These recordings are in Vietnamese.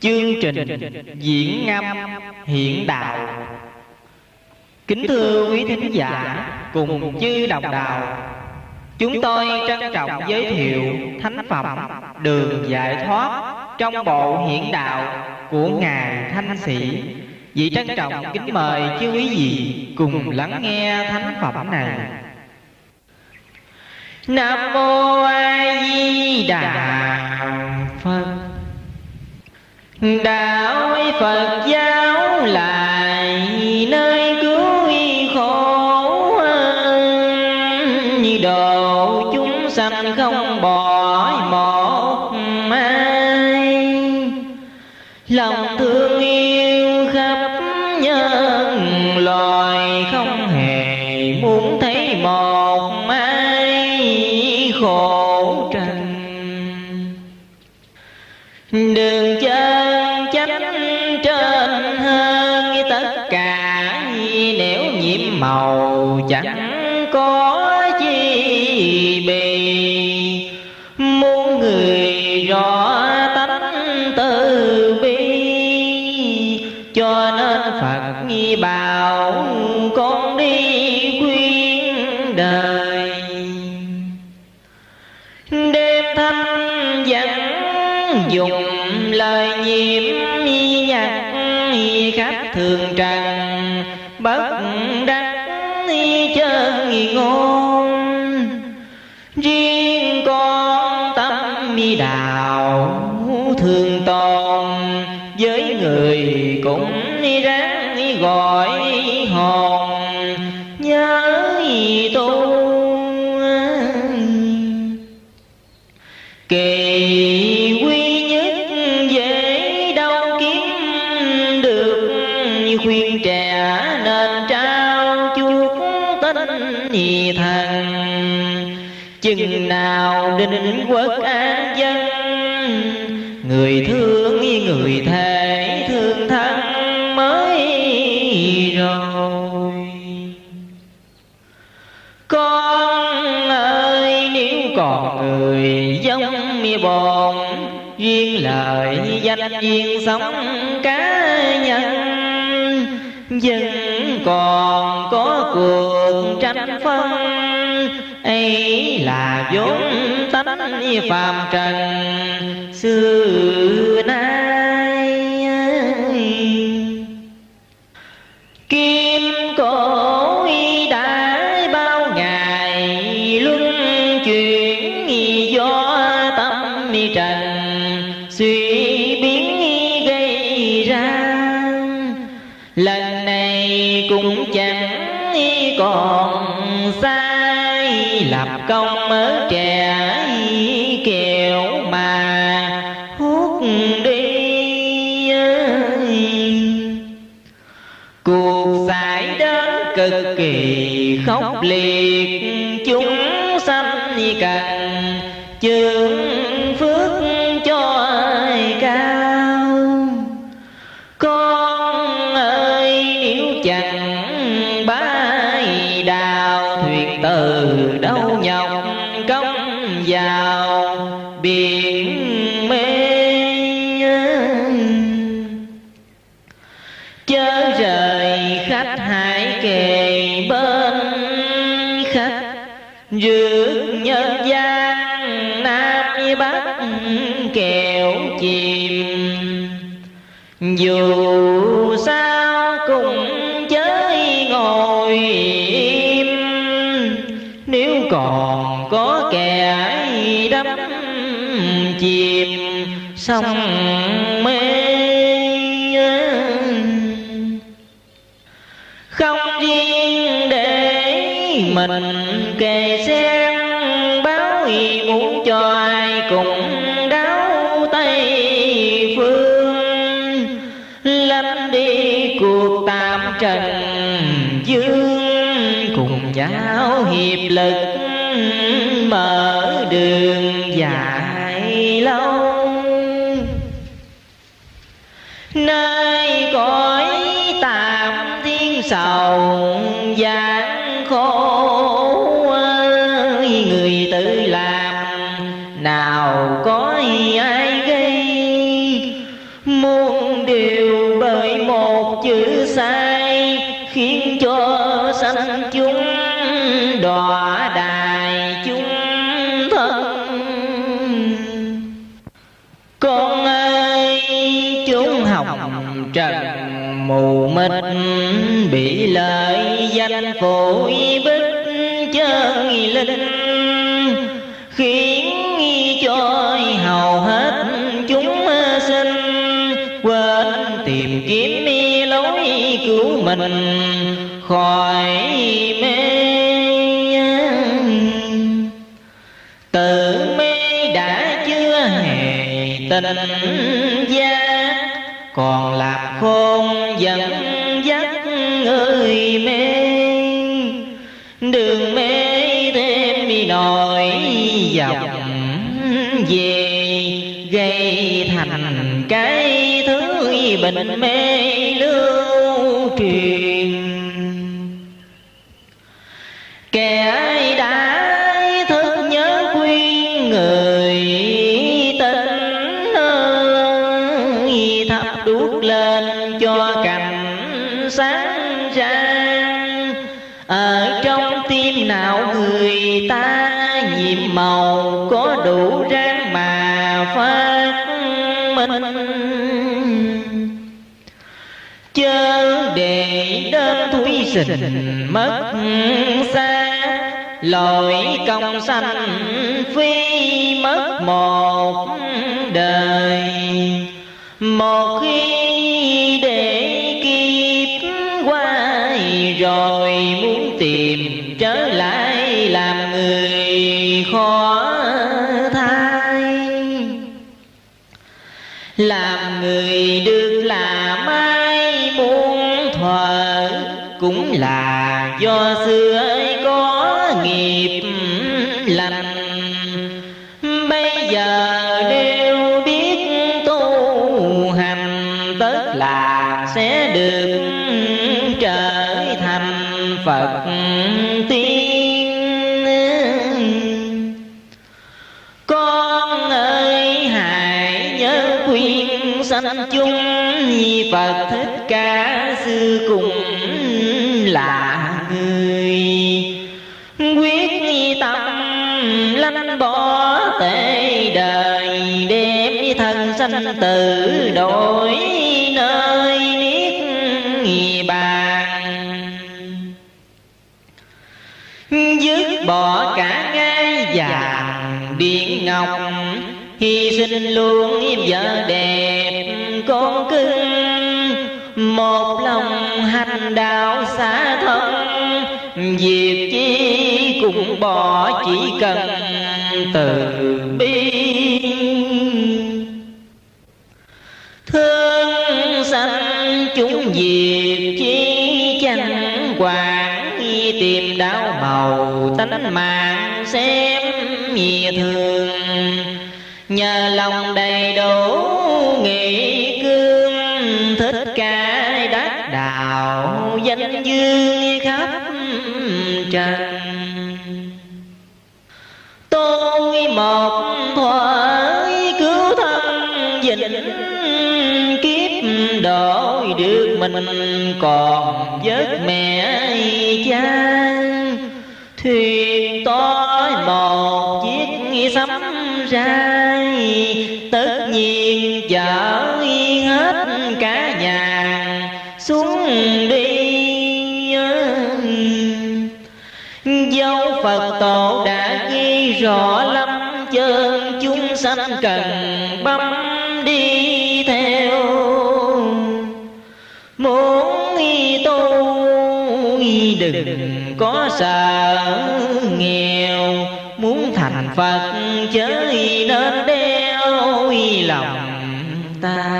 Chương trình diễn ngâm hiện đạo. Kính thưa quý thính giả cùng chư đồng đạo, Chúng tôi trân trọng giới thiệu thánh phẩm Đường Giải Thoát Trong bộ hiện đạo của Ngài Thanh Sĩ. Vị trân trọng kính mời chư quý vị cùng lắng nghe thánh phẩm này. Nam Mô A Di Đà Đạo Phật giáo là màu chẳng có chi bì Muốn người rõ tánh từ bi, Cho nên Phật nghi bà chân chừng nào định quốc an dân? Người thương người thể thương thân mới rồi. Con ơi, nếu còn người giống mi bồn riêng lời danh viên sống cá nhân vẫn còn có cuộc là vốn tánh phàm trần. Xưa kỳ khốc dù sao cũng chơi ngồi im nếu còn có kẻ đắm chìm sông còn lạc khôn dẫn dắt người mê. Đường mê thêm đi nổi dòng về, gây thành cái thứ bệnh mê. Đến sình mất xa lỗi công sanh phi mất một đời. Một khi để kiếp qua rồi muốn tìm trở lại làm người khó thai. Làm người được phật thích ca sư cùng là người. Quyết tâm lanh bỏ tệ đời, đem thân sanh tử đổi nơi niết bàn. Dứt bỏ cả ngai vàng điện ngọc, hy sinh luôn vợ đẹp, con cưng một lòng hành đạo xa thân việc chi cũng bỏ chỉ cần từ bi. Thương sanh chúng việc chi chẳng quản tìm đau màu tánh mạng xem nhì thường. Nhờ lòng đầy đủ trần. Tôi một thoại cứu thân vĩnh kiếp đổi được mình còn vớt mẹ cha thuyền tối một chiếc sắm ra tất nhiên chở hết cả chân cần bấm đi theo. Muốn tu đừng có sợ nghèo. Muốn thành phật, chớ nên đeo lòng ta.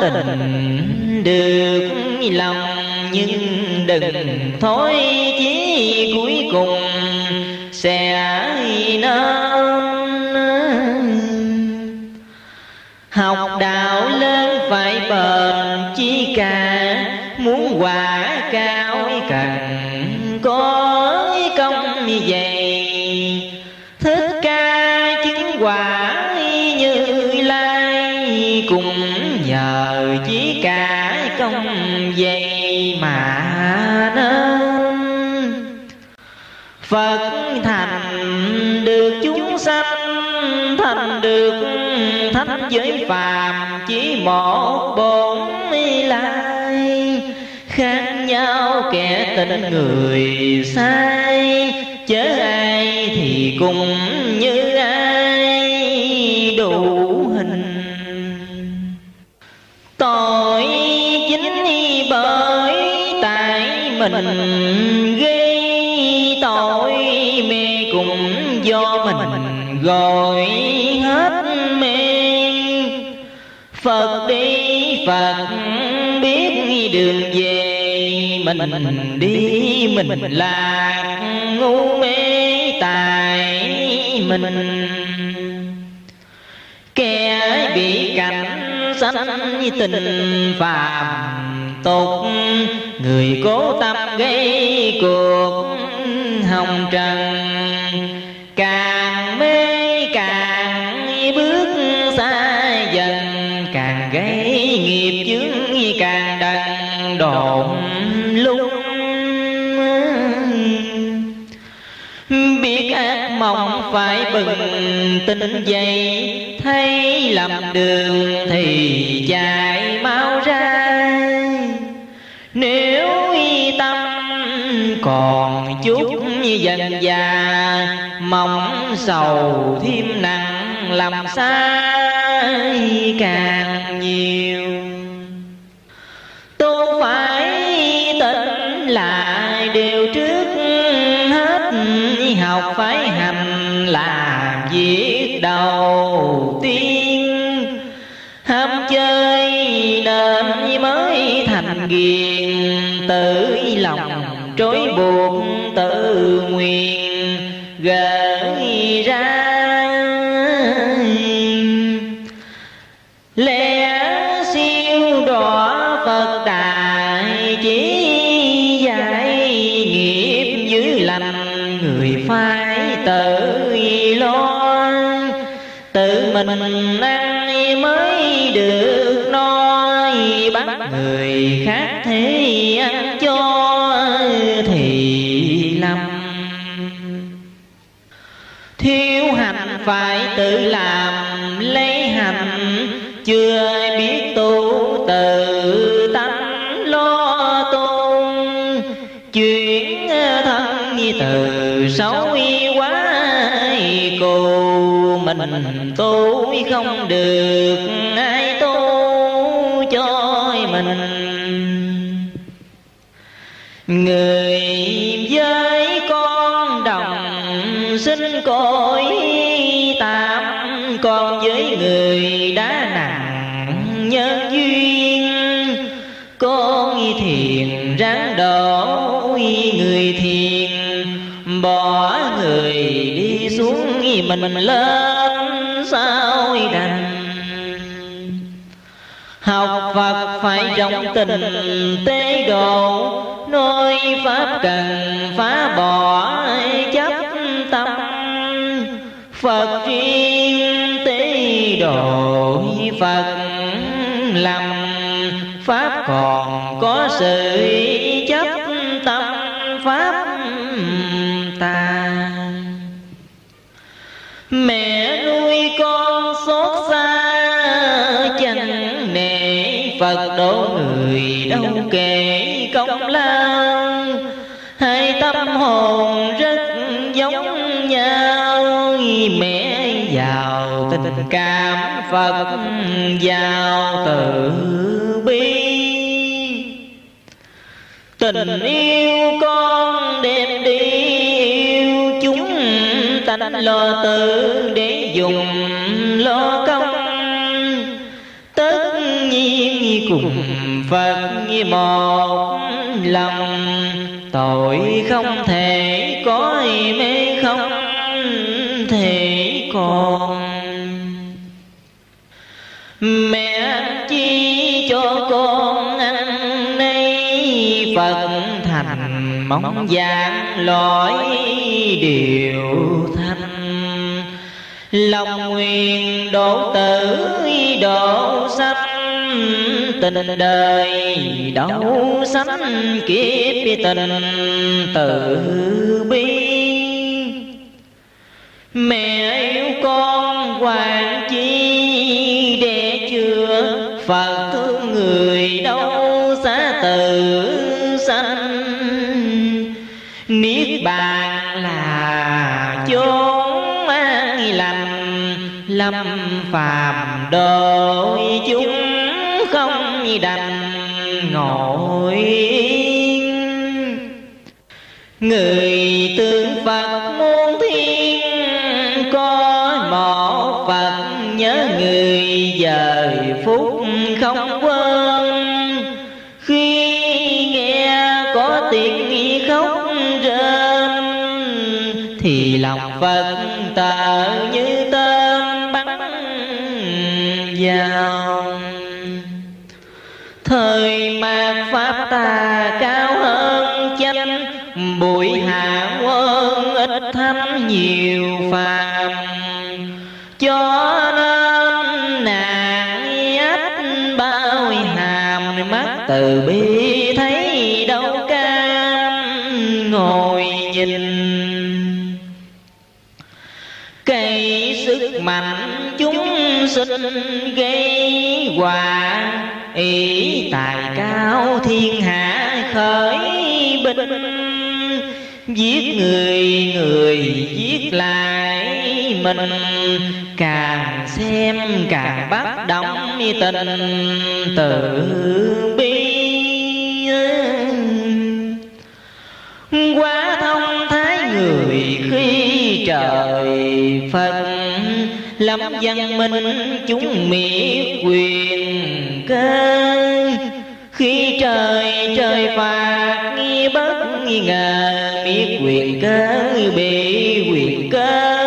Tình được lòng, nhưng đừng thôi chí cuối cùng sẽ nên. Học đạo lên phải bền thánh giới phàm chỉ một bốn lai. Khác nhau kẻ tình người sai, chớ ai thì cùng như ai, đủ hình. Tội chính bởi tại mình đường về mình đi, mình lạc ngu mê tài mình. Kẻ bị cảnh sanh tình phàm tục, người cố tâm gây cuộc hồng trần. Càng phải bừng tỉnh dậy. Thấy lầm đường thì chạy mau ra. Nếu y tâm còn chút dần già, mong sầu thêm nặng làm sai càng nhiều. Tôi phải tỉnh lại điều trước hết học phải ghiền tự lòng trối buộc tự nguyện. Gợi từ xấu quá cô, mình tu không được ai tu cho mình. Người với con đồng xin cõi tạm còn với người đã xuống mình lên sao đành? Học Phật phải trong tình tế độ nuôi pháp cần phá bỏ chấp tâm. Phật riêng tế độ Phật lầm pháp còn có sự mẹ nuôi con xót xa, chẳng nể phật độ người đâu kể công lao. Hai tâm hồn rất giống nhau, mẹ giàu tình cảm phật giàu từ bi. Tình yêu con lo tự để dùng lo công. Tất nhiên cùng phật một lòng, tội không thể có mê không thể còn. Mẹ chi cho con ăn nay, phật thành mong dạng lõi điều lòng nguyện độ tử độ sanh, tình đời đâu sanh kiếp tình từ bi. Mẹ yêu con hoàng chi để chưa phật năm phàm đời chúng không đành ngồi người tương phật muôn thiên có một phật, nhớ người giờ phút không quên. Khi nghe có tiếng khóc rên, thì lòng phật tại vào thời mạt pháp ta cao hơn chánh bụi hạ quân ít thánh nhiều. Tài cao thiên hạ khởi binh. Giết người người giết lại mình. Càng xem càng bắt động tình tự bi. Quá thông thái người khi trời phật lắm văn minh chúng mỹ quyền cơ trời trời phạt nghi bất nghi ngờ biết quyền cơ bị quyền cơ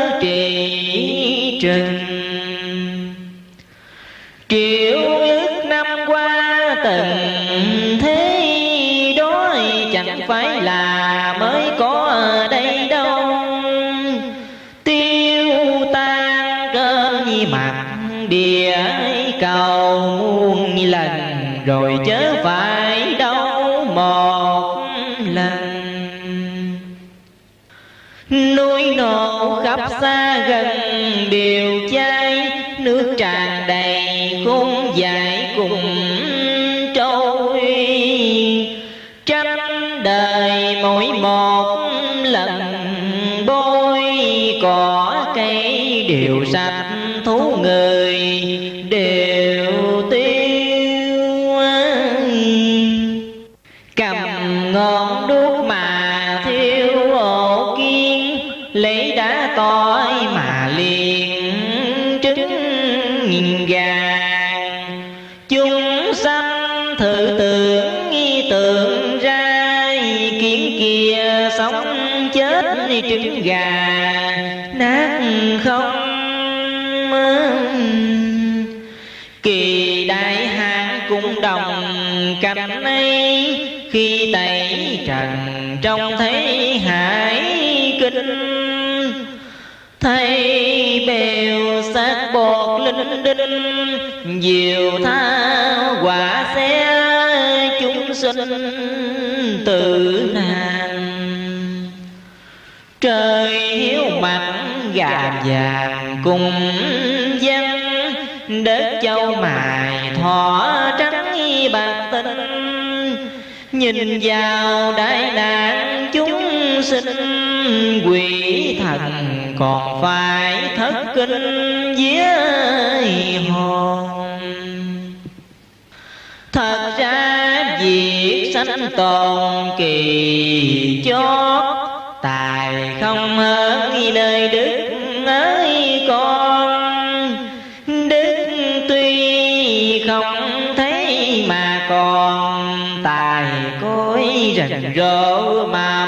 gần đều đinh diều tha quả xe chúng sinh tự nạn. Trời hiếu mặt gà vàng cùng dân đất châu mài thỏ trắng bạc tinh. Nhìn vào đại nạn chúng sinh, quỷ thần còn phải thất kinh với hồn. Thật ra việc sanh tồn kỳ chót, tài không hơn nơi đức ơi con. Đức tuy không thấy mà còn, tài cối rành rộ mà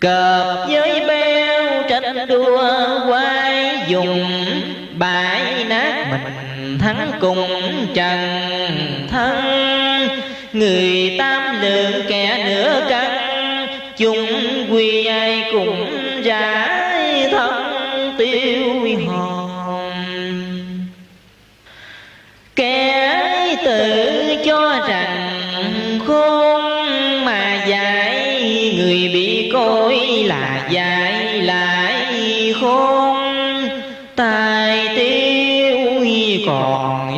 cọp với beo tranh đua quay dùng, bãi nát mình thắng cùng trần thân. Người tam lượng kẻ nửa cân, chung quy ai cùng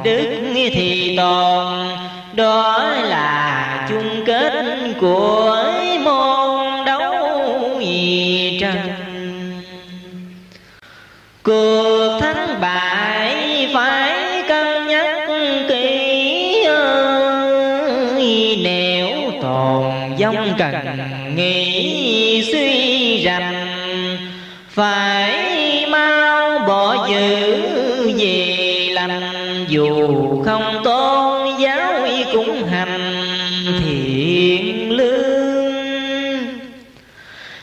đức thì toàn. Đó là chung kết của môn đấu gì trần cuộc thắng bại phải cân nhắc kỹ ơi, nếu toàn dông cần nghĩ suy rằng phải mau bỏ giữ dù không tôn giáo cũng hành thiện lương.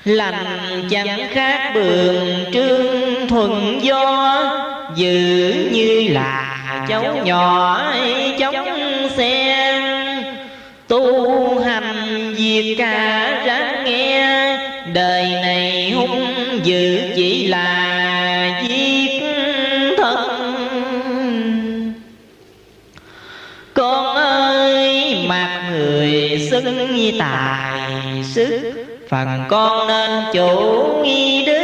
Lành chẳng khác bường trương thuận do, giữ như là cháu nhỏ chống sen tu hành diệt cả ráng nghe, đời này hung dữ tài. Sức phần con nên chủ nghi đức.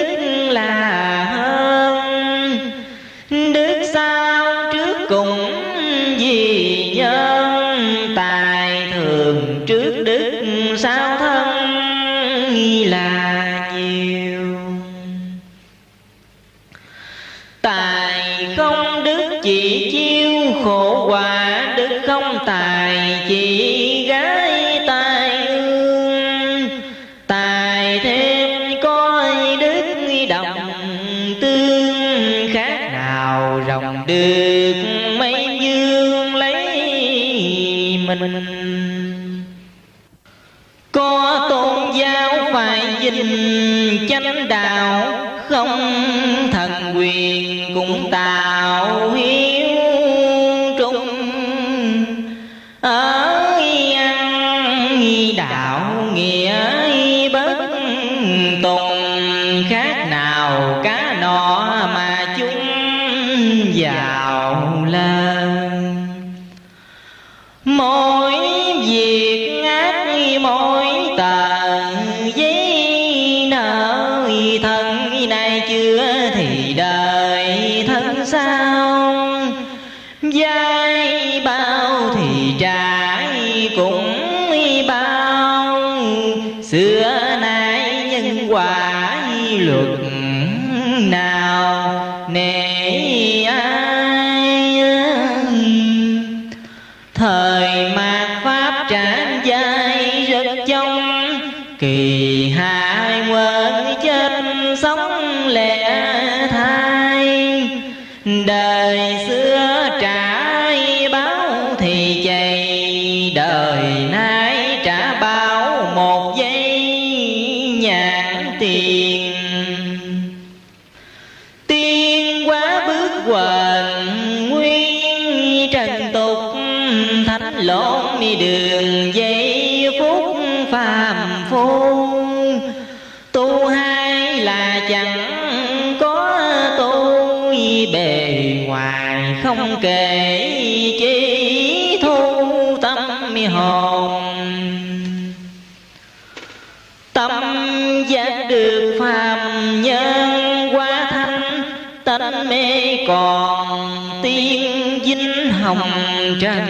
trần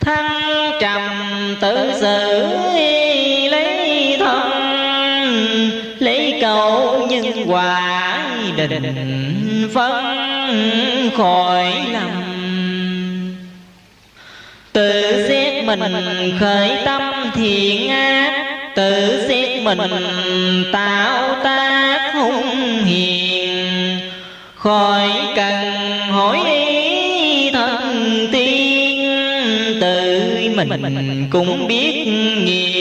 thăng trầm tự xử lấy thân lấy cầu nhân quả định phân khỏi lầm. Tự giết mình khởi tâm thiện ác tự giết mình tạo tác hung hiền. Khỏi cần hỏi mình cũng biết nhiều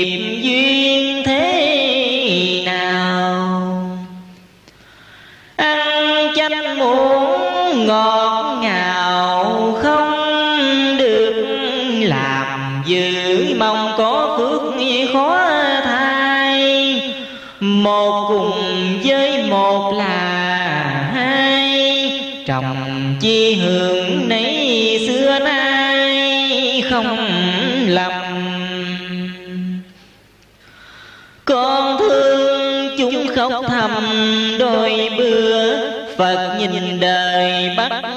Phật nhìn đời bắt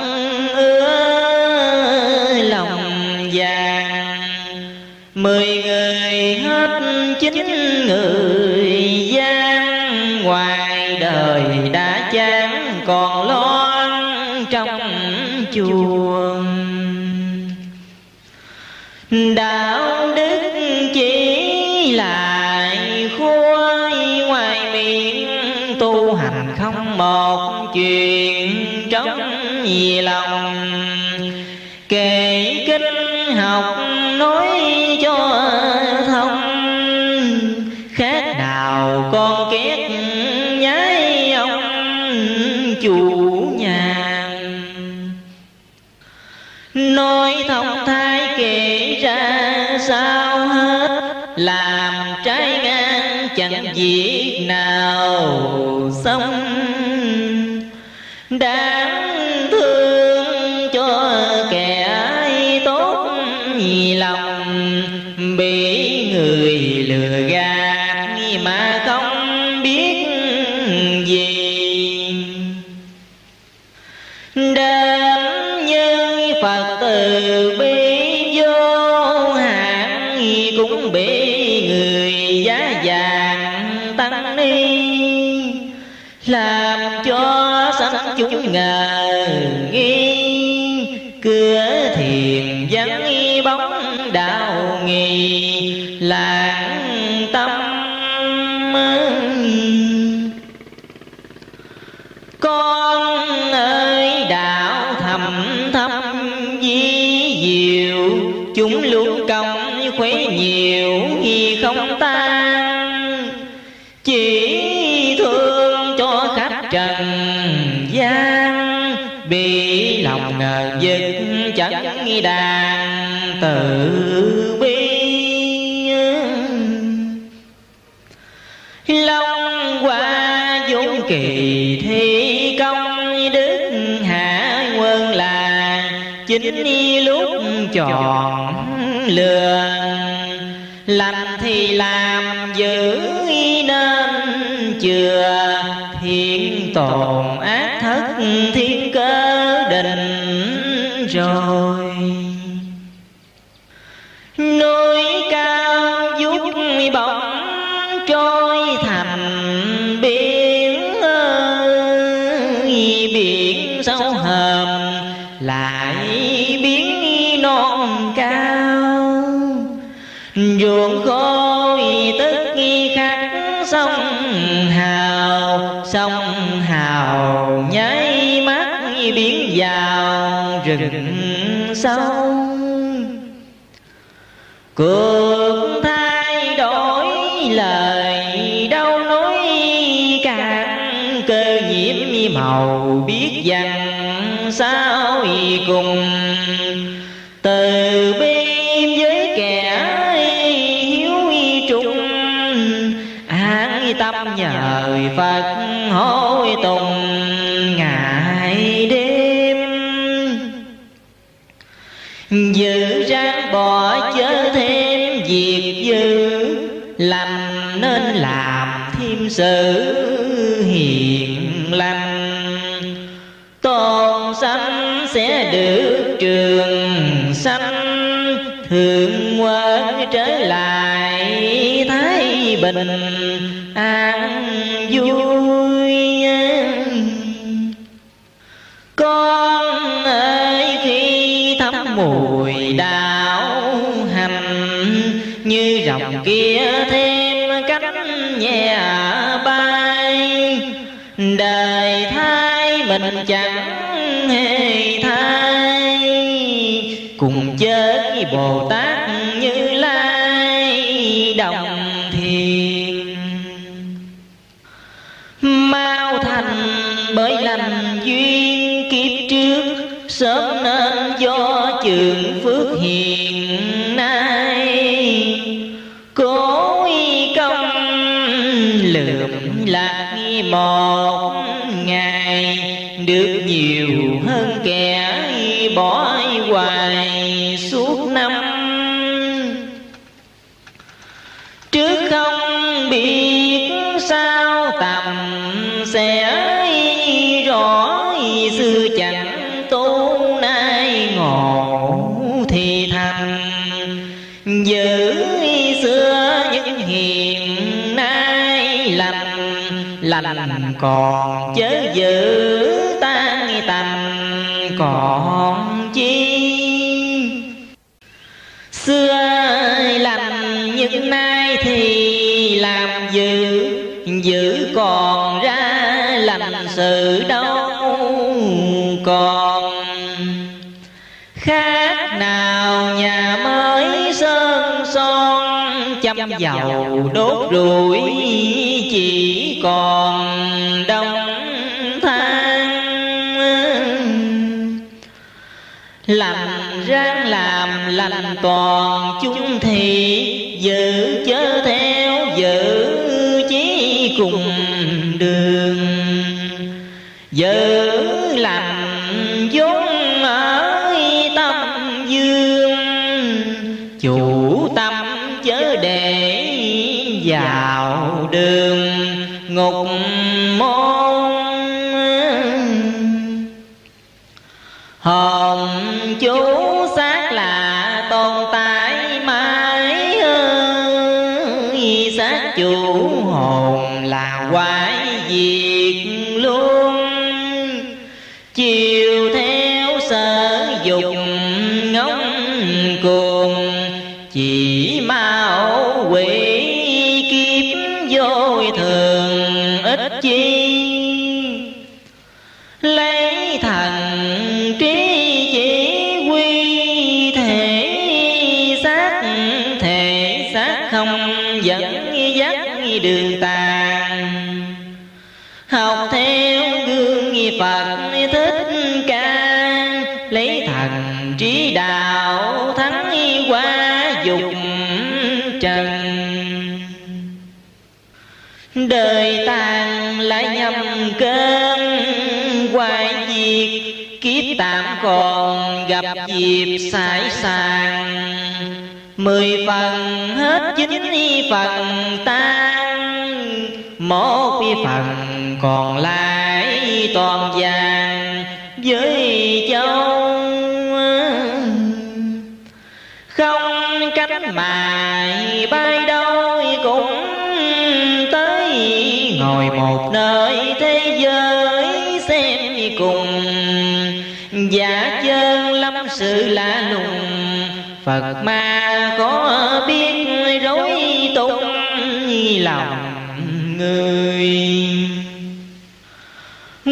chỉ chọn lựa sau Cuộc thay đổi lời đau nối Càng cơ nhiễm màu biết rằng sao cùng sự hiền lành. Tôn sanh sẽ được trường sanh thượng quan trở lại thái bình. mình chẳng hề thay. Cùng chết với bồ tát còn chớ giữ tan tành còn chi. Xưa lành nhưng nay thì làm giữ giữ còn ra lành sự đâu còn. Khác nào nhà mới sơn son chăm dầu đốt rủi chỉ còn đông than. Làm ráng làm lành toàn chúng thì giữ chớ trần đời tàn lại nhầm cơn, hoài diệt kiếp tạm còn gặp dịp sải sàng. Mười phần hết chín phần tan một phần còn lại toàn vàng. Với châu mài bay đâu cũng tới ngồi một nơi thế giới xem cùng. Giả chân lắm sự lạ lùng, phật ma có biết rối tung lòng người.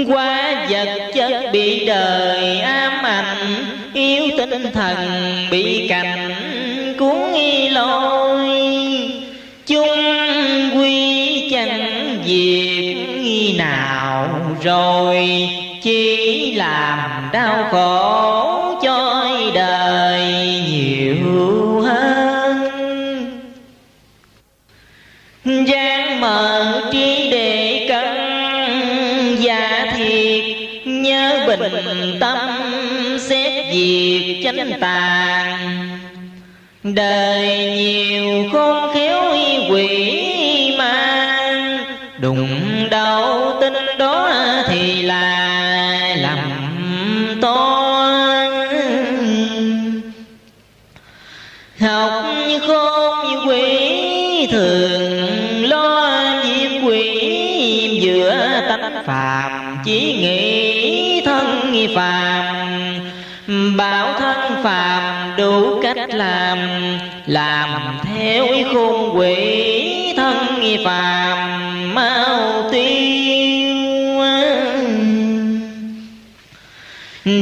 Qua vật chất bị đời ám ảnh yêu tinh thần bị cảnh rồi, chỉ làm đau khổ cho đời nhiều hơn. Giang mở trí để cân, giả thiệt, Nhớ bình tâm, xét việc chánh tàn. Đời nhiều khôn khéo quỷ mang, đùng thì là lầm toan học khôn như quỷ thường, lo diệt quỷ giữa tánh phàm, chỉ nghĩ thân phàm, bảo thân phàm đủ cách làm làm theo khôn quỷ thân phàm, mau tiên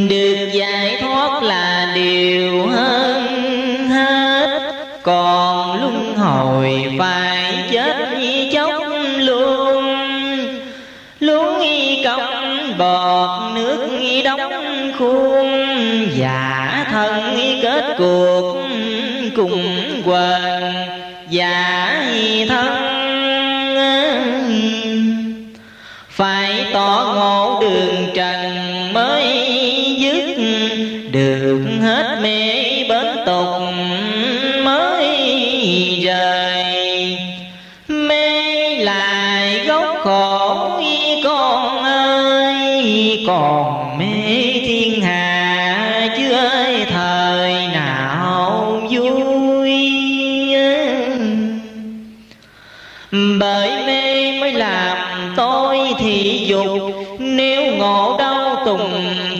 được giải thoát là điều hơn hết. Còn luân hồi phải chết chốc luôn. Luôn công bọt nước đóng khuôn. Giả thân kết cuộc cùng quần. Giả thân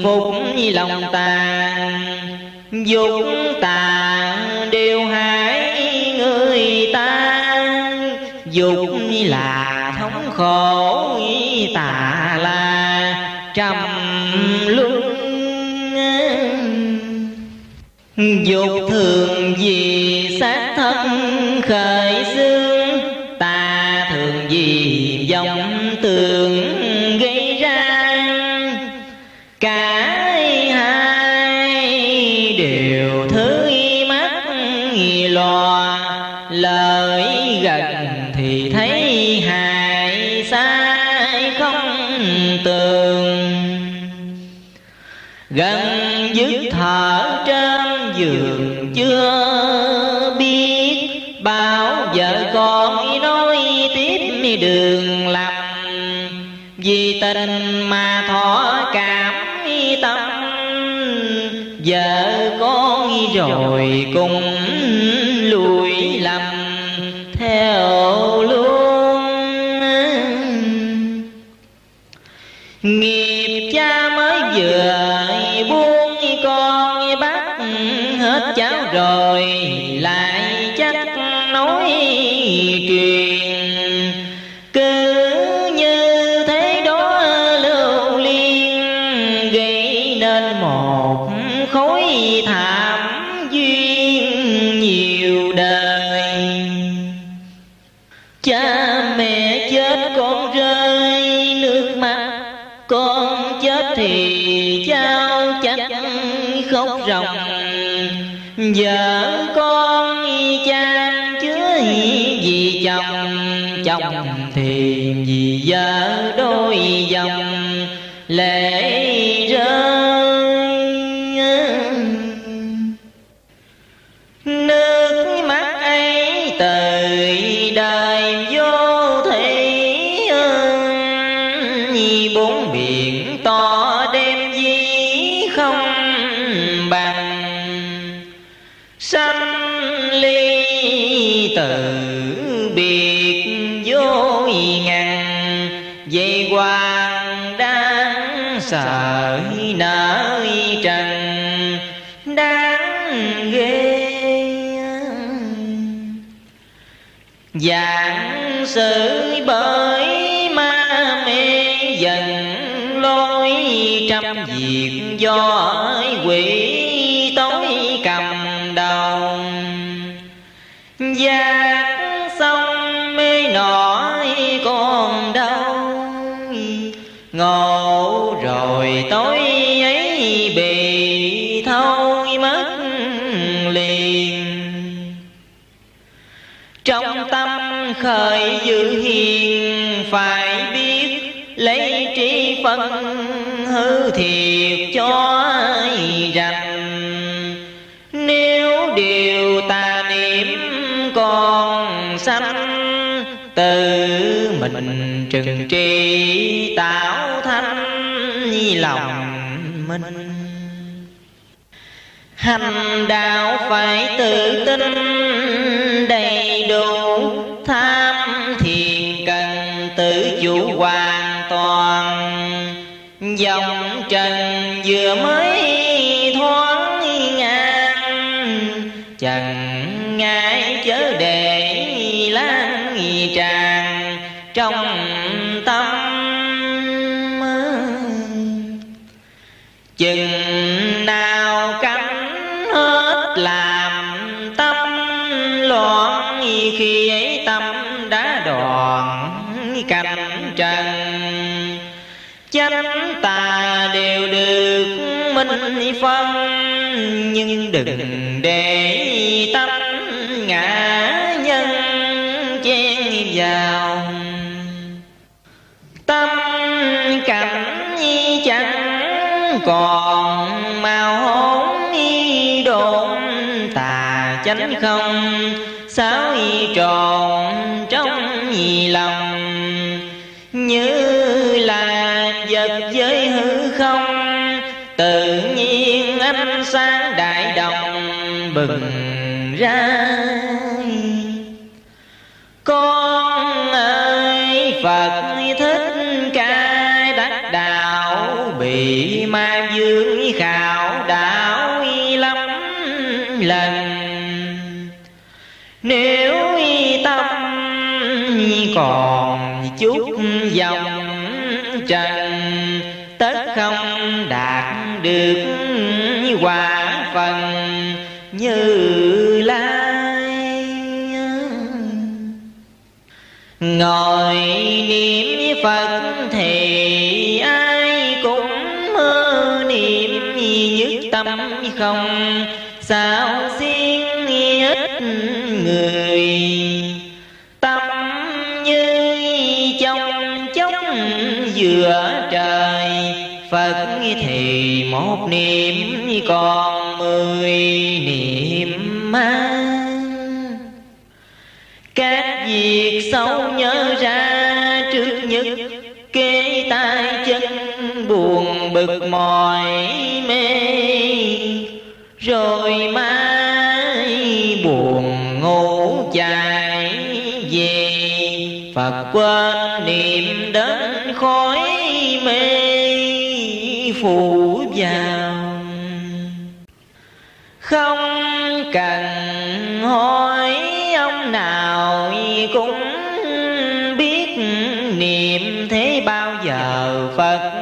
phục lòng tàn, dục tàn đều hại người ta. Dục là thống khổ tà là trầm luân dục thường vì sát thân khởi xương ta thường vì dòng tường Trừng tri tạo thanh lòng minh. Hành đạo phải tự tin, đầy đủ, Tham thiền cần tự chủ hoàn toàn. Dòng trần vừa mới phân, nhưng đừng để tâm ngã nhân che vào. Tâm cảnh chẳng còn, màu hốn độn tà chánh không sáo tròn trong lòng. Như bừng ra. Con ơi, phật thích ca đắc đạo, bị ma dương khảo đạo lắm lần. Nếu tâm còn chút dòng trần, tất không đạt được quả phần như lai. Ngồi niệm phật thì ai cũng mơ niệm nhất tâm không. Sao riêng ít người? Tâm như trong chốc giữa trời. Phật thì một niệm còn mười niệm ma Các việc xấu nhớ ra trước nhất Kế tay chân buồn bực mỏi mê. Rồi mai buồn ngủ dài về, Phật quên niệm đến khói mê. Phủ vào hỏi ông nào cũng biết niệm thế bao giờ phật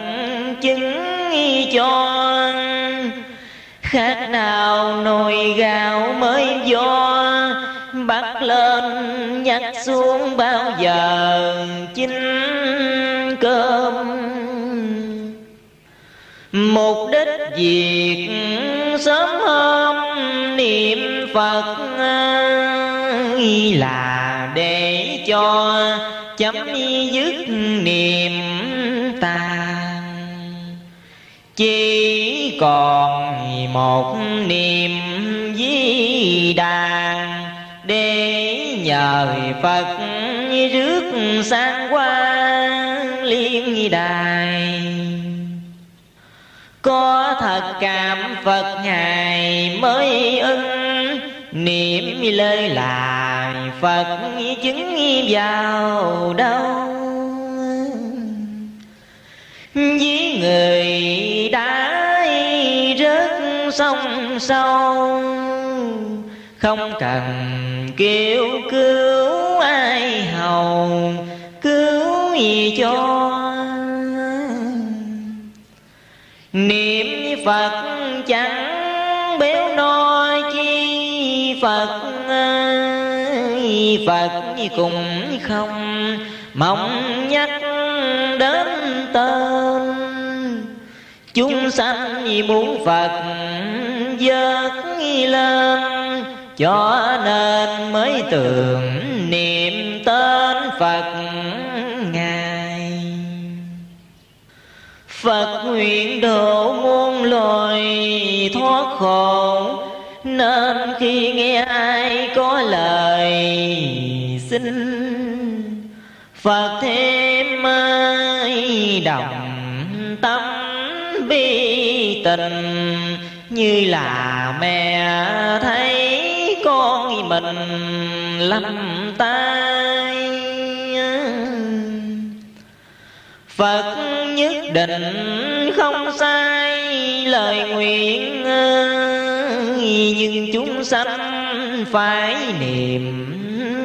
chứng cho khác nào nồi gạo mới do bắt lên nhặt xuống bao giờ chín cơm. Mục đích việc sớm hôm niệm phật à, là để cho chấm dứt niềm tàn chỉ còn một niềm di đàn để nhờ phật rước sang qua liên đài có thật cảm phật ngài mới ưng. Niệm lời lại phật chứng vào đâu? Với người đã rớt sông sâu, không cần kêu cứu ai hầu, cứu gì cho niệm phật chẳng béo no chi phật phật cũng không mong nhắc đến tên. Chúng sanh muốn phật vớt lên, cho nên mới tưởng niệm tên phật. Phật nguyện độ muôn loài thoát khổ. Nên khi nghe ai có lời, xin phật thêm ai đồng tâm bi tình. Như là mẹ thấy con mình lâm tay. Phật nhất định không sai lời nguyện Nhưng chúng sanh phải niệm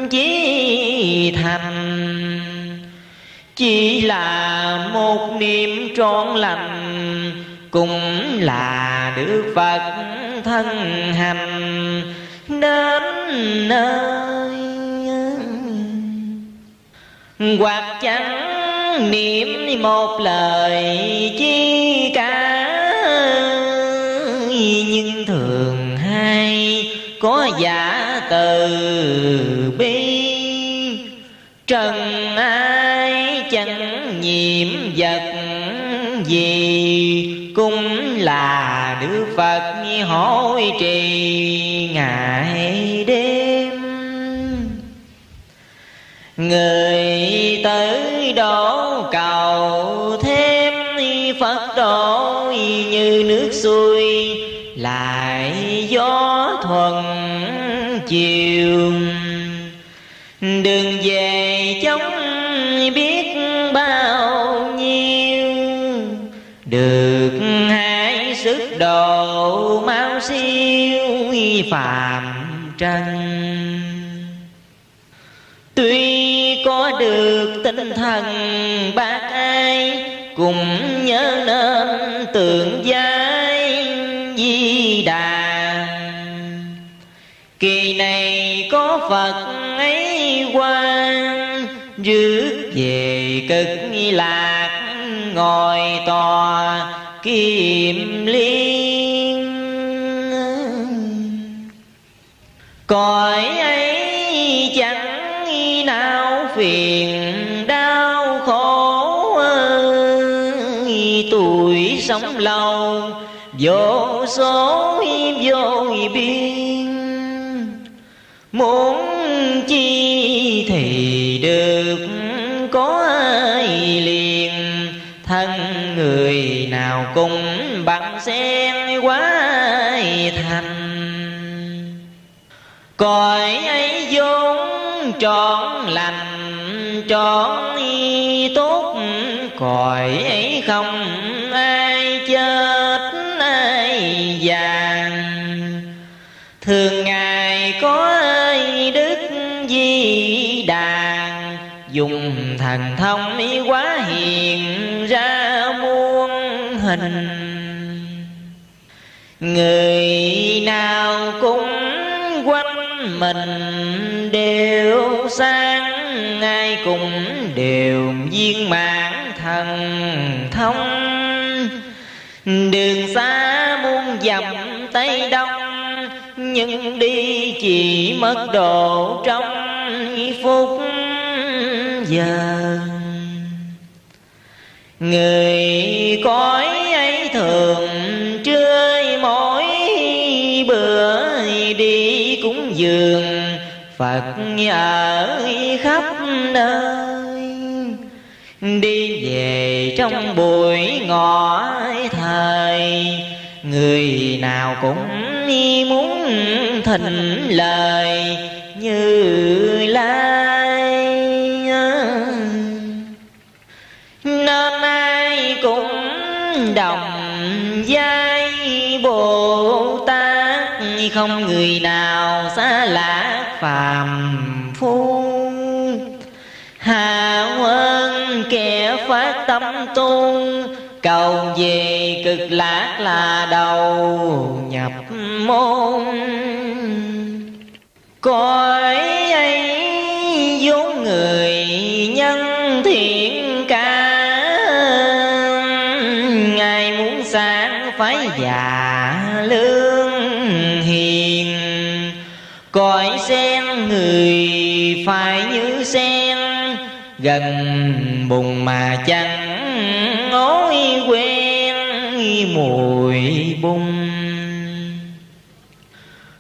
chí thành. Chỉ là một niệm trọn lành, Cũng là được Phật thân hành đến nơi. Hoặc chẳng niệm một lời chi cả nhưng thường hay có giả từ bi. Trần ai chẳng nhiễm vật gì, cũng là đức phật hỏi trì ngày đêm. Người tới đó cầu thêm phật độ như nước xuôi, lại gió thuần chiều. Đừng về chống biết bao nhiêu, được hai sức đồ mau siêu phàm trần. Tuy được tinh thần bác ai cùng nhớ nên tượng giai di đà. Kỳ này có phật ấy quan rước về cực lạc ngồi tòa kim liên. Cõi phiền đau khổ tuổi sống lâu, vô số vô biên. Muốn chi thì được có ai liền, thân người nào cũng bằng sen quá thành. Cõi ấy vốn trọn lành trọn tốt cõi ấy không ai chết ai vàng. Thường ngày có ai đức di đàn, dùng thần thông quá hiện ra muôn hình. Người nào cũng quanh mình đều sang ai cũng đều viên mãn thần thông. Đường xa muôn dặm tây đông, nhưng đi chỉ mất độ trong phút giờ. Người cõi ấy thường chơi mỗi bữa, đi cúng dường phật ở khắp nơi. Đi về trong buổi ngõ thời, người nào cũng muốn thịnh lời như lai. Nên ai cũng đồng giai bồ tát, không người nào xa lạ phàm phu. Hạ quân kẻ phát tâm tu cầu về cực lạc là đầu nhập môn. Cõi ấy vốn người nhân thiện ca ngài muốn sáng phải già phải như sen, gần bùng mà chẳng ngói quen mùi bung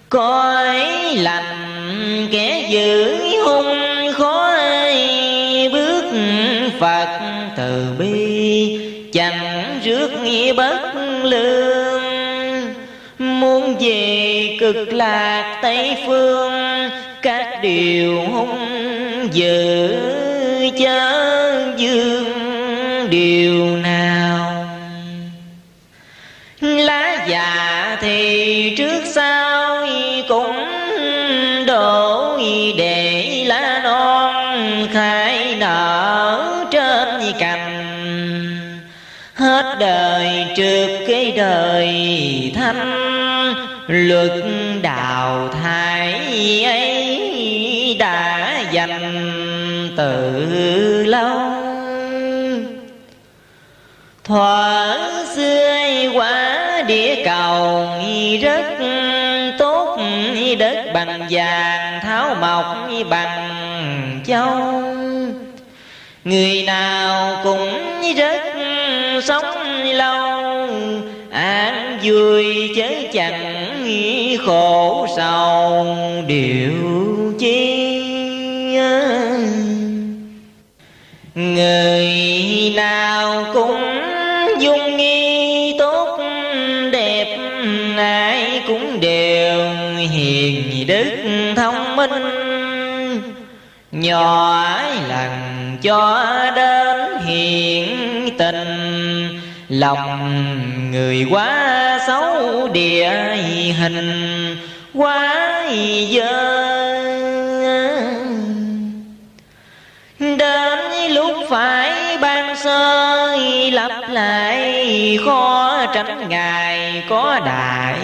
coi lành kẻ giữ hung khó ai bước phật từ bi, chẳng rước bất lương. Muốn về cực lạc tây phương các điều hung dữ chớ dương điều nào. Lá già thì trước sau cũng đổ để lá non khai nở trên cành. Hết đời trước cái đời thanh, luật đào thải ấy danh từ lâu thuở xưa quả địa cầu rất tốt đất bằng vàng, tháo mộc bằng châu. Người nào cũng rất sống lâu, an vui chớ chẳng khổ sầu. Điều chi người nào cũng dung nghi tốt, đẹp, ai cũng đều hiền đức thông minh. Nhỏ lần cho đến hiện tình, lòng người quá xấu địa hình, quá dơ phải ban sơ lặp lại. Khó tránh ngài có đại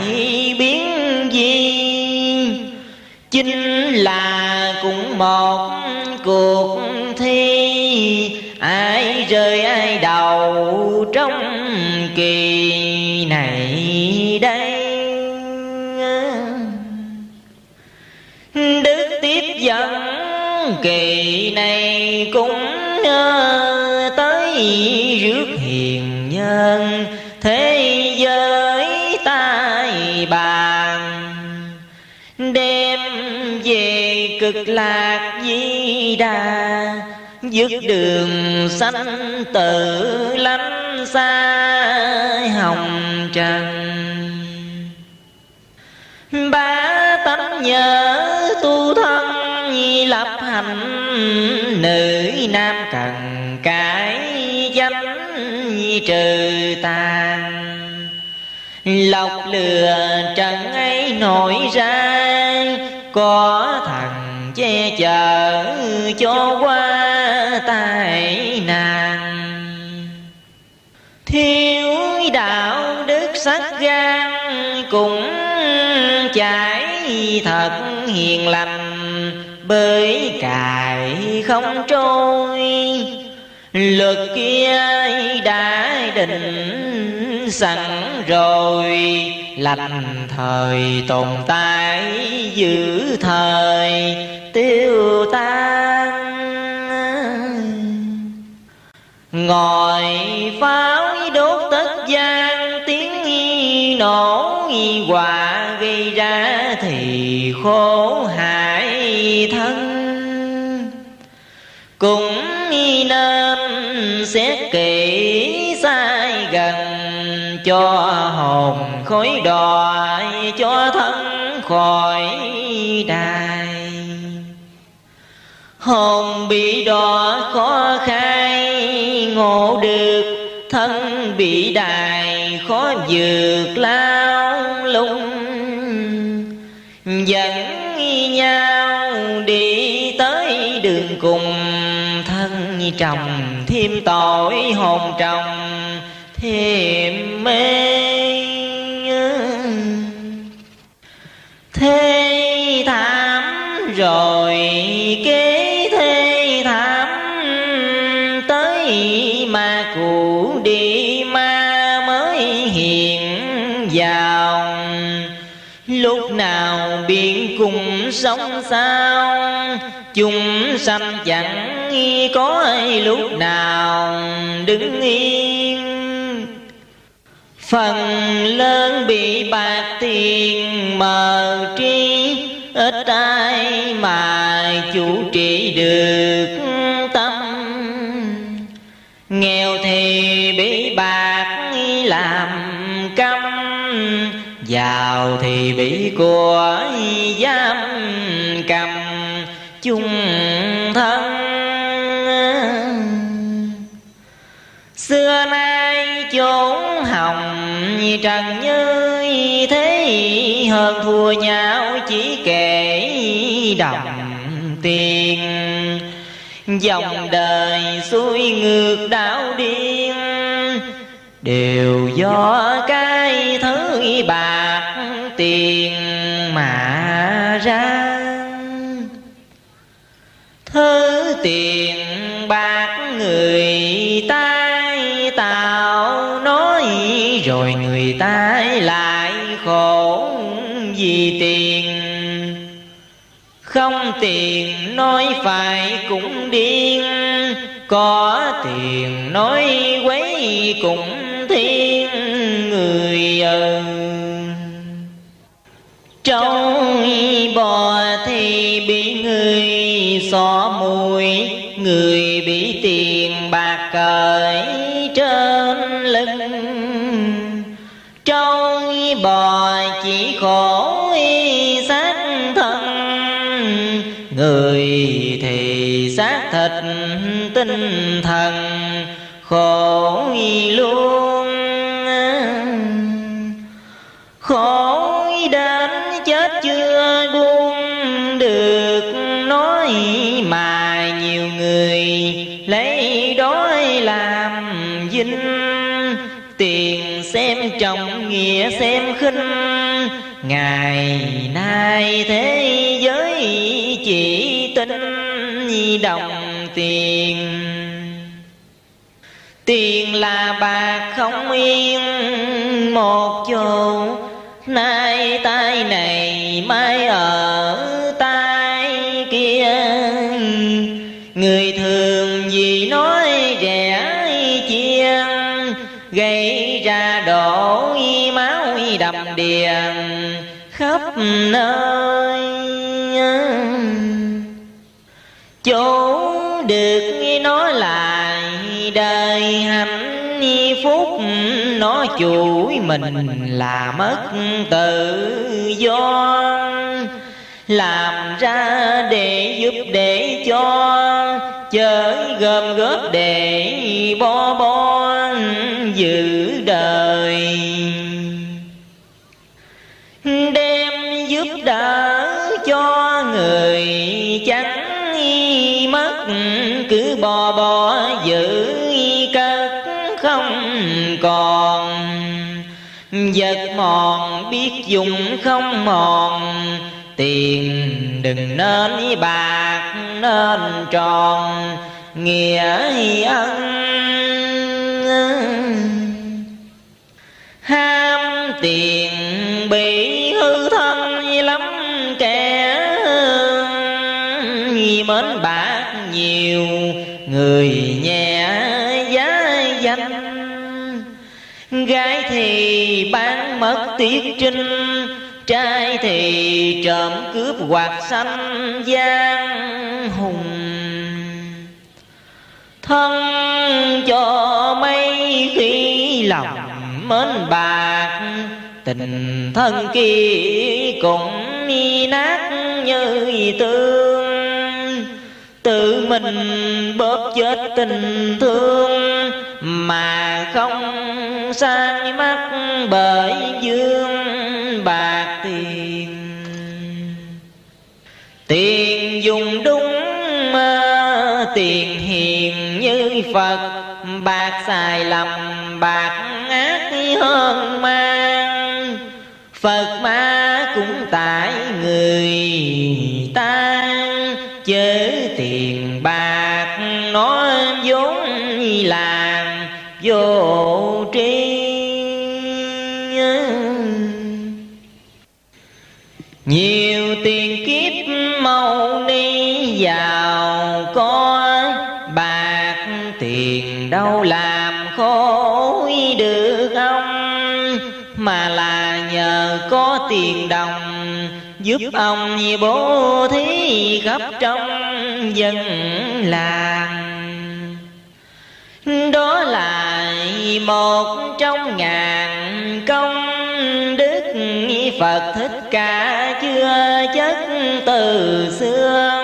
biến gì chính là cũng một cuộc thi. Ai rơi, ai đầu trong kỳ này đây? Đức tiếp dẫn kỳ này cũng tới rước hiền nhân, thế giới tai bàn. Đem về cực lạc di đà, dứt đường sanh tự lánh xa hồng trần. Ba tánh nhớ tu thân lập hành nữ nam cần, cái danh trừ tàn. Lọc lừa trần ấy nổi ra, có thằng che chở cho qua tai nạn thiếu đạo đức sắc gan cũng chảy thật hiền lành bởi cài không trôi. Luật kia đã định sẵn rồi, lành thời tồn tại giữ thời tiêu tan. Ngồi pháo đốt tất gian, tiếng nổ hòa gây ra thì khổ hại thân. Cũng nên xét kỹ sai gần cho hồn khối đòi, cho thân khỏi đài. Hồn bị đọa khó khai, ngộ được, thân bị đài khó vượt lao lung. Dẫn nhau đường cùng thân chồng, thêm tội hồn chồng, thêm mê thế thảm rồi kế thế thảm, tới ma cụ đi ma mới hiện vào lúc nào biển cùng sống sao chúng sanh chẳng có ai lúc nào đứng yên. Phần lớn bị bạc tiền mờ trí, ít ai mà chủ trị được tâm. Nghèo thì bị bạc làm câm, giàu thì bị của giam cầm chung thân. Xưa nay chốn hồng trần như thế, hơn thua nhau chỉ kể đồng tiền. Dòng đời xuôi ngược đảo điên, đều do cái thứ bạc tiền mà ra thứ tiền bạc người ta tạo nói, rồi người ta lại khổ vì tiền. Không tiền nói phải cũng điên, có tiền nói quấy cũng thiên người ơi. Trâu bò người bị tiền bạc cởi trên lưng. Trâu bò chỉ khổ xác thân, người thì xác thịt tinh thần. Khổ trọng nghĩa xem khinh. Ngày nay thế giới chỉ tính đồng tiền. Tiền là bạc không yên, một chỗ nay điền khắp nơi. Chỗ được nói lại đời hạnh phúc, nó chuỗi mình là mất tự do. Làm ra để giúp để cho chơi gom góp để bo bo, giữ đời đem giúp đỡ cho người chẳng mất. Cứ bò bò giữ cất không còn. Vật mòn biết dùng không mòn. Tiền đừng nên bạc nên tròn. Nghĩa ân. Ham tiền người nhẹ giá danh. Gái thì bán mất tiết trinh, trai thì trộm cướp hoặc xanh giang hùng. Thân cho mấy khi lòng mến bạc, tình thân kia cũng nát như tương tự mình bóp chết tình thương mà không sai mắt bởi dương bạc tiền. Tiền dùng đúng tiền hiền như phật. Bạc xài lầm, bạc ác hơn mang. Phật ma cũng tại người ta chơi đâu làm khổ được ông mà là nhờ có tiền đồng giúp ông bố thí khắp trong dân làng. Đó là một trong ngàn công đức Phật thích ca chưa chất từ xưa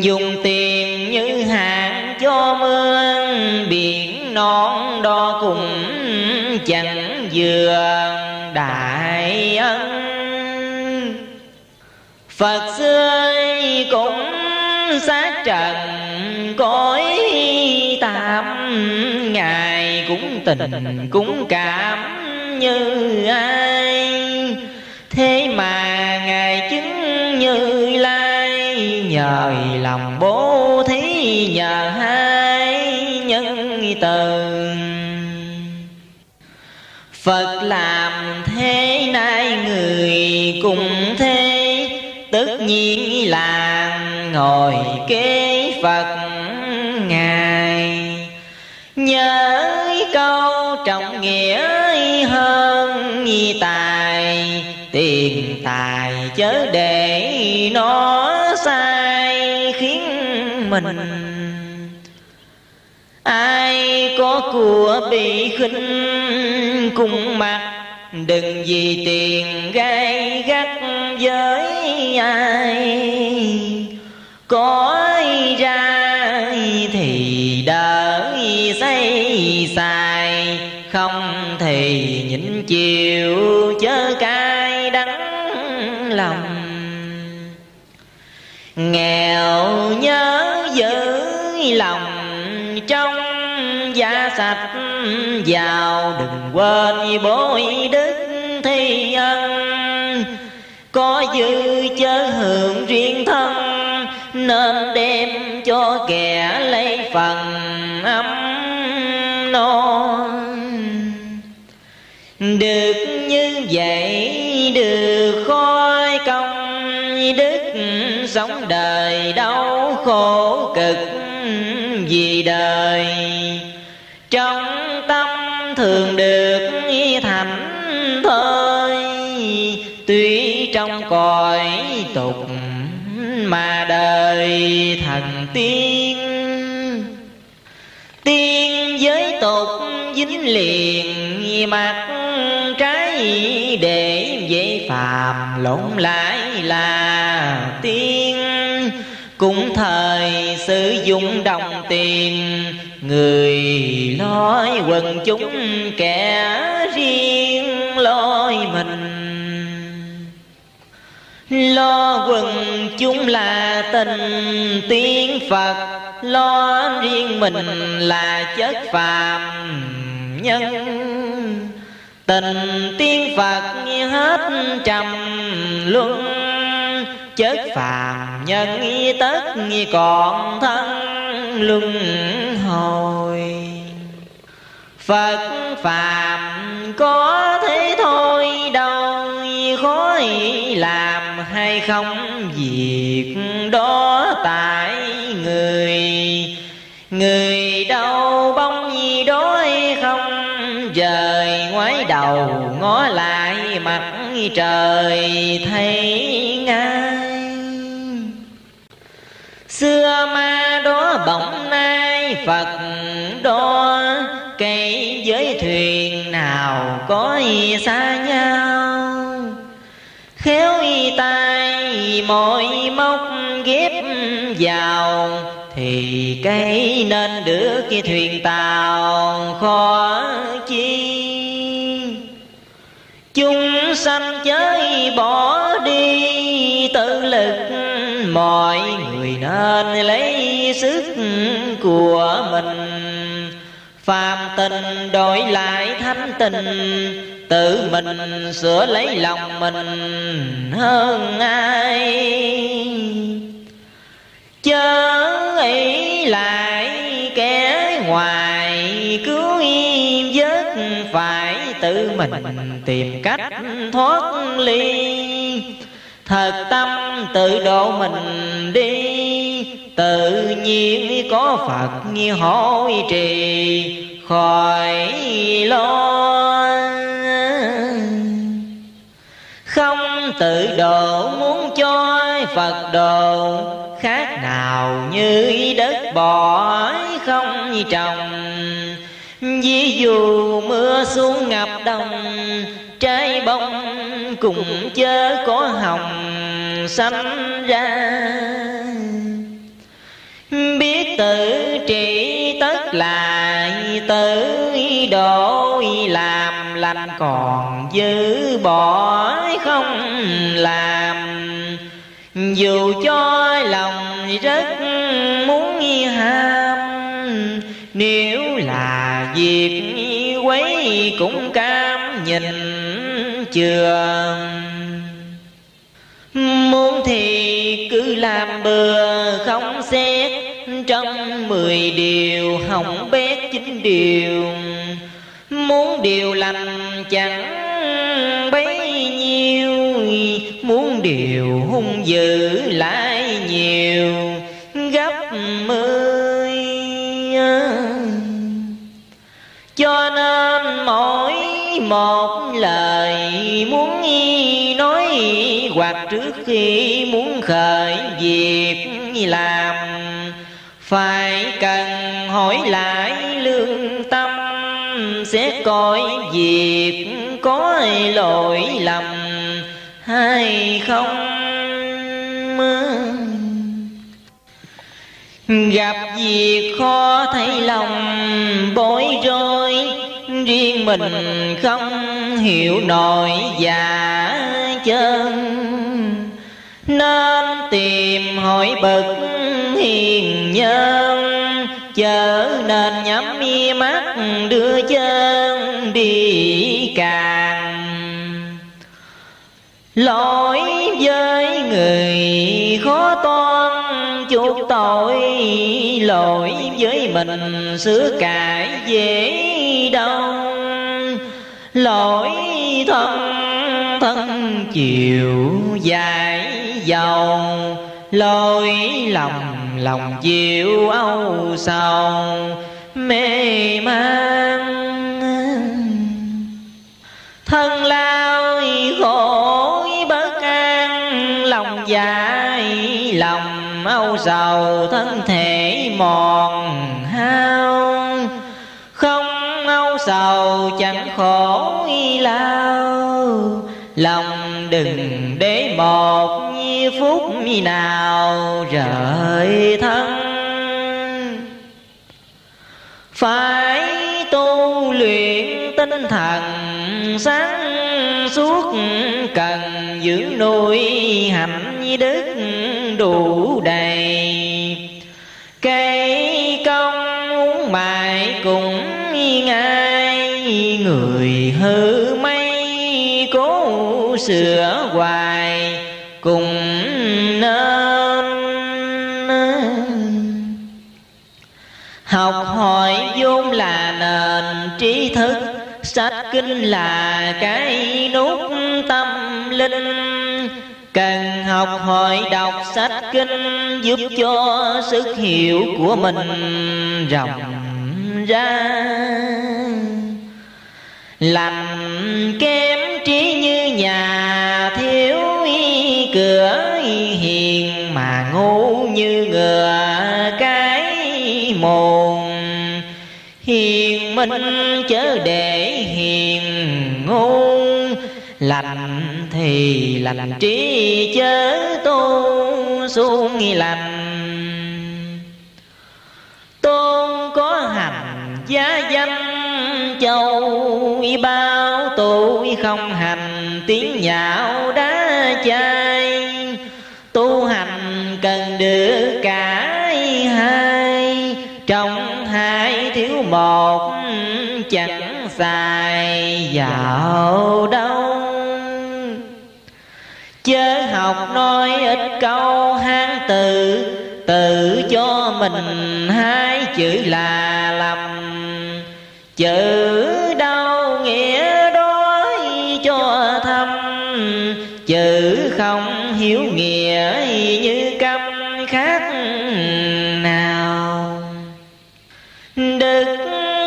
dùng tiền như hạt cho mưa non đo cùng chẳng vừa đại ân. Phật xưa cũng sát trần cõi tạm Ngài cũng tình cũng cảm như ai. Thế mà Ngài chứng như lai, Nhờ lòng bố thí nhờ hai từ Phật làm thế nay người cùng thế, Tất nhiên là ngồi kế Phật Ngài. Nhớ câu trọng nghĩa hơn tài, Tiền tài chớ để nó sai khiến mình Ai có của bị khinh cùng mặt Đừng vì tiền gai gắt với ai. Có ra thì đỡ xây xài, không thì nhịn chiều chớ cay đắng lòng. Nghèo nhớ giữ lòng trong da sạch giàu, đừng quên bối đức thi ân. Có dư chớ hưởng riêng thân, nên đem cho kẻ lấy phần ấm no được như vậy, được khói công, đức sống đời đau khổ cực vì đời? Trong tâm thường được thành thôi. Tuy trong cõi tục mà đời thần tiên tiên giới tục dính liền mặt trái để dễ phàm lộn lại là tiên cũng thời sử dụng đồng tiền, người nói quần chúng kẻ riêng lối mình. Lo quần chúng là tình tiên phật, lo riêng mình là chất phàm nhân. Tình tiên phật hết trầm luân chất phàm, nhân tất còn thân, luân hồi. Phật phàm có thế thôi đâu khó làm hay không? Việc đó tại người. Người đâu bông gì đói không? Trời ngoái đầu ngó lại mặt trời thấy ngay. Xưa ma đó bỗng nay phật đó cây với thuyền nào có xa nhau. Khéo y tay mồi móc ghép vào thì cây nên được cái thuyền tàu khó chi sanh chới bỏ đi, tự lực mọi người nên lấy sức của mình. Phàm tình đổi lại thánh tình, tự mình sửa lấy lòng mình hơn ai. Chớ ý lại kẻ ngoài cứ im vớt phải tự mình tìm cách thoát ly. Thật tâm tự độ mình đi, tự nhiên có phật như hỏi trì, khỏi lo. Không tự độ muốn cho phật độ, khác nào như đất bỏ không trồng ví dụ mưa xuống ngập đồng, trái bông cùng chớ có hồng xanh ra. Biết tự trị tất là tự độ làm, lành còn dư bỏ không làm. Dù cho lòng rất muốn ham, nếu việc quấy cũng cam nhìn chưa muốn thì cứ làm bừa không xét, trong mười điều hỏng bét chín điều. Muốn điều lành chẳng bấy nhiêu, muốn điều hung dữ lại nhiều. Một lời muốn nói hoặc trước khi muốn khởi việc làm. Phải cần hỏi lại lương tâm, sẽ coi việc có lỗi lầm hay không. Gặp việc khó thấy lòng bối rối riêng mình không hiểu nổi giả chân. Nên tìm hỏi bậc hiền nhân, chớ nên nhắm mi mắt đưa chân đi càng. Lỗi với người khó toan, chuộc tội, lỗi với mình sửa cải dễ đâu. Lỗi thân thân chiều dài dầu lỗi lòng lòng chịu âu sầu, mê man thân lao khổ bất an, lòng dài lòng âu sầu, thân thể mòn hao sau sầu chẳng khổ lao? Lòng đừng để một phút nào rời thân. Phải tu luyện tinh thần sáng suốt, cần dưỡng nuôi hạnh đức đủ đầy. Cây hư mấy cố sửa hoài cùng nên. Học hỏi vốn là nền trí thức, sách kinh là cái nút tâm linh. Cần học hỏi đọc sách kinh giúp cho sức hiểu của mình rộng ra lành kém trí như nhà thiếu cửa hiền mà ngu như ngựa cái mồm. Hiền minh chớ để hiền ngu, lành thì lành trí chớ tu, xuống lành. Tôn có hành giá danh châu. Bao tuổi không hành tiếng nhạo đá chay. Tu hành cần được cả hai. Trong hai thiếu một chẳng xài vào đâu. Chớ học nói ít câu hán từ, tự cho mình hai chữ là lầm chữ đau nghĩa đói cho thâm, chữ không hiểu nghĩa như câm khác nào. Đức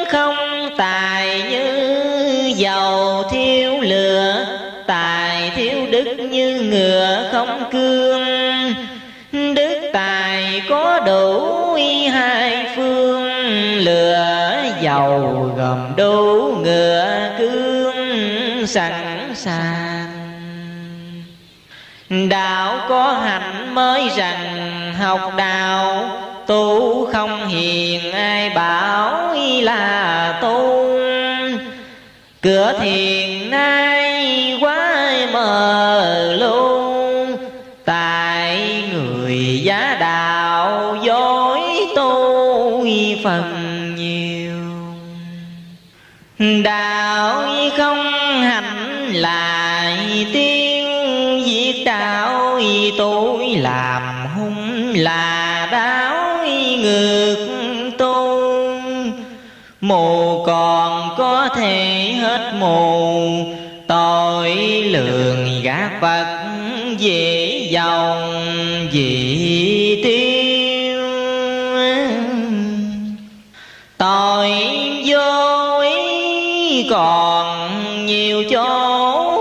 không tài như dầu thiếu lửa, tài thiếu đức như ngựa không cương. Đức tài có đủ dầu gồm đủ ngựa cương sẵn sàng. Đạo có hạnh mới rằng học đạo tu không hiền, ai bảo là tu cửa thiền nay quá mờ luôn, tại người giá đạo dối tu phần đạo không hành lại tiên giết đạo tôi làm hung là đáo ngược tu mù còn có thể hết mù, tội lường gạt phật dễ dòng dị còn nhiều chỗ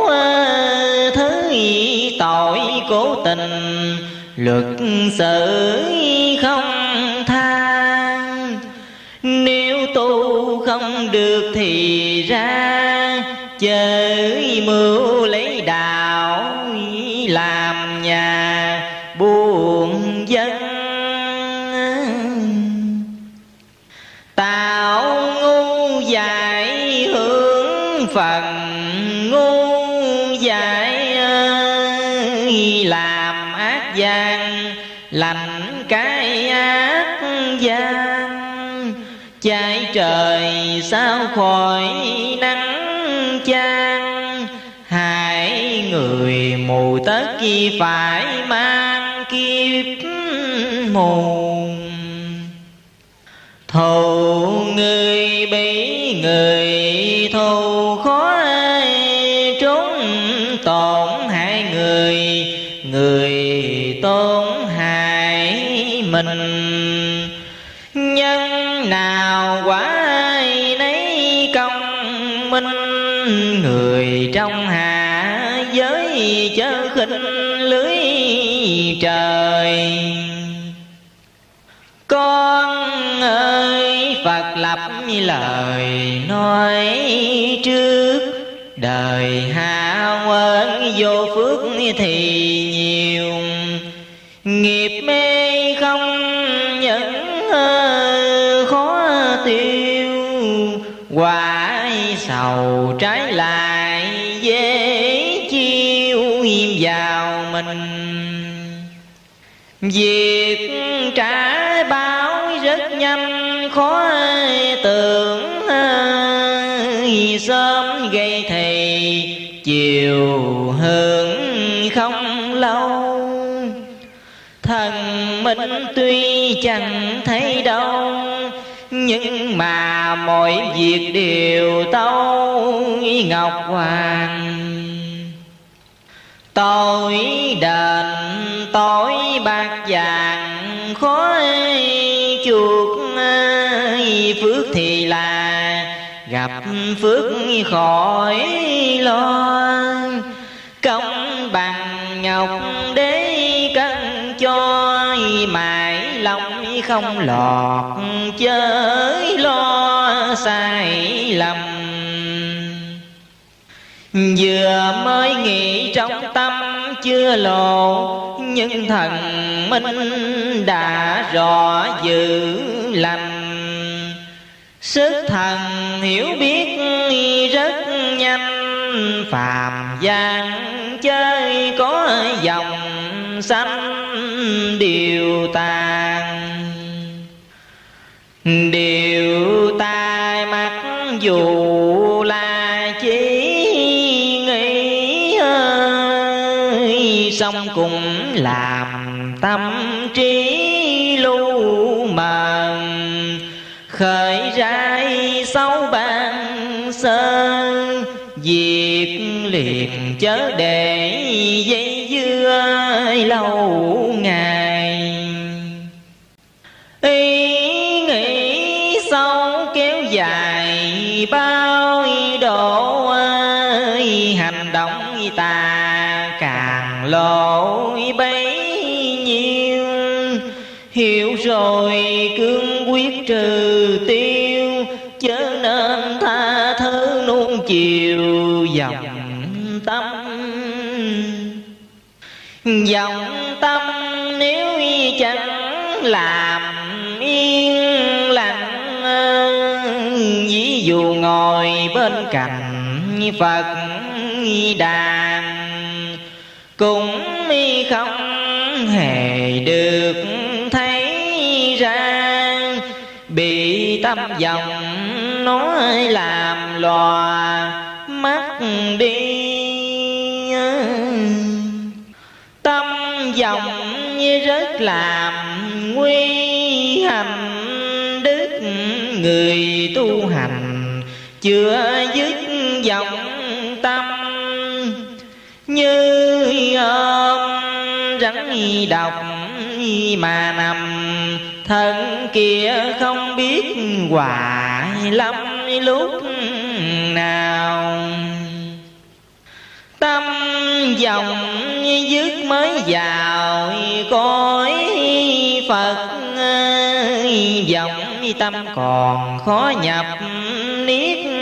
ờ, thứ tội cố tình, luật xử không tha. Nếu tu không được thì ra chơi mưa gian, chạy trời sao khỏi nắng chan hại người mù tất chi phải mang kiếp mù. Thù người bị người thù khó người trong hạ giới chớ khinh lưới trời. Con ơi, phật lập lời nói trước, đời hạ quên vô phước thì nhiều đầu trái lại dễ chiêu vào mình. Việc trả báo rất nhanh, khó tưởng Sớm gây thì chiều hưởng không lâu. Thần mình tuy chẳng thấy đâu nhưng mà mọi việc đều tâu Ngọc Hoàng. Tôi đền tối bạc vàng khó chuột phước thì là gặp phước khỏi lo. Công bằng ngọc không lọt chơi lo sai lầm. Vừa mới nghĩ trong tâm chưa lộ, Nhưng thần minh đã rõ dữ lành Sức thần hiểu biết rất nhanh, Phàm gian chơi có dòng xanh điều tàn. Điều tai mắt dù là chỉ nghĩ Xong cùng làm tâm trí lu mờ. Khởi rãi sáu ban sơ, diệt liền chớ để dây dưa lâu bao độ hành động ta càng lộ bấy nhiêu. Hiểu rồi, cương quyết trừ tiêu, chớ nên tha thứ nuông chiều dòng tâm. Dòng tâm nếu chẳng làm dù ngồi bên cạnh phật đàn, cũng không hề được thấy ra. Bị tâm dòng nói làm lòa mắt đi. Tâm dòng rất làm nguy hành đức người tu hành chưa dứt dòng tâm. Như ôm rắn độc mà nằm, thân kia không biết hoài lắm lúc nào. Tâm dòng dứt mới vào cõi phật, dòng tâm còn khó nhập niết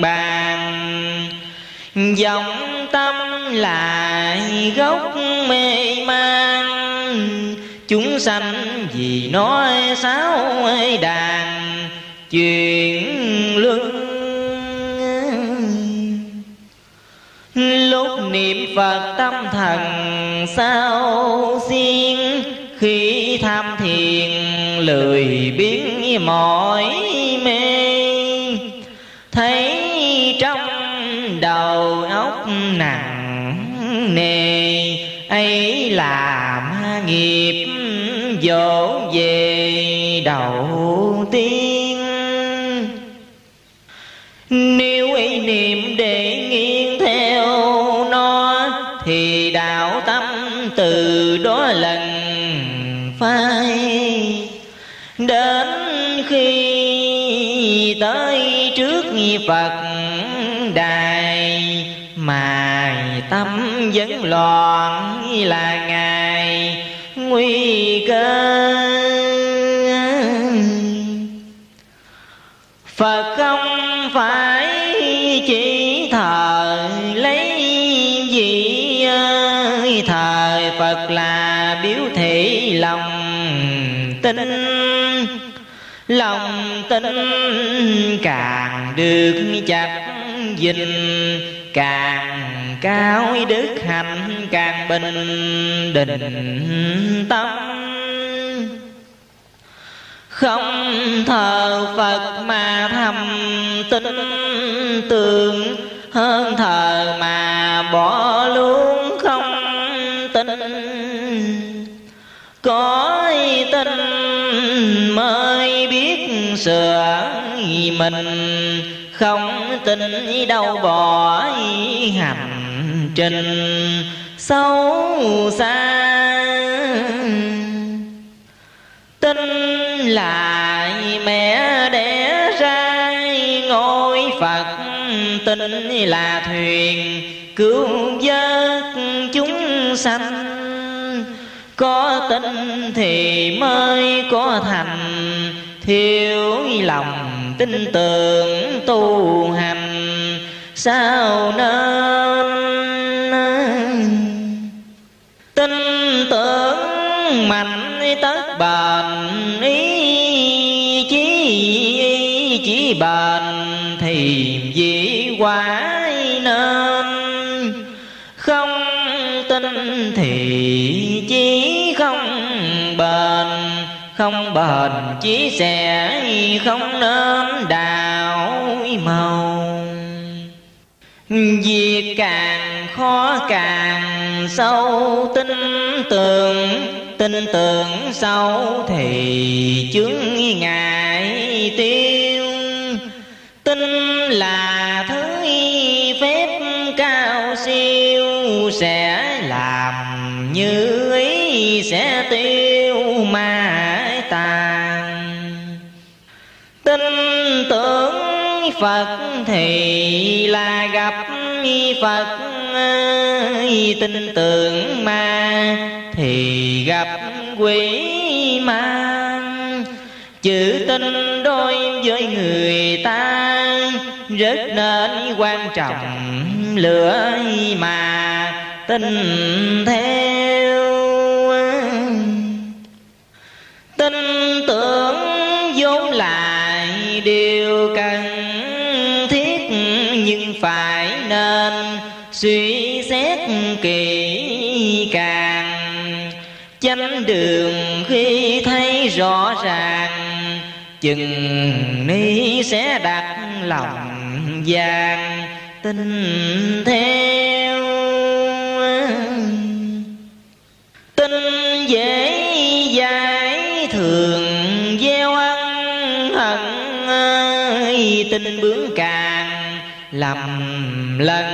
bàn. Dòng tâm là gốc mê man chúng sanh vì nói sáo đàn, chuyện luân niệm phật tâm thần sao xiên khi tham thiền lười biến mỏi mê. Đầu óc nặng nề, ấy là ma nghiệp dỗ về đầu tiên. Nếu ý niệm để nghiêng theo nó, thì đạo tâm từ đó lần phai. Đến khi tới trước phật đài. Mà tâm vẫn loạn là ngài, nguy cơ. Phật không phải chỉ thờ lấy gì thời phật là biểu thị lòng tin. Lòng tin càng được chặt gìn càng cao đức hạnh, càng bình định tâm. Không thờ phật mà thầm tin tưởng, hơn thờ mà bỏ luôn không tin. Có tin mới biết sửa mình không tin đâu bỏ hành trình sâu xa tin lại mẹ đẻ ra, ngôi phật tin là thuyền cứu vớt chúng sanh. Có tin thì mới có thành, thiếu lòng tin tưởng tu hành. Sao nên tin tưởng mạnh tất bền ý chí, chỉ bền thì dĩ quả nên. Không tin thì chí không bền không bền chí sẽ không nên đào màu. Việc càng khó càng sâu, tin tưởng tin tưởng sâu thì chướng ngại tiêu. Tin là thứ phép cao siêu, sẽ làm như ý, sẽ tiêu ma tàn tin tưởng phật thì là gặp phật. Tin tưởng ma thì gặp quỷ ma chữ tin đôi với người ta rất nên quan trọng lửa mà tin theo. Tin tưởng vốn lại điều cần thiết, nhưng phải nên suy xét kỹ càng. Chánh đường khi thấy rõ ràng, chừng ni sẽ đặt lòng vàng tin theo. Tin dễ dàng thường gieo ăn hận ơi tin bướng càng, lầm lẫn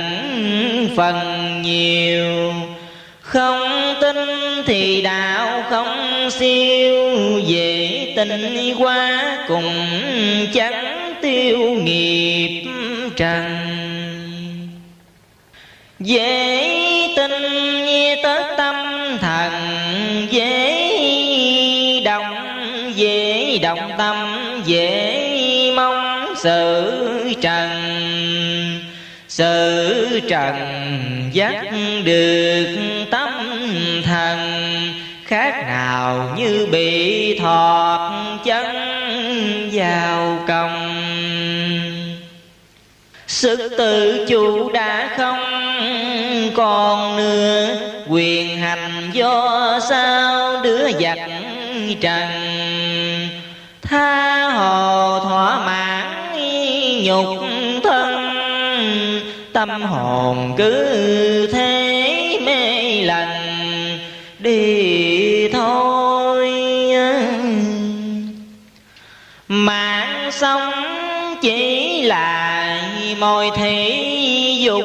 phần nhiều. Không tin thì đạo không siêu, dễ tình quá cùng chẳng tiêu nghiệp trần. Dễ tin như tất tâm thần, dễ động tâm dễ mong sự trần. Sự trần dắt được tâm thần, khác nào như bị thọt chân vào công sức tự chủ đã không còn nữa, quyền hành do sao đứa giặc trần tha hồ thỏa mãn nhục thân. Tâm hồn cứ thế mê lần đi thôi. Mạng sống chỉ là mồi thị dục,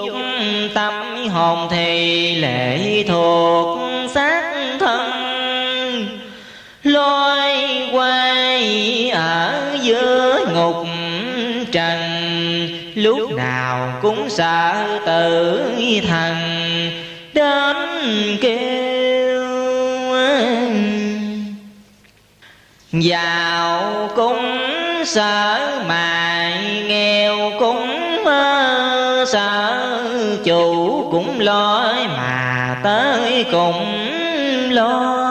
tâm hồn thì lệ thuộc xác ở giữa ngục trần, lúc nào cũng sợ tử thần đến kêu. Giàu cũng sợ mà nghèo cũng sợ chủ cũng lo mà tới cũng lo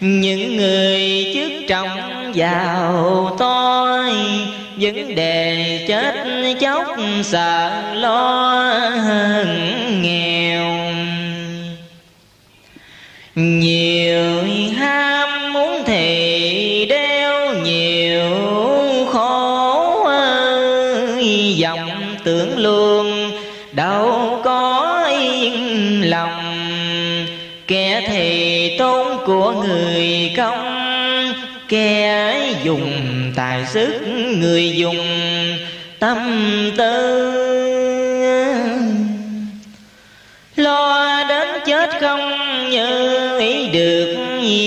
những người chức trọng giàu tôi. Vấn đề chết chóc sợ lo hơn nghèo. Nhiều ham muốn thì đeo nhiều khổ ơi dòng tưởng luôn. Đâu có yên lòng. Kẻ thì tốn của người công kẻ dùng tài sức người dùng tâm tư. Lo đến chết không như ý được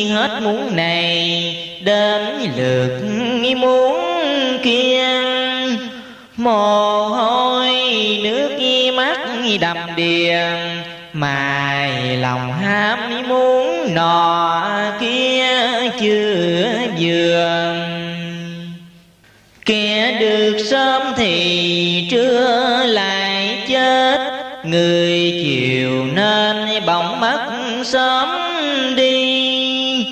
hết muốn này, đến lượt muốn kia. Mồ hôi nước mắt đầm đìa, mài lòng ham muốn nọ kia chưa vừa thì trưa lại chết. Người chiều nên bỗng mất sớm đi.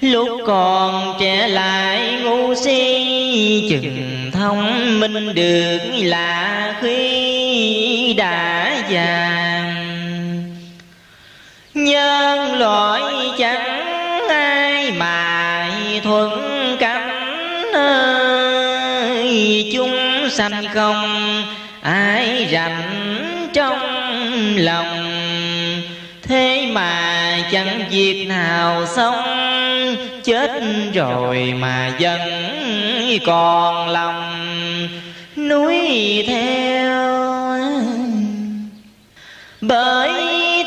Lúc còn trẻ lại ngu si, chừng thông minh được là khi đã già. Nhân loại chẳng ai mà thuận sanh không? Ai rành trong lòng? Thế mà chẳng việc nào xong chết rồi mà vẫn còn lòng. Núi theo, bởi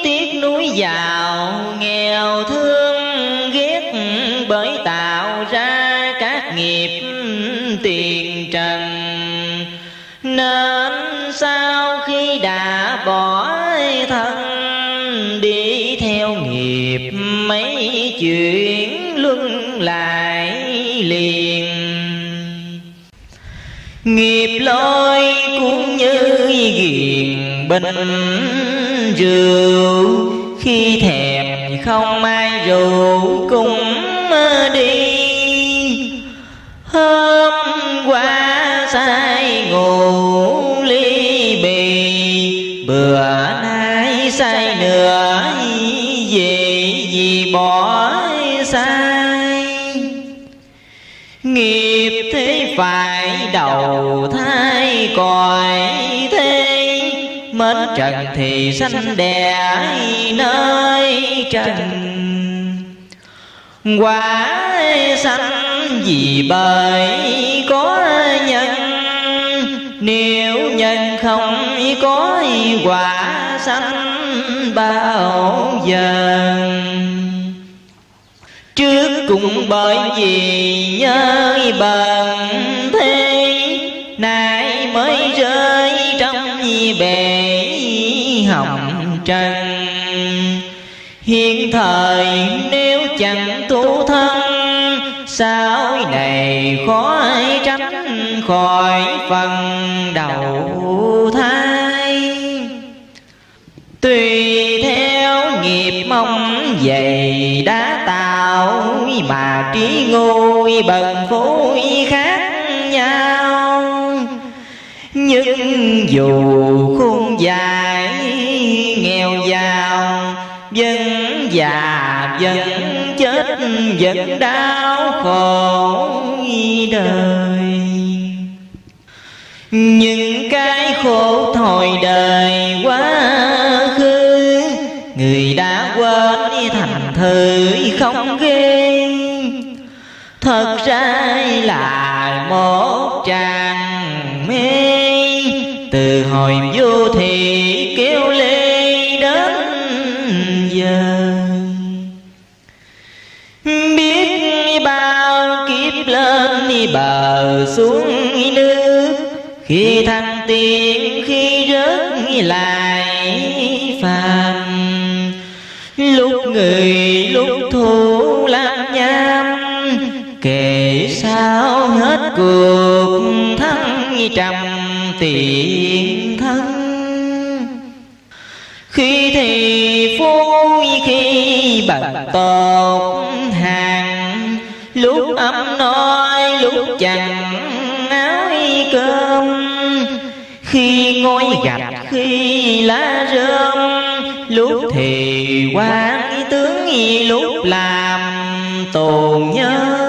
tiếc núi giàu, nghèo thương ghét bởi tạo đã bỏ thân đi theo nghiệp, mấy chuyện luân lại liền. Nghiệp lôi cũng như ghiền bình rượu, khi thèm không ai rượu cũng đi say nữa về vì bỏ sai. Nghiệp thế phải đầu thai còi thế. Mến trần thì sanh đẻ nơi trần. Quả sanh vì bởi có nhân. Nếu nhân không có quả sanh bao giờ trước cũng bởi vì nhớ bằng thế, nay mới rơi trong bể hồng trần. Hiện thời nếu chẳng tu thân, sao này khó tránh khỏi phần đầu mong về đã tạo mà trí ngôi bần phối khác nhau. Nhưng dù khôn dài, nghèo giàu, vẫn già, vẫn chết, vẫn đau khổ đời. Những cái khổ thời đời quá thời thử không ghê thật ra là một chàng mê. Từ hồi vô thị kêu lê đến giờ. Biết bao kiếp lên bờ xuống nước. Khi thăng tiên khi rớt lại phàm. Lúc người cược thắng cuộc trầm tiền thân. Khi thì vui khi bận tột hàng, lúc ấm nói, lúc chẳng áo cơm. Khi ngôi gạch khi lá rơm, lúc thì quan tướng, lúc làm tù nhân.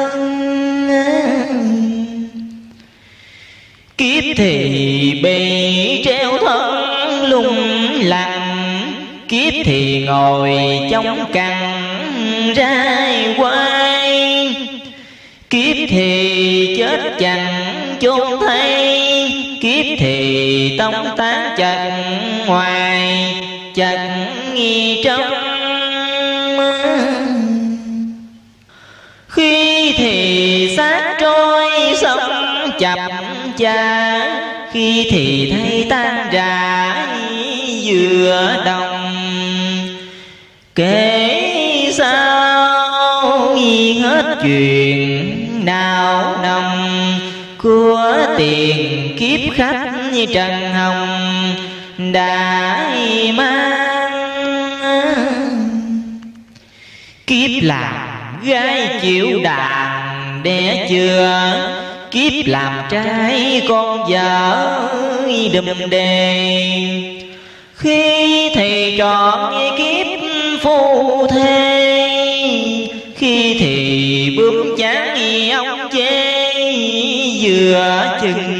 Thì bị treo thân lung lặng kiếp thì ngồi trong căn rai quay. Kiếp thì chết chẳng chôn thấy kiếp thì tông tán chặt ngoài chặt nghi trong khi thì xác trôi sông chập cha. Khi thì thấy tan rã giữa đồng. Kể sao hết chuyện nào nồng? Của tiền kiếp khách như trần hồng đã mang. Kiếp làm gái chịu đàn đẻ chưa kiếp làm trai con vợ đùm đề khi thầy trọn kiếp phu thê, khi thì bướm chán ông chê vừa chừng.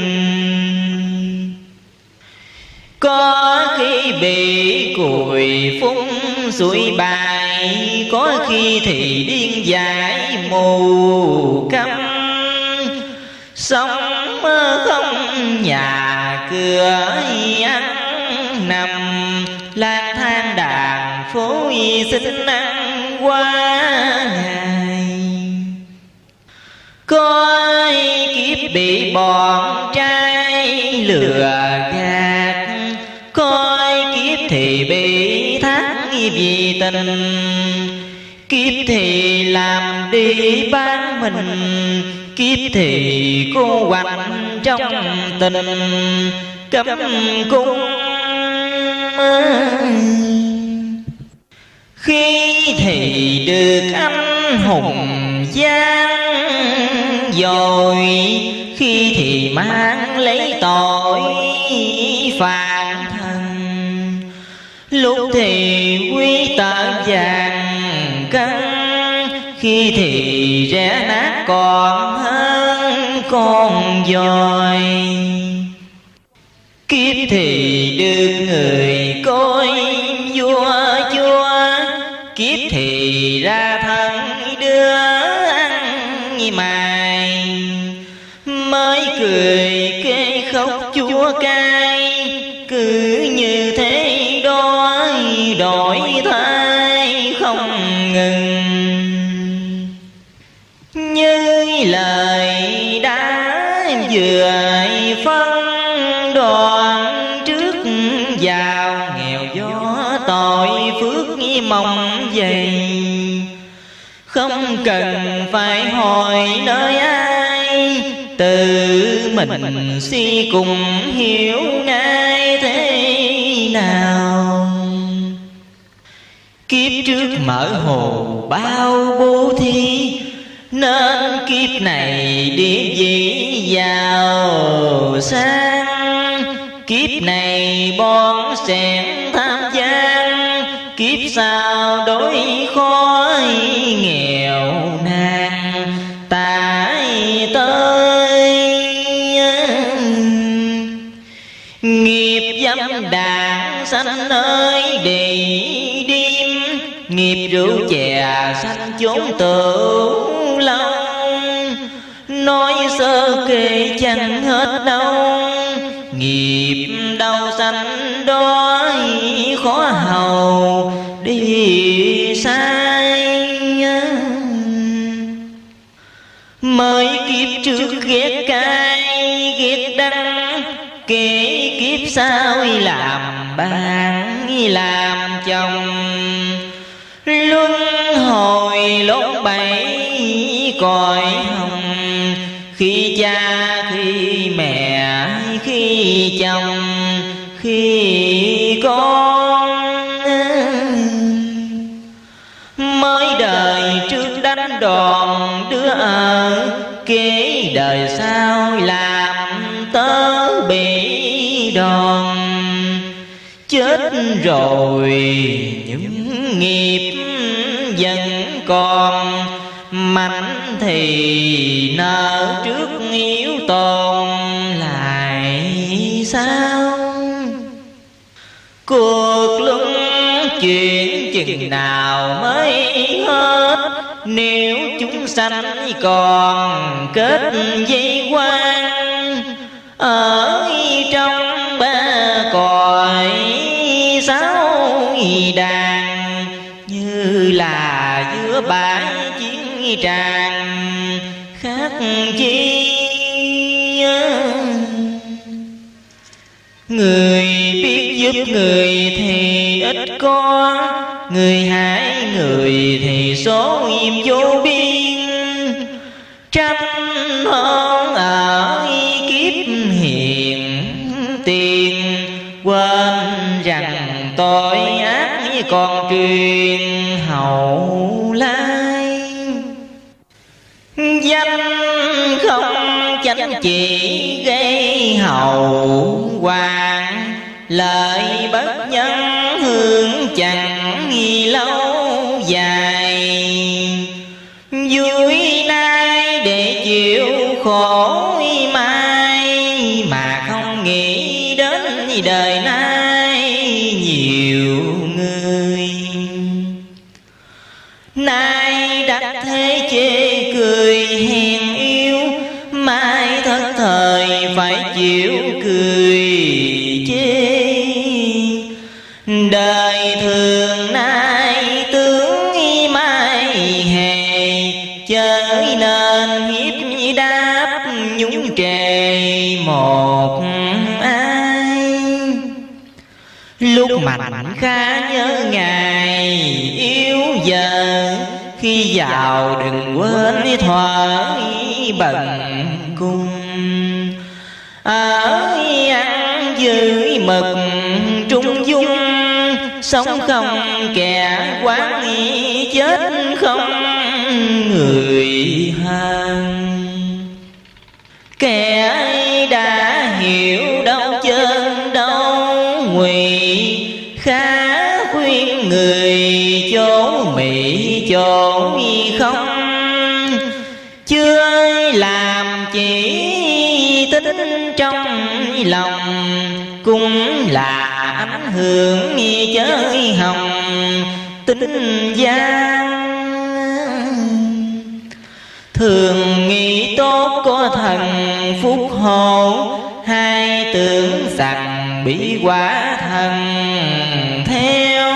Có khi bị cùi phúng suối bài, có khi thì điên dại mù câm sống không nhà cửa ăn nằm. Lang thang đàn phố xin ăn qua ngày. Coi kiếp bị bọn trai lừa gạt? Coi kiếp thì bị thác vì tình? Kiếp thì làm đi bán mình kiếp thì cô quạnh trong tình cấm cung khi thì được anh hùng gian rồi khi thì mang lấy tội phàn thần. Lúc thì quy tận vàng cân khi thì rẽ nát còn hơn con voi kiếp thì được người coi vua không cần phải hỏi nơi ai? Tự mình si cùng hiểu ngay thế nào? Kiếp trước mở hồ bao bố thí, nên kiếp này đi dĩ giàu sang. Kiếp này bon sẻn tham gian, kiếp sau đối khói nghèo. Sanh nơi đi đêm nghiệp rượu chè sanh chốn tử lâu. Nói sơ kê chẳng hết đâu, nghiệp đau sanh đói khó hầu, đi sai mới kiếp trước ghét cay, ghét đắng, kể kiếp sau làm bạn làm chồng. Luân hồi lốt bảy cõi hồng. Khi cha, khi mẹ, khi chồng, khi con. Mới đời trước đánh đòn đứa ở kế đời sau làm tớ bị đòn chết rồi, những nghiệp vẫn còn. Mạnh thì nợ trước yếu tồn lại sao? Cuộc luân chuyển chừng nào mới hết? Nếu chúng sanh còn kết dây quan, ở bản chiến tràng. Khác chi người biết giúp người thì ít có. Người hại người thì số im vô biên. Trăm hơn ở kiếp hiền tiền. Quên rằng tội con truyền hậu lai. Danh không chánh chỉ gây hậu hoàng lợi bất nhân hương chẳng lâu dài. Vui nay để chịu khổ mai mà không nghĩ đến đời vào, đừng quên thỏa bận cung ở ăn dưới mực trung dung sống không kẻ quán chết không người hàng. Kẻ đã hiểu đâu chân đâu nguy khá khuyên người, chỗ mỹ, chỗ không? Chưa làm chỉ tính trong lòng, cũng là ảnh hưởng chơi hồng tính gian. Thường nghĩ tốt có thần phúc hộ, hai tưởng rằng bị quả thần theo.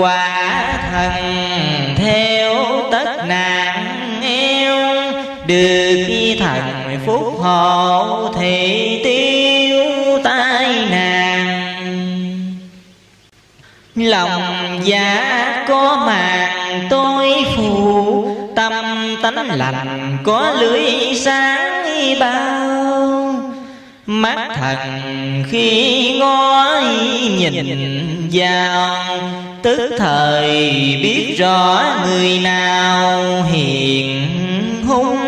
Quả thần tất nạn eo được thần phúc hộ thì tiêu tai nạn. Lòng dạ có màng tôi phù tâm tánh lành có lưới sáng bao. Mắt thần khi ngó nhìn vào tức thời biết rõ người nào hiền hung.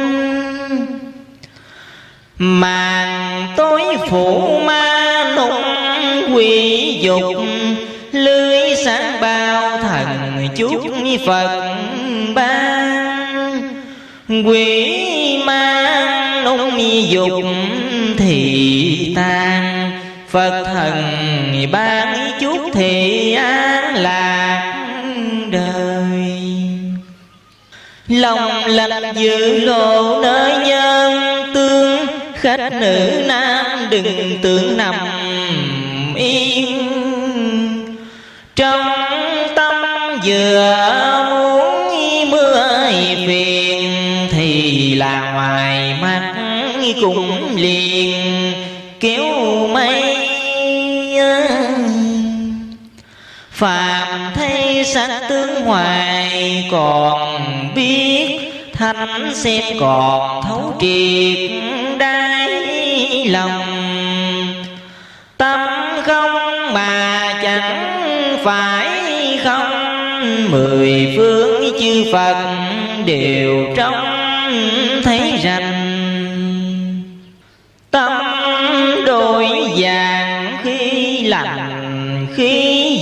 Màn tối phủ ma nung quỷ dục, lưới sáng bao thần chúc phật ban. Quỷ ma nung dục thì tan, phật thần ban chút thì an lạc đời. Lòng lành giữ lộ nơi nhân tương, khách nữ nam đừng tưởng nằm yên trong tâm vừa muốn mưa phiền thì là ngoài mắt cũng liền. Phàm thấy sắc tướng hoài còn biết Thanh xem còn thấu triệt đáy lòng. Tâm không mà chẳng phải không, mười phương chư phật đều trong thấy rằng tâm đổi già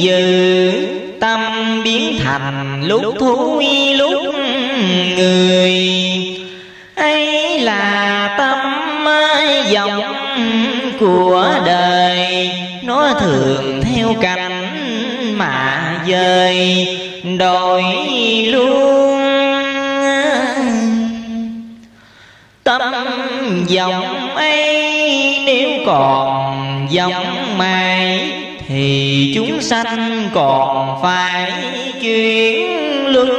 khi tâm biến thành lúc thúi lúc người. Ấy là tâm dòng của đời, nó thường theo cảnh mà dời, đổi luôn. Tâm dòng ấy, nếu còn dòng mày thì chúng sanh còn phải chuyển luân.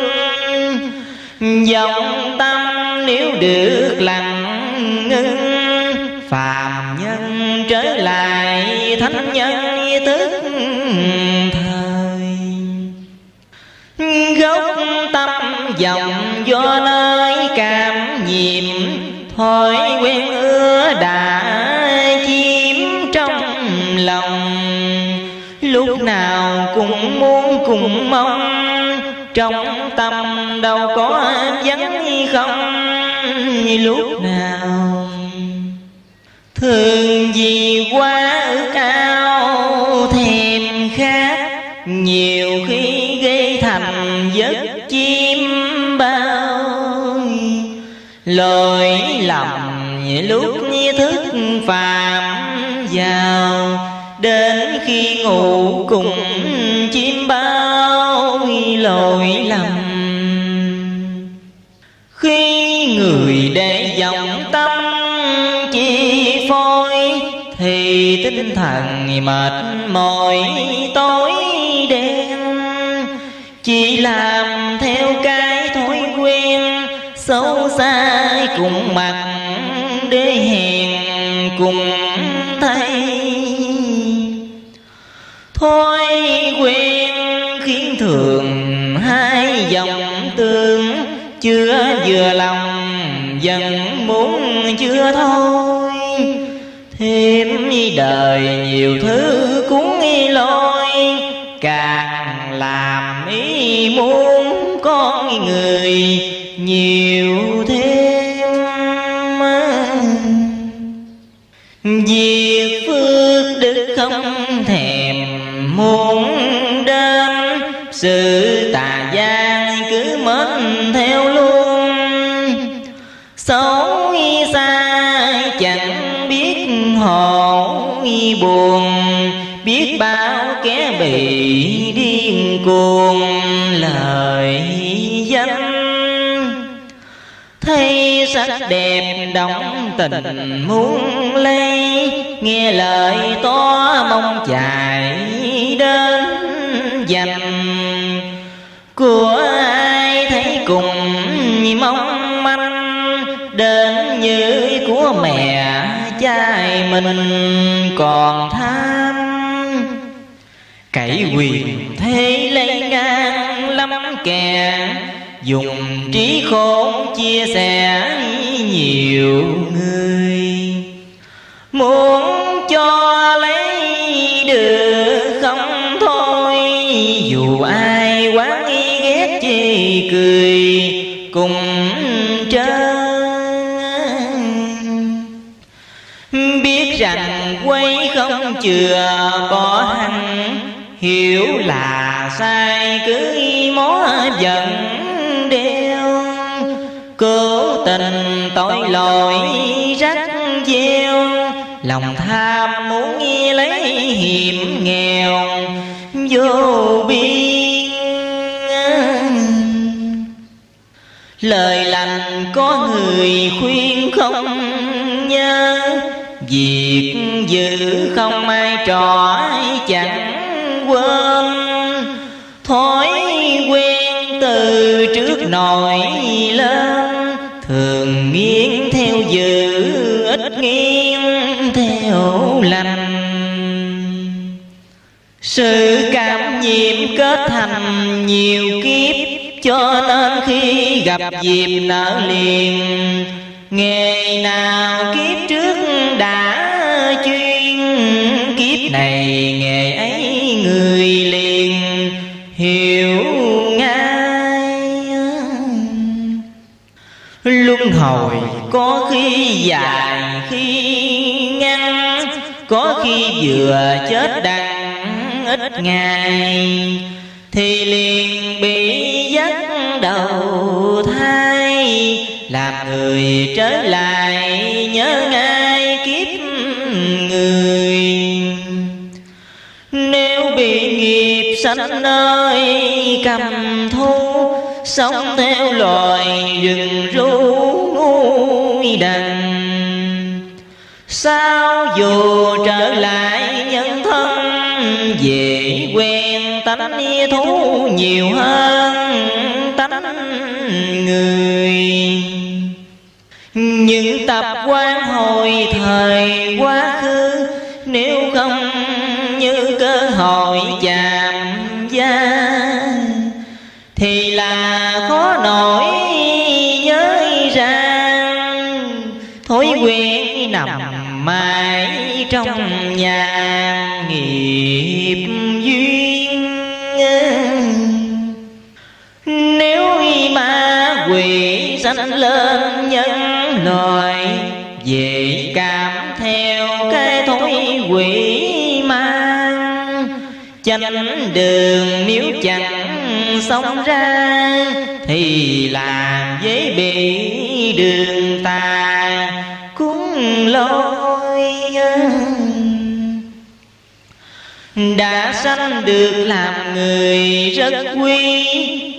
Dòng tâm nếu được lặng ngưng, phàm nhân trở lại thánh nhân tức thời. Gốc tâm dòng do nơi cảm nhiệm thói quen ưa đà cùng mong. Trong tâm đâu có vắng không lúc nào. Thường vì quá ước ao thèm khát. Nhiều khi gây thành giấc chim bao. Lỗi lầm lúc như thức phàm vào. Đến khi ngủ cùng thì thần mệt mỏi tối đen. Chỉ làm theo cái thói quen, xấu xa cùng mặt để hèn cùng thay. Thói quen khiến thường hai dòng tương, chưa vừa lòng dần muốn chưa thôi đời nhiều thứ cũng nghi lôi. Càng làm ý muốn con người nhiều cuồng lời danh thấy sắc đẹp đóng tình muốn lấy, nghe lời to mong chạy đến dành. Của ai thấy cùng mong manh, đến như của mẹ trai mình còn tha cậy quyền thế lấy ngang lắm kẻ dùng trí khôn chia sẻ nhiều người. Muốn cho lấy được không thôi dù ai quán y ghét chê cười cùng trơn biết rằng quay không chừa là sai cưới mó giận đeo cố tình tội lỗi rắc gieo lòng tham muốn lấy hiểm nghèo. Vô biên. Lời lành có người khuyên không nhớ. Việc giữ không ai trỏ, chẳng quên. Nổi lên thường nghiêng theo dữ ít nghiêng theo lành. Sự cảm nhiệm kết thành nhiều kiếp, cho nên khi gặp dịp nở liền, Ngày nào kiếp trước đã có khi dài, khi ngắn, Có khi vừa chết đặng ít ngày. Thì liền bị dắt đầu thai làm người trở lại nhớ ngay kiếp người. Nếu bị nghiệp sanh nơi cầm thôi sống theo loài rừng ru nuôi đàn. Sao dù trở lại nhân thân, về quen tánh thú nhiều hơn tánh người. Những tập quan hồi thời quá khứ, nếu không như cơ hội chạm gia thì là trong nhà nghiệp duyên. Nếu ma quỷ sanh lên nhân loại về cảm theo cái thói quỷ mang. Chánh đường nếu chẳng sống ra, thì làm dễ bị đường tà. Cúng lôi đã sanh được làm người rất quý,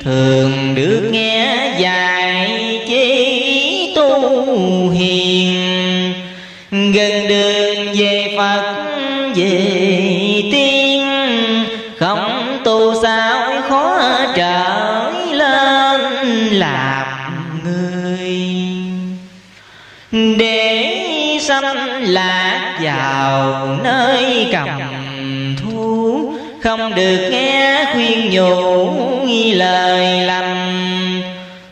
thường được nghe dạy chỉ tu hiền. Gần đường về phật, về tiên, không tu sao khó trở lên làm người. Để sanh lạc vào nơi cầm không được nghe khuyên nhủ lời lầm.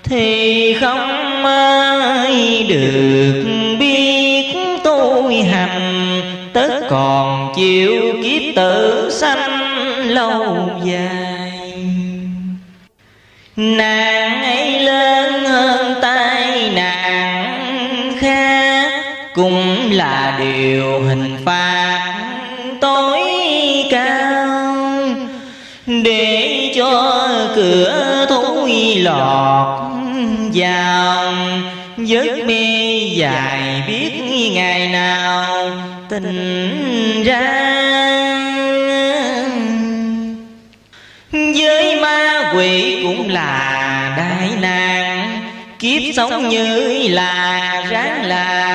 Thì không ai được biết tôi hành tất còn chịu kiếp tử sanh lâu dài. Nàng ấy lớn hơn tai nạn khác, cũng là điều hình cửa thối lọt vào. Giấc mê dài biết ngày nào tình ra. Với ma quỷ cũng là đại nạn, kiếp sống như là ráng là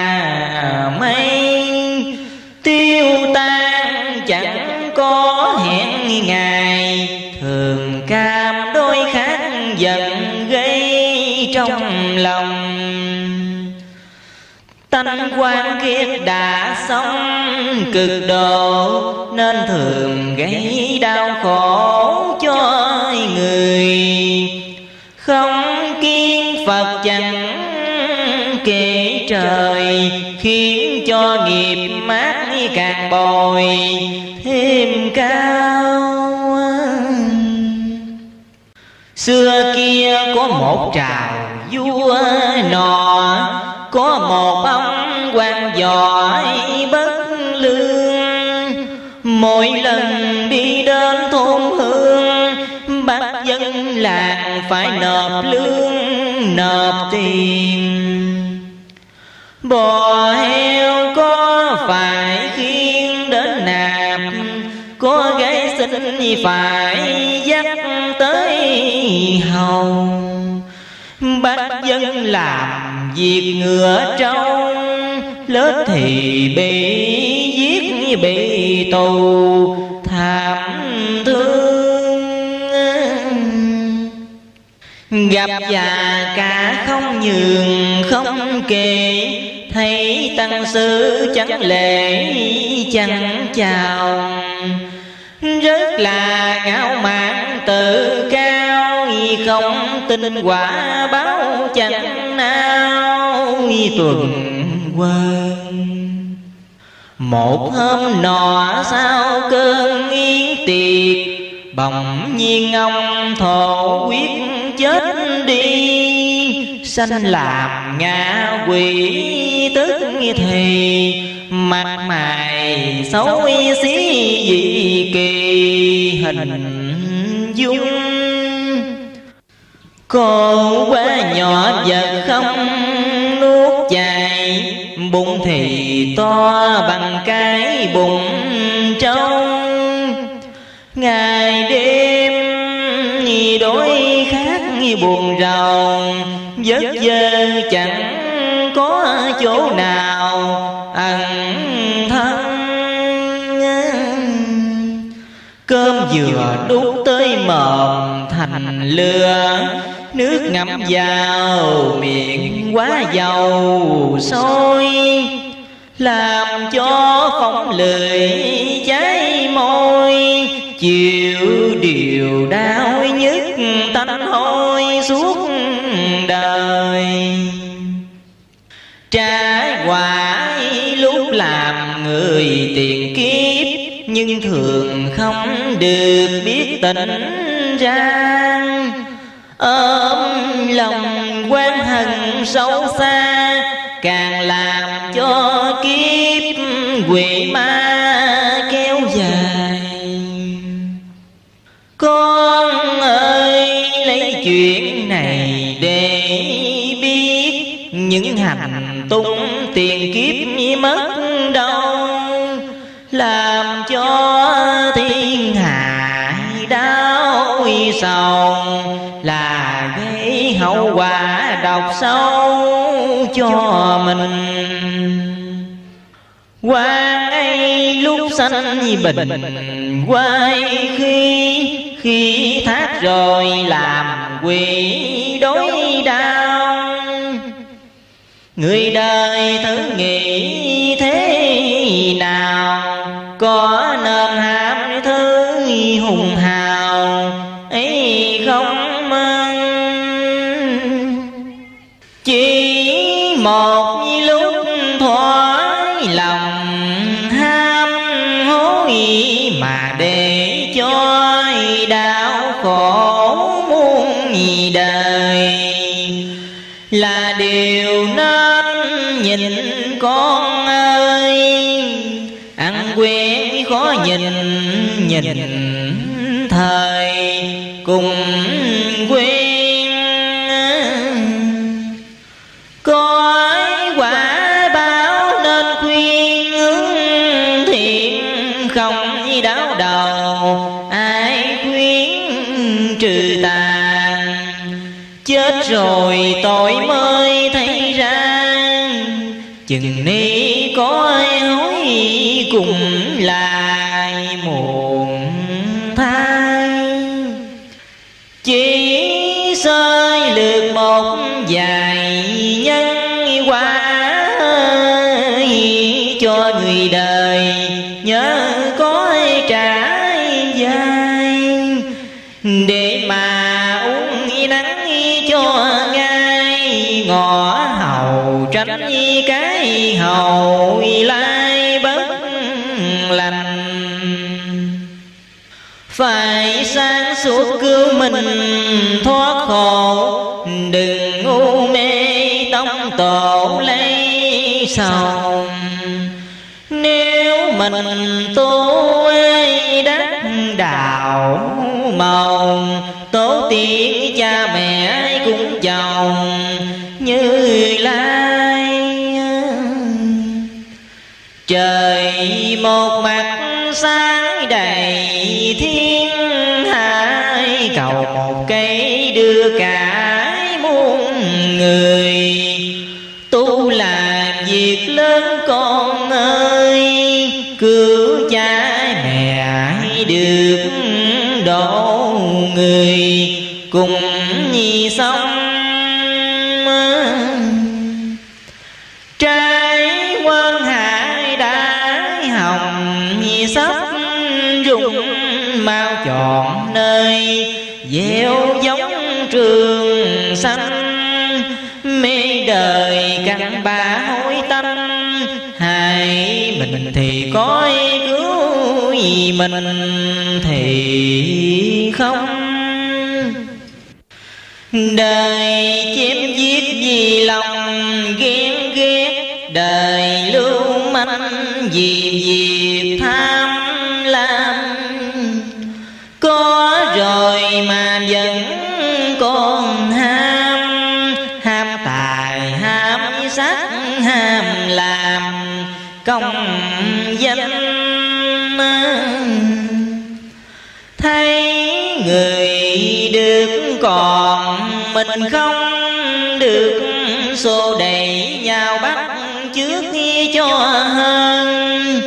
kiết đã sống, cực độ nên thường gây đau khổ cho người. Không kiên phật chẳng kể trời, khiến cho nghiệp mát càng bồi thêm cao. Xưa kia có một trào vua nọ, có một ông quan giỏi bất lương. Mỗi lần đi đến thôn hương phải nộp lương, nộp tiền. Bò heo có phải khiên đến nạp, có gái xinh phải dắt tới hầu. Bác dân làm việc ngựa trâu lết thì bị giết bị tù, thảm thương. Gặp già cả không nhường, không kề, thấy tăng sư chẳng lễ, chẳng chào. Rất là ngạo mạn tự cao, không tin quả báo chẳng nào. Tuần quan một hôm nọ sau cơn yên tiệc, bỗng nhiên ông thổ quyết chết đi. Sanh làm ngã quỷ tức thì, mặt mày xấu xí dị kỳ, hình dung. Cô quá nhỏ vật không nuốt chài bụng thì to bằng cái bụng trâu. Ngày đêm đối khác buồn rầu vất vơ chẳng có chỗ nào ẩn thân. Cơm vừa đút tới mồm thành lửa nước ngập vào miệng quá dầu sôi làm cho phong lười cháy môi. Chịu điều đau nhất tánh hôi suốt đời. Trái quả lúc làm người tiền kiếp nhưng thường không được biết tỉnh ra ôm lòng quan hận sâu xa càng làm quả đọc sâu cho mình. Quan ấy lúc sanh bình quay khi khi thác rồi làm quỷ đối đau. Người đời thử nghĩ thế nào? Có điều nên nhìn con ơi. Ăn quen khó nhìn nhìn thời cùng chừng ni có ai hối cùng suốt cứu mình, thoát khổ. Đừng ngu mê tâm tổ lấy sầu. Nếu mình tu ấy đắc đạo màu, tổ tiên cha mẹ cũng chồng mình thì không. Đời chém giết vì lòng ghen ghét đời lưu manh vì mình không được xô đẩy nhau bắt trước cho hơn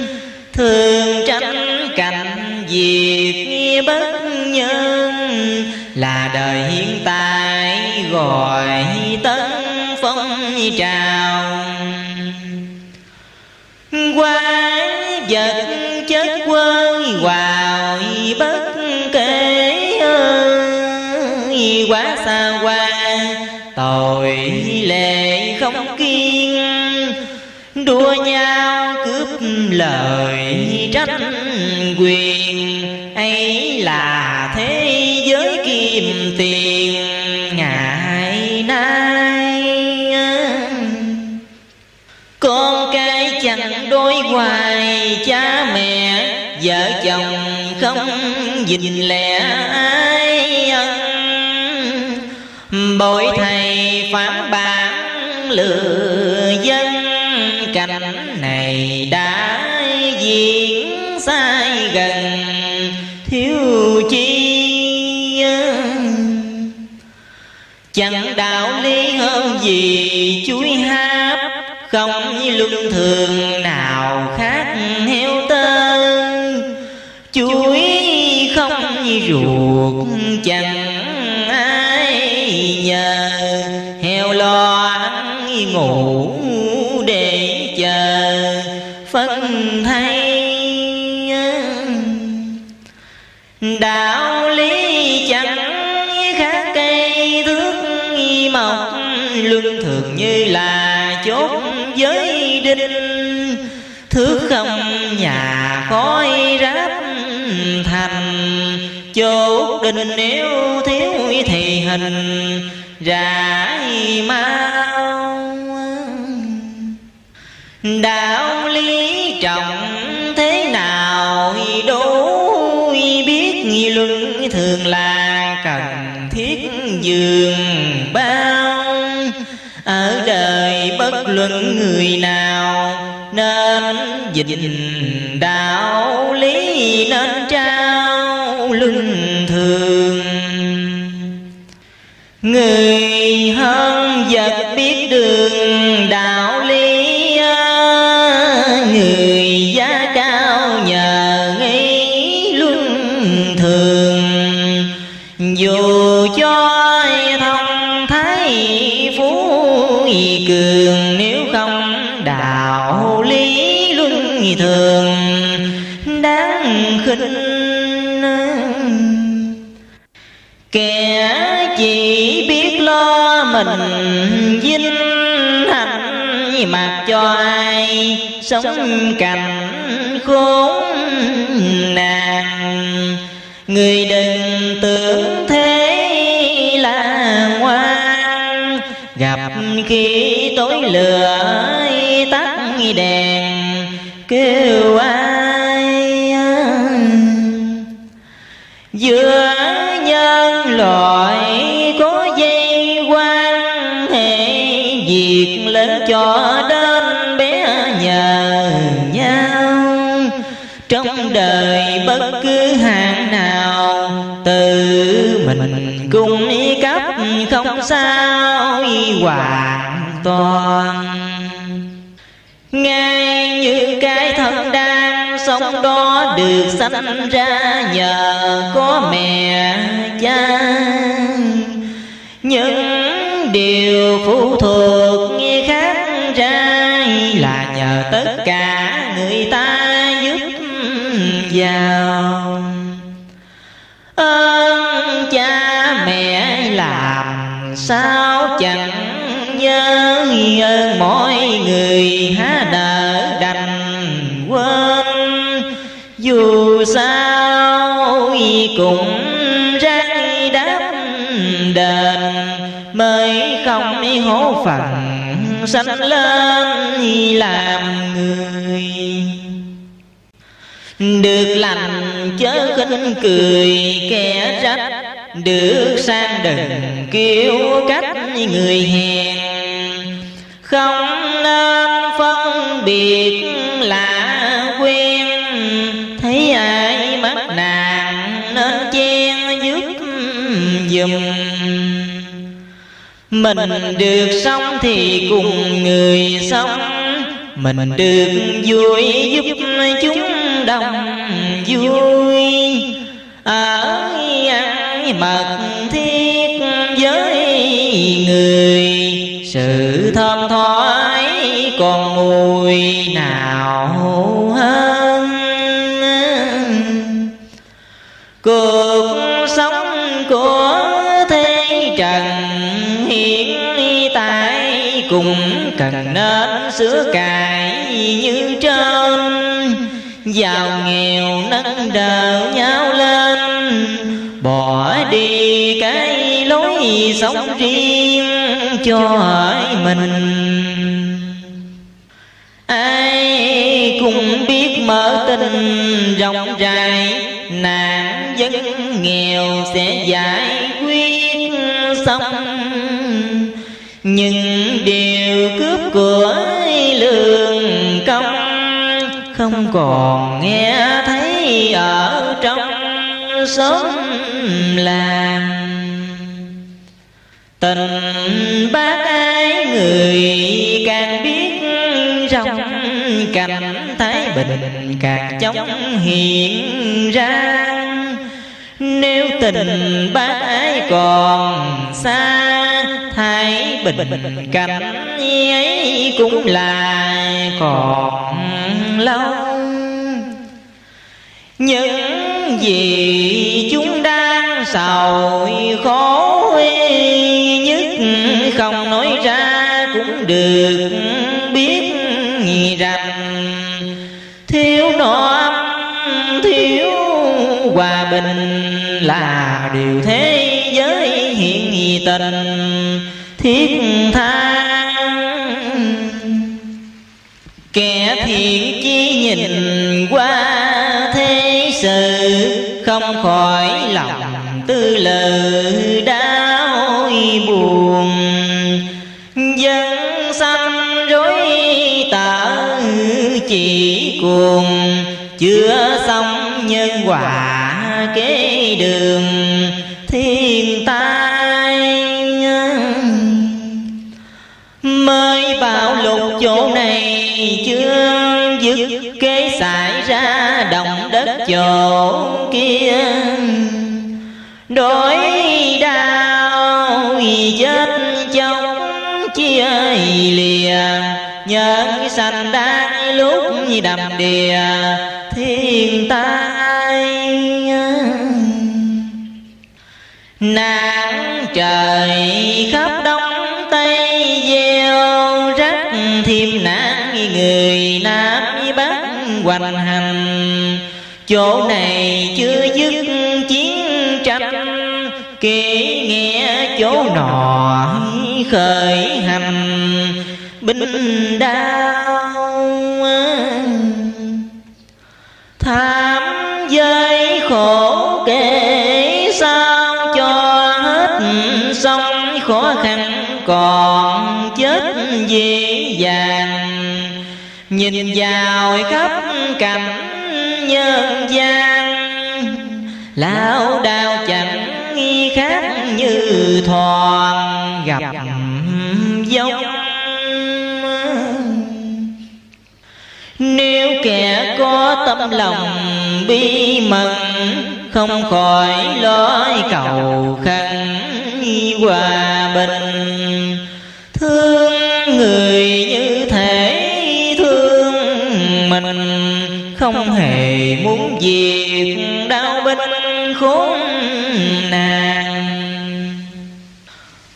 thường tránh cảnh việc bất nhân là đời hiện tại gọi tấn phong trào. Đua nhau cướp lời tranh quyền. Ấy là thế giới kim tiền, ngày nay. Con cái chẳng đôi hoài, cha mẹ, vợ chồng không dình lẻ ai. Ân bội thầy phán bản lừa lý gì chuối háp? Không luân thường nào khác heo tơ. Chuối không ruột chẳng ai nhờ. Chốt đình nếu thiếu thì hình rải mau. Đạo lý trọng thế nào đối biết luân thường là cần thiết dường bao. Ở đời bất luận người nào nên dịch đạo lý nên mình vinh hạnh mặc cho ai sống cảnh khốn nạn. Người đừng tưởng thế là ngoan, gặp khi tối lửa tắt đèn. Được sanh ra nhờ có mẹ cha. Những điều phụ thuộc khác ra là nhờ tất cả người ta giúp vào ơn cha mẹ làm sao hổ phần sanh lên làm người. Được lành chớ khinh cười kẻ trách. Được sang đừng kêu cách người hèn. Không nên phân biệt là quen. Thấy ai mắc nạn nên chen giúp dùm mình được sống thì cùng người sống. Mình được vui giúp chúng đồng vui. Ở ăn mật thiết với người? Sự thơm sửa cải như trên. Giàu nghèo nâng đỡ nhau lên, bỏ đi cái lối sống riêng cho mình. Ai cũng biết mở tình rộng rãi, nạn dân nghèo sẽ giải quyết xong. Nhưng điều cướp của lương công không còn nghe thấy ở trong xóm làng. Tình bác ái người càng biết rộng, cảnh thái bình càng chóng hiện ra. Nếu tình bác ái còn xa thái bình cảnh ấy cũng là còn lâu. Những gì chúng đang sầu khổ nhất không nói ra cũng được biết rằng thiếu nó thiếu hòa bình là điều thế tình thiết tha kẻ thiện chi nhìn qua thế sự, không khỏi lòng tư lự đau buồn. Dân xanh rối tở chỉ cuồng, chưa xong nhân quả kế đường. Chỗ kia. Đổi đau chết chóng chia lìa nhân sanh đang lúc đầm đìa, thiên tai. Nạn trời khắp đông tây gieo, rắc thêm nạn người nam bắc hoành hành chỗ này chưa dứt chiến tranh. Kể nghe chỗ nọ khởi hành. Binh đao tham giới khổ kể sao cho hết xong khó khăn, còn chết dễ dàng. Nhìn vào khắp cảnh nhân gian. Lão đào chẳng khác như thoàn, gặp giống. Nếu kẻ có tâm lòng bi mẫn, không khỏi lối cầu khăn hòa bình.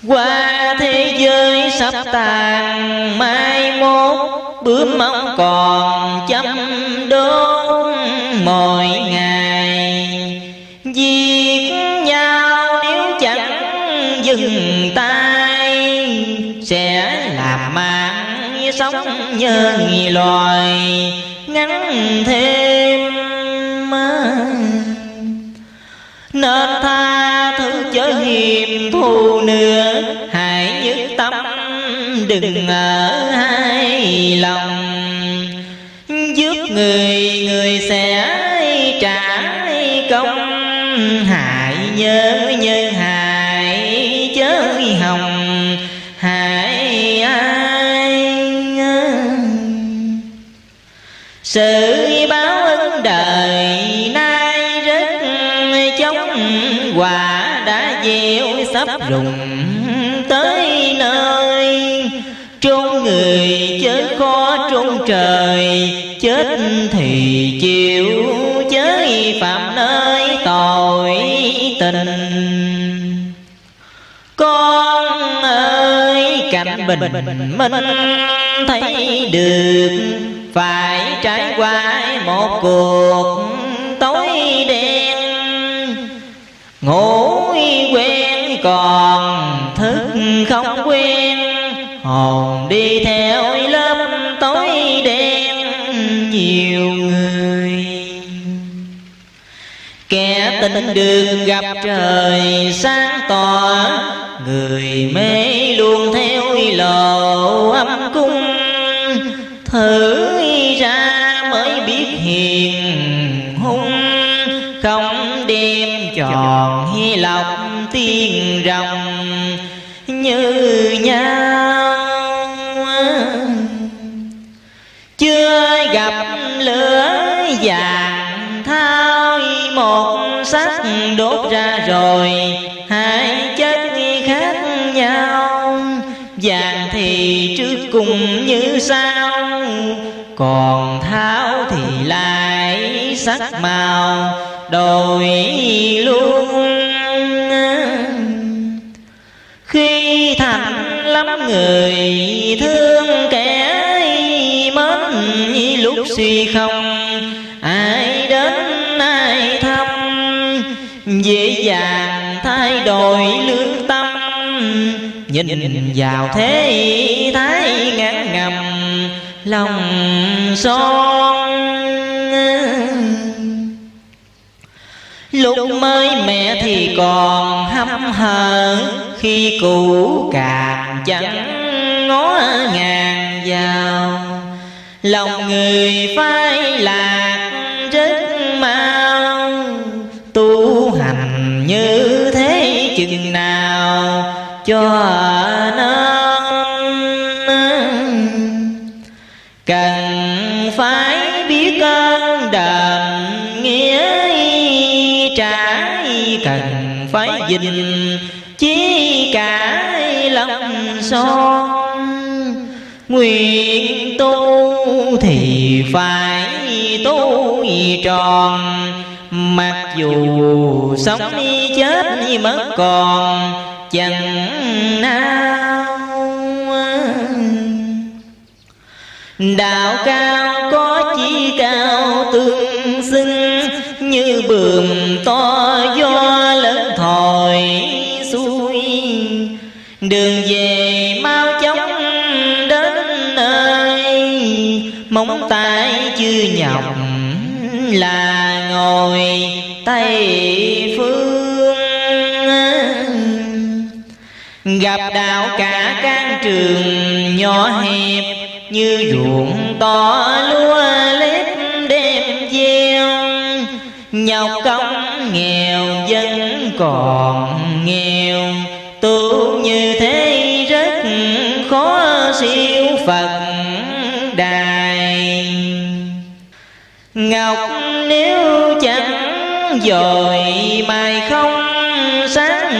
Qua thế giới sắp tàn, mai mốt bướm mong còn chăm đốt mỗi ngày. Giết nhau nếu chẳng dừng tay, sẽ làm mạng sống nhân loài, ngắn thêm nên tha thứ chớ hiềm thù đừng à, ở hai lòng. Giúp người người sẽ trả công. Hại nhớ như hại chớ hồng hại ai sự báo ứng đời nay rất chóng. Quả đã gieo sắp rụng. Người chết khó trung trời, chết thì chịu. Chới phạm nơi tội tình. Con ơi, cảnh bình minh, thấy được phải trải qua một cuộc tối đen. Ngủ quen còn thức không quen hồn đi theo lớp tối đen, nhiều người. Kẻ tình đường gặp trời sáng tỏ, người mê luôn theo lộ âm cung. Thử ra mới biết hiền hung không đem tròn hy lọc tiên rồng. Như nhau vàng thao một sắc đốt ra rồi, hai chất khác nhau. Vàng thì trước cùng như sao còn tháo thì lại sắc màu đổi luôn. Khi thành lắm người, thương kẻ mến lúc suy không dàng thay đổi lương tâm. Nhìn vào thế thái ngán ngầm, lòng son. Lúc mới mẹ thì còn hăm hở, khi cũ càng chẳng ngó ngàn vào. Lòng người phai là cho nên cần phải biết ơn đền nghĩa trả cần phải gìn chí cả lòng son. Nguyện tu thì phải tu tròn, mặc dù sống đi chết mất còn chẳng nào? Đạo cao có chi cao tương xưng như bường to do lớn thổi xuôi. Đường về mau chóng đến nơi, móng tay chưa nhọc là ngồi tay gặp đạo cả can trường nhỏ hẹp, như ruộng to lúa lép đêm gieo. Nhọc công nghèo dân còn nghèo, tu như thế rất khó siêu phật đài. Ngọc nếu chẳng dồi, mai không sáng,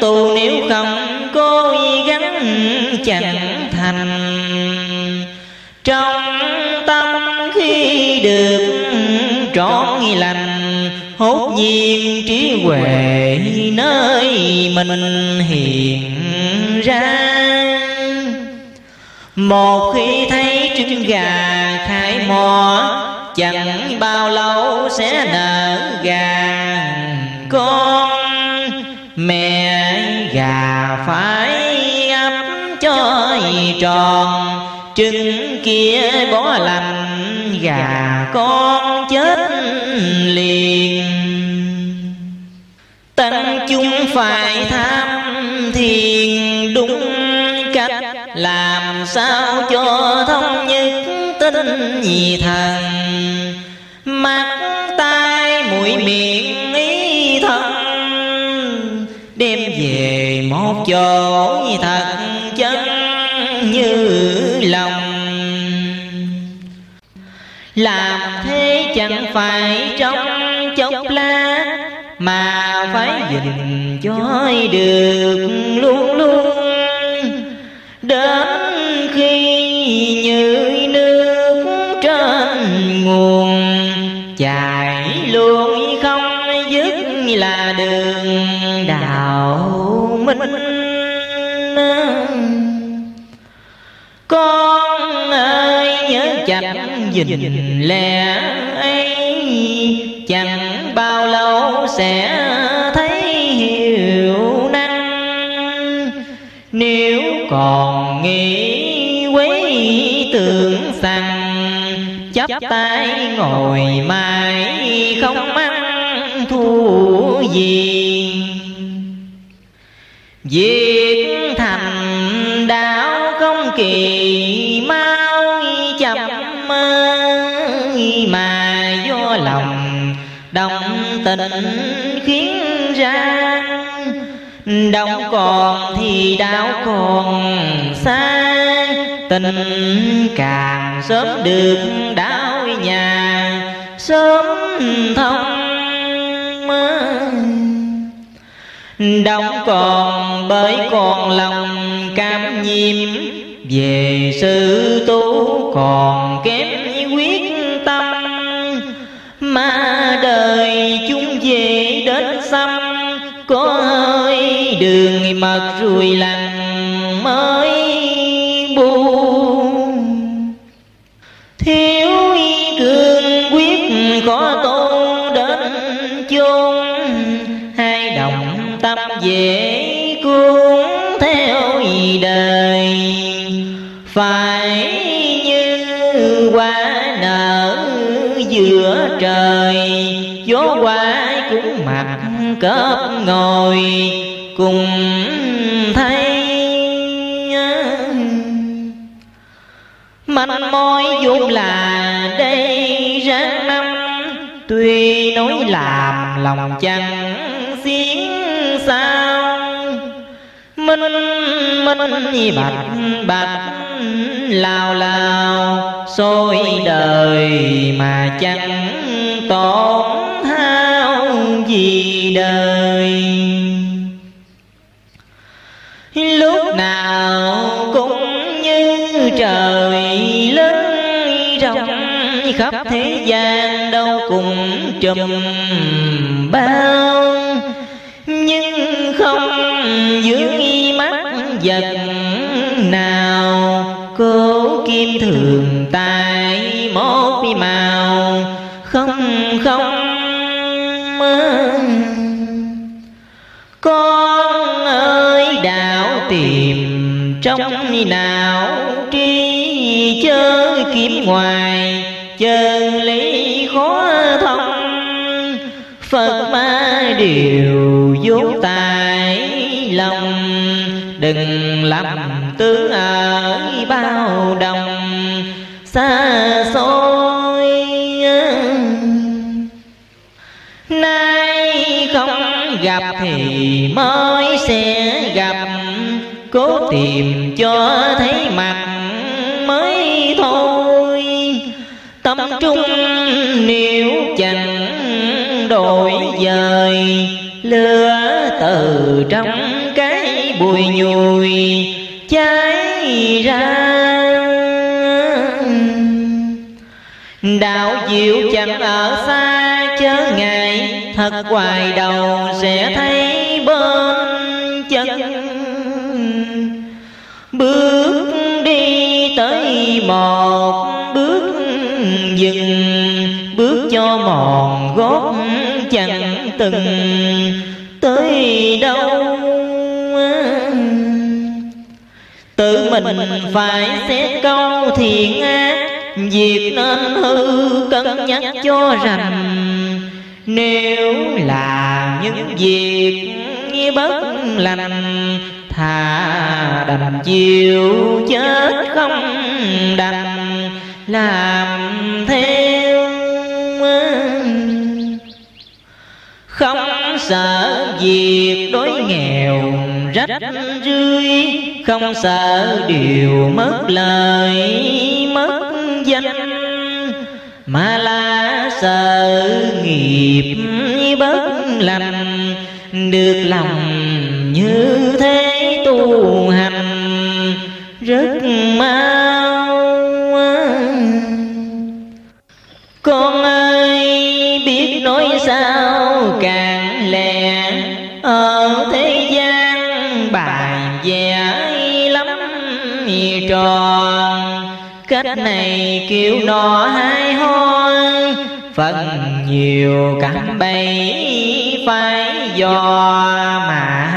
tu nếu không chẳng thành. Trong tâm khi được trọn lành hốt nhiên trí huệ nơi mình hiện ra. Một khi thấy trứng gà khai mò chẳng bao lâu sẽ nở gà con. Mẹ gà phải tròn, trứng kia bỏ lành, gà con chết liền. Tăng chúng phải tham thiền đúng cách, làm sao cho thông nhất tinh nhị thần. Mắt, tai, mũi, miệng, ý, thân đem về một chỗ thật làm thế chẳng phải trong chốc lát mà phải dình chói được luôn luôn nhìn lẽ ấy. Chẳng bao lâu sẽ thấy hiểu năng. Nếu còn nghĩ quấy tưởng rằng chấp tay ngồi mãi không ăn thua gì. Việc thành đạo không kỳ mai tình khiến ra. Đông còn thì đau còn xa. Tình càng sớm được đau nhà. Sớm thông đông còn bởi còn lòng cam nhiễm. Về sự tu còn kém người đường mật rồi lặng mới buồn, thiếu cương quyết khó tu đến chôn. Hai đồng tâm dễ cuốn theo đời. Phải như hoa nở giữa trời gió qua cũng mặt cớp ngồi cùng thấy manh mối vốn là đây ra năm, tuy nói làm lòng chẳng xiến sao. Minh minh bạch bạch lao lao sôi đời mà chẳng tổn hao gì đời lúc nào cũng như trời lớn rộng, khắp thế gian đâu cùng chùm bao. Nhưng không dưới mắt vật nào, cố kim thường tại một màu tìm trong nào tri chớ kiếm ngoài chân lý khó thông. Phật ma điều vô tài lòng, đừng làm tướng ở bao đồng. Xa xôi, nay không gặp thì mới sẽ gặp cố tìm cho thấy mặt mới thôi. Tâm trung nếu chẳng đổi dời lửa từ trong cái bùi nhùi cháy ra. Đạo diệu chẳng ở xa, chớ ngại, thật hoài đầu sẽ thấy một bước dừng, bước cho mòn gót chẳng từng. Tới đâu? Tự mình phải xét câu thiện ác việc nên hư cân nhắc cho rằng nếu làm những việc bất lành thà đành chịu chết không đành làm theo. Không sợ việc đối nghèo rách rưới, không sợ điều mất lời, mất danh. Mà là sợ nghiệp bất lành, được lòng như thế tu hành, rất mau. Con ơi biết nói sao, càng lẹ ở thế gian bàn vẽ lắm tròn. Cách này kêu nọ hai hoi phần nhiều cảnh bẫy phải dò mà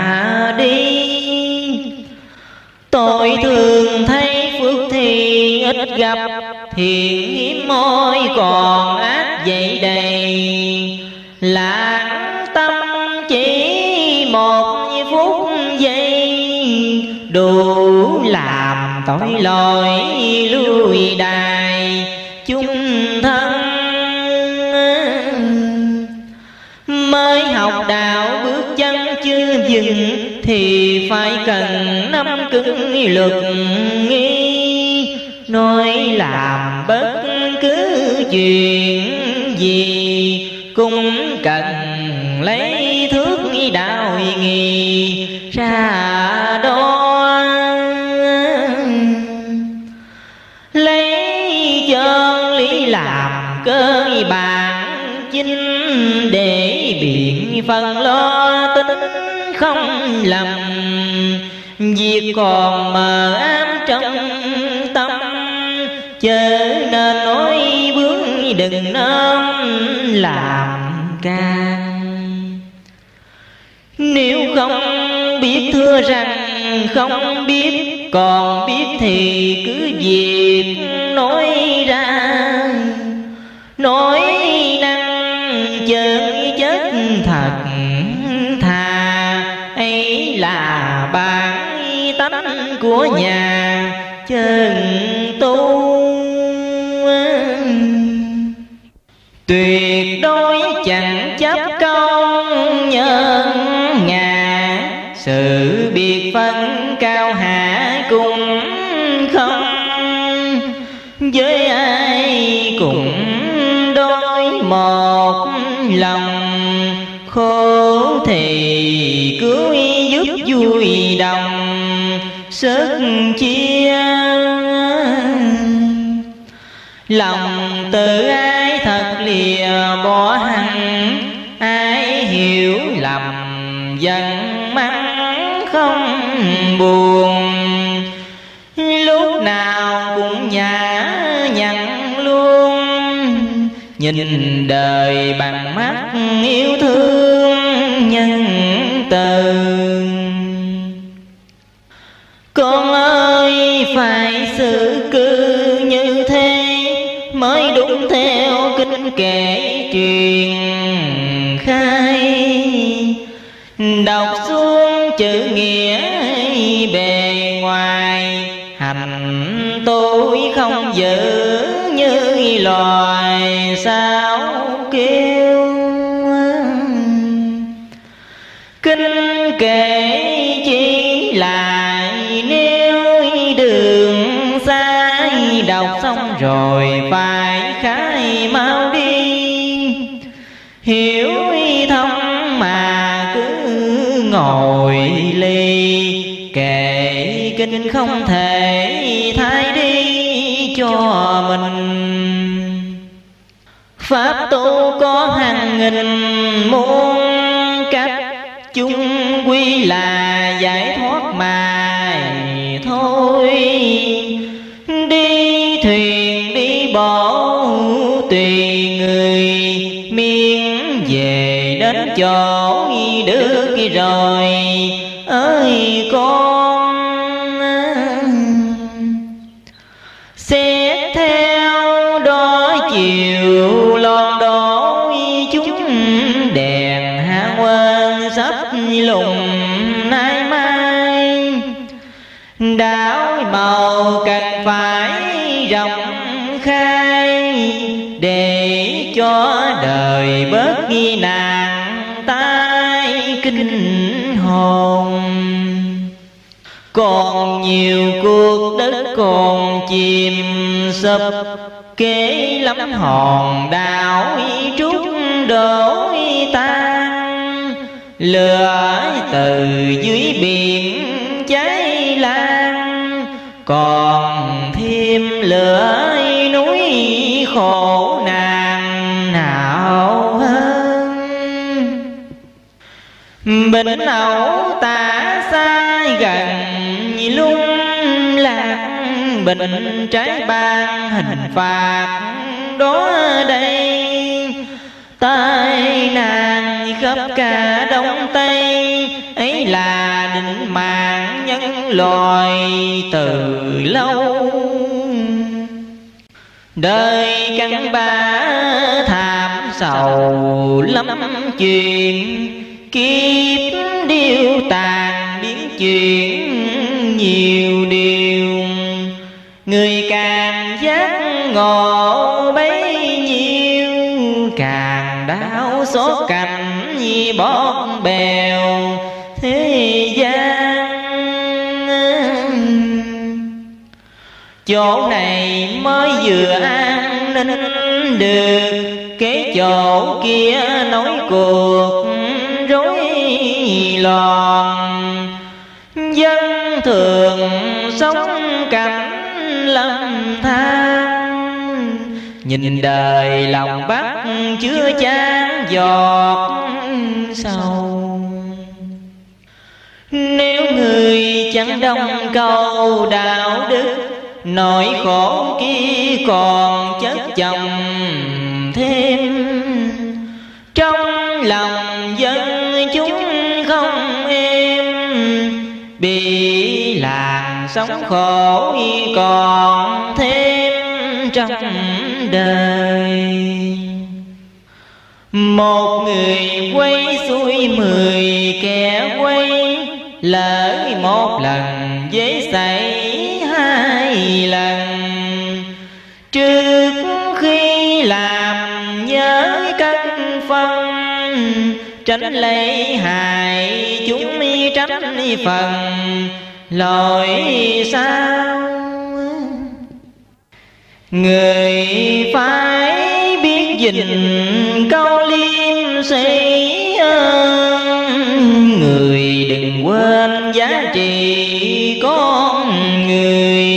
tôi thường thấy phước thì ít gặp thiện hiếm môi còn ác dậy đầy. Lạc tâm chỉ một phút giây đủ làm tội lỗi lui đài chung thân. Mới học đạo bước chân chưa dừng thì phải cần năm cứng luật nghi, nói làm bất cứ chuyện gì, cũng cần lấy thước đạo nghi ra đo lấy chân lý làm cơ bản, chính để biện phần lo tính không lầm việc còn mờ ám trong tâm chớ nên nói bướng đừng nên làm can nếu không biết thưa rằng không biết còn biết thì cứ việc nói ra. Nói của nhà chân tu tuyệt đối chẳng chấp công nhân ngà sự biệt phân cao hạ cùng không. Với ai cũng đôi một lòng. Khổ thì cứ giúp vui đồng sức chia. Lòng tự ai thật lìa bỏ hẳn ai hiểu lầm dần mắng không buồn. Lúc nào cũng nhã nhặn luôn, nhìn đời bằng mắt yêu thương nhân từ. Kính kể truyền khai. Đọc xuống chữ nghĩa bề ngoài hành tôi không giữ như loài sao kêu. Kể chỉ lại, nếu đường sai, đọc xong rồi kinh không thể thay đi cho mình. Pháp tu có hàng nghìn muôn cách chung quy là giải thoát mà thôi. Đi thuyền, đi bộ tùy người miên về đến chỗ được rồi. Ơi đời bớt nghi nạn tai kinh hồn. Còn nhiều cuộc đất còn chìm sập, kế lắm hòn đảo trúc đổ tan. Lửa từ dưới biển cháy lan, còn thêm lửa núi khổ Bình ẩu tả sai gần, lung lạc, Bình trái ban, hình phạt đó đây Tai nạn khắp cả đông tây, ấy là định mạng nhân loài từ lâu. Đời căn ba thảm sầu lắm chuyện kiếp điêu tàn biến chuyển nhiều điều. Người càng giác ngộ bấy nhiêu, càng đau xót cảnh như bóp bèo. Thế gian, chỗ này mới vừa an ninh được, cái chỗ kia nói cuộc loạn dân thường sống cảnh lâm than. Nhìn đời lòng bắt chưa chán giọt sầu. Nếu người chẳng đông câu đạo đức, nỗi khổ kia còn chất chồng. Bị làng sống khổ còn thêm trong đời. Một người quay xuôi mười kẻ quay lỡ một lần dễ xảy hai lần. Trước khi làm nhớ cân phân, tránh lấy hại phần lỗi sao? Người phải biết gìn câu liêm sĩ người đừng quên giá trị con người.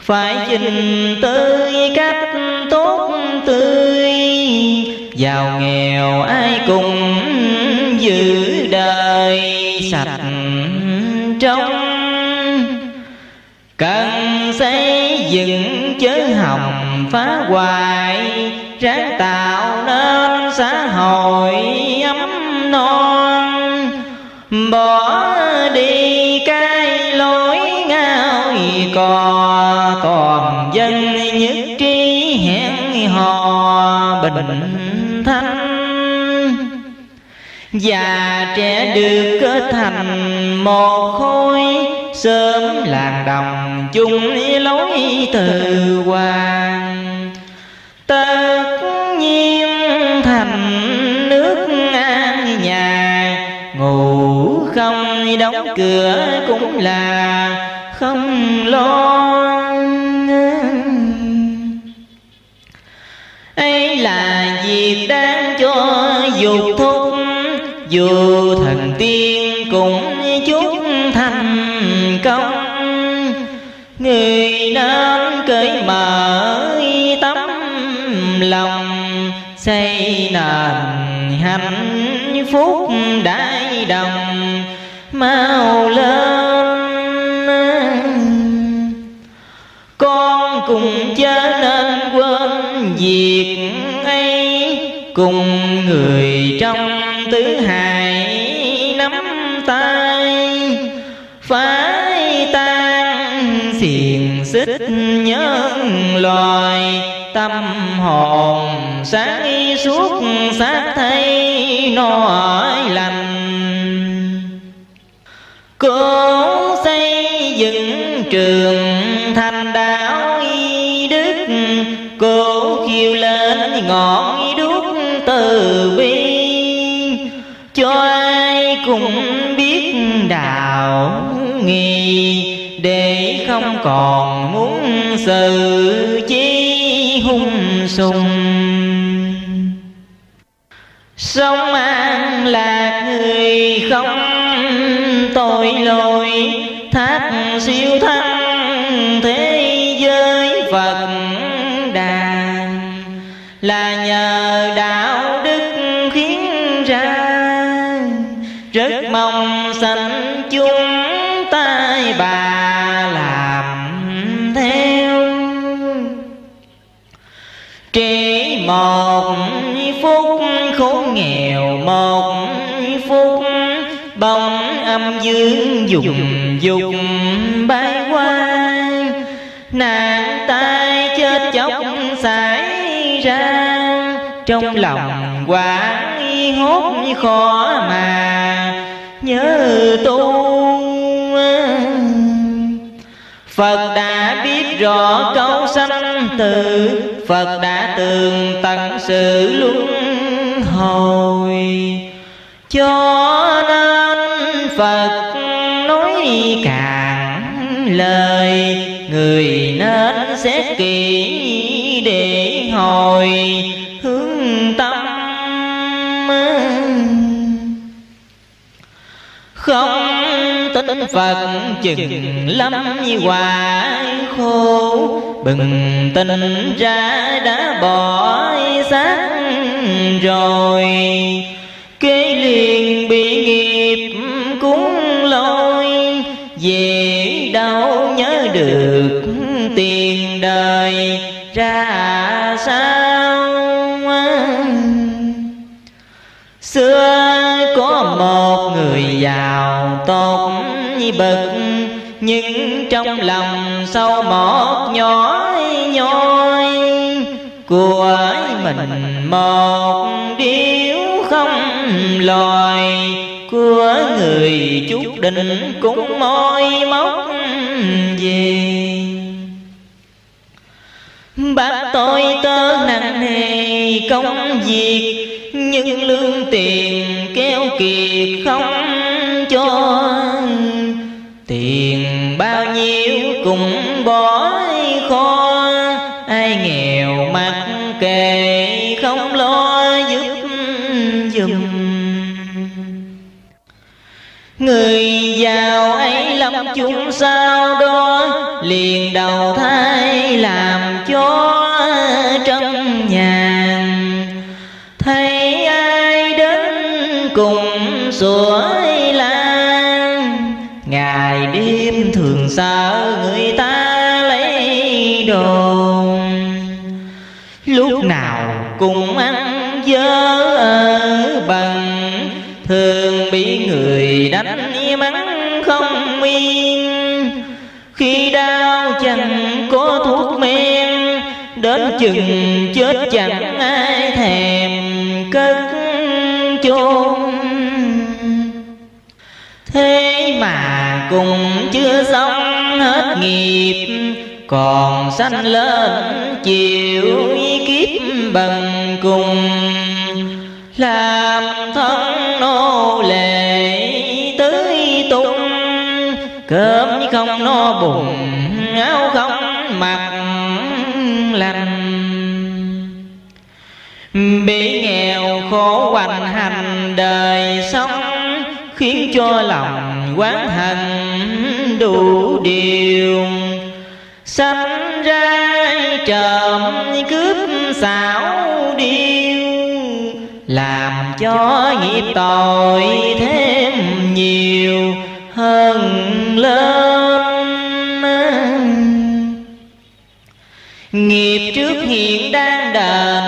Phải gìn tươi cách tốt tươi. Giàu nghèo ai cùng dựng chớ hồng phá hoại ráng tạo nên xã hội ấm non. Bỏ đi cái lối ngao cò, toàn dân nhất trí hẹn hò bình thanh. Già trẻ được thành một khối sớm làng đồng chung lối từ hoàng. Tất nhiên thành nước an nhà, ngủ không đóng cửa cũng là không lo ấy là việc đáng cho dục thúc, dù lòng, xây nền hạnh phúc đại đồng. Mau lên, con cùng chớ nên quên việc ấy. Cùng người trong tứ hải nắm tay phải tan xiềng xích nhân loài tâm hồn, sáng suốt xác thấy nói lành. Cố xây dựng trường thành đạo y đức, cố khiêu lên ngọn đuốc từ bi. Cho ai cũng biết đạo nghi, để không còn muốn sự chi sung sống an lạc người không tội lỗi thác siêu thăng thế nghèo một phút, bóng âm dương dùng dùng bay qua. Nàng tay chết chóc xảy ra, trong lòng quả hốt khó mà nhớ tu. Phật đã biết rõ câu sanh tử Phật đã tường tận sự luân hồi. Cho nên Phật nói càng lời, Người nên xét kỹ để hồi hướng tâm. Không tin Phật chừng lắm như quả khô, Bừng tỉnh ra đã bỏ xác rồi. Kế liền bị nghiệp cúng lôi Về đâu nhớ được tiền đời, ra sao? Xưa có một người giàu tốt bậc, Nhưng trong lòng sâu một nhỏ nhoi. Của mình một điếu không lòi Của người chút định cũng môi móc về. Bác tôi tớ nặng nề công việc, Nhưng lương tiền kéo kiệt không cho Tiền bao nhiêu cũng bỏ Người giàu ấy lắm chúng sao đó Liền đầu thai chừng chết chẳng ai thèm cất chôn. Thế mà cùng chưa xong hết nghiệp, Còn sanh lên chịu kiếp bằng cùng. Làm thân nô lệ tới tung no bụng, áo không mặc, lành bị nghèo khổ hoành hành, đời sống khiến cho lòng quán hận đủ điều. Sanh ra trộm cướp xảo điêu, làm cho nghiệp tội thêm nhiều hơn lớn. Nghiệp trước hiện đang đền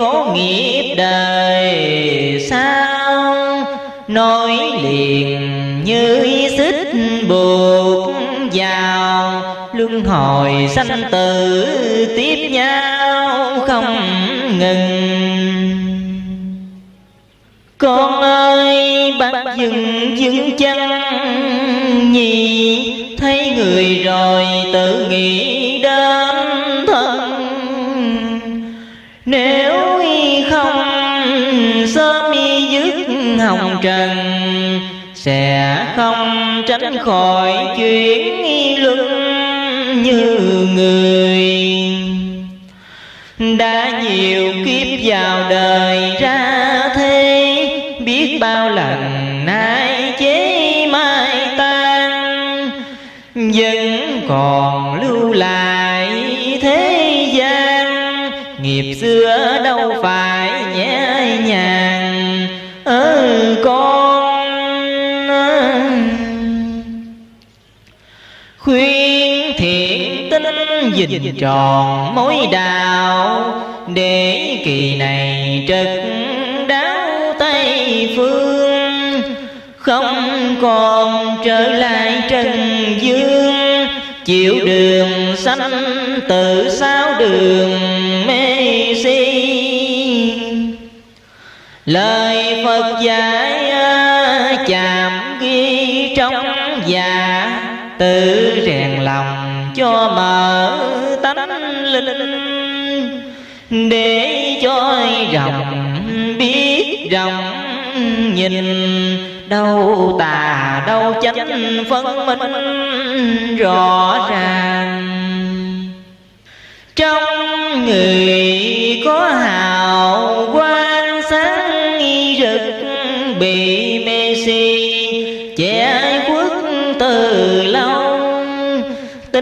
có khổ nghiệp đời, sao? Nói liền như xích buộc vào. Luân hồi sanh tử tiếp nhau không ngừng. Con ơi bắt dừng dừng chân. Nhì, thấy người rồi tự nghĩ hồng trần, sẽ không tránh khỏi chuyện luân như người. Đã nhiều kiếp vào đời ra thế, biết bao lần nay chế mai tan, vẫn còn lưu lại thế gian. Nghiệp xưa đâu phải tinh tròn mối đạo để kỳ này trực đáo tây phương, không còn trở lại trần dương. Chịu đường sanh tự sao đường mê si. Lời phật dạy à, chạm ghi trong dạ tự rèn lòng cho mở để cho rộng biết rộng nhìn, đâu tà, đâu chánh phân minh rõ ràng. Trong người có hào quang sáng rực, bị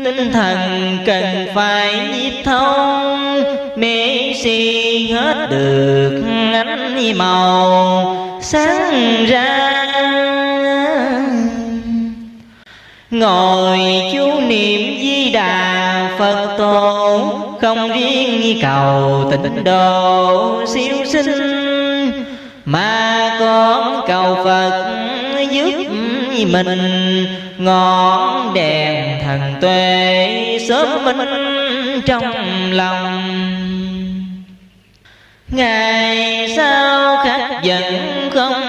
tinh thần cần phải nhịp thông. Mê si hết được ánh màu sáng ra. Ngồi chú niệm di đà phật tổ không riêng cầu tịnh độ siêu sinh, mà còn cầu phật giúp mình. Ngọn đèn thần tuệ sớm minh trong lòng. Ngày sau khắc vẫn không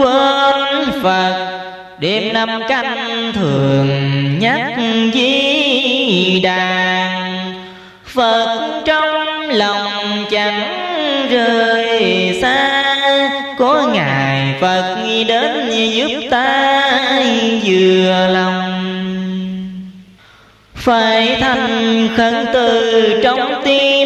quên phật, đêm năm canh thường nhắc di đàn phật trong lòng chẳng rời xa, có ngài phật đến giúp ta vừa lòng. Phải thành khẩn từ trong tim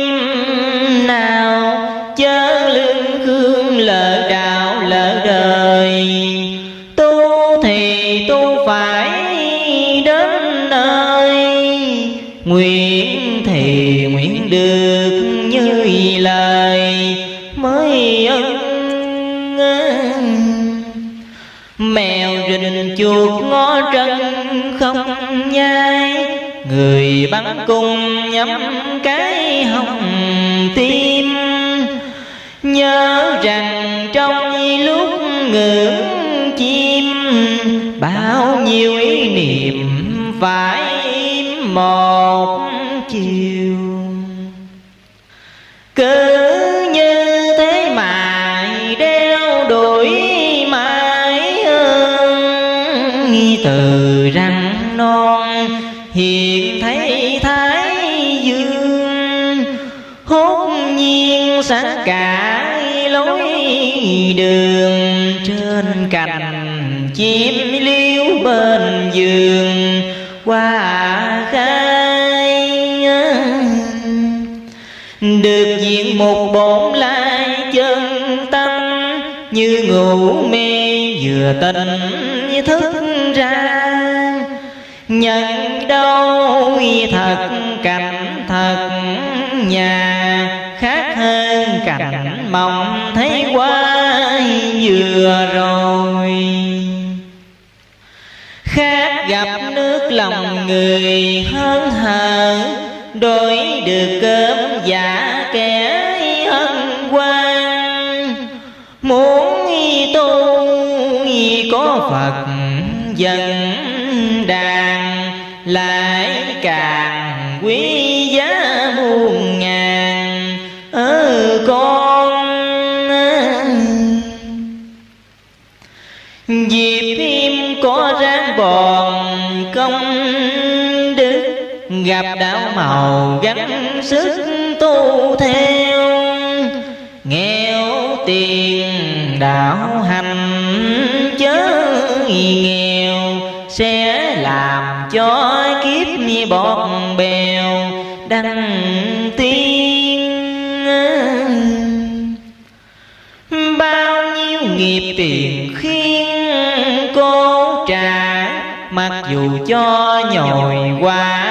không nhai. Người bắn cung nhắm cái hồng tim. Nhớ rằng trong lúc ngưỡng chim, bao nhiêu ý niệm phải một chiều. Cứ như thế mà đeo đuổi mãi từ răng non hiện thấy thái dương hốt nhiên sáng cả lối đường. Trên cành chim liêu bên giường, hoa khai được diện một bổn lai chân tâm, như ngủ mê vừa tỉnh thức ra. Nhận đâu thật cảnh thật nhà khác hơn cảnh mong thấy qua vừa rồi khác gặp nước lòng người hơn hờ đổi được cơm giả kẻ ân quan muốn tu có phật dân nhập đạo màu gắng sức tu theo. Nghèo tiền đạo hành, chớ nghèo, Sẽ làm cho kiếp bọt bèo đăng tiên. Bao nhiêu nghiệp tiền khiến cô trả, Mặc dù cho nhồi qua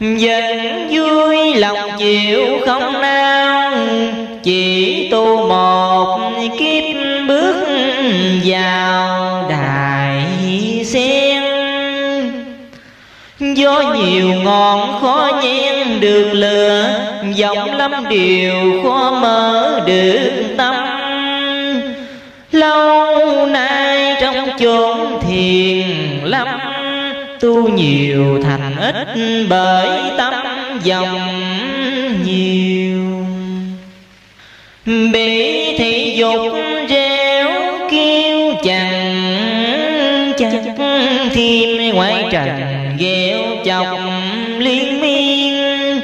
Vẫn vui lòng chịu không nao, Chỉ tu một kiếp bước vào đại sen Do nhiều ngọn khó nhen được lừa Dòng lắm điều khó mở được tâm. Lâu nay trong chốn thiền lắm Tu nhiều, thành ít bởi tâm dòng nhiều. Bị thị dục reo kêu chẳng chẳng thêm ngoại trần gheo chọc liên miên.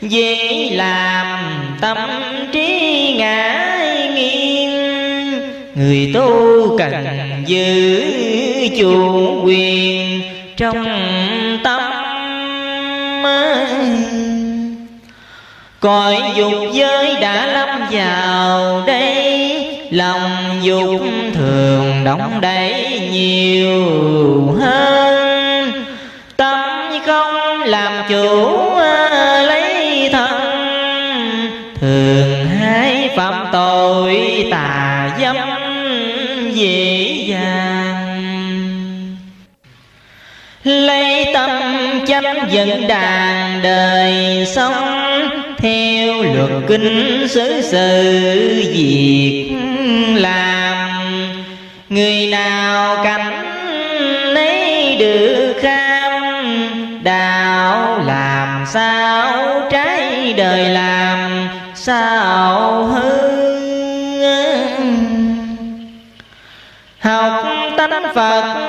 Dễ làm tâm trí ngã nghiêng, người tu cần giữ chủ quyền trong tâm cõi dục giới đã lâm vào đây, lòng dục thường đóng đẩy nhiều hơn. Tâm không làm chủ, lấy thân, thường hai phạm tội. Chánh dẫn đàn đời sống theo luật kinh xứ sự việc làm. Người nào cảnh lấy được kham, đạo làm sao trái đời làm sao hư? Học tánh phật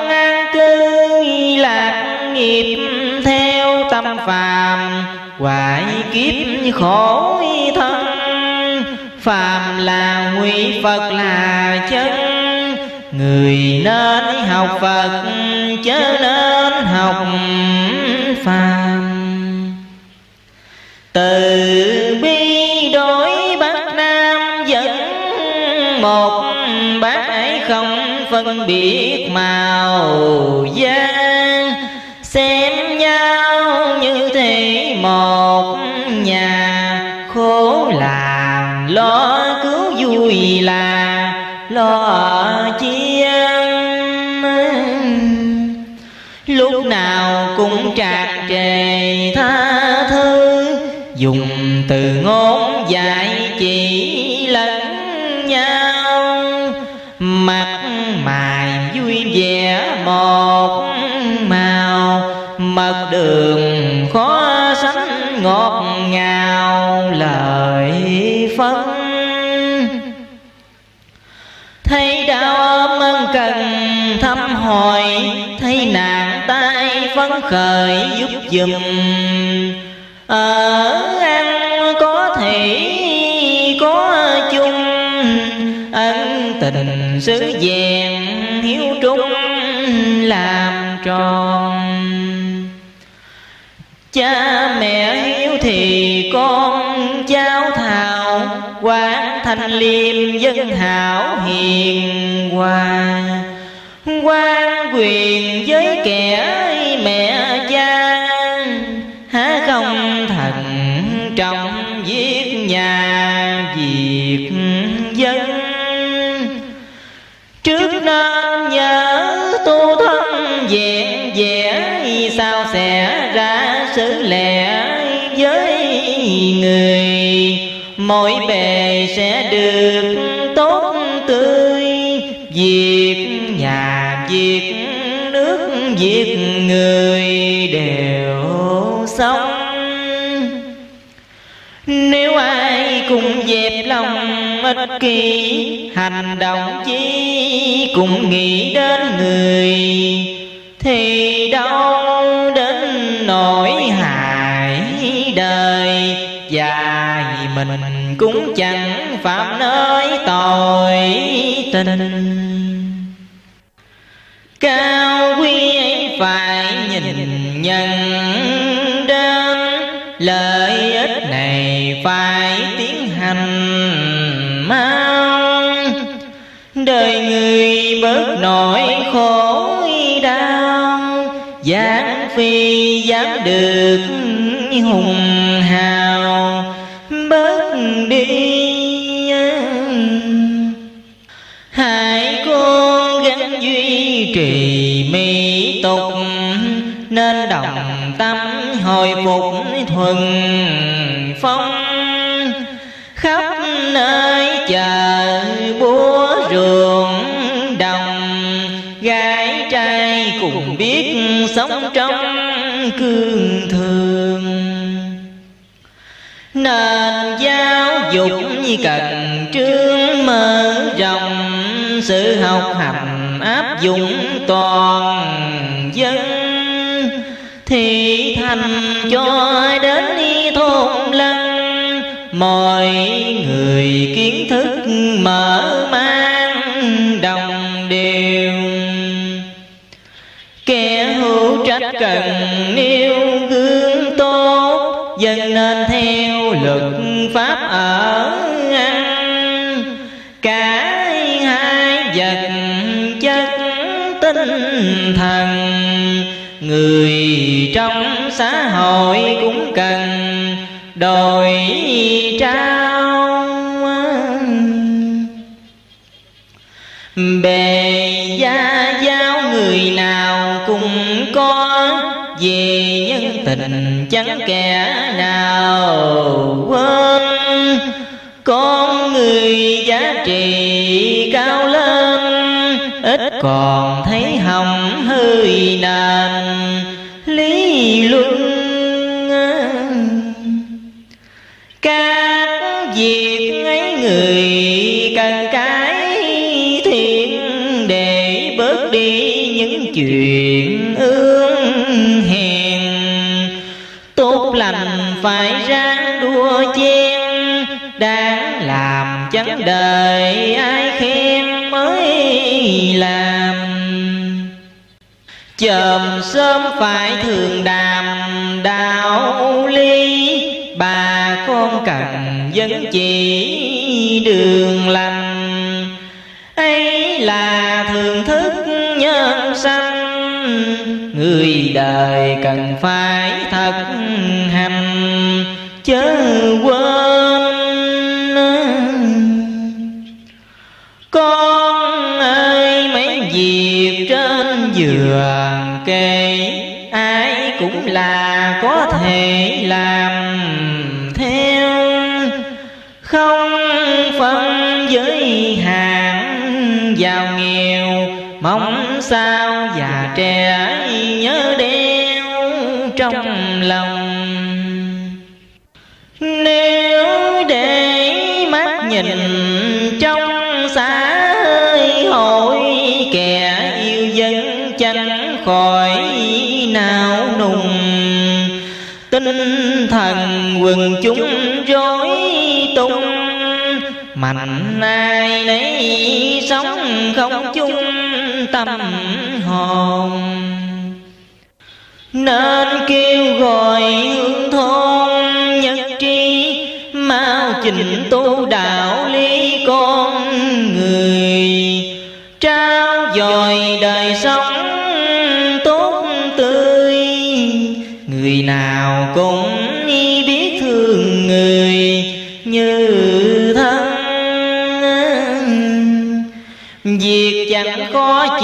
hoại kiếp khổ thân, phàm là nguy phật là chân. Người nên học phật, chớ nên học phàm. Từ bi đối bắc nam dẫn một bác ấy không phân biệt màu da. Một nhà khổ là lo cứu vui là lo chia lúc nào cũng trạc trề tha thứ, dùng từ ngôn dạy chỉ lẫn nhau. Mặt mày vui vẻ một màu, mật đường ngọt ngào lời phân thấy đau ôm ân cần thăm hỏi, thấy nàng tay phấn khởi giúp giùm. Ở ăn có thể có chung, ân tình sứ vẹn hiếu trung làm tròn. Cha con cháu thảo quán thanh liêm dân hảo hiền hòa. Quan quyền với kẻ người, mỗi bề sẽ được tốt tươi việc nhà, việc nước, việc người đều sống. nếu ai cùng dẹp lòng ích kỷ, hành động chi cùng nghĩ đến người, thì đâu đến nỗi hại đời dài mình cũng chẳng phạm nơi tội tình. Cao quý ấy phải nhìn nhận đến lợi ích này phải tiến hành mau. Đời người bớt nỗi khổ đau giảng phi dám được hùng nên đồng tâm hồi phục thuần phong. Khắp nơi chờ búa ruộng, đồng, gái trai cùng biết sống trong cương thường. Nền giáo dục cần trương mở rộng, sự học hành áp dụng toàn dân cho đến đi thôn lân mọi người kiến thức mở mang, đồng đều. Kẻ hữu trách cần nêu gương tốt, dân nên theo luật pháp ở ăn cả hai vật chất tinh thần người trong xã hội cũng cần đòi trao. Bề gia giao người nào cũng có, về nhân tình chẳng kẻ nào quên con người giá trị cao lớn, ít còn thấy hơi nan lý luận các việc ấy người cần cái thiện để bớt đi những chuyện ương hèn. Tốt lành phải ráng đua chen, đáng làm chẳng đời ai chòm sớm phải thường đàm đạo ly bà con cần dân chỉ đường lành. Ấy là thường thức nhân sanh, người đời cần phải thật hành chớ quên vừa giường ai cũng là có thể làm theo. Không phân giới hạn giàu nghèo, mong sao già trẻ nhớ đeo trong lòng. Thần quần chúng rối tung. Mạnh ai nấy sống không chung tâm hồn. Nên kêu gọi hương thôn nhất tri mau chỉnh tu đạo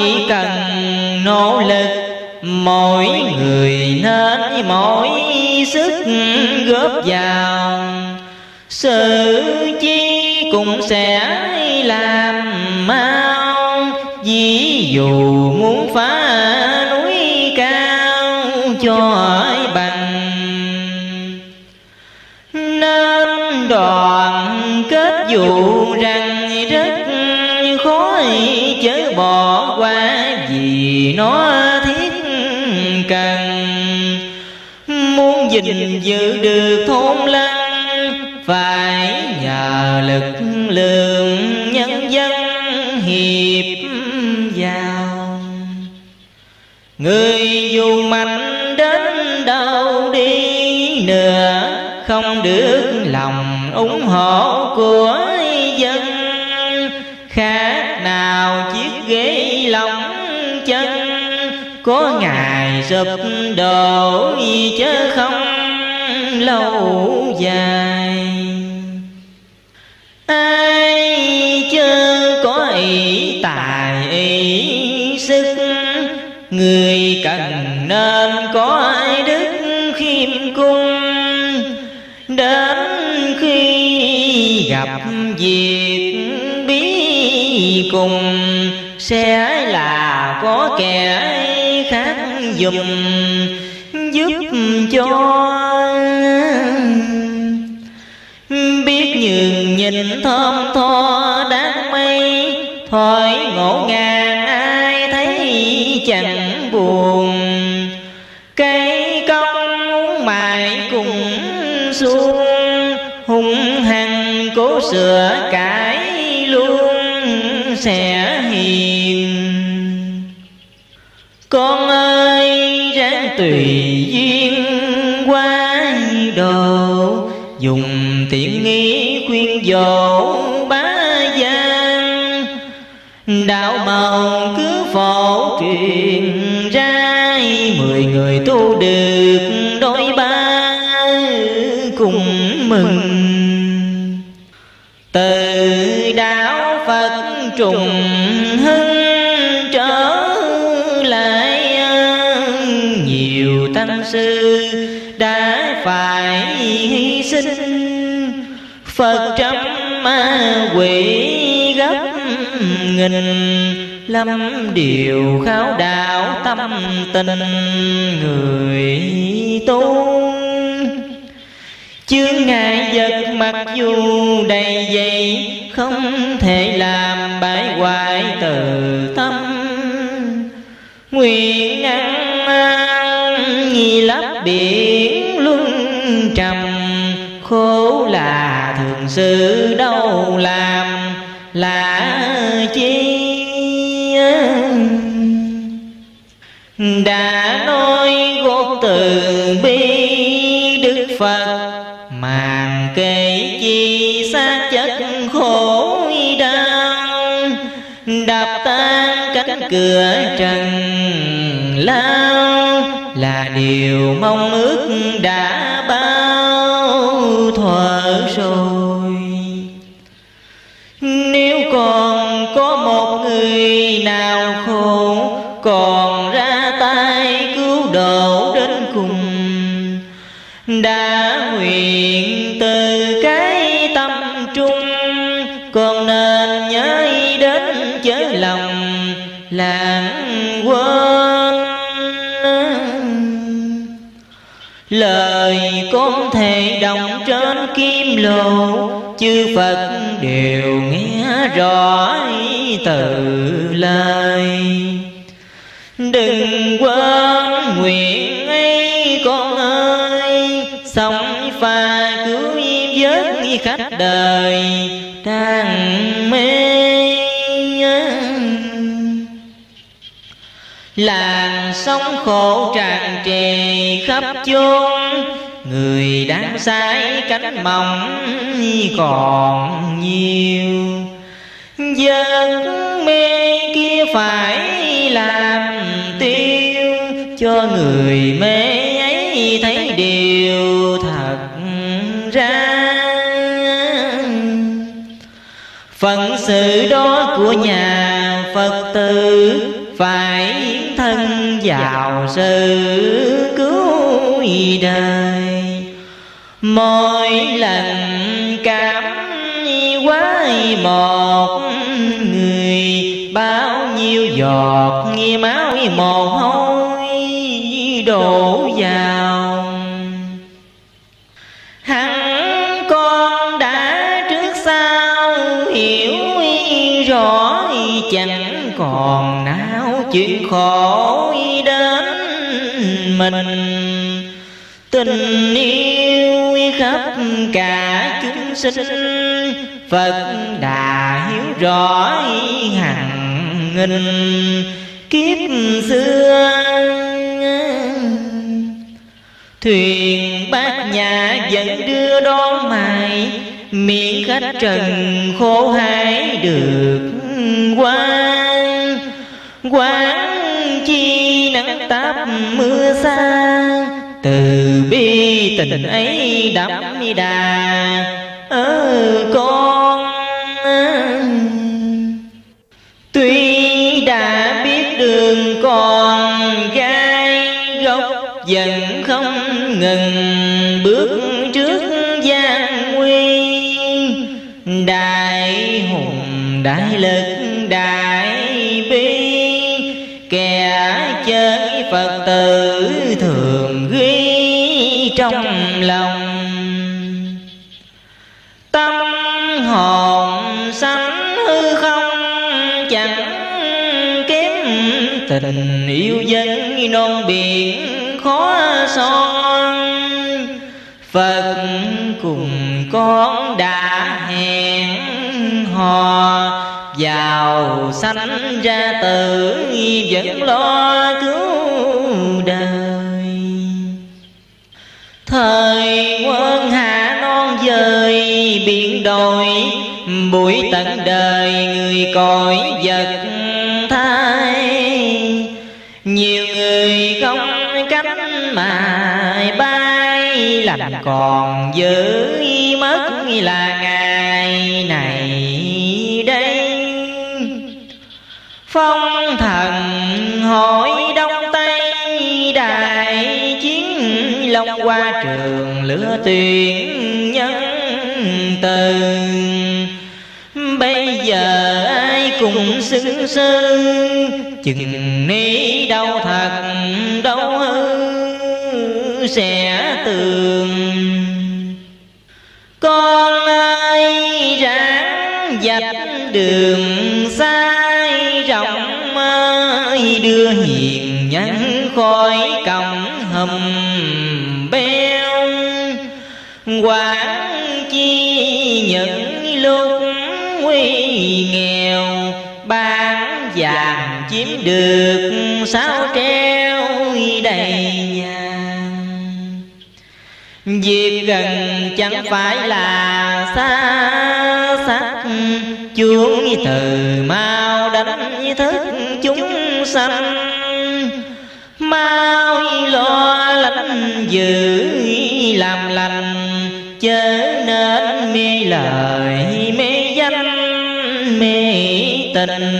chỉ cần nỗ lực, mỗi người nên mỗi sức góp vào. Sự chi cũng sẽ làm mau, ví dụ gìn giữ được thôn lăng phải nhờ lực lượng nhân dân hiệp vào. Người dù mạnh đến đâu đi nữa, không được lòng ủng hộ của dân. Khác nào chiếc ghế lòng chân, có ngày sụp đổ chớ không? Lâu dài. Ai chớ có ý tài ý sức, người cần nên có ai đức khiêm cung. Đến khi gặp việc bí cùng, sẽ là có kẻ khác dùm giúp cho sửa cải luôn sẽ hiền. Con ơi, ráng tùy duyên qua đồ, dùng tiện nghi khuyên dỗ bá gian. Đạo màu cứ phổ truyền ra, mười người tu được đôi ba, cùng mừng trùng hưng trở lại, nhiều tăng sư đã phải hy sinh phật trăm ma quỷ gấp nghìn lâm điều kháo đạo tâm tình người tu. Chướng ngại vật mặc dù đầy dày không thể làm bãi hoại từ tâm. Nguyện ăn mang nhi lấp biển luân trầm, khổ là thường sự đâu làm, là chi đã cánh cửa trần lao là điều mong ước đã bao thuở rồi. Nếu còn có một người nào khổ, còn lãng quên lời con thề đồng trên kim lộ chư phật đều nghe rõ từ lời. Đừng quên nguyện ấy con ơi, sống pha cứu vớt khách đời đang làng sóng khổ tràn trề khắp chốn. Người đang say cánh mỏng còn nhiều. Giấc mê kia phải làm tiêu, cho người mê ấy thấy điều thật ra. Phận sự đó của nhà phật tử phải thân vào sự cứu đời. Mỗi lần cảm quái một người, bao nhiêu giọt nghi máu mồ hôi đổ vào. Khổ đến mình. Tình yêu khắp cả chúng sinh, phật đà hiểu rõ hằng nghìn. Kiếp xưa, thuyền bát nhà vẫn đưa đón mài miệng khách trần khổ hái được quán quán chi nắng táp mưa xa. Từ bi tình ấy đậm đà. Ở con ờ. tuy đã biết đường còn gai, gốc dần không ngừng bước trước gian nguy. Đại hùng, đại lực, đại tình yêu dân non biển khó son. Phật cùng con đã hẹn hò giàu sanh ra tử vẫn lo cứu đời. Thời quân hạ non dời, biển đồi buổi tận đời người cõi vật lành còn giữ mất là ngày này đây. Phong thần hỏi đông tây, đại chiến long qua trường lửa tuyển nhân từ. Bây giờ ai cùng xưng sư chừng ni đâu thật đâu hơn sẽ tường. Con ơi ráng dạch đường sai, rộng ơi đưa hiền nhắn khỏi cổng hầm beo. Quán chi những lúc nguy nghèo, bán vàng chiếm được sao treo Việc gần chẳng phải là xa sắc Chuông từ mau đánh thức chúng sanh. Mau lo lánh giữ làm lành, Chớ nên mê lời mê danh, mê tình.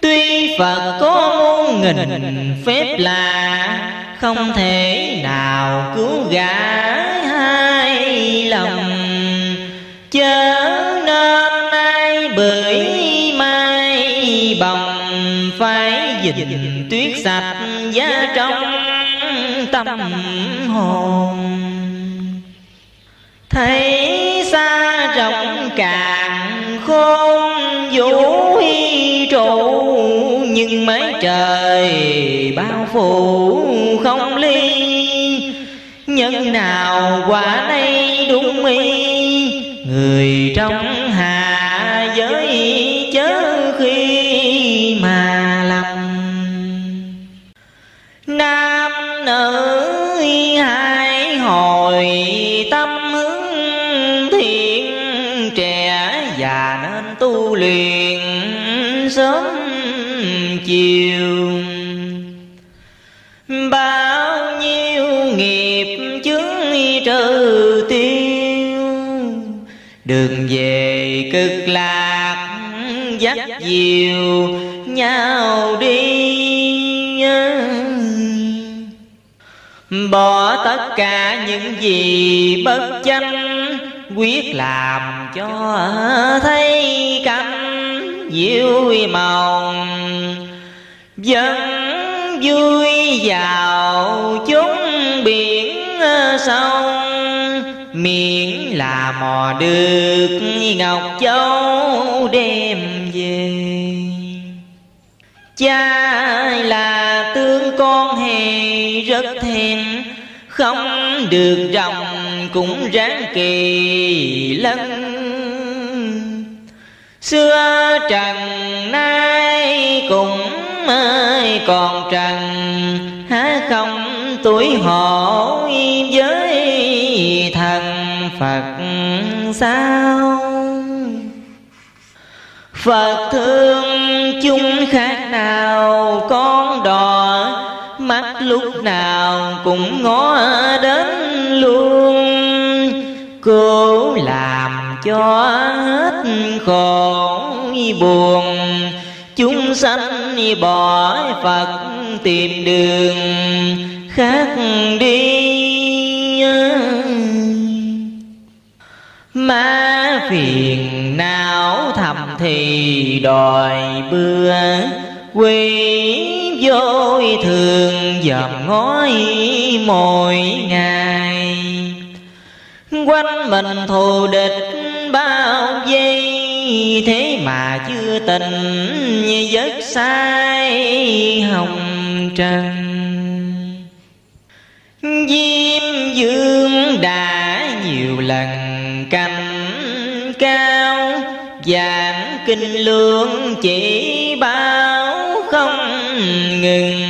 Tuy Phật có muôn nghìn phép lạ không thể nào cứu gã hai lòng. Chớ nên ai bởi mai bồng Phải dình tuyết sạch giá trong tâm hồn. Thấy xa rộng càng khôn vũ trụ Nhưng mấy trời bao phủ không ly. Nhân nào quả đây đúng mi người trong hạ giới chớ khi mà lầm. Nam nữ hai hồi tâm hướng thiện, trẻ già nên tu luyện sớm chiều. Cực lạc dắt dìu nhau đi bỏ tất cả những gì bất chánh, quyết làm cho thấy cảnh diệu màu dân vui vào chúng biển sâu miễn là mò được ngọc châu đem về. Cha là tương con hề rất thèm, không được rồng cũng ráng kỳ lân. Xưa trần nay cũng ơi còn trần, há không tuổi hổ với phật sao? Phật thương chúng khác nào con đò, Mắt lúc nào cũng ngó đến luôn. Cố làm cho hết khổ buồn, Chúng sanh bỏ Phật tìm đường khác đi. Ma phiền não thầm thì đòi bưa Quy vô thường dòm ngói mỗi ngày. Quanh mình thù địch bao giây Thế mà chưa tình giấc sai hồng trần. Diêm dương đã nhiều lần cành cao, Giảng kinh lương chỉ báo không ngừng.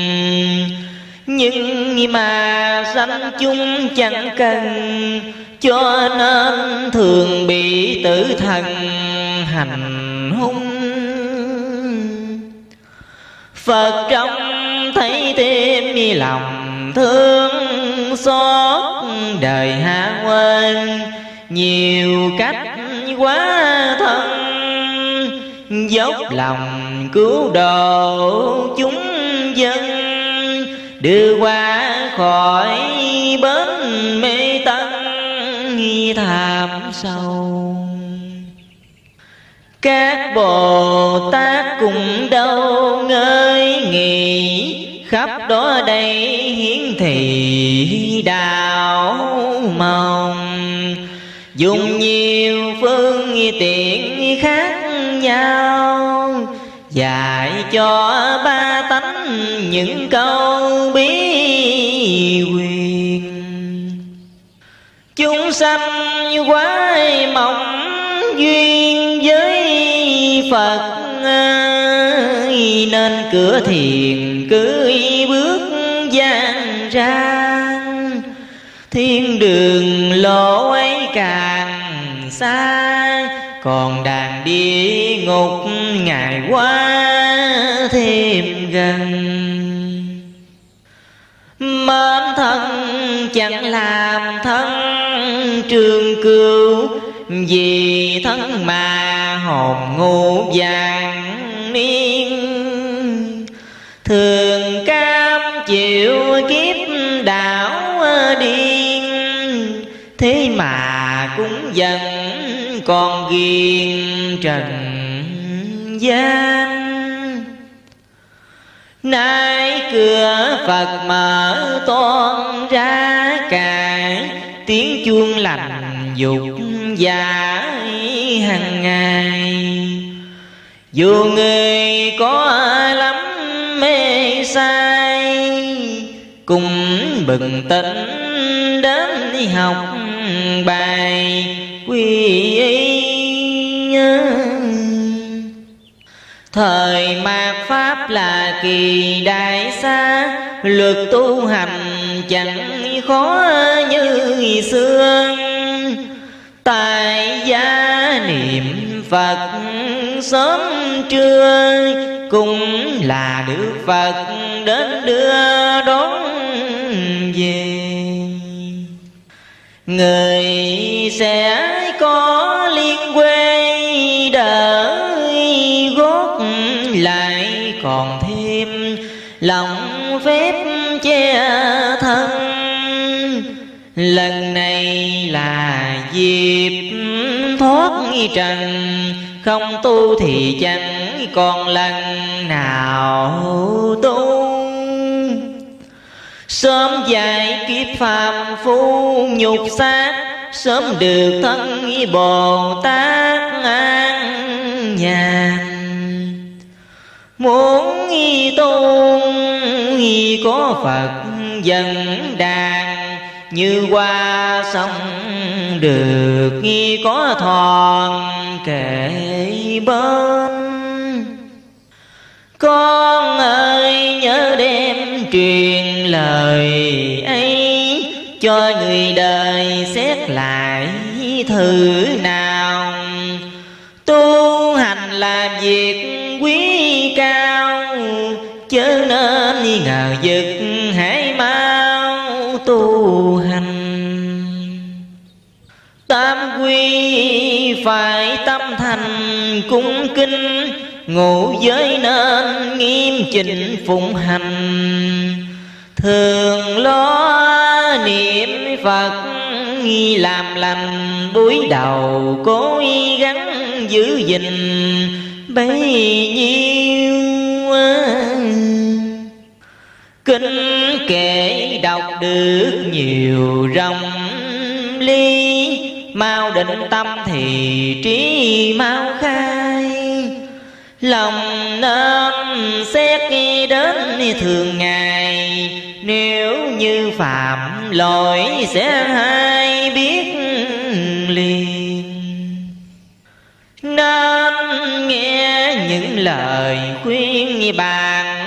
Nhưng mà sanh chung chẳng cần, Cho nên thường bị tử thần hành hung. Phật trong thấy thêm lòng thương xót đời hạ quên nhiều cách quá thân. Dốc lòng cứu độ chúng dân, đưa qua khỏi bến mê tân thảm sâu. Các bồ tát cùng đâu ngơi nghỉ, khắp đó đây hiến thị đạo mong dùng nhiều phương tiện khác nhau, dạy cho ba tánh những câu bí quyền chúng sanh quái mộng duyên với phật nên cửa thiền cứ bước gian ra thiên đường lộ ấy càng xa còn đàn đi ngục ngày qua thêm gần. Mến thân chẳng làm thân trường cưu vì thân mà hồn ngu vàng niên. Thương dần còn ghiền trần gian. Nay cửa phật mở toan ra cả tiếng chuông lành dục giả hàng ngày. Dù người có lắm mê say, cùng bừng tỉnh đến học bài quy y thời mạt pháp là kỳ đại xa, luật tu hành chẳng khó như xưa. Tại gia niệm phật sớm trưa, cũng là đức phật đến đưa đón về người sẽ có liên quê đợi gót lại còn thêm lòng phép che thân. Lần này là dịp thoát trần, không tu thì chẳng còn lần nào tu sớm giải kiếp phàm phu nhục xác, sớm được thân bồ tát an nhàn. Muốn tôn có phật dần đàn, như qua sông được có thòn kể bên. Con ơi, nhớ đem truyền lời ấy, cho người đời xét lại thử nào. Tu hành làm việc quý cao, chớ nên ngờ vực hãy mau tu hành. Tam quy phải tâm thành cung kính ngũ giới nên nghiêm chỉnh phụng hành thường lo niệm phật làm lành buổi đầu, cố gắng giữ gìn. Bấy nhiêu kinh kể đọc được nhiều rồng ly, mau định tâm thì trí mau khai. Lòng nên xét đến thường ngày nếu như phạm lỗi sẽ hay biết liền? Nên nghe những lời khuyên bạn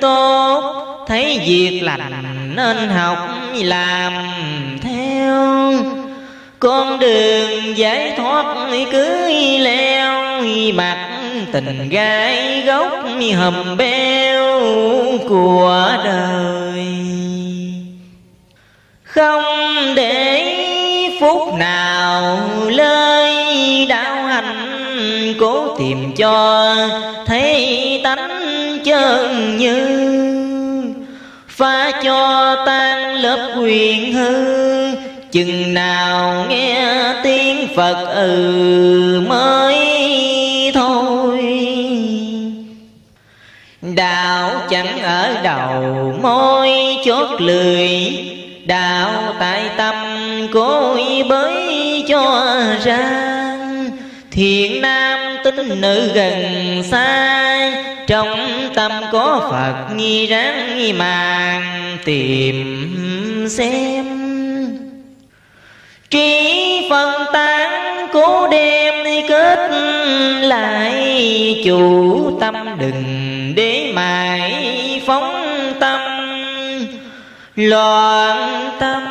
tốt, thấy việc lành nên học làm theo. Con đường giải thoát cứ leo, mặt tình gái gốc hầm beo của đời. Không để phút nào lơi đạo hành cố tìm cho thấy tánh chân như phá cho tan lớp quyền hư. Chừng nào nghe tiếng phật ừ mới đạo chẳng ở đầu môi chốt lười. Đạo tại tâm cối bới cho ra thiện nam tín nữ gần xa, trong tâm có phật nghi ráng nghi màng, tìm xem. Trí phân tán cố đem kết lại, chủ tâm đừng để mãi phóng tâm. Loạn tâm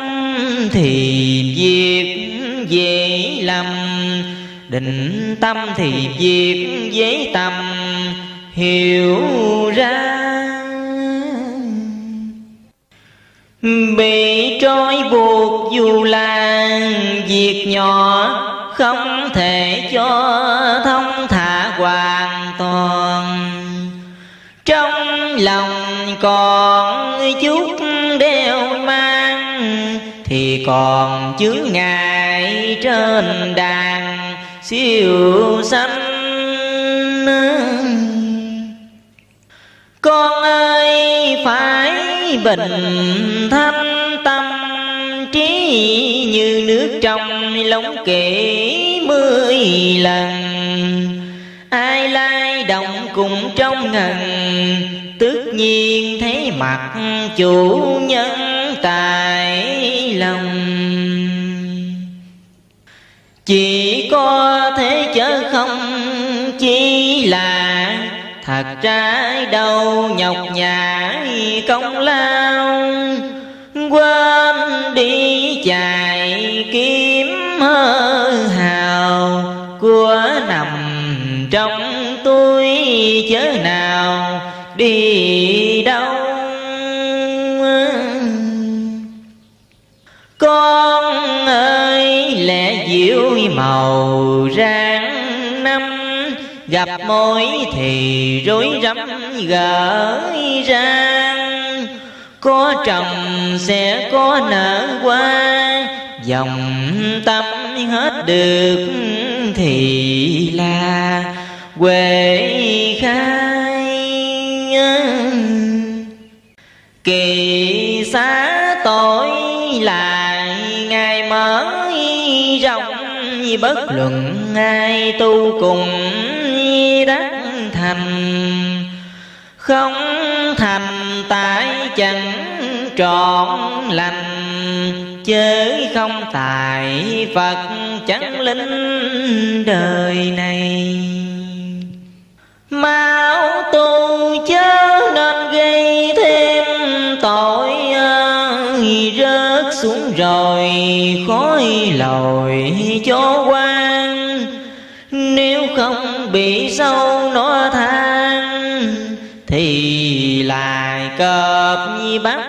thì việc dễ lầm, định tâm thì việc dễ tâm hiểu ra bị trói buộc dù là việc nhỏ không thể cho thông thả. Lòng còn chút đeo mang, thì còn chướng ngại trên đàn siêu sanh. Con ơi, phải bình thanh tâm, trí như nước trong lóng kể mười lần. Ai lai động cùng trong ngần. Tất nhiên thấy mặt chủ nhân tài lòng. Chỉ có thế chớ không chi là thật trái đâu nhọc nhã công lao. Quên đi chạy kiếm hào của nằm trong tôi chớ nào đi đâu. Con ơi, lẽ diệu màu ráng năm, gặp mối thì rối rắm gỡ ra có trồng sẽ có nở qua dòng tâm hết được thì là huệ khai kỳ xá tội lại ngày mới rộng bất luận ai tu cùng đắc thành. Không thành tại chẳng trọn lành, chớ không tài phật chẳng linh đời này mau tu chớ nên gây thêm tội rớt xuống rồi, khói lòi cho quan nếu không bị sâu nó than, thì lại cọp bắt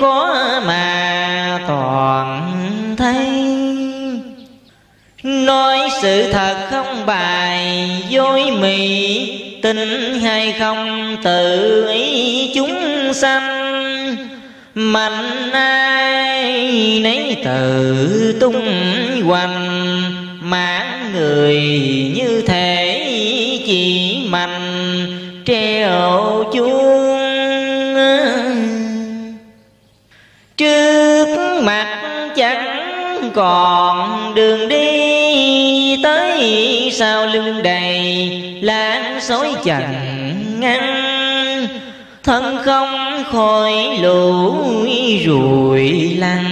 khó mà toàn thấy nói sự thật không bài dối mị, tin hay không tự ý chúng sanh. Mạnh ai nấy tự tung hoành, mãn người như thể chỉ mạnh, treo chuông. Trước mặt chẳng còn đường đi nghĩ sao lưng đầy lan sói chẳng ngăn thân không khỏi lũ rùi lăn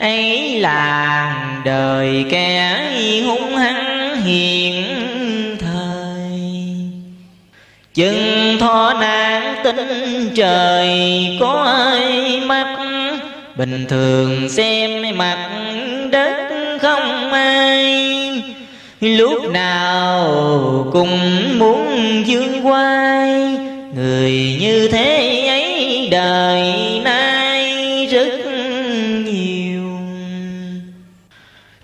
ấy là đời kẻ hung hăng hiền thời. Chừng thọ nạn tinh trời có ai mắt bình thường xem mặt đất lúc nào cũng muốn dương quay, người như thế ấy đời nay rất nhiều.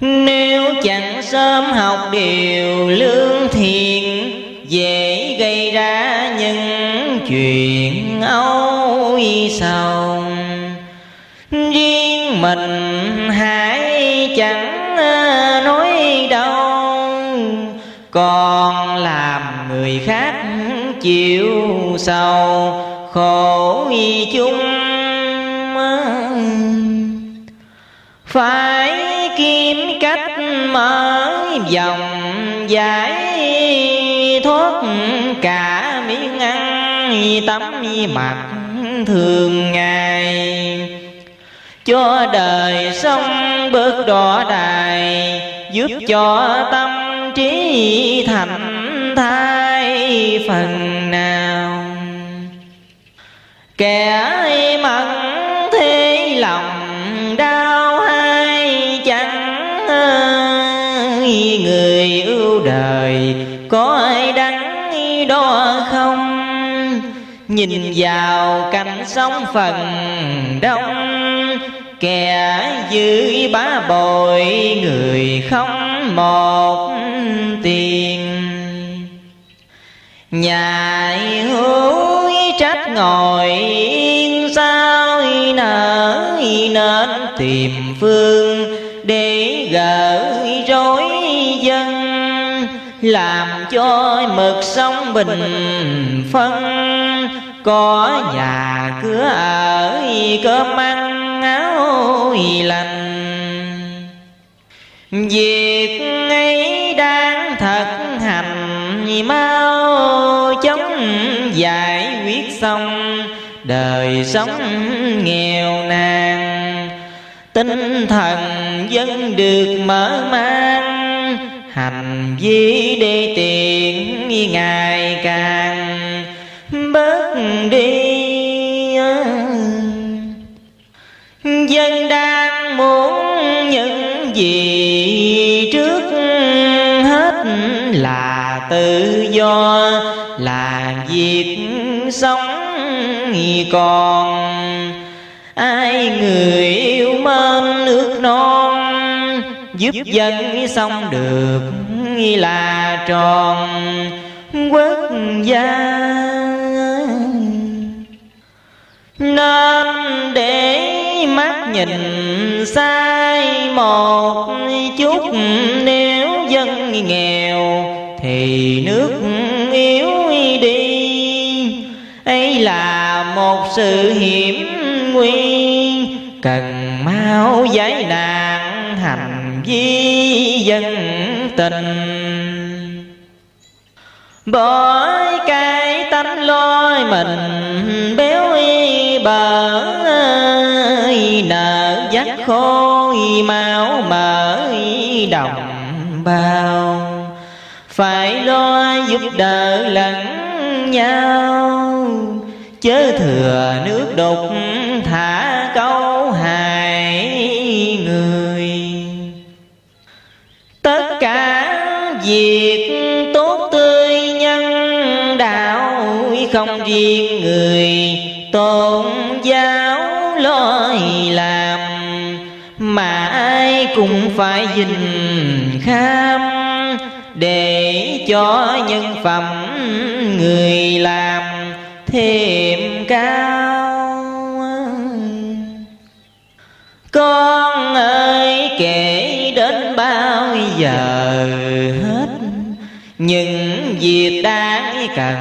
Nếu chẳng sớm học điều lương thiện, dễ gây ra những chuyện âu sầu. Riêng mình hãy chẳng con làm người khác chịu sầu, khổ chung phải kiếm cách mở dòng giải thoát cả miếng ăn tắm mặt thường ngày. Cho đời sống bước đỏ đài, giúp cho tâm trí thành thai phần nào. Kẻ mặn thế lòng đau hay chẳng người ưu đời có ai đắng đo không? Nhìn vào cảnh sống phần đông, kẻ dưới bá bội người không một tiền. Nhài hối trách ngồi yên sao nở nên tìm phương để gỡ rối dân, làm cho mực sống bình phân. Có nhà cửa ở cơm ăn áo lành. Việc ấy đáng thật hành mau chóng giải quyết xong đời sống nghèo nàn. Tinh thần dân được mở mang, hành vi đi tiền ngày càng bớt đi. Dân đang muốn những gì là tự do, là việc sống còn. Ai người yêu mến nước non, giúp dân sống được là tròn. Quốc gia nên để mắt nhìn sai một chút, nếu dân nghèo, thì nước yếu đi. Ấy là một sự hiểm nguy, cần mau giải nạn hành vi dân tình. Bỏ cái tánh lôi mình béo y bờ nợ dắt khôi máu mở đồng bao. Phải lo giúp đỡ lẫn nhau. Chớ thừa nước đục thả câu hại người. Tất cả việc tốt tươi nhân đạo không riêng người tôn giáo. Cũng phải dình kham để cho nhân phẩm người làm thêm cao. Con ơi, kể đến bao giờ hết những việc đáng cần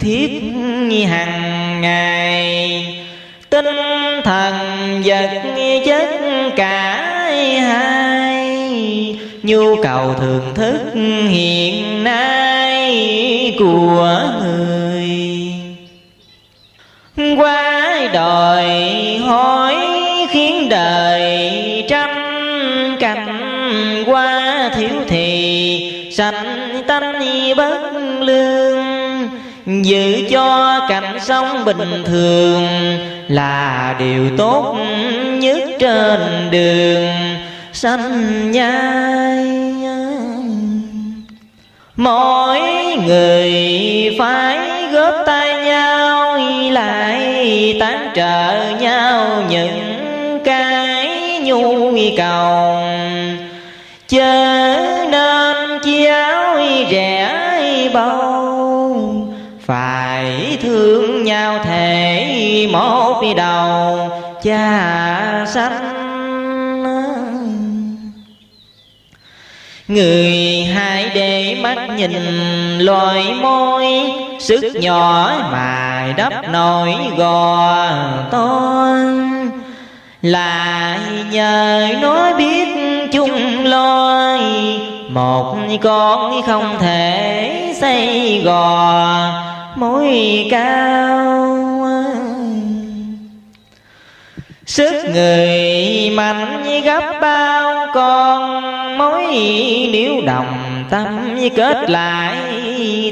thiết hàng ngày. Tinh thần vật chất cả hai. Nhu cầu thường thức hiện nay của người. Quá đòi hỏi khiến đời trăm cảnh qua thiếu thì, sanh tâm bất lương giữ cho cảnh sống bình thường là điều tốt nhất trên đường. Sanh nhai mỗi người phải góp tay nhau, lại tán trợ nhau những cái nhu cầu. Chớ nên áo rẻ bầu phải thương nhau thể một đầu, cha sanh Người hai để mắt nhìn, loài môi, Sức nhỏ mà đắp nổi gò to Là nhờ nói biết chung lôi Một con không thể xây gò mối cao Sức người mạnh như gấp bao con mối nếu đồng tâm như kết lại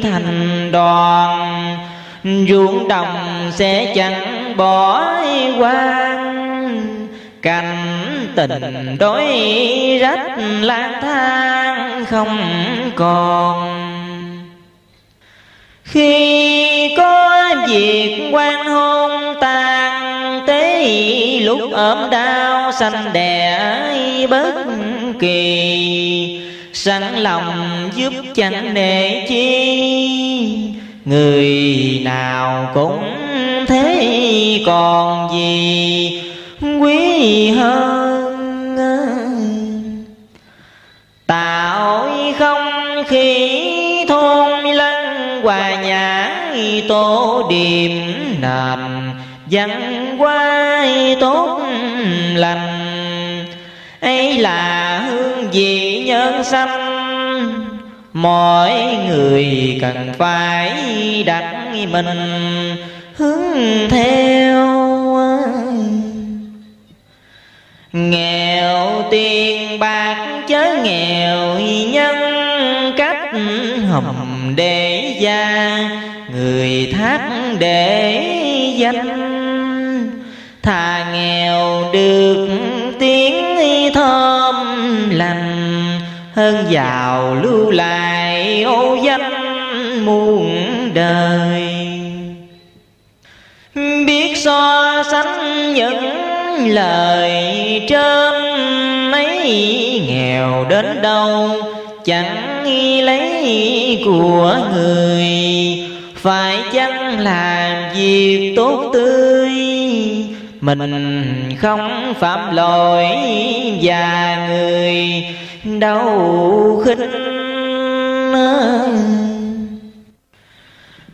thành đoàn. Ruộng đồng sẽ chẳng bỏ quan cảnh tình đối rách lang thang không còn khi có việc quan hôn tàn tế, lúc ốm đau sanh đẻ bất kỳ. Sẵn lòng giúp chẳng nề chi, người nào cũng thế còn gì quý hơn tạo không khí thôn hòa nhã tô điềm nền văn quay tốt lành. Ấy là hương vị nhân sanh mọi người cần phải đặt mình hướng theo. Nghèo tiền bạc chớ nghèo nhân cách hồng để gia, người thác để danh. Thà nghèo được tiếng thơm lành, hơn giàu lưu lại ô danh muôn đời. Biết so sánh những lời trên mấy nghèo đến đâu chẳng lấy của người, phải chăng làm việc tốt tươi? Mình không phạm lỗi và người đâu khinh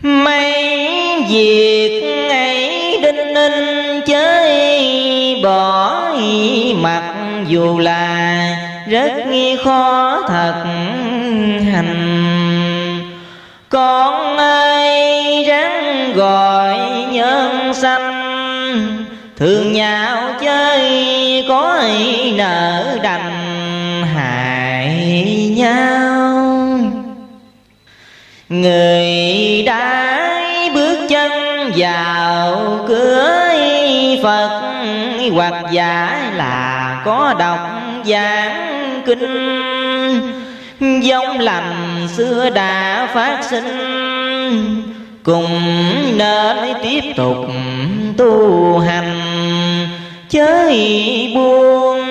mấy việc ấy đinh ninh chơi bỏ mặc dù là rất nghi khó thật hành. Con ơi ráng gọi nhân sanh, thương nhau chơi có nợ đành hại nhau. Người đã bước chân vào cửa phật, hoặc giả là có độc giảng kinh giống lành xưa đã phát sinh, cùng nên tiếp tục tu hành. Chơi buông.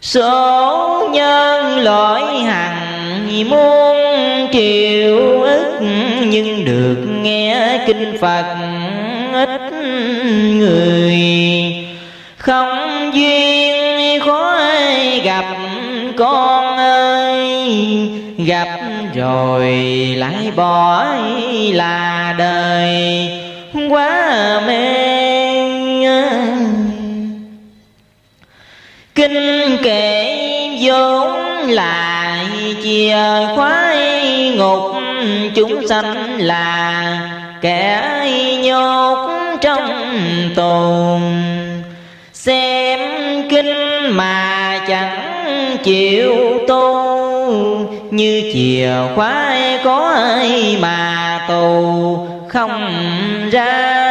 Số nhân lỗi hằng muôn triệu ức, nhưng được nghe kinh phật ít người. Không duyên khó gặp con ơi. Gặp rồi lại bỏ là đời. Quá mê. Kinh kệ vốn là chia khoái ngục chúng sanh là kẻ nhốt trong tù. Xem mà chẳng chịu tu như chìa khóa có ai mà tù không ra.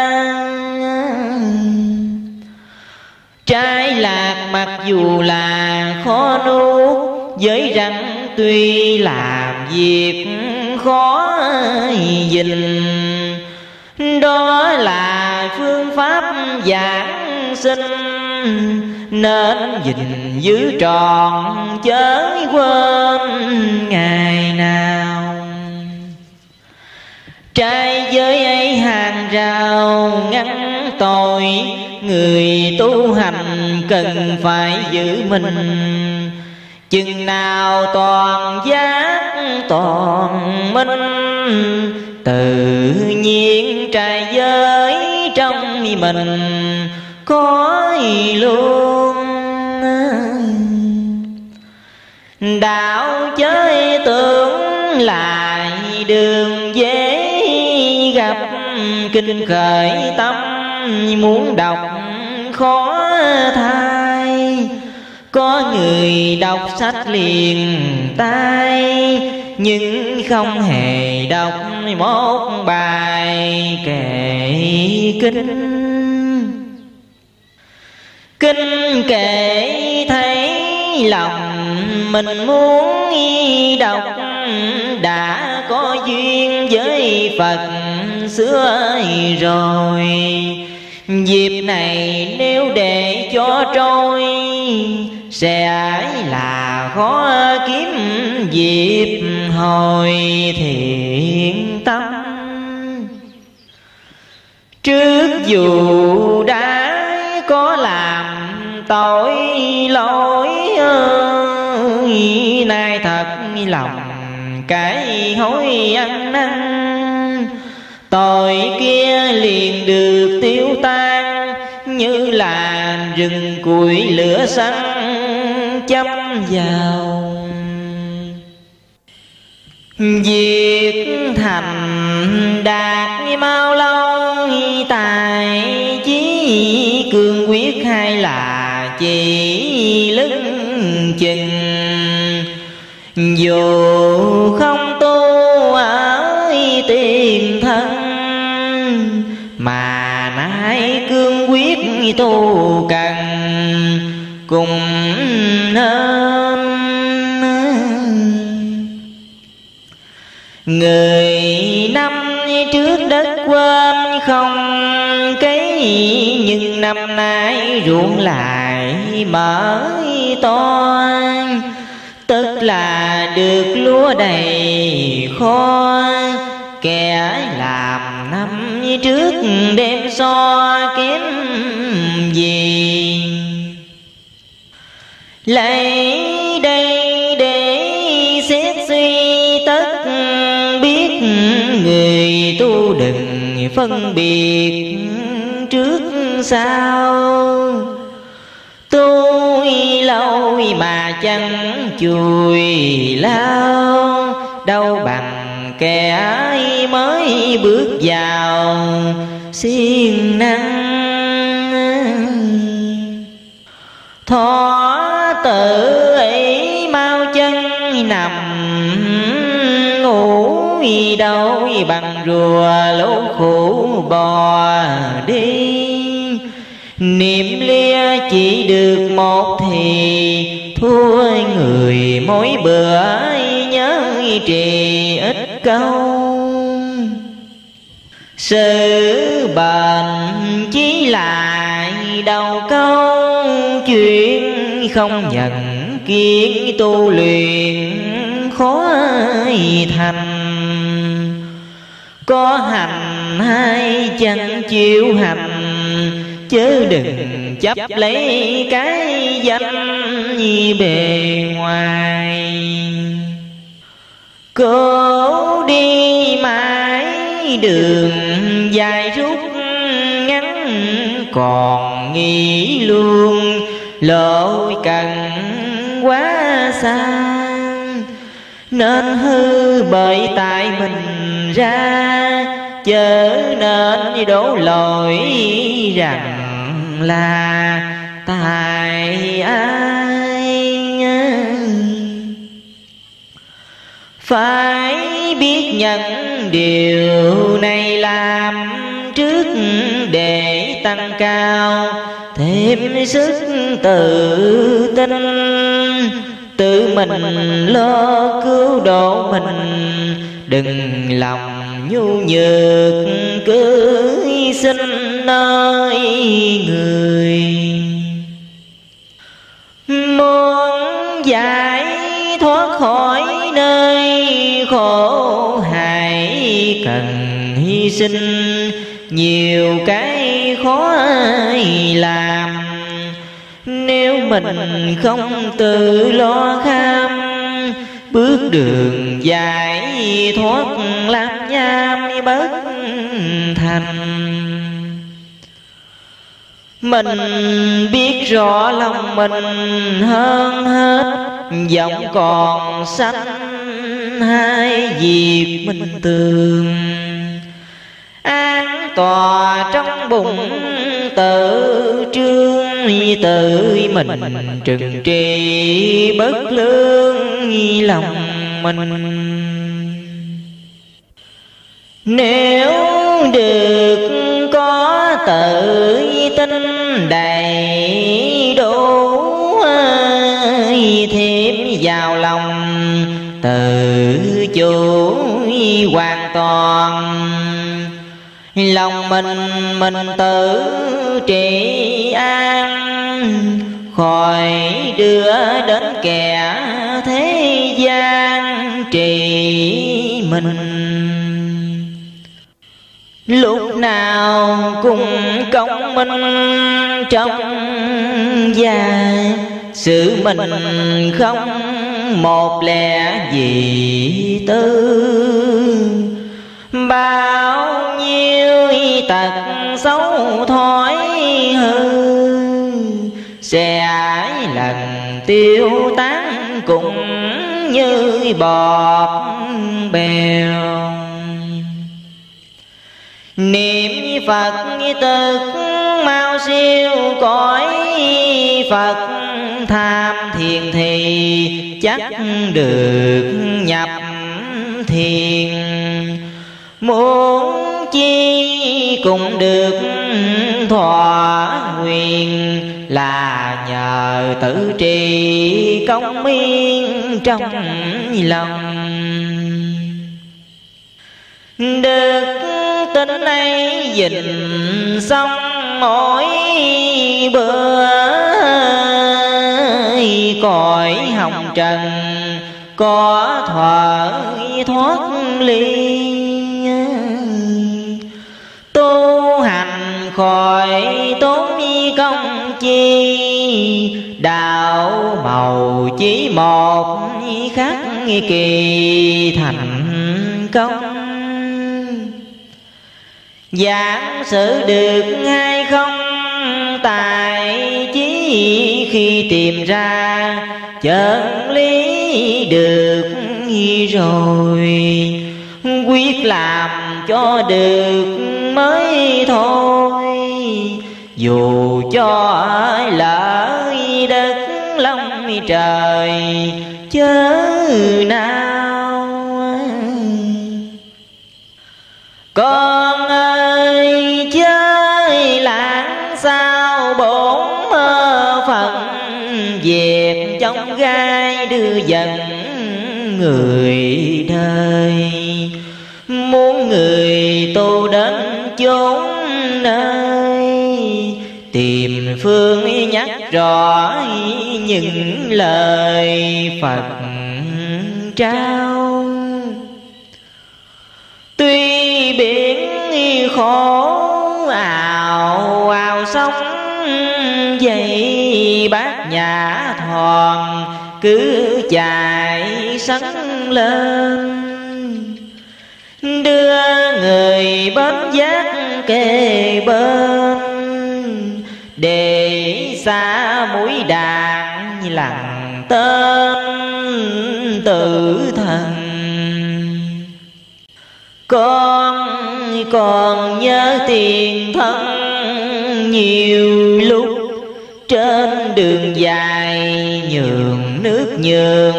Trái lạc mặc dù là khó nuốt, với răng tuy làm việc khó dình. Đó là phương pháp giảng sinh nên gìn giữ tròn chớ quên ngày nào. Trai giới ấy hàng rào ngăn tội, người tu hành cần phải giữ mình. Chừng nào toàn giác, toàn minh, tự nhiên trai giới trong mình. Có luôn. Đạo chơi tưởng lại đường dễ gặp. Kinh khởi tâm muốn đọc khó thai. Có người đọc sách liền tay nhưng không hề đọc một bài kệ kinh kinh kệ thấy lòng mình muốn đọc đã có duyên với phật xưa rồi. Dịp này nếu để cho trôi, sẽ là khó kiếm dịp hồi thiện tâm. Trước dù đã có làm tội lỗi ơi. Nay thật lòng cái hối ăn năn. Tội kia liền được tiêu tan, như là rừng củi lửa xăng chấm vào. Việc thành đạt mau lâu ta chỉ lưng chừng. Dù không tu ở tiền thân, mà nay cương quyết tu cần cùng nên. Người năm trước đất quên không nhưng năm nay ruộng lại mở to tức là được lúa đầy kho kẻ làm năm trước đêm so kém gì? Lấy đây để xét suy tất biết người tu đừng phân biệt trước sau. Tôi lâu mà chẳng chùi lao, đâu bằng kẻ mới bước vào siêng năng thọ tự bằng rùa lỗ khổ bò đi. Niệm lia chỉ được một thì thua người mỗi bữa, nhớ trì ít câu. Sự bền chỉ lại đầu câu, chuyện không nhận kiến tu luyện khó thành có hành hay chẳng chịu hành chớ đừng chấp lấy cái danh bề ngoài. Cố đi mãi đường dài rút ngắn, còn nghĩ luôn, lỗi cần quá xa nên hư bởi tại mình ra, chớ nên đổ lỗi rằng là tại ai phải biết nhận điều này làm trước để tăng cao thêm sức tự tin tự mình lo cứu độ mình. Đừng lòng nhu nhược cứ xin nơi người. Muốn giải thoát khỏi nơi khổ hại cần hy sinh, nhiều cái khó làm mình không tự lo kham. Bước đường dài thoát làm nham bất thành. Mình biết rõ lòng mình hơn hết, Giọng còn xanh hai dịp mình tường. An tòa trong bụng tự trương Tự mình, trừng trị bất lương lòng mình. Nếu được có tự tin đầy đủ thêm vào lòng tự chủ hoàn toàn lòng mình mình tự trị an, khỏi đưa đến kẻ thế gian trì mình. Lúc nào cũng công minh trong gia, sự mình không một lẽ gì tư. Bao nhiêu tật xấu thói hư. Sẽ lần tiêu tán cũng như bọt bèo. Niệm phật tức mau siêu cõi phật tham thiền thì chắc được nhập thiền. Muốn chi cũng được thỏa nguyện là nhờ tự trì công miên trong lòng. Được tính ấy dình xong mỗi bữa, cõi hồng trần có thở thoát ly. Khỏi tốn công chi. Đạo màu chỉ một khắc kỳ thành công. Giảng sự được hay không? Tài chí khi tìm ra, chân lý được rồi. Quyết làm cho được mới thôi. Dù cho ai lỡ đất lòng trời, chớ nào con ơi chơi lãng sao bổn phận dẹp trong gai đưa dần người đời muốn người tu đến chốn nơi, tìm phương nhắc rõ những lời phật trao. Tuy biển khổ ào ào sóng dậy bát nhã thòn cứ chạy sắn lên đưa người bớt giác kề bên, để xa mũi đàn lặng tên tự thần. Con còn nhớ tiền thân nhiều lúc trên đường dài nhường nước nhường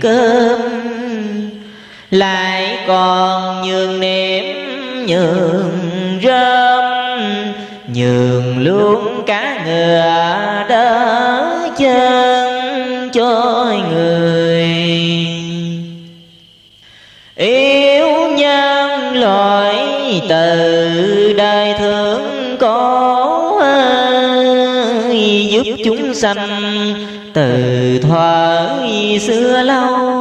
cơm lại còn nhường nếm nhường rơm nhường luôn cả ngựa đỡ chân cho người. Yêu nhân loại từ đời thương có ơi, giúp chúng sanh từ thuở xưa lâu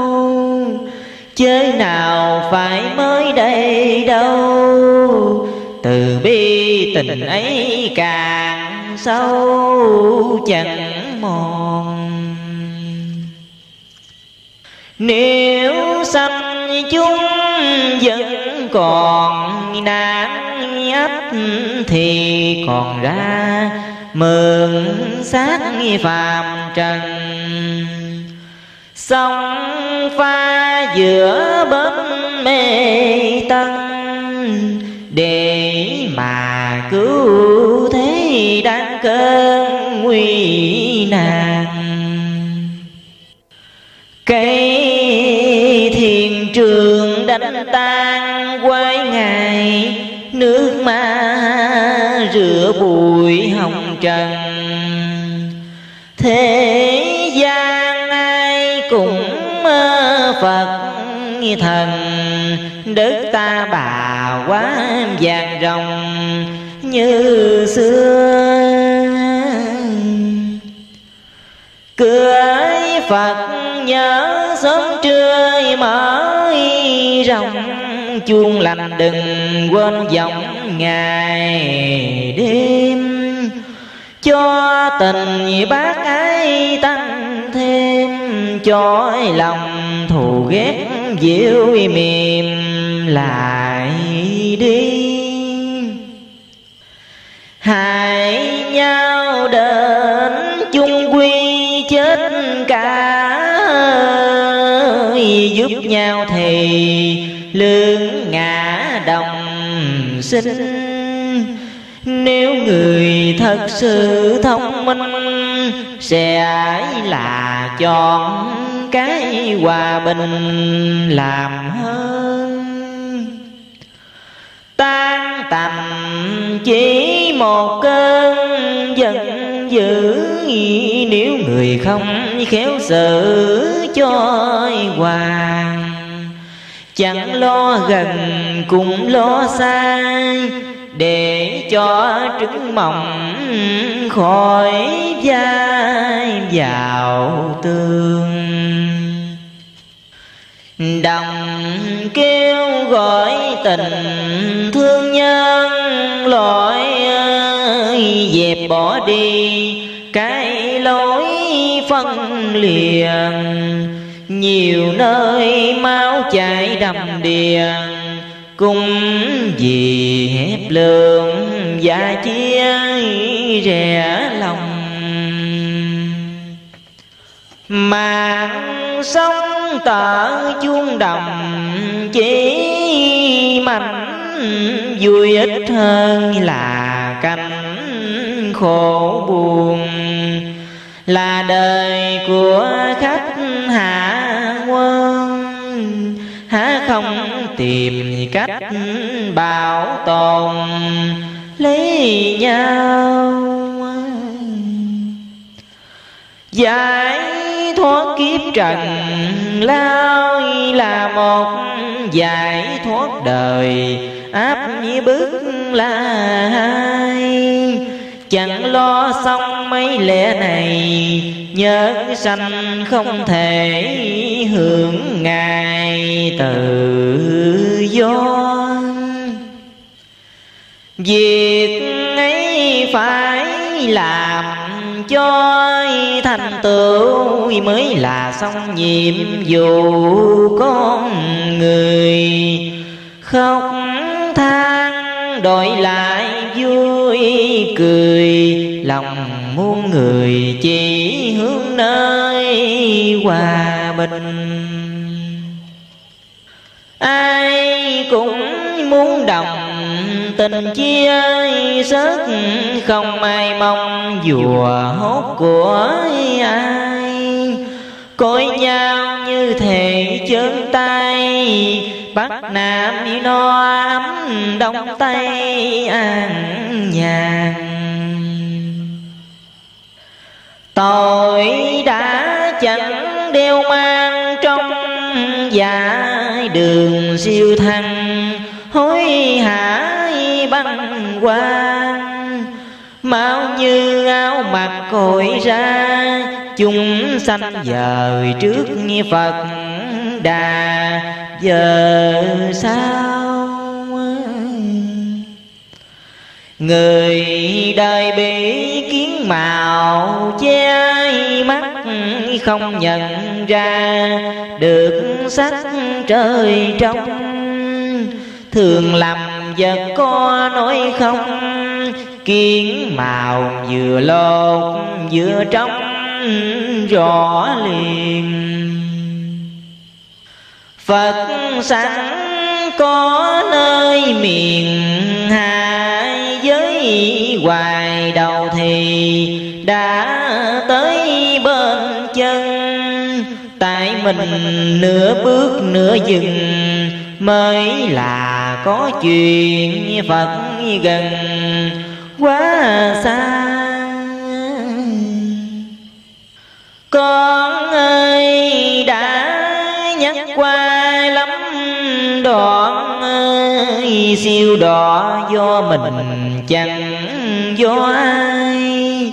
chớ nào phải mới đây đâu. Từ bi tình ấy càng sâu, chẳng mòn. Nếu sanh chúng vẫn còn nạn ấp thì còn ra mượn xác phàm trần pha giữa bến mê tân. Để mà cứu thế đang cơn nguy nan cây thiền trường đánh tan quay ngày nước ma rửa bụi hồng trần. Thần đất ta bà quá vàng rồng, như xưa. Cưới phật nhớ sớm trưa mở rồng, chuông lành đừng quên giọng ngày đêm. Cho tình bác ái tăng thêm cho lòng, thù ghét dịu mềm lại đi. Hại nhau đến chung quy chết cả giúp nhau thì lương ngã đồng sinh nếu người thật sự thông minh, sẽ là chọn cái hòa bình làm hơn. Tan tành chỉ một cơn giận dữ, nếu người không khéo xử cho hoàng. Chẳng lo gần cũng lo xa để cho trứng mỏng khỏi vai vào tương đồng kêu gọi tình thương nhân loại ơi dẹp bỏ đi, cái lối phân liền. Nhiều nơi máu chảy đầm đìa cung vì hết lương và chia rẻ lòng. Mạng sống tở chuông đồng, chỉ mạnh vui ít hơn là cảnh khổ buồn. Là đời của khách hạ quân, há không tìm cách bảo tồn. Lấy nhau. Giải thoát kiếp trần lao là một giải thoát đời. Áp như bước là hai chẳng lo xong mấy lẽ này, nhớ sanh không thể hưởng ngài tự do. Việc ấy phải làm cho thành tựu mới là xong nhiệm vụ con người. Khóc than đổi lại vui cười, lòng muôn người chỉ hướng nơi hòa bình. Ai cũng muốn đồng tình chia sớt, không ai mong dùa hốt của ai. Cõi nhau như thể chân tay bắc nam no ấm đông tây an nhàn tội đã chẳng đeo mang trong dài đường siêu thăng, hối hả băng quang. Mau như áo mặc cội ra, chúng sanh dời trước như phật đà giờ sao? Người đời bị kiến màu che mắt không nhận ra được sắc trời trong. Thường làm vật có nói không kiến màu vừa lột vừa trong rõ liền phật sẵn có nơi miền hạ giới hoài đầu thì đã tới bên chân. Tại mình nửa bước nửa dừng mới là có chuyện phật gần quá xa. Con đó do mình chẳng do ai.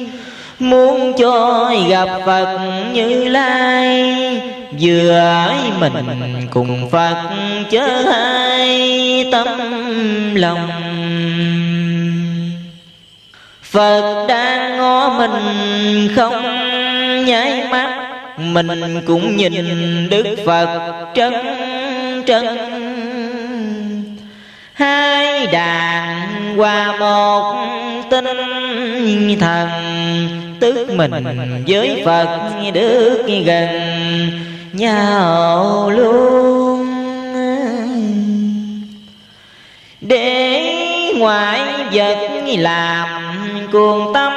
Muốn cho gặp phật như lai vừa mình cùng phật chớ hai tâm lòng. Phật đang ngó mình không nháy mắt, mình cũng nhìn đức phật trân trân hai đàn qua một tinh thần tức mình với phật được gần nhau luôn. Để ngoại vật làm cuồng tâm,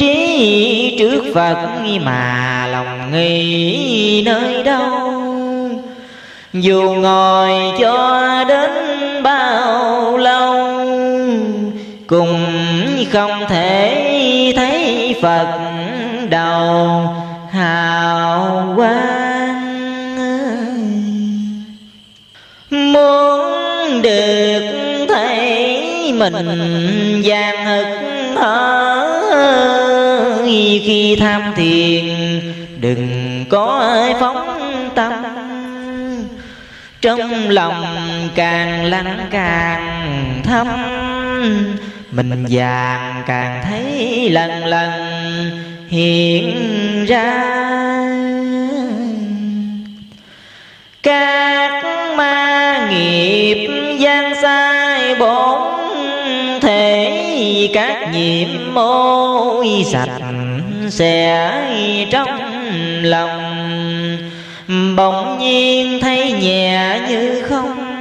trí trước phật mà lòng nghĩ nơi đâu. Dù ngồi cho đến bao lâu cùng không thể thấy phật đầu hào quang muốn được thấy mình gian hực thở khi tham thiền đừng có phóng tâm trong lòng càng lắng càng thâm mình vàng càng thấy lần lần hiện ra. Các ma nghiệp gian sai bổn thể, các nhiệm môi sạch sẽ trong lòng bỗng nhiên thấy nhẹ như không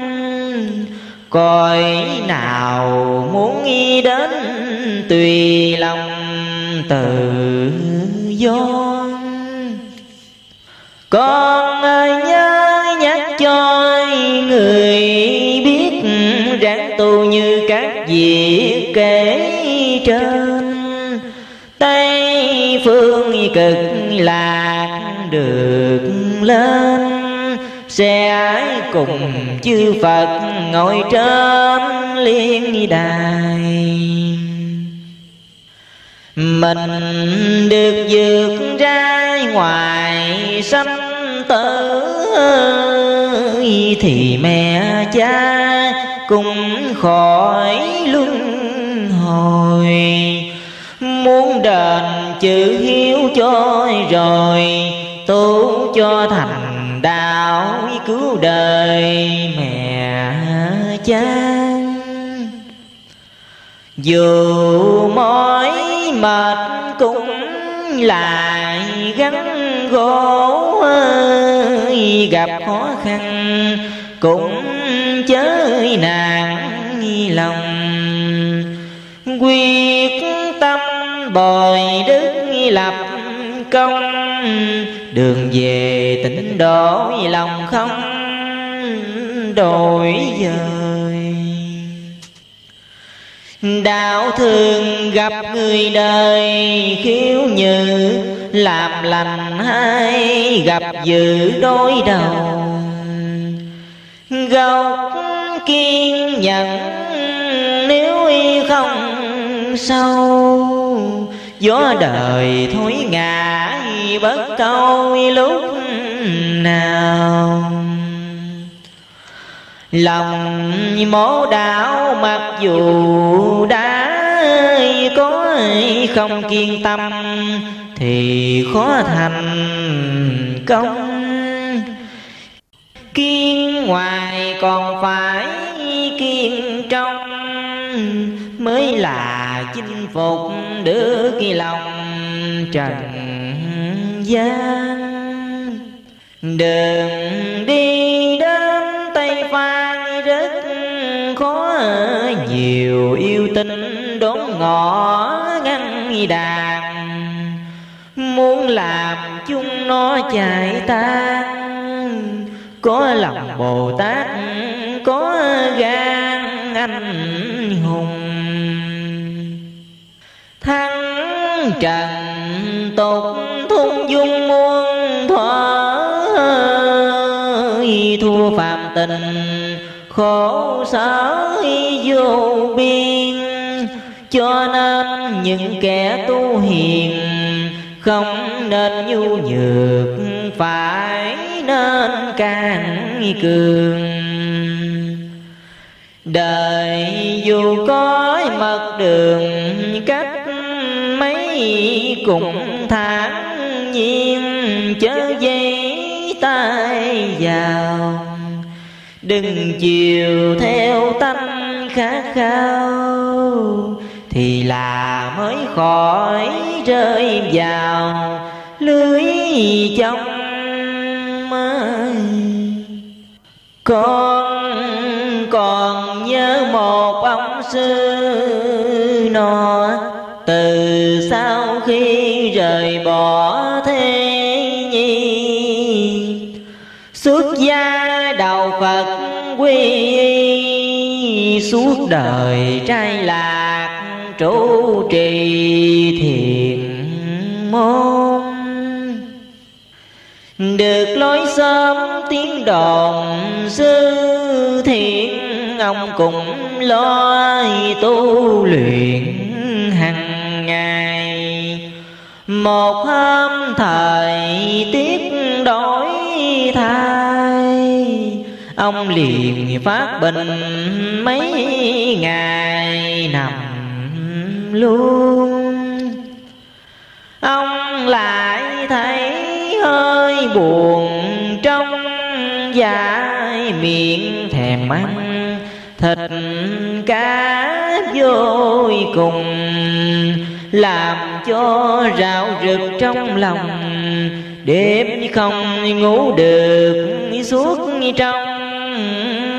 cõi nào muốn nghĩ đến tùy lòng tự do. Con ơi, nhớ nhắc cho người biết ráng tu như các vị kể trên. Tây phương cực lạc được lên. Sẽ cùng chư phật ngồi trên liên đài. Mình được vượt ra ngoài sanh tử, thì mẹ cha cũng khỏi luân hồi. Muốn đền chữ hiếu cho rồi tu cho thành đạo cứu đời mẹ cha dù mỏi mệt cũng lại gắn gỗ gặp khó khăn cũng chới nàng lòng. Quyết tâm bồi đức lập công đường về tỉnh đổi lòng không đổi dời đau thương gặp người đời khiếu như làm lành hay gặp dự đối đầu. Gốc kiên nhẫn nếu không sâu, gió đời thối ngã bất câu lúc nào. Lòng mố đạo mặc dù đã có không kiên tâm thì khó thành công. Kiên ngoài còn phải kiên trong mới là chinh phục được lòng trần gian. Đường đi đến tây phan rất khó, nhiều yêu tinh đốn ngõ ngăn đàn. Muốn làm chung nó chạy tan, có lòng bồ tát, có gan anh hùng. Thắng trần tục phạm tình, khổ sở vô biên. Cho nên những kẻ tu hiền không nên nhu nhược, phải nên càng cường. Đời dù có mật đường, cách mấy cũng thản nhiên, chớ dây tay vào đừng chiều theo tâm khát khao, thì là mới khỏi rơi vào lưới trong con còn nhớ một ông sư nọ, từ sau khi rời bỏ thế nhi xuất gia đầu phật quy suốt đời trai lạc trụ trì thiền môn. Được lối sớm tiếng đồn sư thiện, ông cũng lo tu luyện hàng ngày. Một hôm thời tiết đổi thay ông liền phát bệnh mấy ngày nằm luôn. Ông lại thấy hơi buồn trong dạ miệng thèm ăn. Thịt cá vôi cùng, làm cho rạo rực trong lòng. Đêm không ngủ được, suốt trong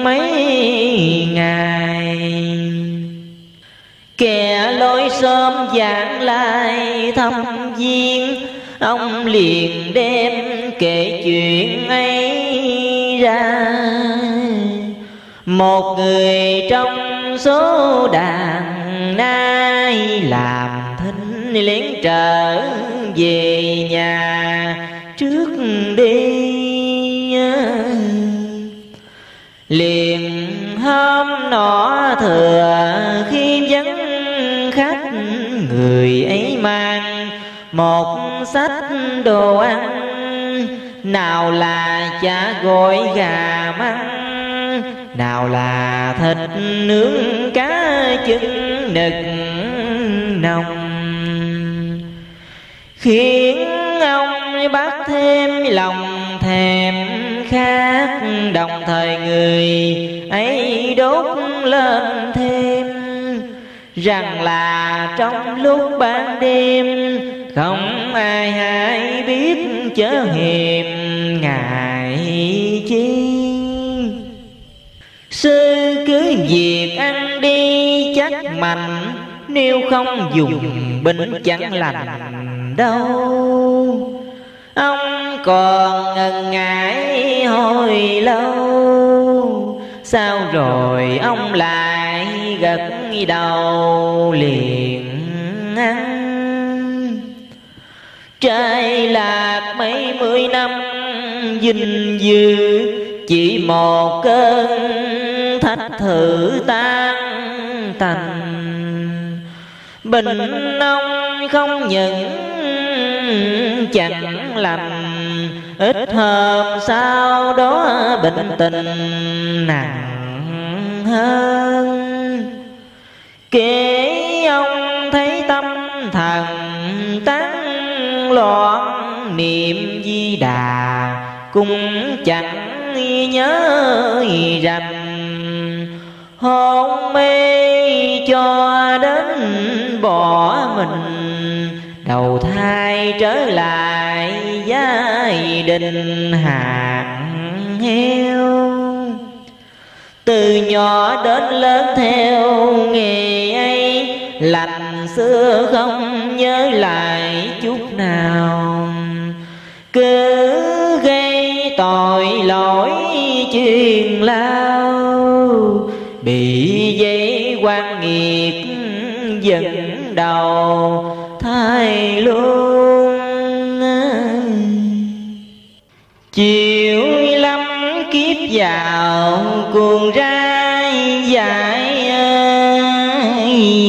mấy ngày. Kẻ lối sớm giảng lại thăm viên, ông liền đem kể chuyện ấy ra. Một người trong số đàn nay làm thinh lén trở về nhà trước đi liền hôm nọ thừa khi vắng khách người ấy mang một sách đồ ăn. Nào là chả gói gà măng, nào là thịt nướng cá trứng nực nồng. Khiến ông bắt thêm lòng thèm khác, đồng thời người ấy đốt lên thêm rằng là trong lúc ban đêm không ai hay biết chớ hiềm ngại chi. Sư cứ việc ăn đi chắc mạnh nếu không dùng binh chẳng lành đâu ông còn ngần ngại hồi lâu. Sao rồi ông lại gật đầu liền ăn trai lạc mấy mươi năm, dinh dư chỉ một cơn thách thử tan tành. Bình ông không những chẳng lành ít hôm sau đó bệnh tình nặng hơn. Kể ông thấy tâm thần tán loạn, niệm di đà cũng chẳng nhớ rằng hôn mê cho đến bỏ mình đầu thai trở lại gia đình hạng heo. Từ nhỏ đến lớn theo nghề ấy, lành xưa không nhớ lại chút nào. Cứ gây tội lỗi chuyên lao, bị dây quan nghiệt dẫn đầu hai luôn. Chiều lắm kiếp vào cuồng ra dài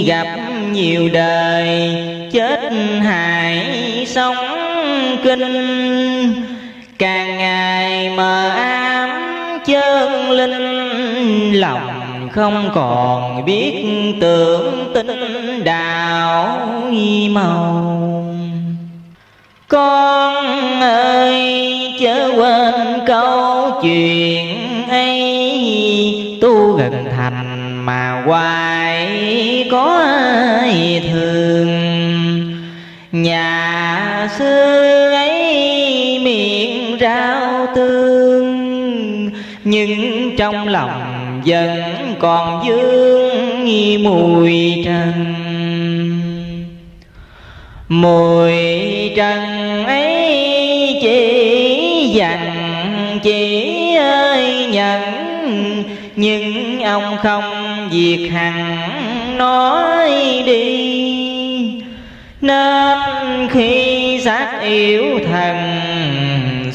gặp nhiều đời, chết hại sống kinh. Càng ngày mờ ám chân linh lòng không còn biết tưởng tính đạo màu. Con ơi, chớ quên câu chuyện ấy. Tu gần thành mà hoài có ai thường nhà xưa ấy miệng rau tương, nhưng trong lòng vẫn còn vương mùi trần. Mùi trần ấy chỉ dặn, chỉ ơi nhận. Nhưng ông không việc hằng nói đi. Nên khi xác yếu thần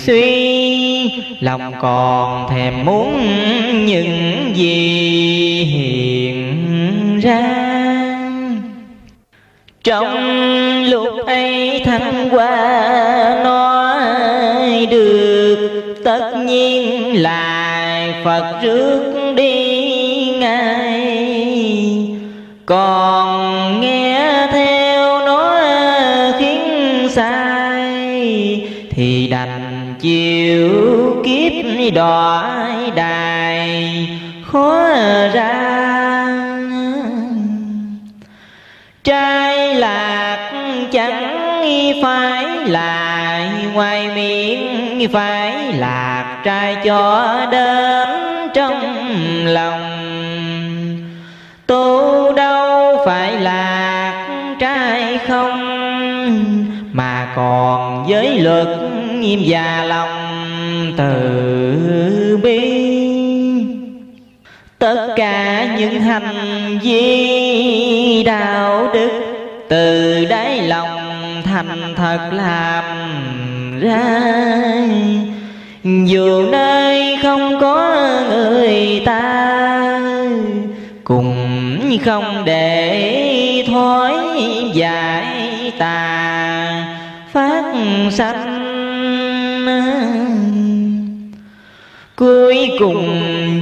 suy, lòng còn thèm muốn những gì hiện ra. Trong lúc ấy thăng qua nói được, tất nhiên là phật rước đi ngay còn nghe theo nó khiến sai, thì đành chịu kiếp đọa đài khó ra trai lạc chẳng phải là ngoài miệng phải lạc trai cho đến trong lòng. Tu đâu phải lạc trai không, mà còn với luật nghiêm và lòng từ bi. Tất cả những hành vi đạo đức từ đáy lòng thành thật làm ra. Dù nơi không có người ta cùng không để thói dài tà phát sanh cuối cùng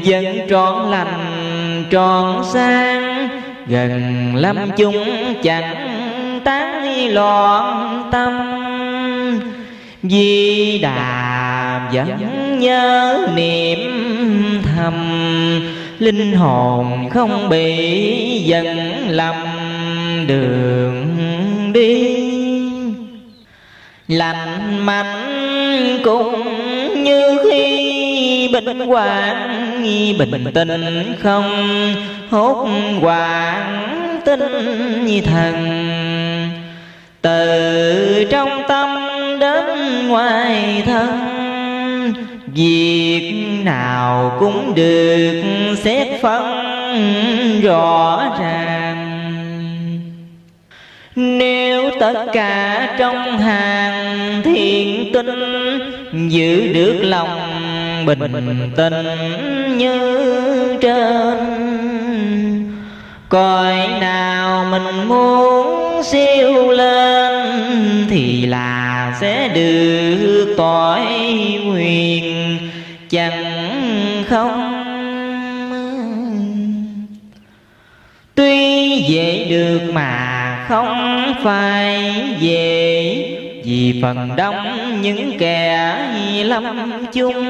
vẫn trọn lành, trọn sang gần lâm chung chẳng tán loạn tâm. Di đà vẫn nhớ niệm thầm, linh hồn không bị dần lầm đường đi. Lạnh mạnh cũng như khi bình hoàng bình tinh không, hốt hoạn tinh thần. Từ trong tâm đến ngoài thân, việc nào cũng được xét phân rõ ràng. Nếu tất cả trong hàng thiện tinh giữ được lòng bình tĩnh như trên. Cõi nào mình muốn siêu lên thì là sẽ được tội quyền chẳng không tuy dễ được mà không phải dễ. Vì phần đông những kẻ lâm chung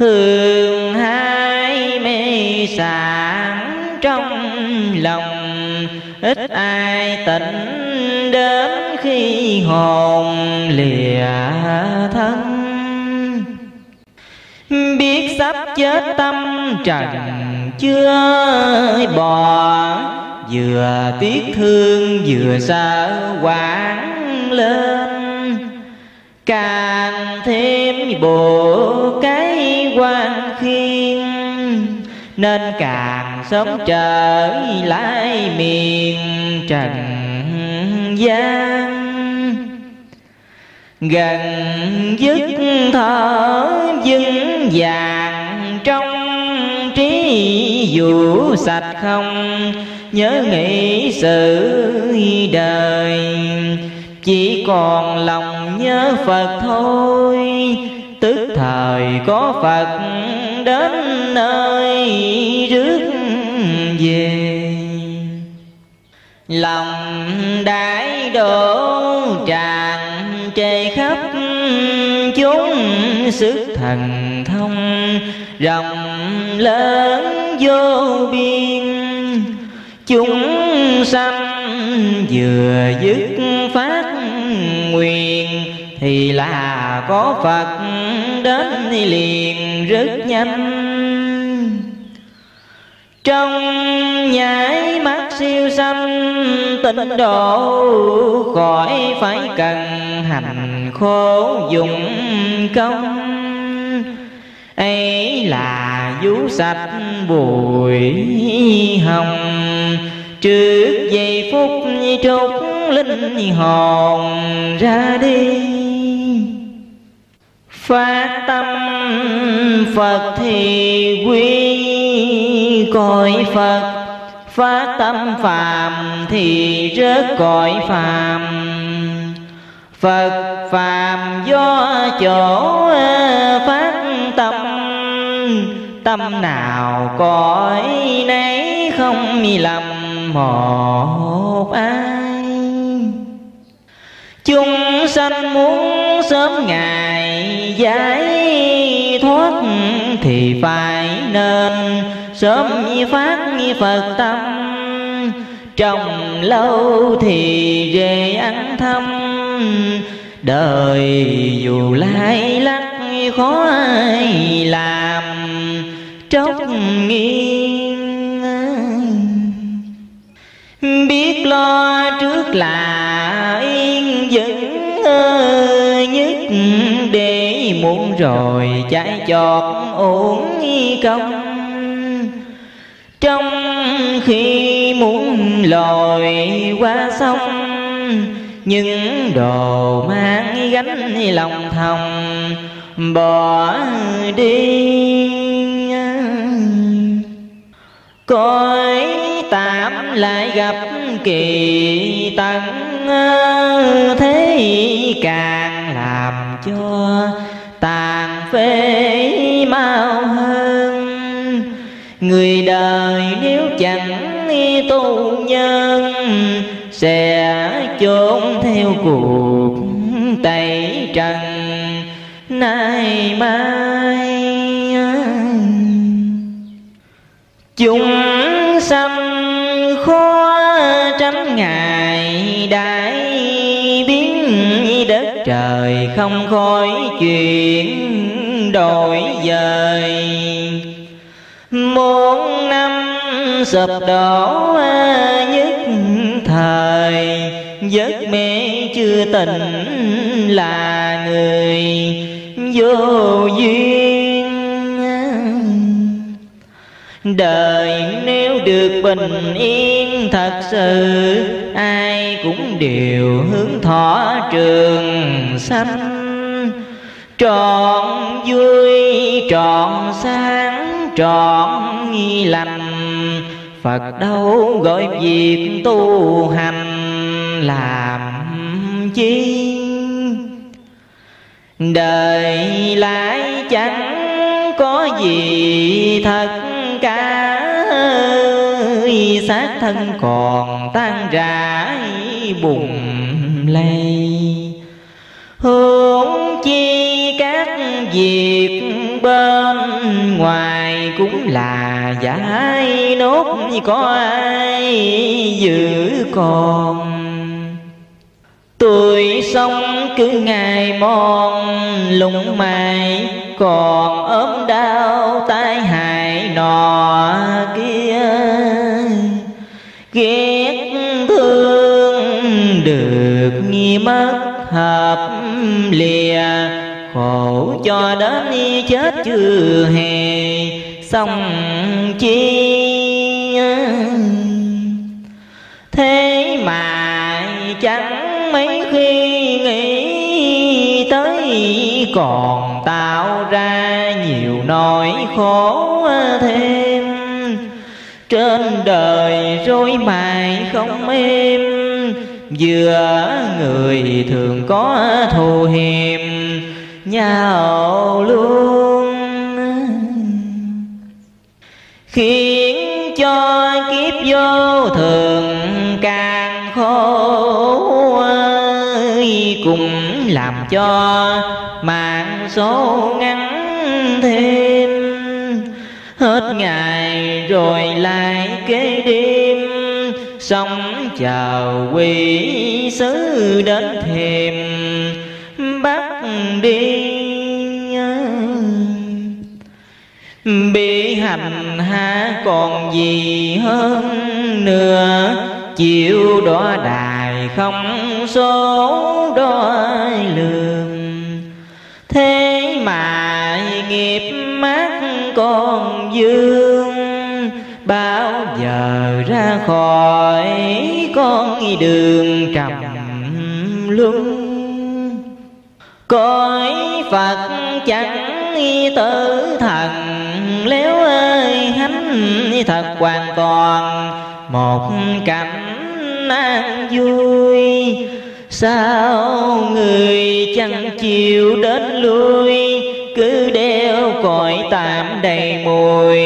thường hai mê sảng trong lòng, ít ai tỉnh đến khi hồn lìa thân. Biết sắp chết tâm trần chưa bò vừa tiếc thương vừa sợ quảng lên. Càng thêm bộ cái quan khiên, nên càng sớm trở lại miền trần gian. Gần dứt thở vững vàng trong trí dù sạch không, nhớ nghĩ sự đời. Chỉ còn lòng nhớ phật thôi tức thời có phật đến nơi rước về. Lòng đại độ tràn trề khắp chúng sức thần thông, rộng lớn vô biên. Chúng sanh vừa dứt phát nguyện thì là có phật đến liền rất nhanh. Trong nhảy mắt siêu xanh tịnh độ khỏi phải cần hành khổ dụng công. Ấy là vú sạch bụi hồng, trước giây phút trút linh hồn ra đi phát tâm phật thì quy cõi phật. Phát tâm phàm thì rớt cõi phàm. Phật phàm do chỗ phát tâm. Tâm nào cõi nấy không lầm một ai. Chúng sanh muốn sớm ngày giải thoát thì phải nên sớm phát phật tâm. Trong lâu thì về ăn thăm. Đời dù lai lắc khó ai làm. Tróc nghiêng biết lo trước là yên vững nhất muốn rồi chạy chọt ổn công trong khi muốn lòi qua sông, những đồ mang gánh lòng thòng bỏ đi. Coi tạm lại gặp kỳ tận, thế càng làm cho tàn phế mau hơn. Người đời nếu chẳng tu nhân sẽ trốn theo cuộc tẩy trần nay mai. Chúng sanh khó tránh ngày đại trời không khỏi chuyện đổi dời. Muốn năm sụp đổ nhất thời, giấc mê chưa tỉnh là người vô duyên. Đời nếu được bình yên, thật sự ai cũng đều hướng thọ trường sanh. Trọn vui, trọn sáng, trọn lành, phật đâu gọi việc tu hành làm chi? Đời lại chẳng có gì thật? Cả xác thân còn tan rã bùng lây hướng chi các việc bên ngoài cũng là giải nốt có ai giữ còn. Tuổi sống cứ ngày mòn lùng mày còn ốm đau tai hại nọ kia Ghét thương được nghi mất hợp lìa. Khổ cho đến chết chưa hề xong chi. Thế mà chẳng mấy khi nghĩ tới còn tạo ra nhiều nỗi khổ thêm. Trên đời rối mài không êm vừa người thường có thù hiềm, nhau luôn. Khiến cho kiếp vô thường càng khổ, cùng làm cho số ngắn thêm. Hết ngày rồi lại kế đêm sống chào quỷ sứ đến thềm. Bắt đi bị hành hạ còn gì hơn nữa. Chịu đỏ đài không số đo lường. Thế mà nghiệp mắt con dương, bao giờ ra khỏi con đường trầm luân. Cõi phật chẳng tử thần, léo ơi hánh thật hoàn toàn. Một cảnh an vui sao người chẳng chịu đến lui, cứ đeo cõi tạm đầy mùi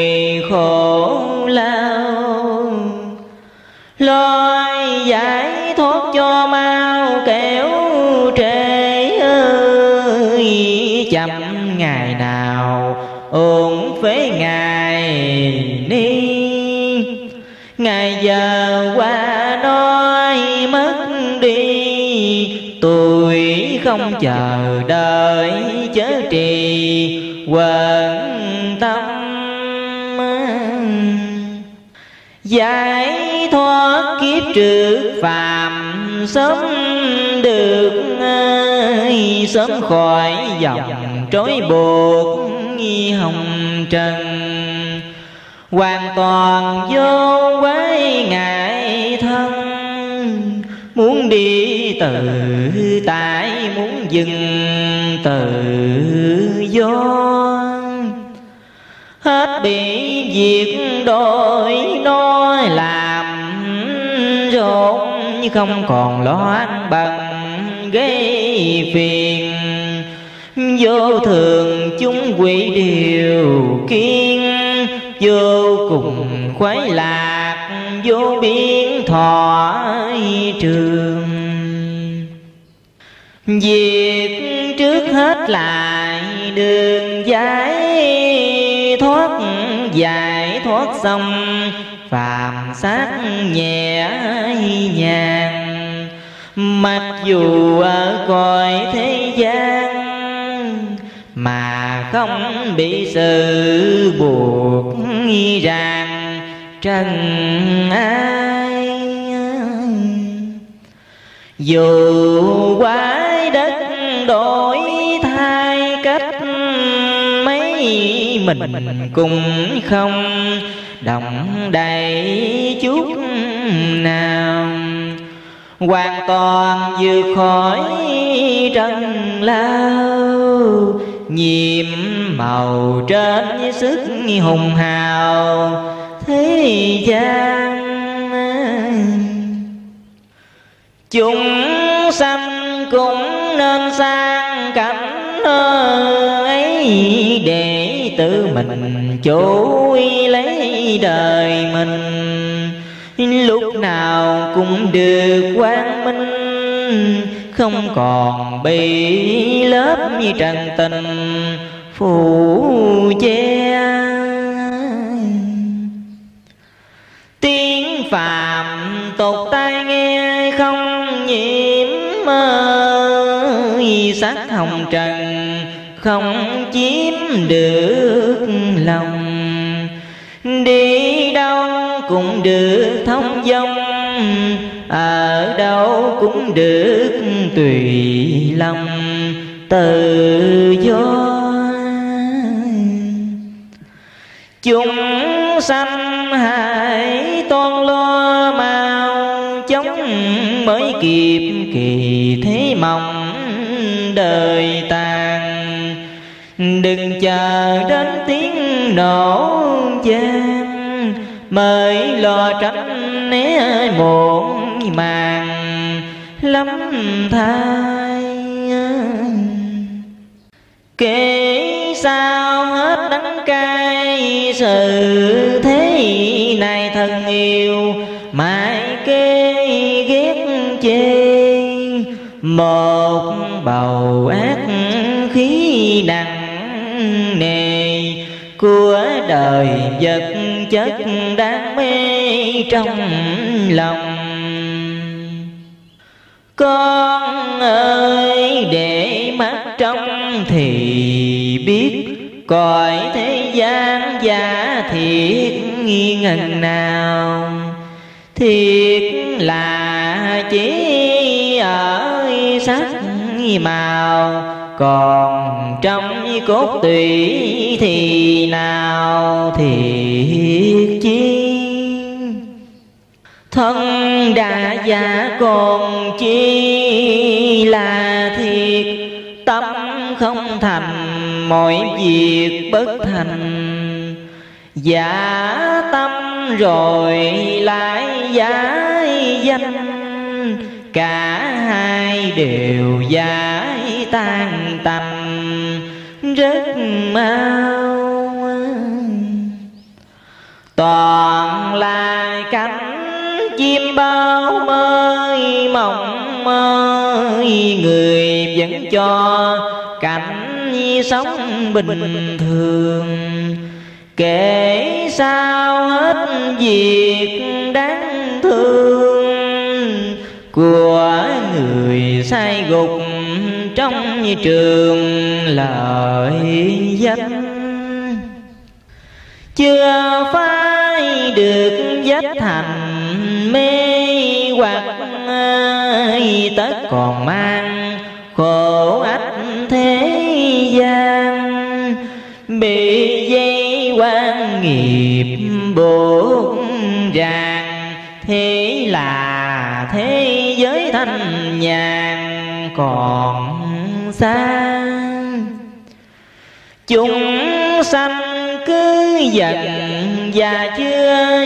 khổ lao. Loi giải thoát cho mau kẻo trễ ơi, chậm ngày nào ổn phế ngày ni. Ngày giờ không chờ đợi chớ trì. quần tâm giải thoát kiếp trước phàm sớm được sớm khỏi dòng trói buộc hồng trần. Hoàn toàn vô quái thân muốn đi từ tại muốn dừng từ do. Hết bị việc đổi, nói làm rộn không còn lo ăn bằng gây phiền. Vô thường chúng quỷ điều kiên, vô cùng khoái lạc, vô biên thọ trường. Việc trước hết lại đường giải thoát giải thoát xong, phàm sát nhẹ nhàng. Mặc dù ở cõi thế gian mà không bị sự buộc ràng, trần ai dù quái đất đổi thay cách mấy mình cùng không động đầy chút nào. Hoàn toàn vượt khỏi trần lao, nhiệm màu trên sức hùng hào thế gian. Chúng sanh cũng nên sang cảnh ấy để tự mình chủ lấy đời mình. Lúc nào cũng được quang minh, không còn bị lớp như trần tình phù che. Tiếng phàm tục tay nhiễm ơi, sắc hồng trần không chiếm được lòng. Đi đâu cũng được thông dong, ở đâu cũng được tùy lòng. Tự do. Chúng sanh hãy kiếp kỳ thế mong đời tàn. Đừng chờ đến tiếng nổ vang, mới lo tránh né muộn màng. Lắm thai kể sao hết đắng cay sự một bầu ác khí nặng nề của đời vật chất đang mê trong lòng. Con ơi, để mắt trong thì biết, cõi thế gian giả thiệt nghi ngần nào? Thiệt là chỉ sắc màu. Còn trong cốt tủy thì nào thiệt chi thân đã giả còn chi là thiệt, tâm không thành mọi việc bất thành. Giả tâm rồi lại giả danh cả hai đều giải tan tâm rất mau. Toàn là cánh chim bao mới mộng mơ, người vẫn cho cảnh sống bình thường. Kể sao hết việc đáng thương của người sai gục trong trường lợi danh chưa phải được dách thành mê hoặc tất còn mang khổ ách thế gian. Bị dây quan nghiệp buộc ràng thế là thế giới thanh nhàn còn xa chúng sanh cứ giận và chưa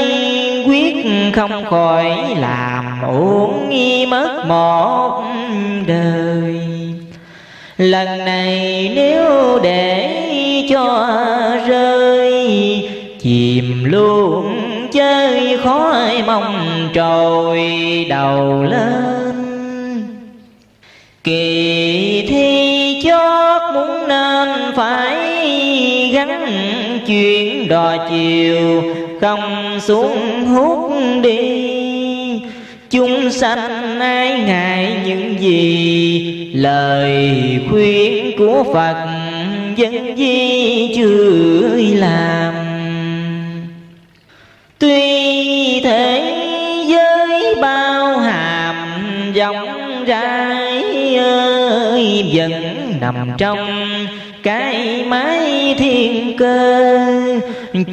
quyết không khỏi làm uổng nghi mất một đời. Lần này nếu để cho rơi, chìm luôn chơi khói mong trồi đầu lên. Kỳ thi chót muốn nên phải gắn chuyện đò chiều, không xuống hút đi. Chúng sanh ai ngại những gì, lời khuyên của phật dân di chưa làm tuy thế giới bao hàm dòng rãi ơi, vẫn nằm trong cái máy thiên cơ.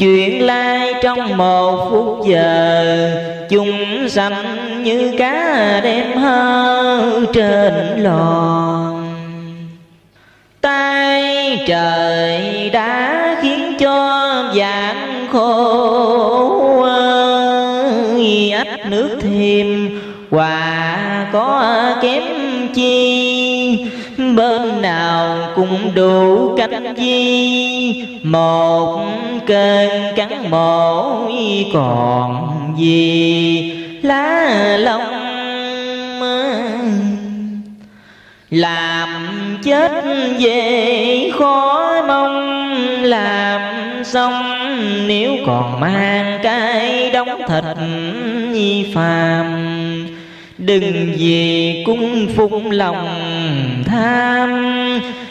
Chuyện lai trong một phút giờ, chúng sanh như cá đêm hơ trên lò tay trời đã khiến cho vạn khô quà quả có kém chi bên nào cũng đủ cánh chi. Một cơn cắn mổ còn gì, lá lông làm chết về khó mong, làm xong nếu còn mang cái đóng thịt nhi phàm đừng vì cung phung lòng tham,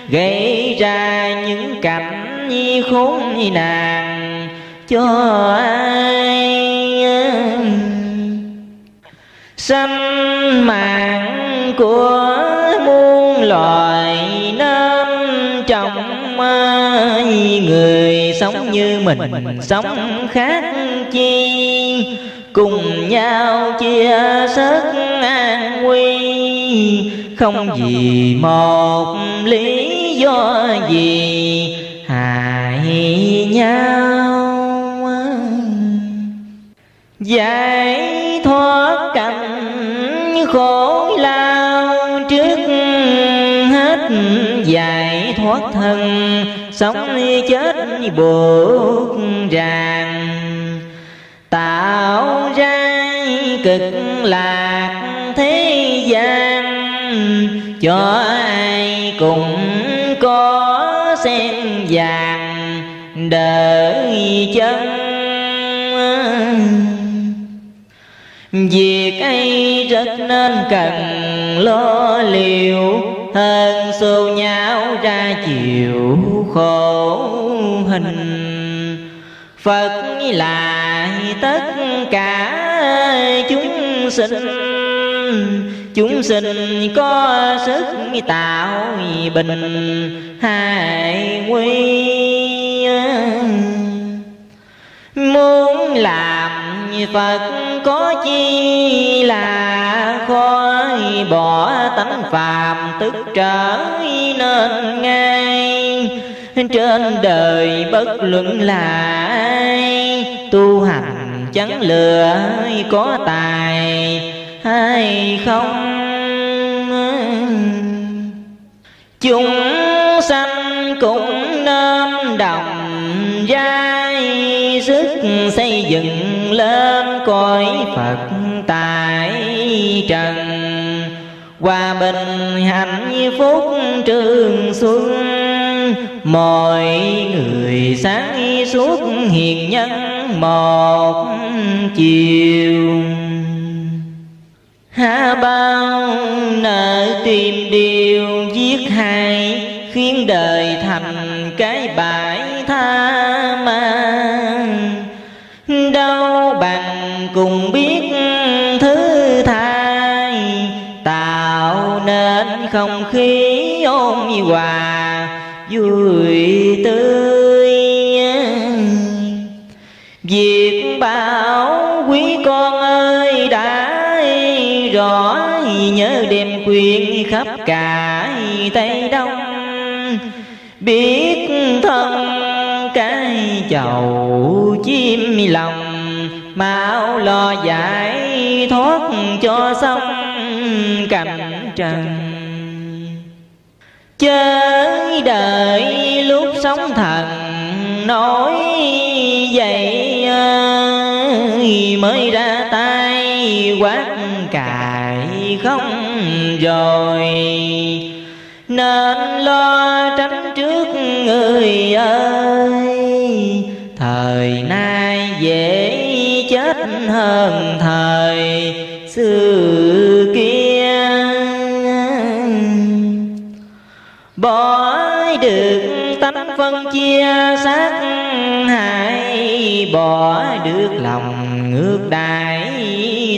gây ra những cảnh khốn nạn cho ai sanh mạng của muôn loài nam trọng người sống như mình, sống khác chi? Cùng nhau chia sớt an nguy. Không vì một lý do gì, hại nhau. Giải thoát cảnh khổ lao trước hết, giải thoát thân, sống chết buộc ràng. Tạo cực lạc thế gian, cho ai cũng có sen vàng đợi chân. Việc ấy rất nên cần lo liệu, Hơn xô nhau ra chịu khổ hình. Phật là tất cả chúng sinh. Chúng sinh có sức tạo bình hài quy. Muốn làm phật có chi là khó bỏ tánh phàm tức trở nên ngay trên đời bất luận là ai tu hành chẳng lừa có tài hay không? Chúng sanh cũng nên đồng giai sức xây dựng lên cõi phật tại trần hòa bình hạnh phúc trường xuân, mọi người sáng suốt hiền nhân một chiều. Há bao nợ tìm điều giết hại, khiến đời thành cái bãi tha man đâu bằng cùng biết không khí ôn hòa, vui tươi. Việc bảo quý con ơi, đã rõ nhớ đem quyền khắp cả tây đông. Biết thân cái chầu chim lòng, mau lo giải thoát cho xong cảnh trần chơi đợi lúc sống thần nói vậy mới ra tay quát cài không rồi. Nên lo tránh trước người ơi, thời nay dễ chết hơn thời xưa. Bỏ được tánh phân chia sát hại bỏ được lòng ngược đại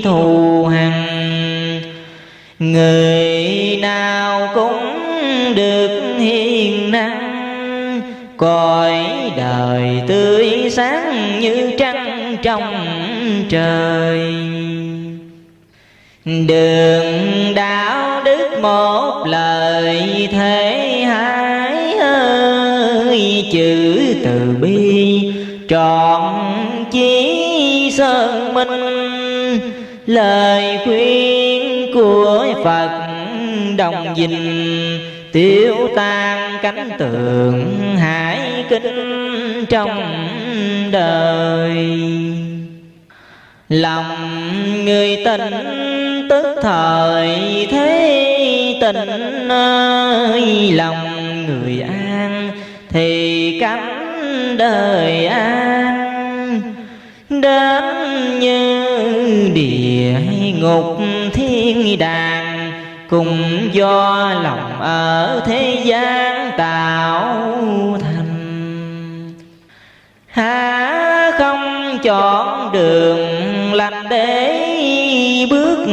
thù hằn. Người nào cũng được hiền năng, cõi đời tươi sáng như trăng trong trời. Đường đạo đức một lời thế hái ơi, chữ từ bi trọn chí sơn minh. Lời khuyên của phật đồng dình, tiêu tan cánh tượng hải kinh trong đời. Lòng người tình tức thời thế tình nơi lòng người an, thì cánh đời an. Đến như địa ngục thiên đàng, cùng do lòng ở thế gian tạo thành. Há không chọn đường lành để bước,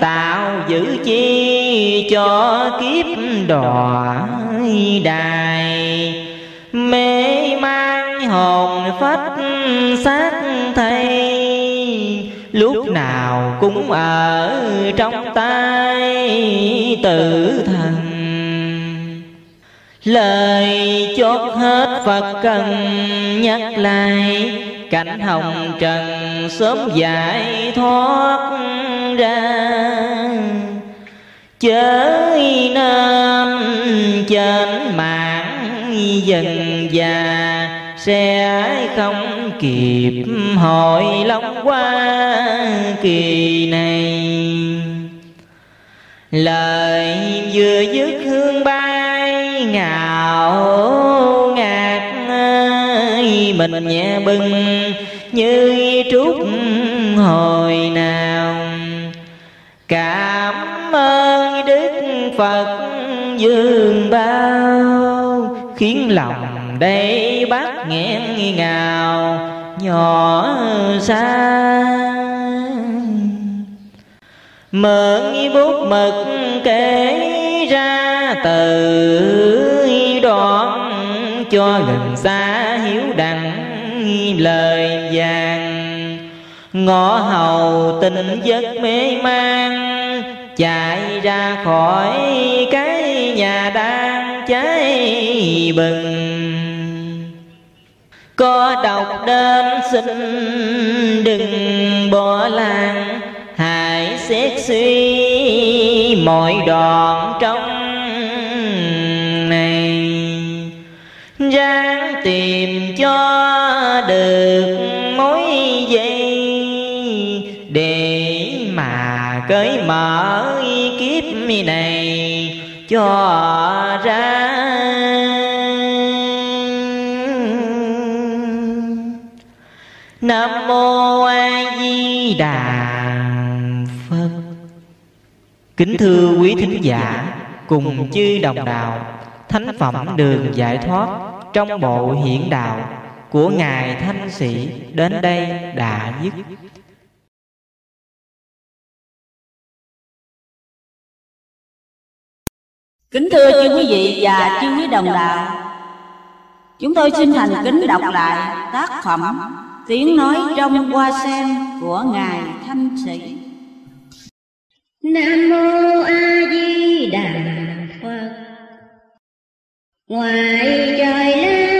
tạo giữ chi cho kiếp đọa đài. Mê mang hồn phách xác thay lúc nào cũng ở trong tay tử thần. Lời chốt hết phật cần nhắc lại, cảnh hồng trần sớm giải thoát ra chới nam trên mạng dần già, sẽ không kịp hội long qua kỳ này. Lời vừa dứt hương bay ngào ngạt mình nhẹ bưng như dương bao, khiến lòng đây bác nghẹn ngào, nhỏ xa. Mượn bút mực kể ra từ đoạn cho gần xa hiếu đặng lời vàng. Ngõ hầu tình giấc mê man chạy ra khỏi nhà đang cháy bừng. Có đọc đến xin đừng bỏ làng, hãy xét suy mọi đoạn trong này. Ráng tìm cho được mối dây để mà cởi mở kiếp này cho ra. Nam mô a di đà phật. Kính thưa quý thính giả, cùng chư đồng đạo, thánh phẩm đường giải thoát trong bộ hiển đạo của ngài thanh sĩ đến đây đã dứt. Kính thưa chư quý vị và chư quý đồng đạo. Chúng tôi xin thành kính đọc lại tác phẩm Tiếng nói trong hoa sen của Ngài Thanh Sĩ. Nam Mô A Di Đà Phật. Ngoài trời lên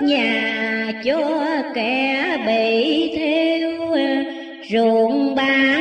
nhà cho kẻ bị theo ruộng ba.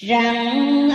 Rằng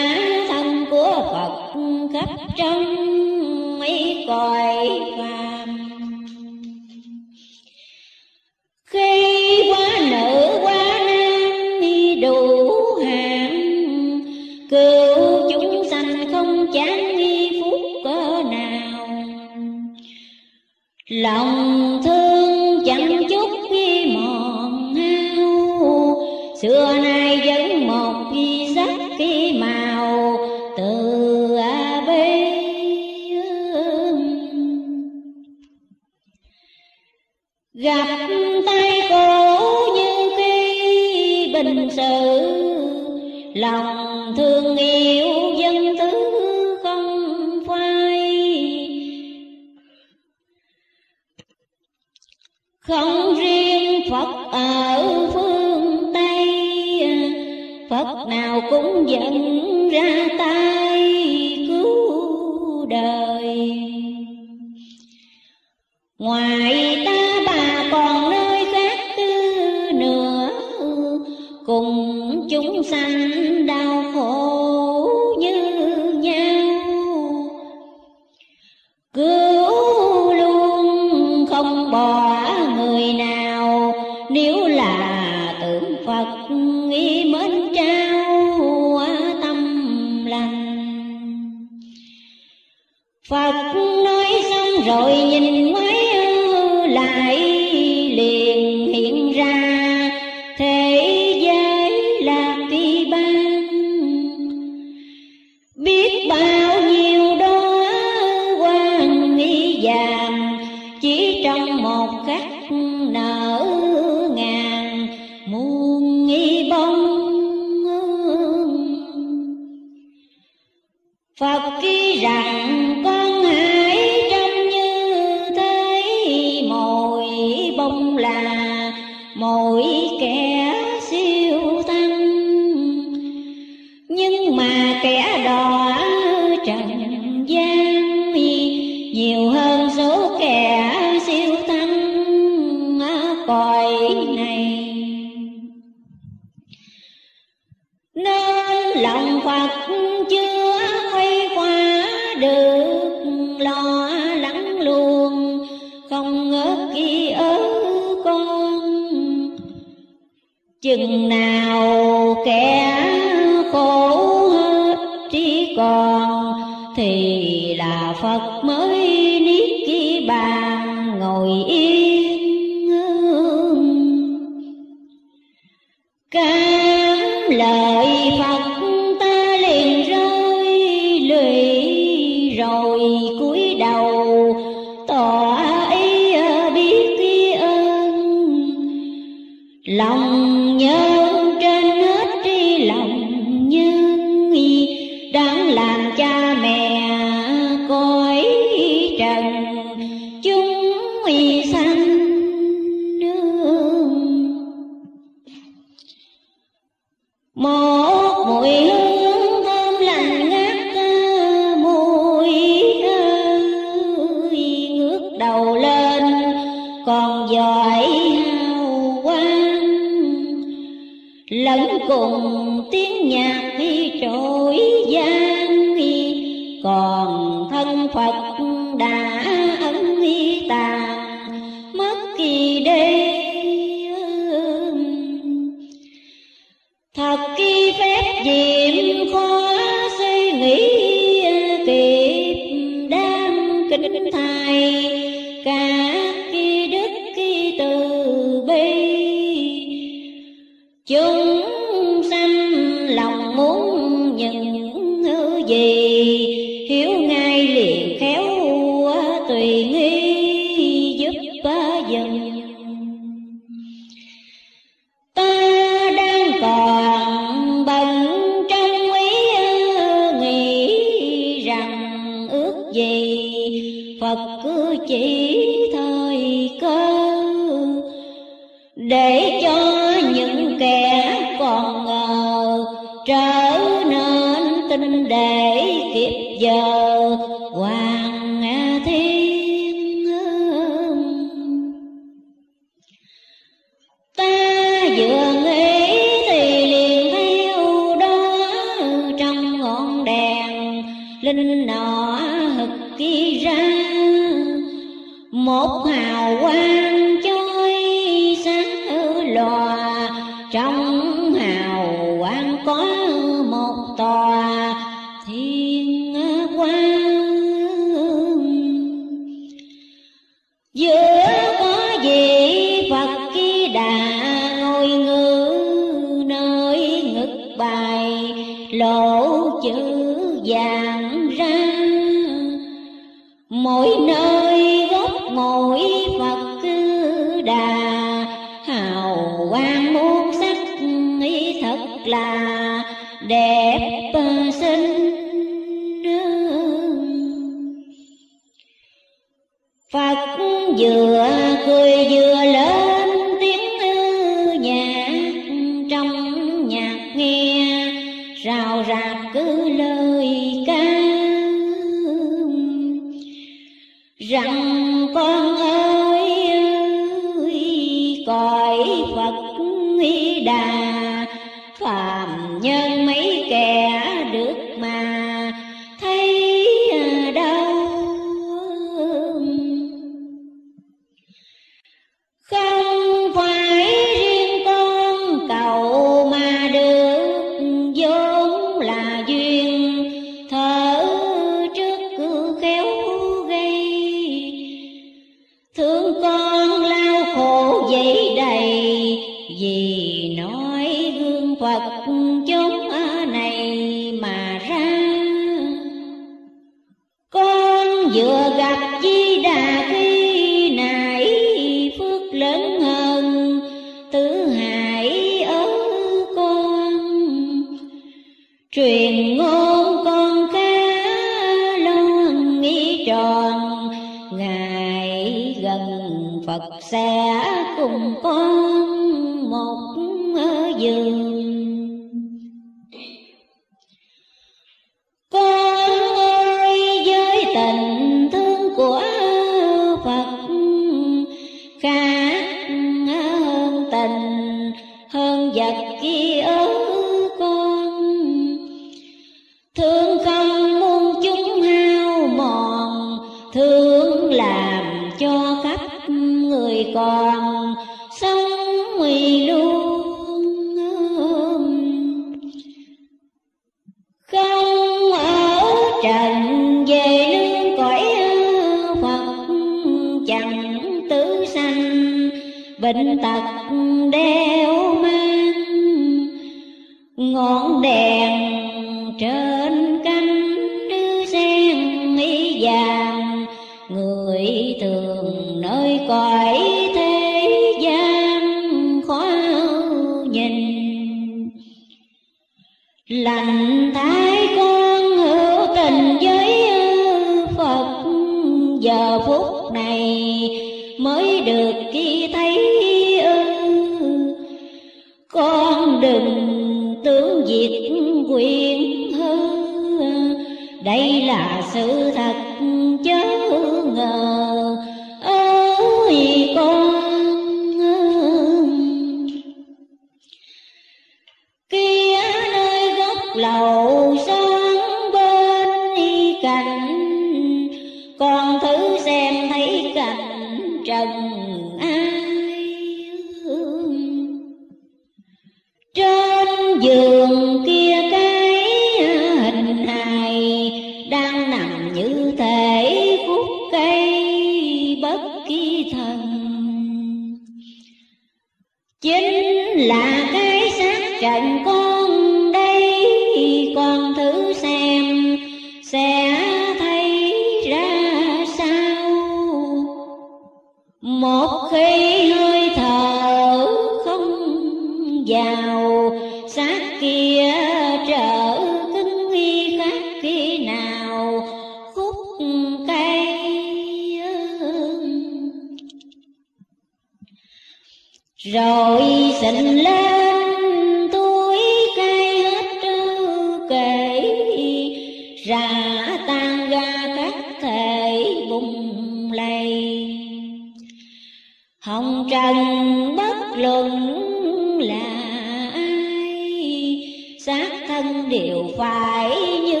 đều phải như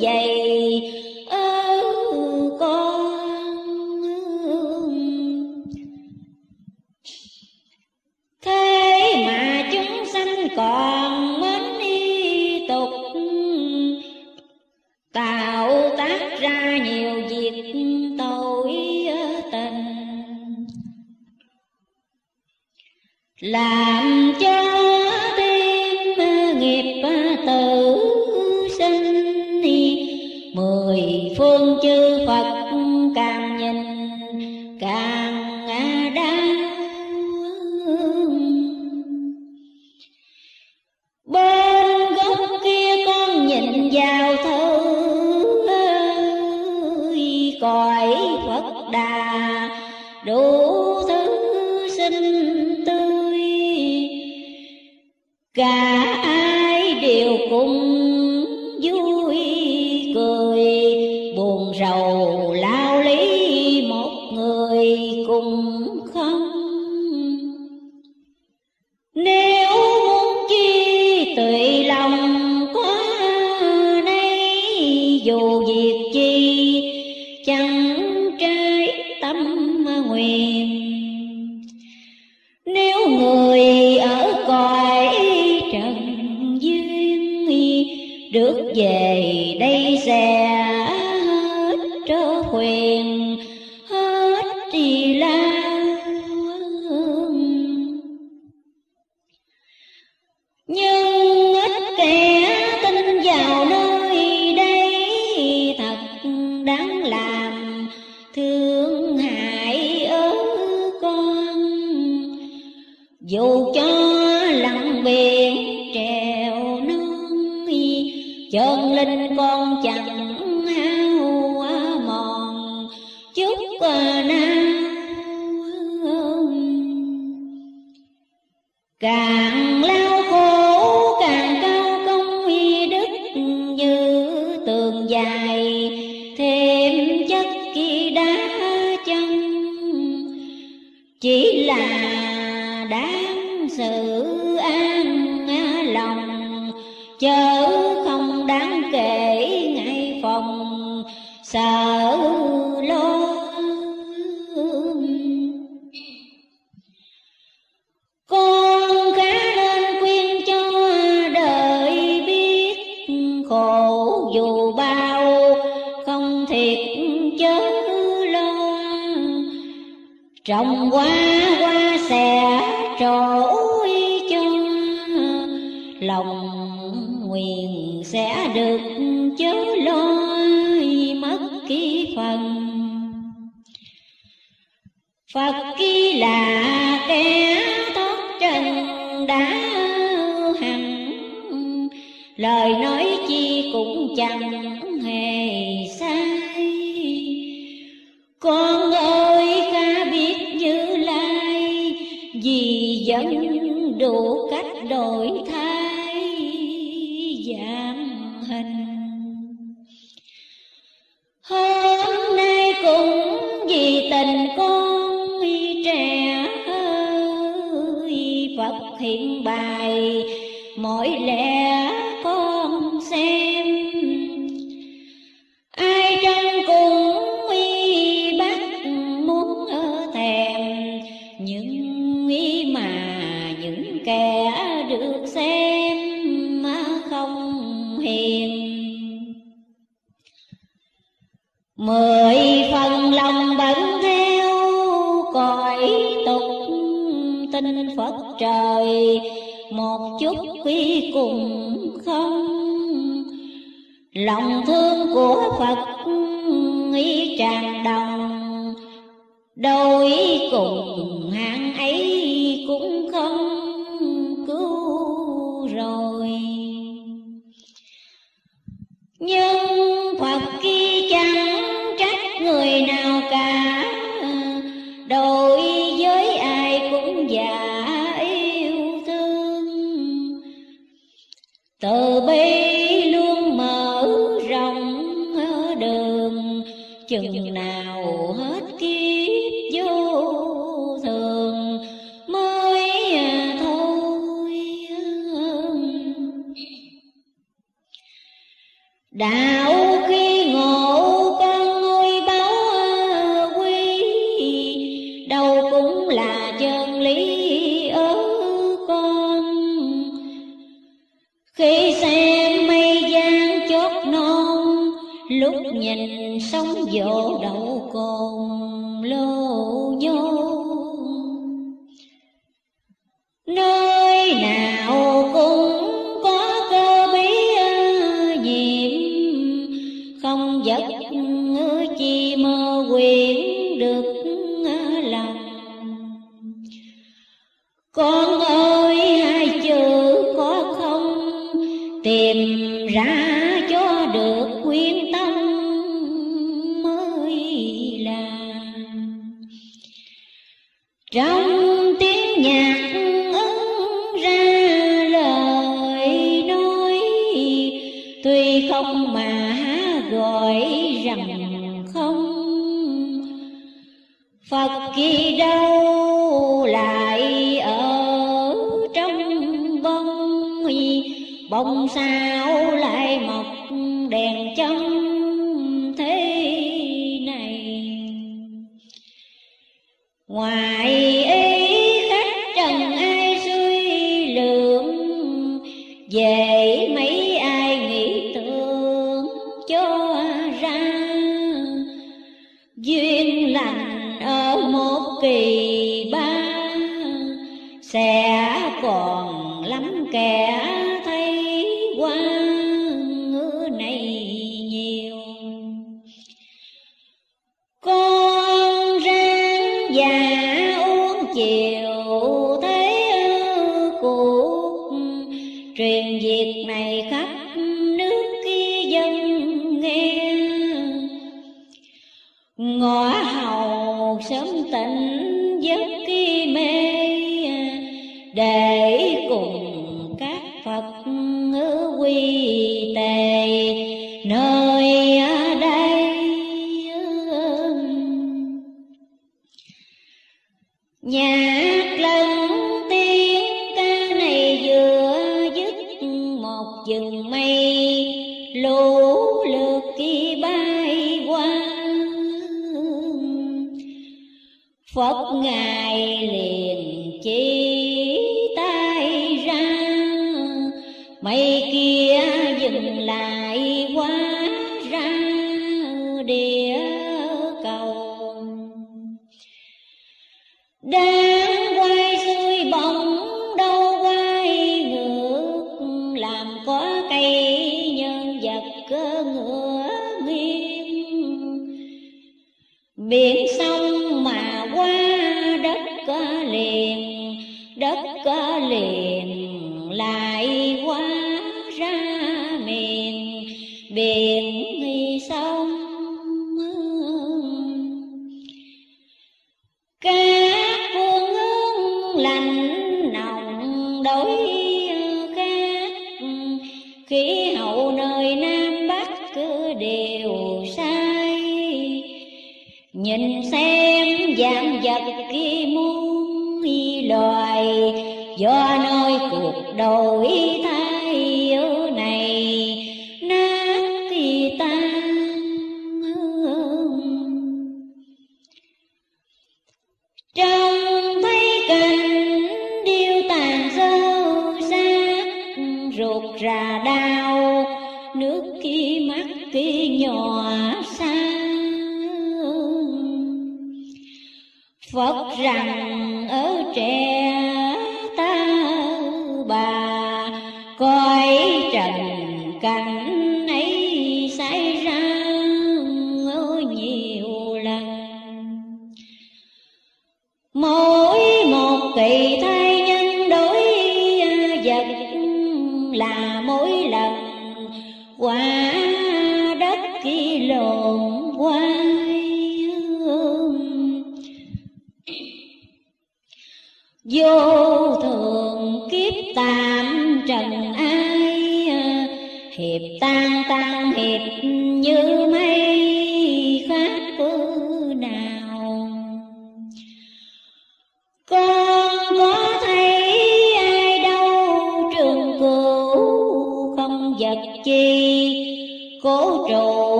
vậy.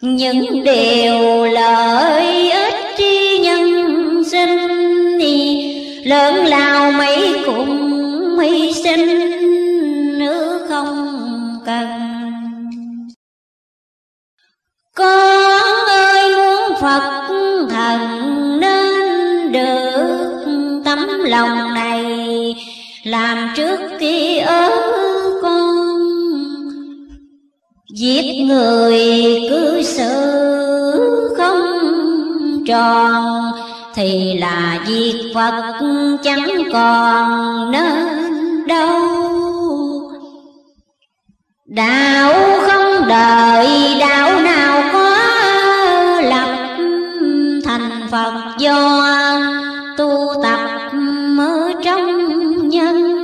Những điều lợi ích tri nhân sinh lớn lao mấy cũng hy sinh nữa không cần. Con ơi muốn phật thần nên được tấm lòng này làm trước kia ở giết người cứ xử không tròn, thì là việc phật chẳng còn nên đâu. Đạo không đợi, đạo nào có lập thành phật do tu tập ở trong nhân.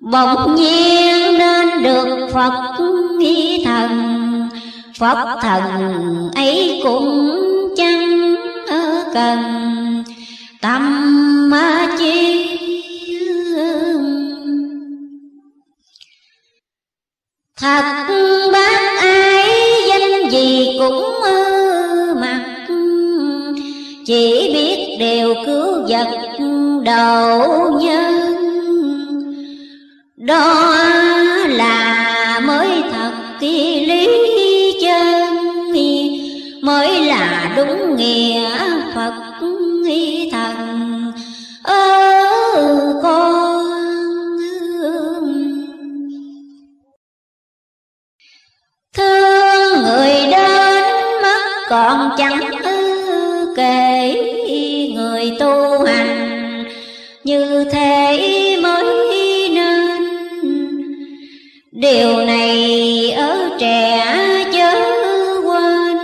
Bỗng nhiên nên được phật phật thần ấy cũng chẳng cần? Tâm chi thật bác ai danh gì cũng mặc chỉ biết đều cứu vật đầu nhân. Đó điều này ở trẻ chớ quên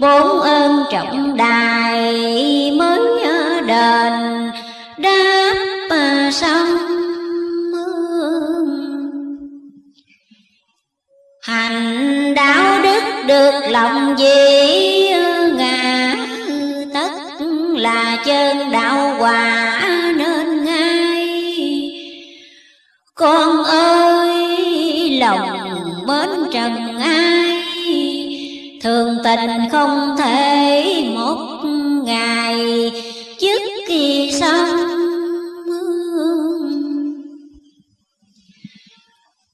bốn ơn trọng đài mới đền, đáp xong hành đạo đức được lòng gì ngã, tất là chân đạo hòa trần ai? Thường tình không thể một ngày trước kỳ xong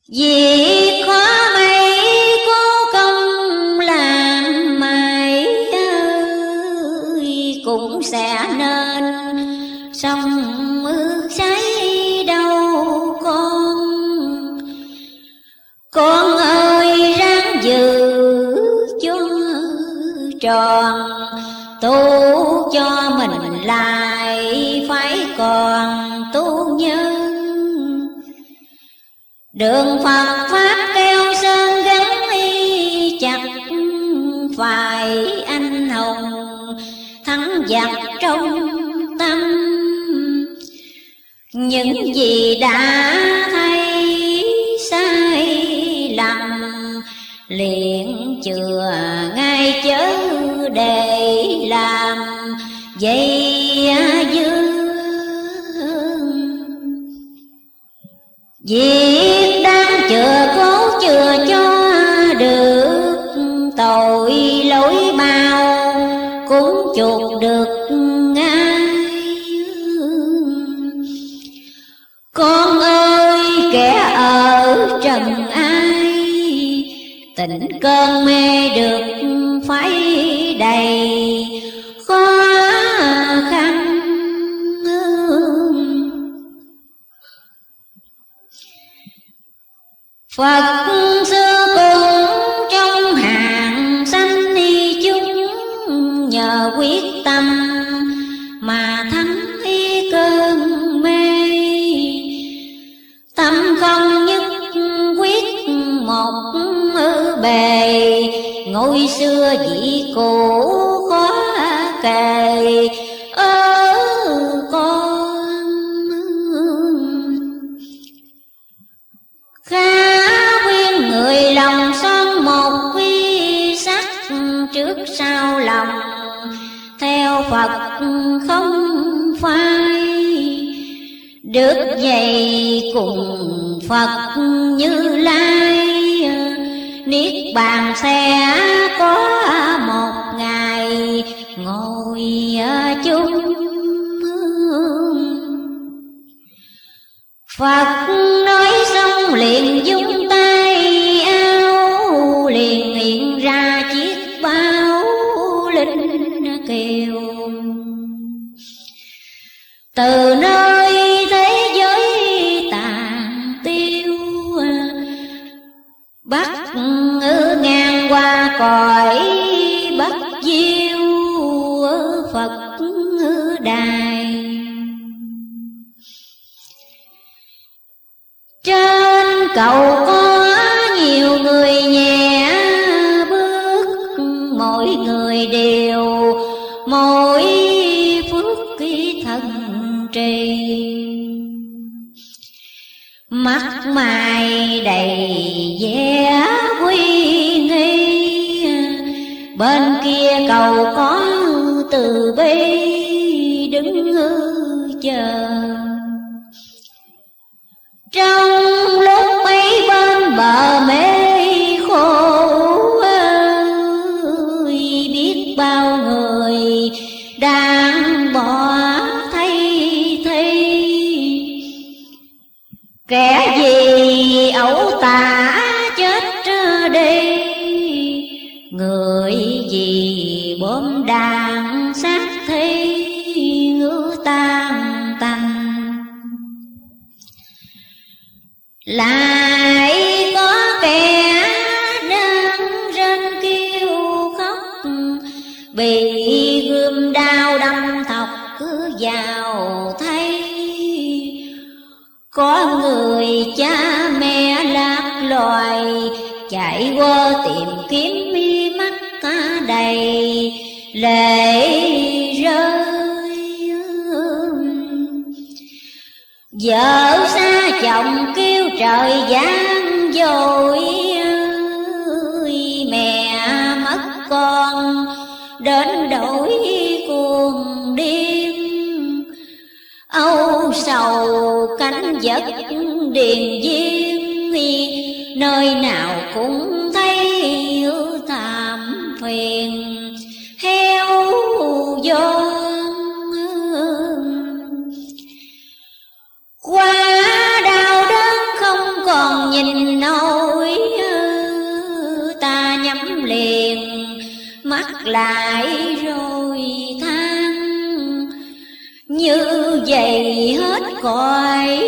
vì tròn tu cho mình lại phải còn tu nhân. Đường phật pháp keo sơn gắn y chặt phải anh hùng, thắng giặc trong tâm. Những gì đã thấy sai lầm, liền chừa ngay chớ để làm dây dương. Việc đang chừa cố chừa cho được tội lỗi bao cũng chuộc được ngay con ơi, kẻ ở trần ai, tình cơn mê được đầy khó khăn Phật xưa cũng trong hàng sanh đi chúng nhờ quyết tâm mà thắng y cơn mê. Tâm không nhất quyết một ở bề ngôi xưa vị cũ khó kề ơ con. Khá khuyên người lòng son một quy sắc trước sau lòng, theo phật không phai. Được dày cùng phật như lai niết bàn sẽ có một ngày ngồi chung Phật nói xong liền dung tay áo, liền hiện ra chiếc bao linh kiều. Từ cõi bất diêu phật đài trên cầu có nhiều người nhẹ bước, mỗi người đều mỗi phước ký thần trì mắt mày đầy vẻ yeah bên kia cầu có từ bi đứng chờ. Trong lại có kẻ đang rên kêu khóc. Bị gươm đao đâm thọc cứ vào thấy có người cha mẹ lạc loài, chạy qua tìm kiếm mi mắt cả đầy. Lệ rơi Vợ xa chồng trời giáng dội ơi, Mẹ mất con, đến đổi cuồng điên. Âu sầu cánh vật điền viên Nơi nào cũng mắt lại rồi than Như vậy hết cõi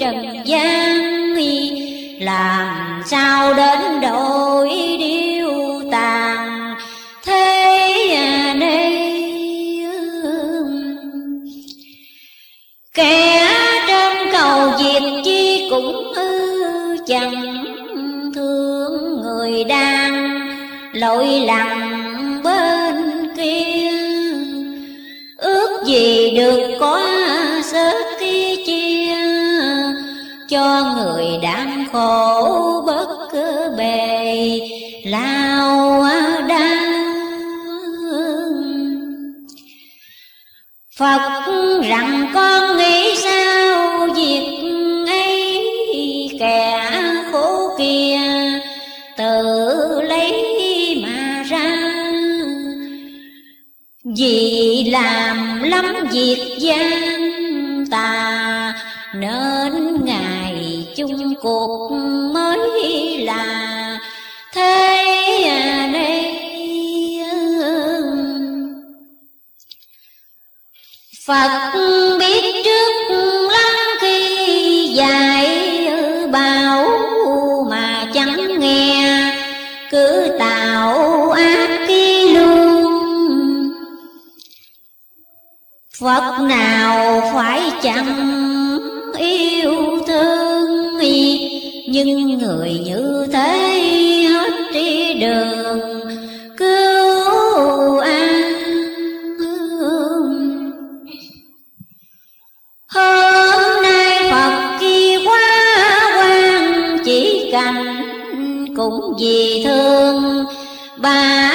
trần gian Làm sao đến đổi điêu tàn thế này Kẻ trên cầu diệt chi cũng ư chẳng thương người đang lỗi lầm bên ước gì được có sớt kia chia cho người đang khổ bất cứ bề lao đau. Phật rằng con nghĩ sao, việc Vì làm lắm việc gian tà, Nên ngày chung cuộc mới là thế này. Phật biết Phật nào phải chẳng yêu thương nhưng người như thế hết đi đường, cứu an hôm nay phật kia quá quan, chỉ cảnh cũng vì thương bà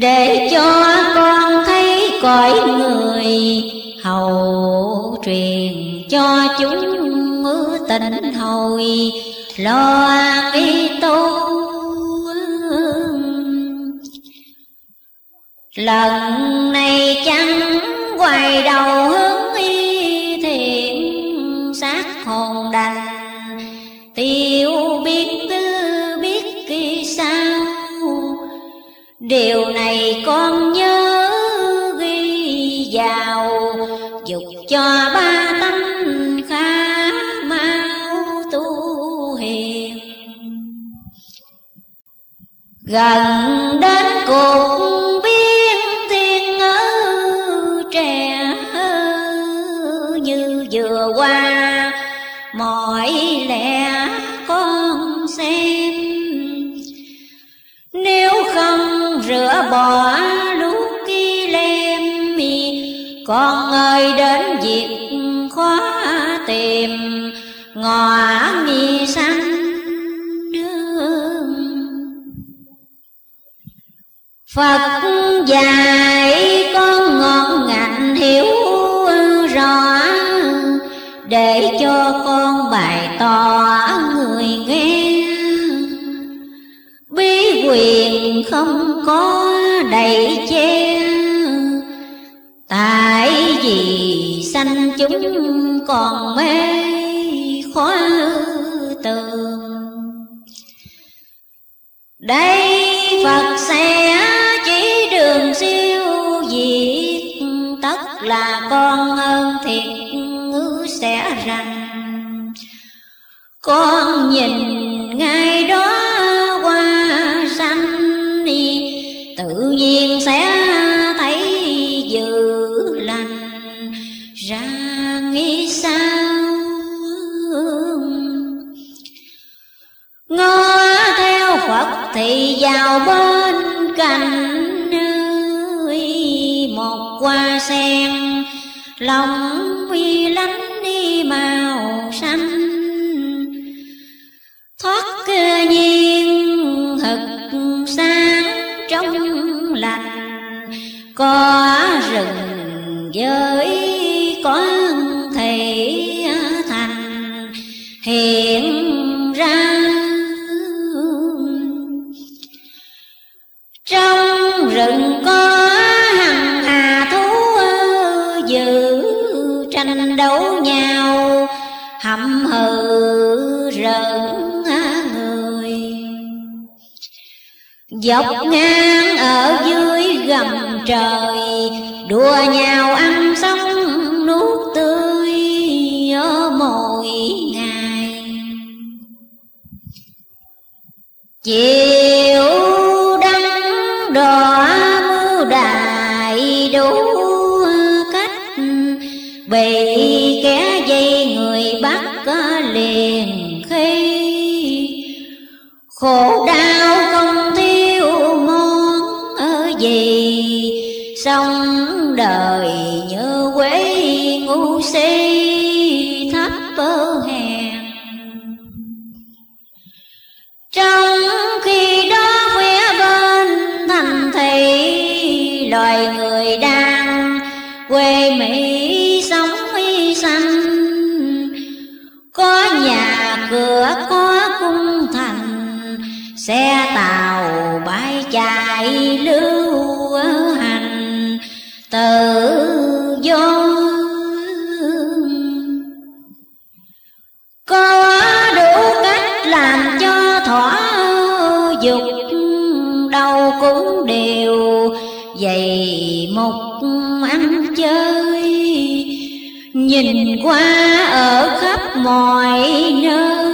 để cho con thấy cõi người hầu truyền cho chúng tình hồi. Lo vi tu lần này chẳng quay đầu điều này con nhớ ghi vào, dục cho ba tâm khá mau tu hiền. Gần đến cuộc con ơi, đến việc khó tìm ngò nghi xanh Phật dạy con ngọn ngạnh hiểu rõ, Để cho con bày tỏ người nghe. Bí quyền không có đầy che. Tại vì sanh chúng còn mê khó tường Đây Phật sẽ chỉ đường siêu diệt, Tất là con ơn thiệt ngữ sẽ rằng Con nhìn ngay đó qua sanh, Tự nhiên sẽ vào bên cạnh một hoa sen. Lòng uy lánh đi màu xanh. Thoát cơ nhiên, thật sáng trong lành. Có rừng với con thể thành. Hiện đấu nhau, hậm hừ rợn người. Dọc ngang ở dưới gầm trời đua nhau ăn sống nuốt tươi nhớ mỗi ngày. Chiều khổ đau không thiếu món ở gì sống đời như quế ngu si thấp bơ hèn. Trong khi đó phía bên thành thị, loài người đang quê mỹ sống y xanh có nhà cửa có xe tàu bãi chạy lưu hành, tự do. Có đủ cách làm cho thỏa dục, đâu cũng đều dày một ăn chơi. Nhìn qua ở khắp mọi nơi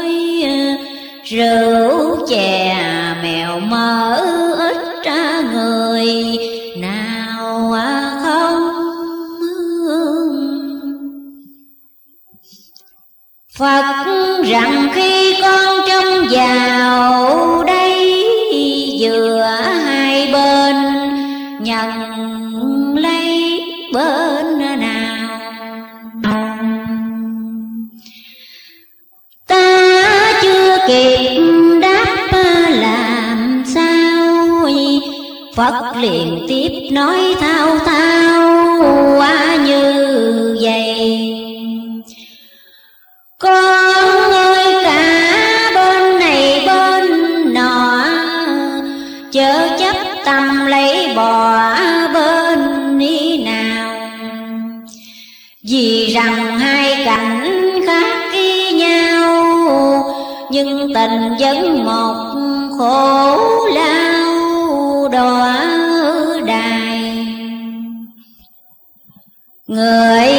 rượu chè mèo mỡ ít ra người, nào à không Phật rằng khi con trông vào đây vừa hai bên nhận Phật liền tiếp nói thao thao quá như vậy. Con ơi, cả bên này bên nọ, Chớ chấp tâm lấy bỏ bên đi nào. Vì rằng hai cảnh khác nhau, Nhưng tình vẫn một khổ người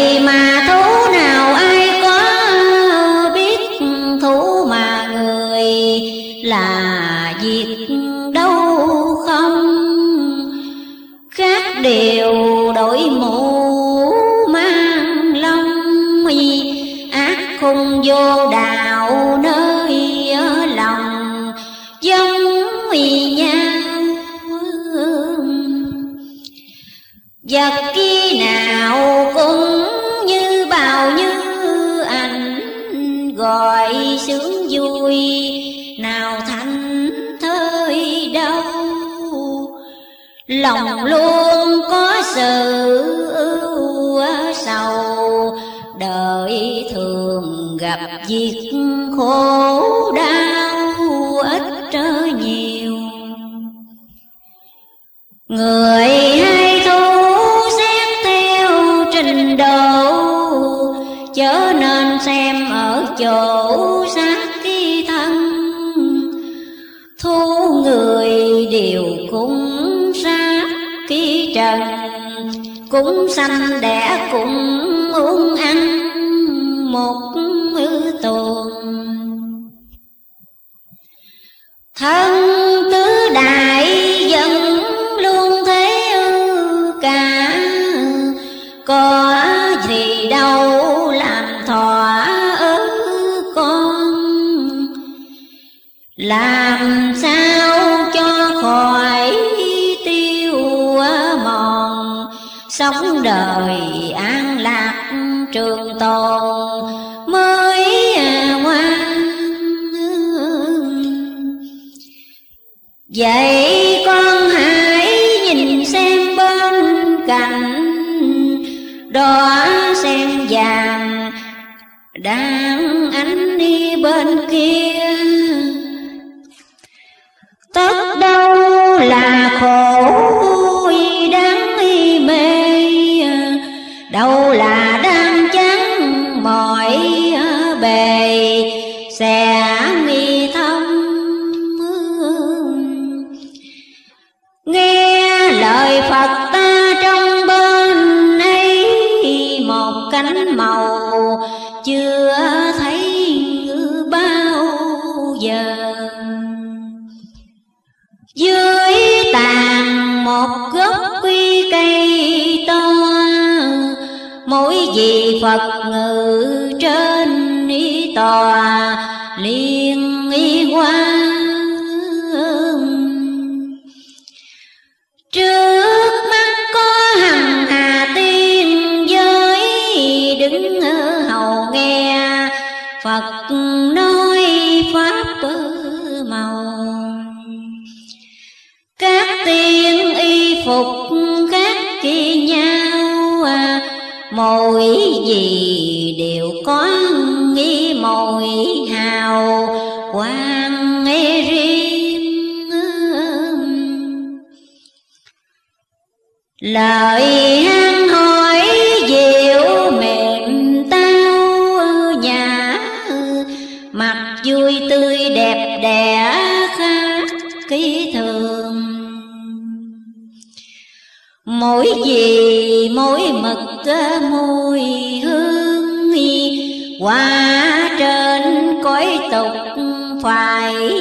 lòng luôn có sự ưu sầu. Đời thường gặp việc khổ đau ít trở nhiều. Người hay thu xét theo trình độ, chớ nên xem ở chỗ cũng sanh đẻ cùng trường tồn. lời hang hỏi dịu mềm tao nhà. Mặt vui tươi đẹp đẽ khác ký thường. Mỗi gì mỗi mực mùi hương hoa trên cõi tục phải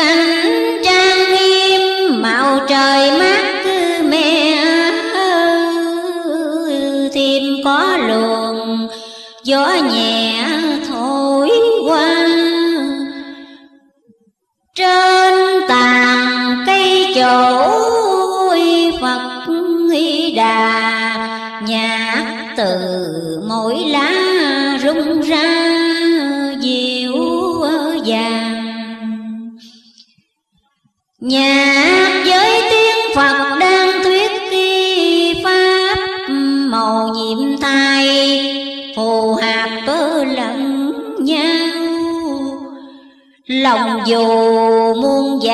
Then lòng dù muôn vàng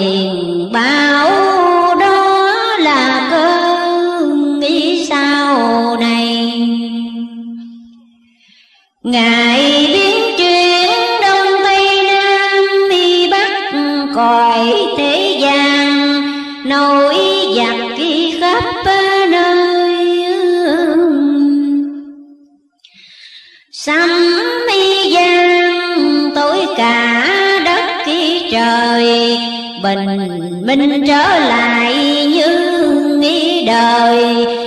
lệ mình mình trở lại như nghĩ đời.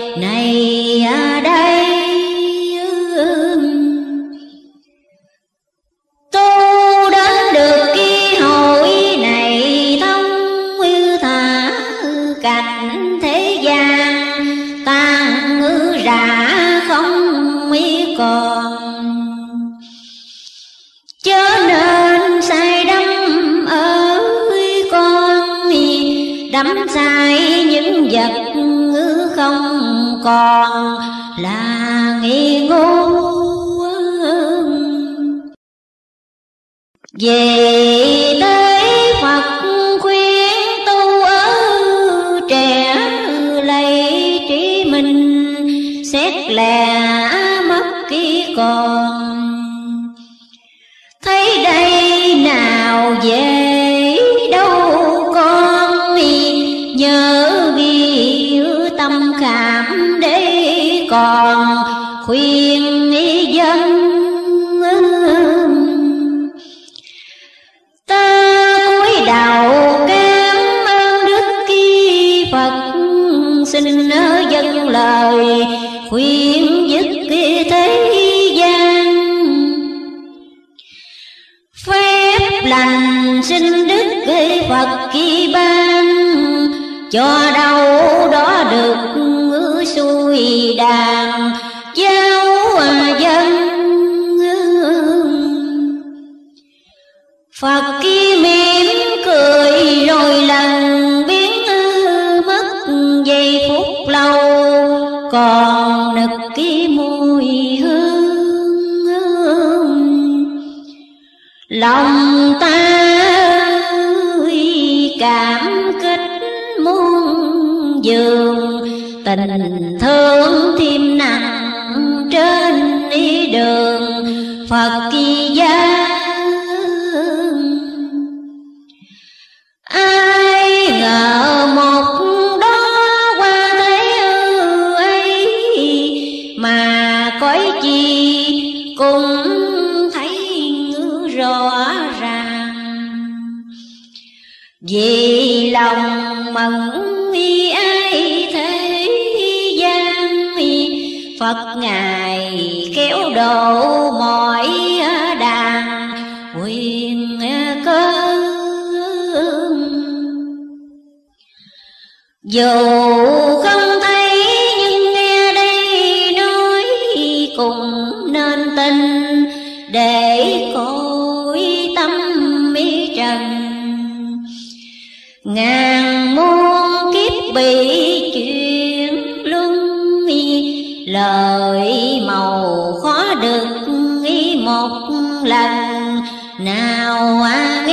lòng ta cảm kích muôn dường, tình thương thêm nặng trên ý đường. Phật kia lòng y ai thế gian Phật Ngài kéo độ mọi đàn quyền cơ Dù không ngàn muôn kiếp bị chuyển luân lời màu khó được một lần. Nào an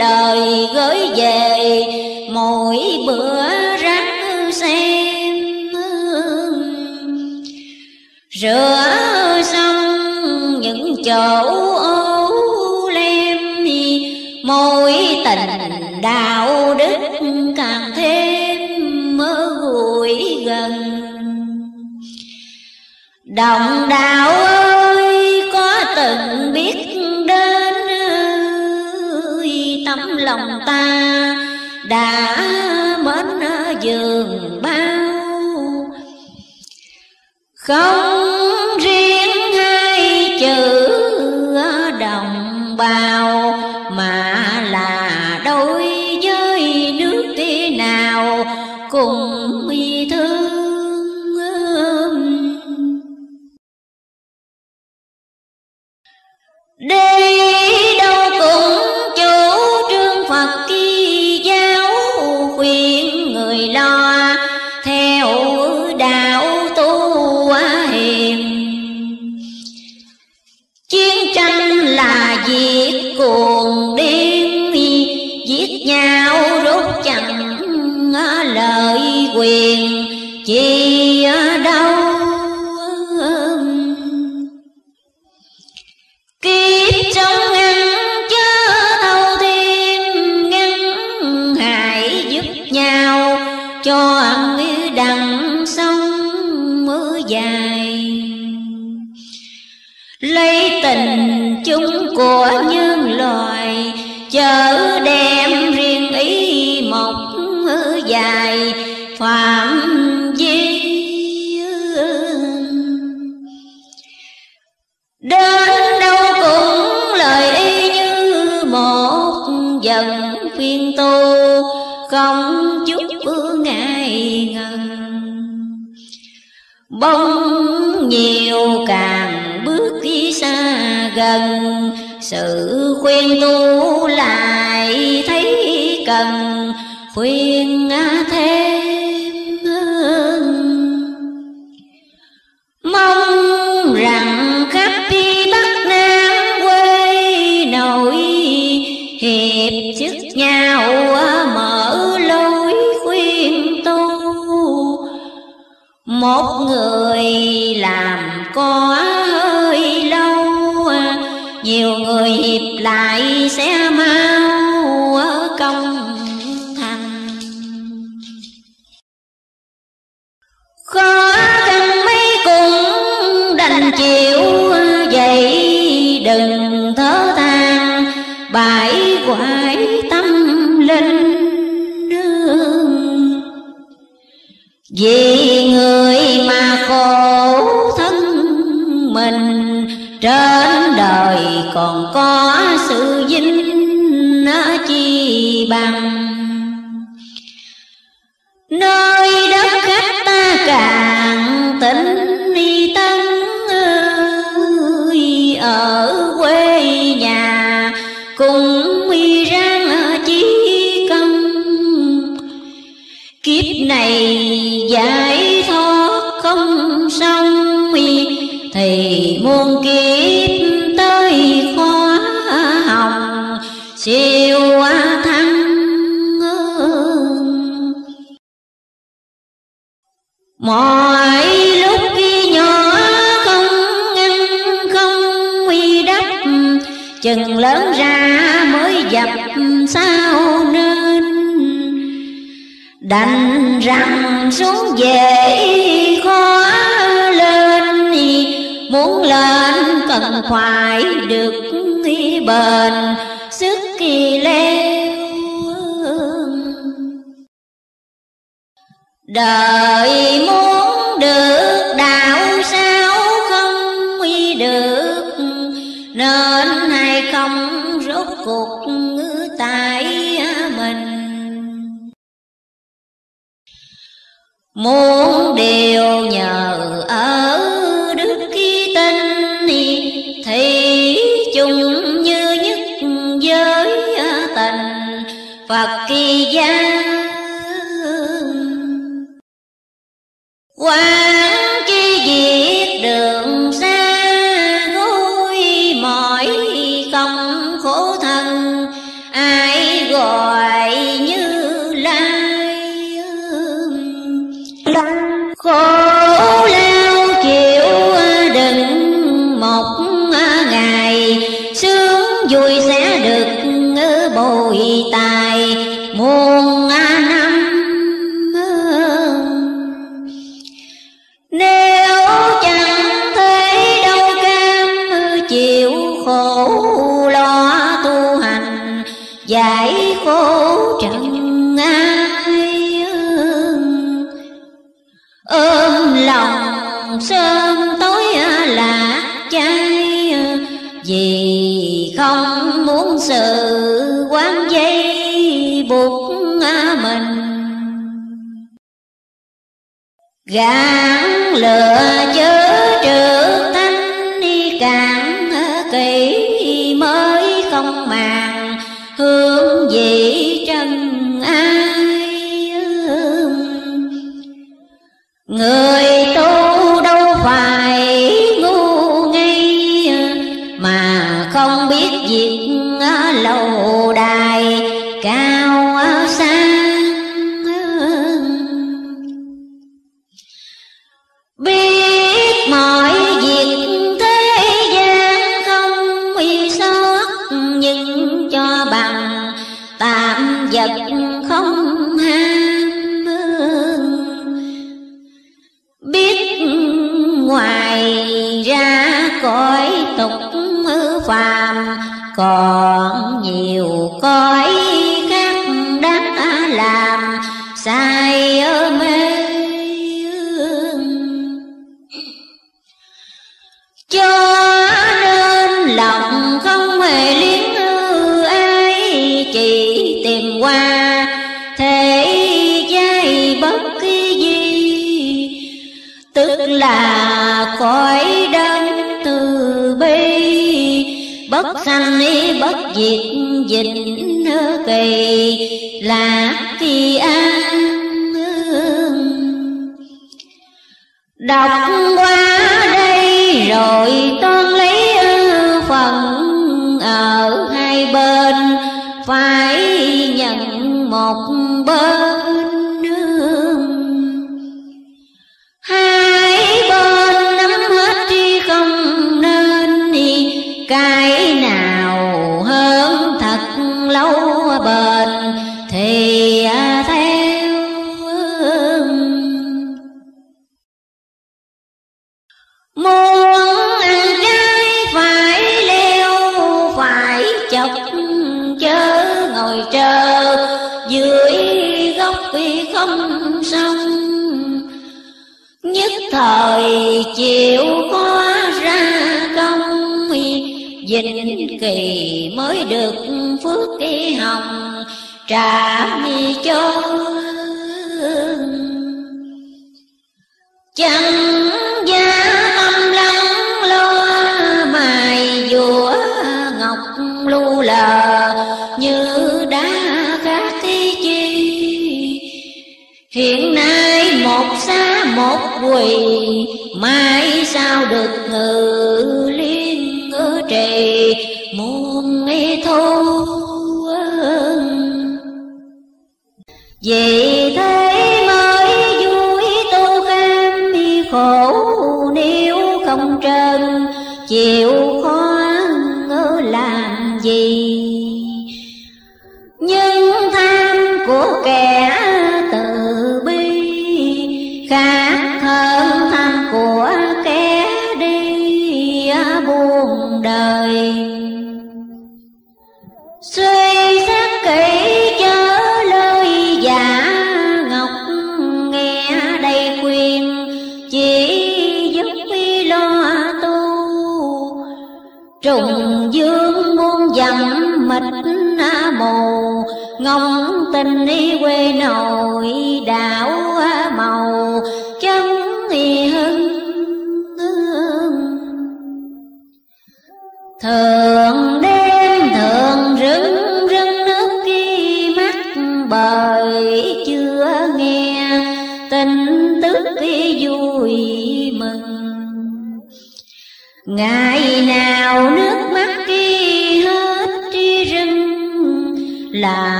lời gửi về, mỗi bữa rắc xem rửa xong những chỗ ô lem, mỗi tình đạo đức càng thêm mơ gùi gần. Đồng đã mến giường bao. Không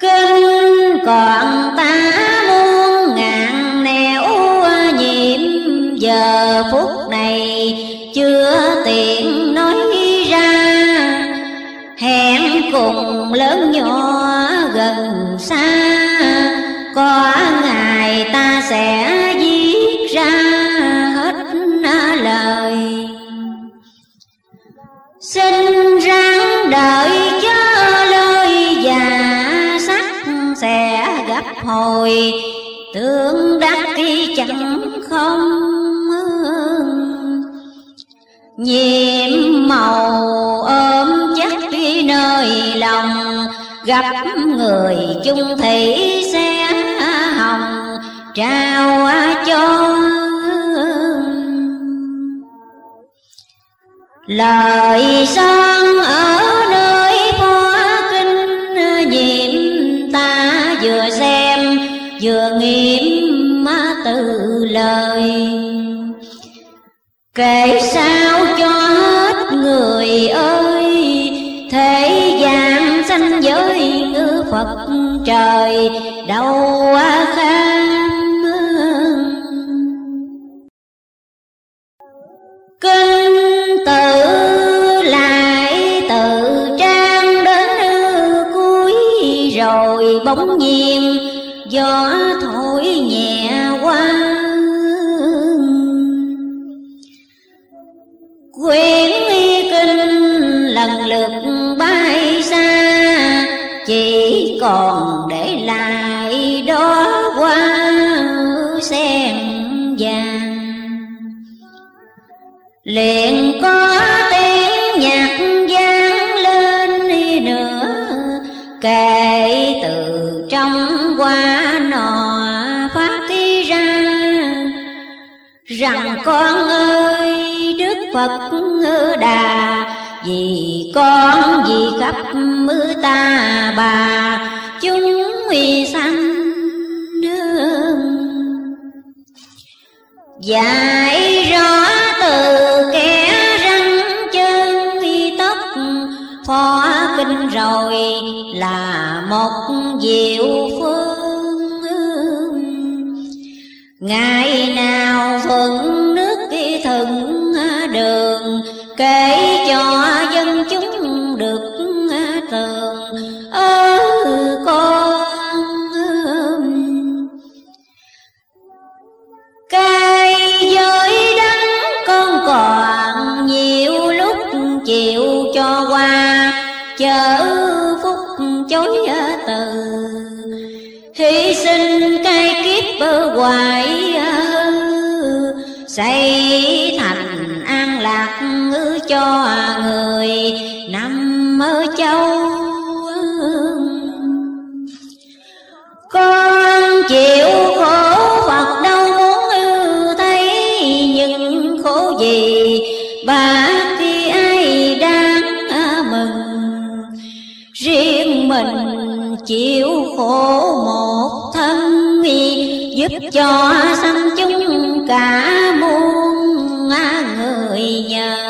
Kinh còn hồi Tương đắc khi chẳng không Nhiệm màu ôm chắc nơi lòng, gặp người chung thị xe hồng, trao cho lời son kể sao cho hết người ơi, thế gian sanh giới ngư phật trời, đâu kham kinh tự lại tự trang đến cuối, rồi bỗng nhiên gió thổi nhẹ quyển kinh lần lượt bay xa, chỉ còn để lại đó qua sen vàng. Liền có tiếng nhạc vang lên đi nữa, kể từ trong qua nọ phát ra rằng con ơi phật đà. Vì con, vì khắp mưa ta bà, chúng huy sanh dạy rõ từ kẻ răng chân tóc phó kinh rồi là một diệu phương ngày nào đường, kể cho dân chúng được tường ơ, con, cây giới đắng con còn nhiều lúc chịu cho qua, chở phúc chối từ. Hy sinh cây kiếp hoài xây cho người nằm ở châu con chịu khổ Phật đâu muốn thấy những khổ gì, bà khi ai đang mừng? Riêng mình chịu khổ một thân giúp cho sanh chúng cả muôn người nhờ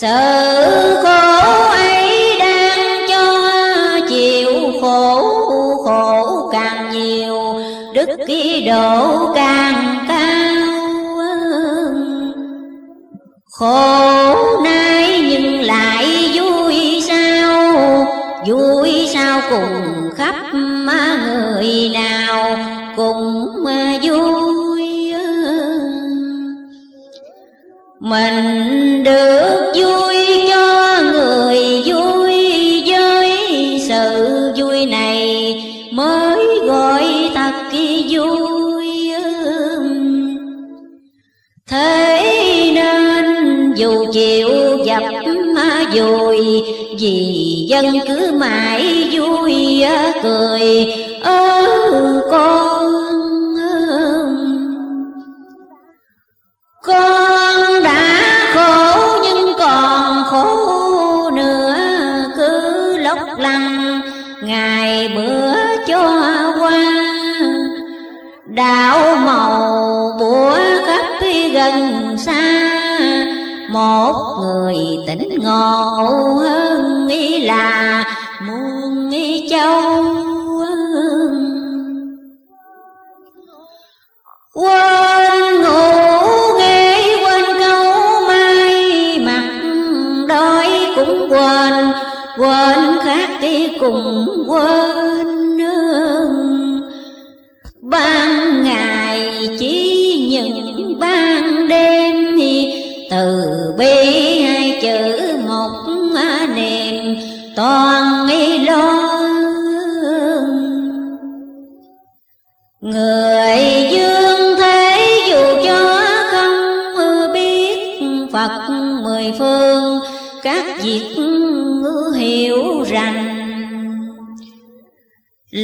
sự khổ ấy đang cho chịu khổ khổ càng nhiều. Đức ký độ càng cao khổ nay nhưng lại vui sao? Vui sao cùng khắp người nào cùng vui mình được dân cứ mãi vui cười. Ơ con con đã khổ nhưng còn khổ nữa, cứ lóc lăng. Ngày bữa cho qua đạo màu bủa khắp gần xa. Một người tỉnh ngộ hơn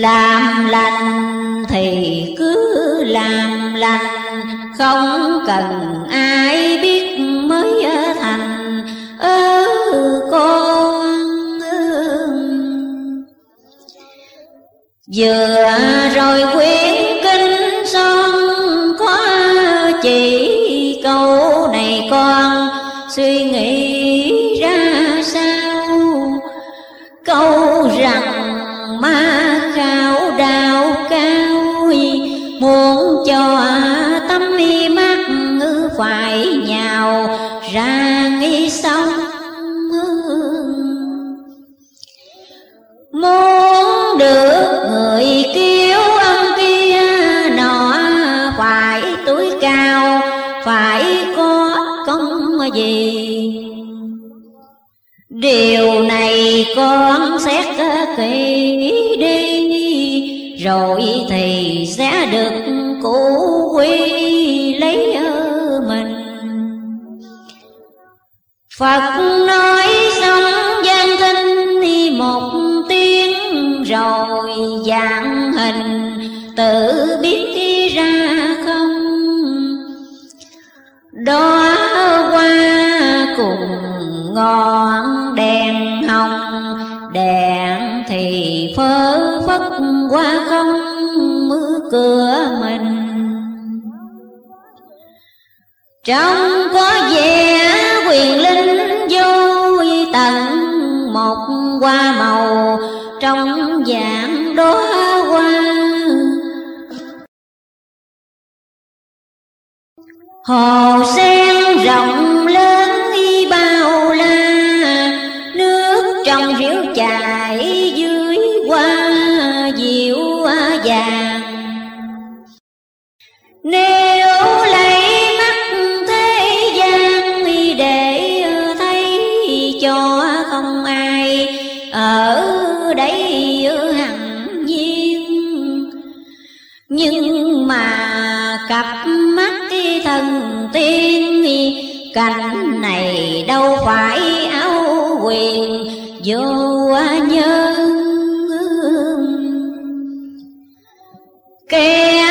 làm lành thì cứ làm lành, không cần ai biết mới thành ơ con vừa rồi quên xét đi, rồi thì sẽ được cụ quy lấy mình. Phật nói xong gian đi một tiếng rồi dạng hình tự biết ra không. Đó qua cùng ngọn qua không mưa cửa mình. Trong có vẻ quyền linh vô tận, một hoa màu trong dạng đóa hoa. Hồ sen rộng cặp mắt thần tiên cảnh này đâu phải áo quyền vô nhân kia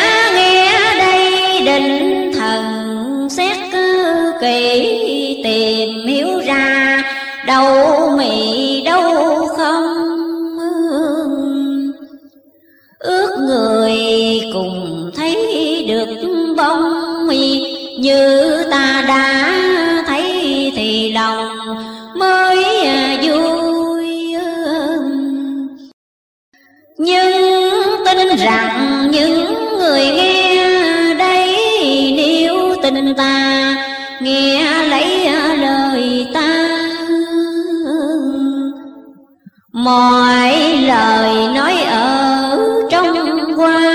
mọi lời nói ở trong qua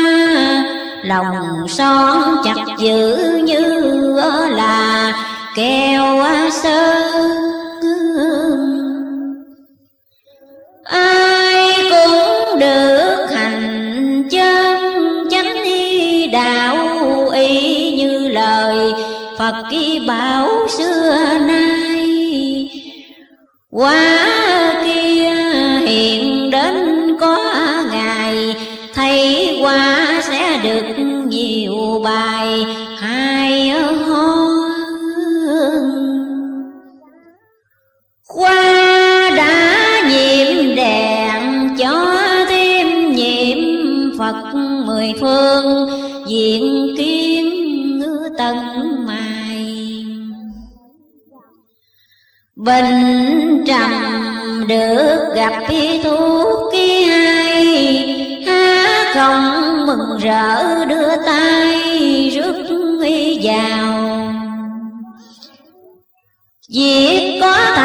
lòng son chặt giữ như là keo sơn ai cũng được hành chân, chánh đạo y như lời Phật ký bảo xưa nay. Quá Bình trầm được gặp thuốc kia hai. Không mừng rỡ đưa tay rước vào. Việc có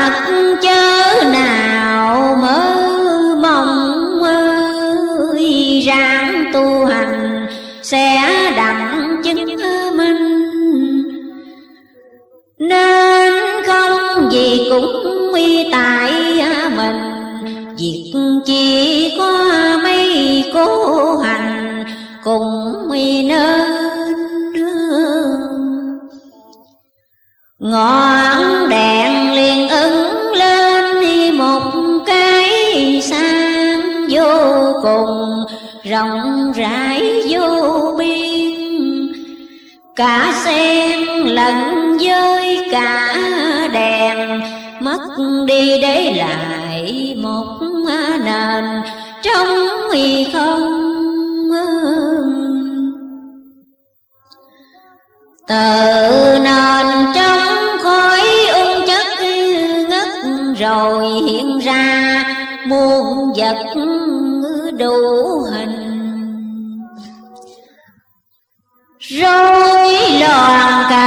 cả sen lẫn với cả đèn, mất đi để lại một nền trong không từ nền trong khói ung chất ngất rồi hiện ra, muôn vật đủ hình. Rồi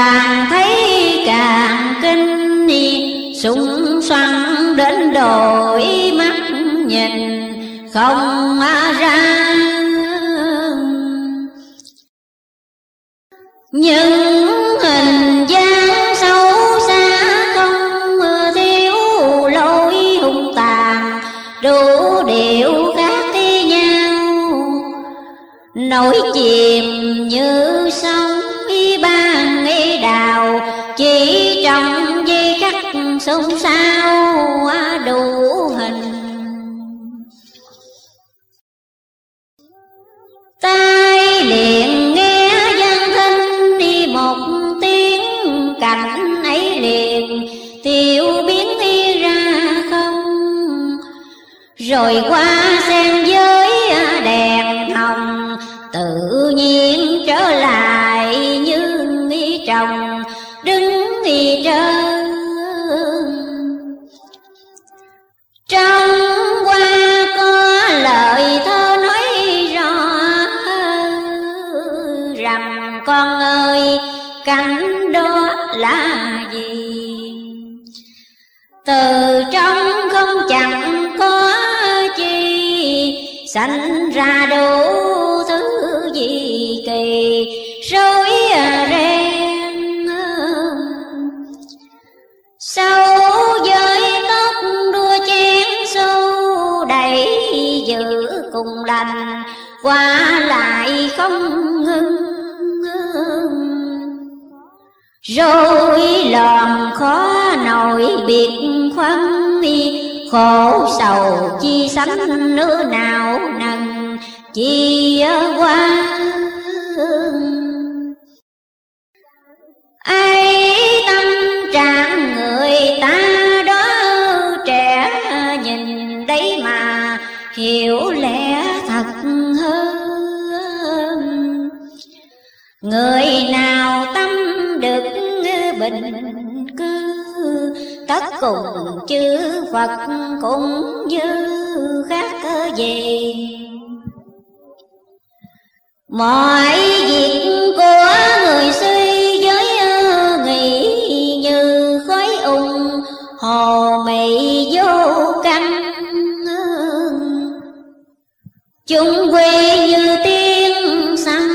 càng thấy càng kinh sung xoắn đến đổi mắt nhìn, không ra những hình dáng xấu xa không thiếu lối hung tàn, đủ điệu khác nhau. Nổi chìm như xôn xao đủ hình. Tai liền nghe dân thinh đi một tiếng, cảnh ấy liền tiêu biến đi ra không. Rồi qua xen với đèn hồng, tự nhiên trở lại như nghĩ trồng. Là gì? Từ trong không chẳng có chi, sanh ra đủ thứ gì kỳ, rối ren. Sâu với tóc đua chén sâu đẩy giữ cùng lành, qua lại không ngưng rối loạn khó nổi, biệt khoan khổ sầu chi sánh nữ nào nần, chi qua ai tâm trạng người ta đó, trẻ nhìn đấy mà hiểu lẽ thật hơn. Người bình cứ tất cùng chư Phật cũng như khác cơ gì? Mọi việc của người suy giới nghĩ như khói ung, hồ mị vô căn chung quy như tiếng sấm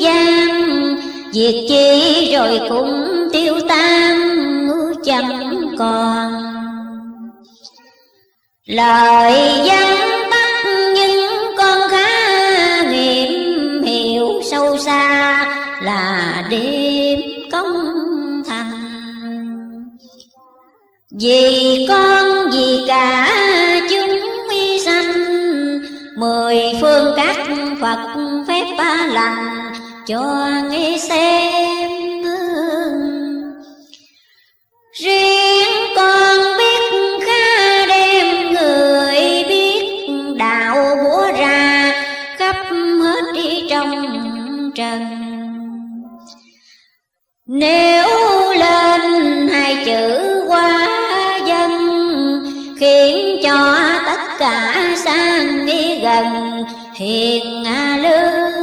gian việc chi rồi cũng chẳng còn. Lời dân tắt nhưng con khá nghiệm hiểu sâu xa là đêm công thành. Vì con vì cả chúng y sanh, mười phương các phật phép ba lành, cho nghe xem riêng con biết khá đem người biết đạo búa ra, khắp hết đi trong trần. Nếu lên hai chữ quá dân, khiến cho tất cả sang đi gần, hiền lương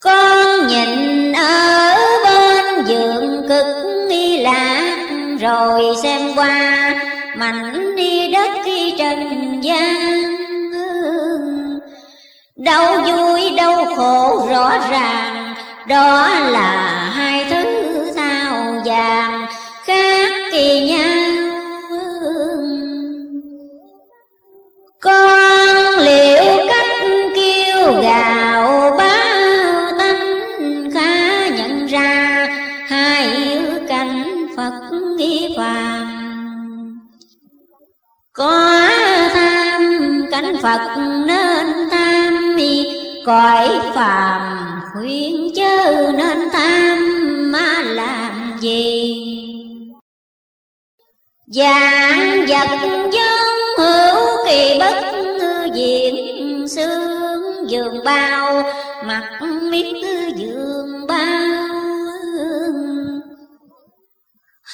con nhìn rồi xem qua, mảnh đi đất khi trần gian. Đau vui đau khổ rõ ràng, đó là phàm có tham cánh phật nên tham cõi phàm khuyên chớ nên tham, mà làm gì? Dạng vật dân hữu kỳ bất diện xương giường bao, mặt miết giường bao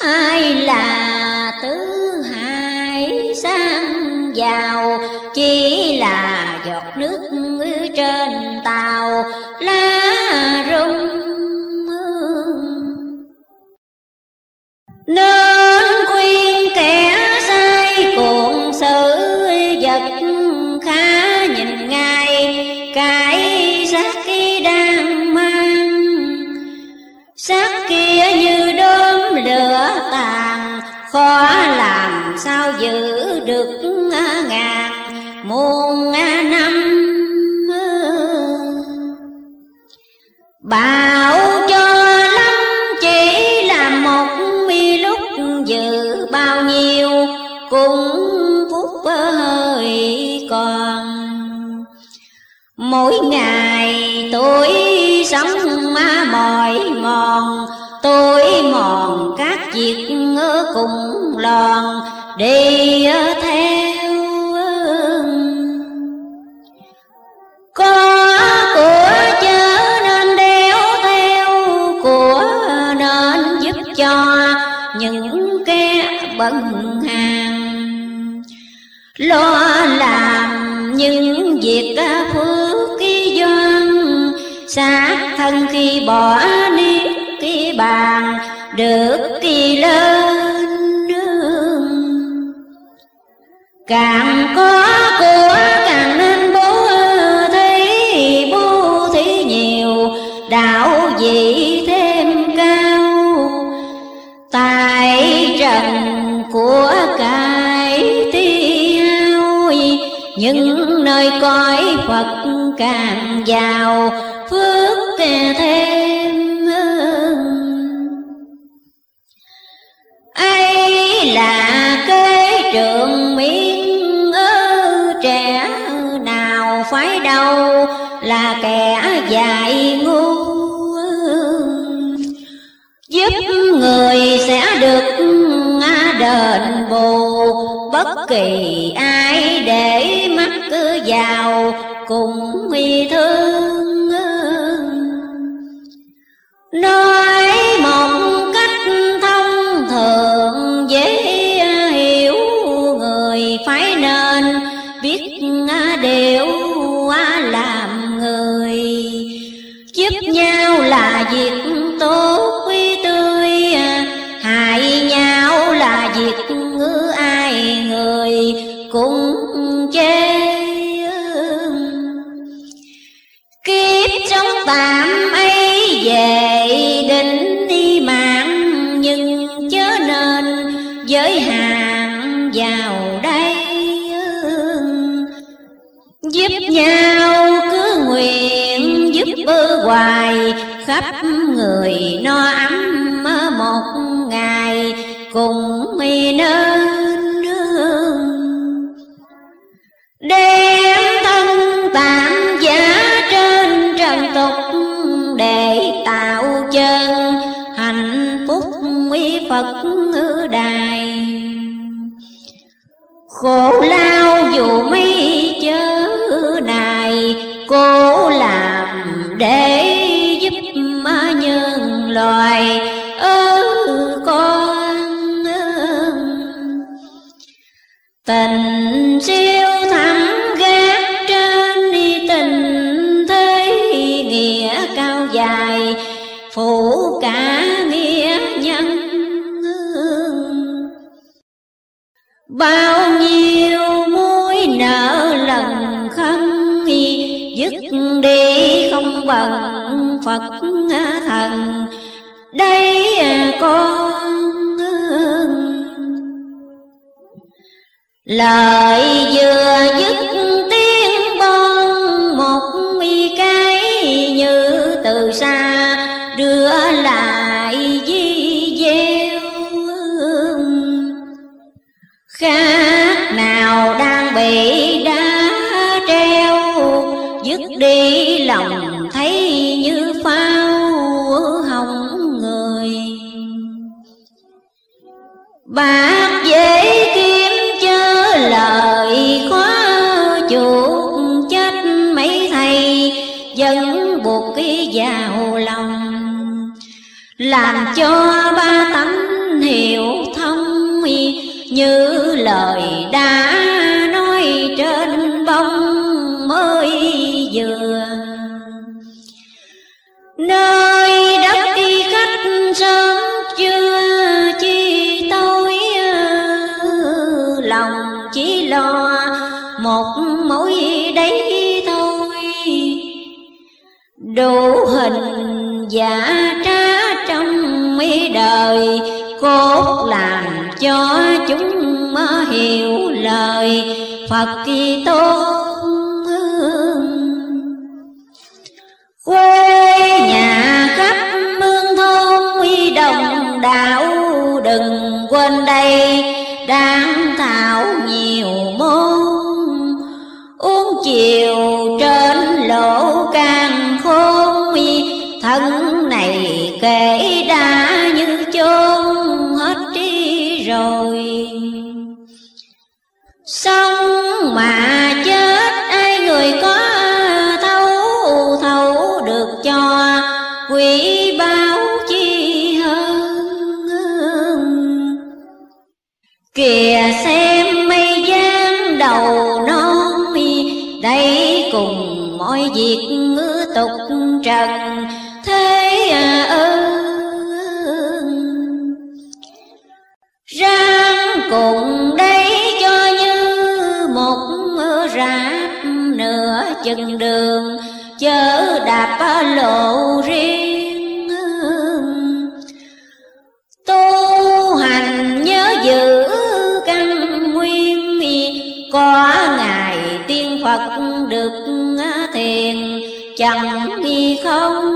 hai là tứ hải sang giàu? Chỉ là giọt nước trên tàu la sao giữ được à, ngàn muôn à, năm? Bảo cho lắm chỉ là một mi lúc giữ bao nhiêu cũng phút hơi còn. Mỗi ngày tôi sống mỏi mòn, tôi mòn các việc ngỡ cùng lòn đi theo có của chớ nên đeo theo, của nên giúp cho những kẻ bận hàng lo làm những việc phước ký doan xác thân khi bỏ niết kỳ bàn, được kỳ lớn. Càng có của càng nên bố thí bố thí nhiều, đạo vị thêm cao. Tài trần của cải tiêu những nơi cõi phật càng giàu, phước thêm ấy là kế trường nào phải đâu là kẻ dài ngu. Giúp người sẽ được đền bù, bất kỳ ai để mắt cứ vào cùng nguy thương. Nói là việc tốt quý tươi. Hại nhau là việc ngư ai người cũng chê kiếp trong tạm ấy về định đi mạng, nhưng chớ nên giới hạn vào đây giúp nhau cứ nguyện, giúp bơ hoài khắp người no ấm một ngày, cùng mi nên đem thân tạm giả trên trần tục để tạo chân, hạnh phúc quý phật ngữ đài. Khổ lao dù mấy chớ này cố làm để loài ơ con tình siêu thẳm gác trên đi tình thế nghĩa cao dài, phủ cả nghĩa nhân bao nhiêu mối nợ lần khăn dứt đi không bằng phật thần đây à, con lời vừa dứt tiếng bon một mi cái như từ xa đưa lại di gieo khác nào đang bị đá đi lòng bạc dễ kiếm chớ lời khóa chuột, chết mấy thầy vẫn buộc cái vào lòng. Làm cho ba tánh hiểu thông như lời đã đủ hình giả trá trong mấy đời, cốt làm cho chúng hiểu lời Phật Kitô quê nhà khắp mương thôn uy đồng đạo đừng quên đây đang sống mà chết, ai người có thấu thấu được cho. Quỷ báo chi hơn kìa xem mây giang đầu non, đây cùng mọi việc tục trần. Chân đường, chớ đạp lộ riêng. Tu hành nhớ giữ căn nguyên, có ngài tiên phật được thiền, chẳng nghi không?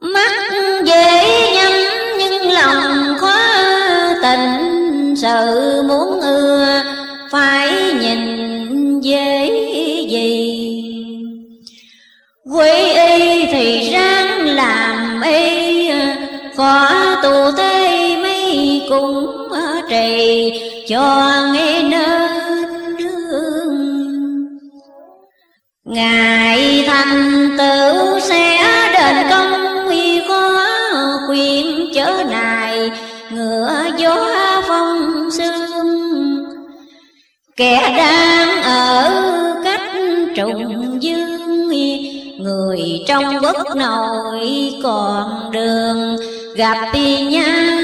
Mắt dễ nhắm, nhưng lòng khó tình sự muốn ưa dễ gì? Quy y thì ráng làm y khó tù thế mấy cũng trì, cho nghe nên Ngài thành tựu sẽ đền công uy khó quyền chớ này ngựa Kẻ đang ở cách trùng dương, Người trong bất nội còn đường, gặp nhau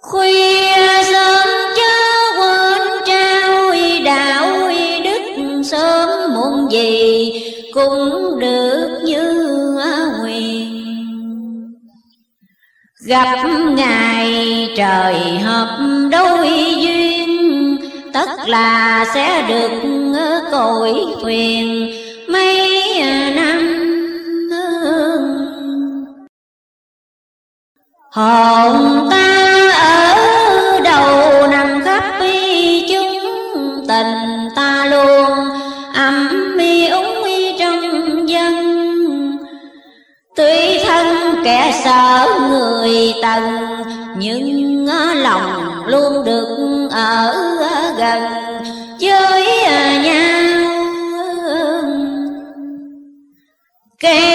Khuya sớm chớ quên trao đạo đức sớm muộn gì cũng được như gặp ngày trời hợp đôi duyên, tất là sẽ được cội thuyền mấy năm hồn ta ở đầu nằm khắp bi chúng, tình ta luôn âm mi úng mi trong dân. Tuy thân kẻ sợ người tần nhưng à, lòng luôn được ở gần. Với à, nhau kẻ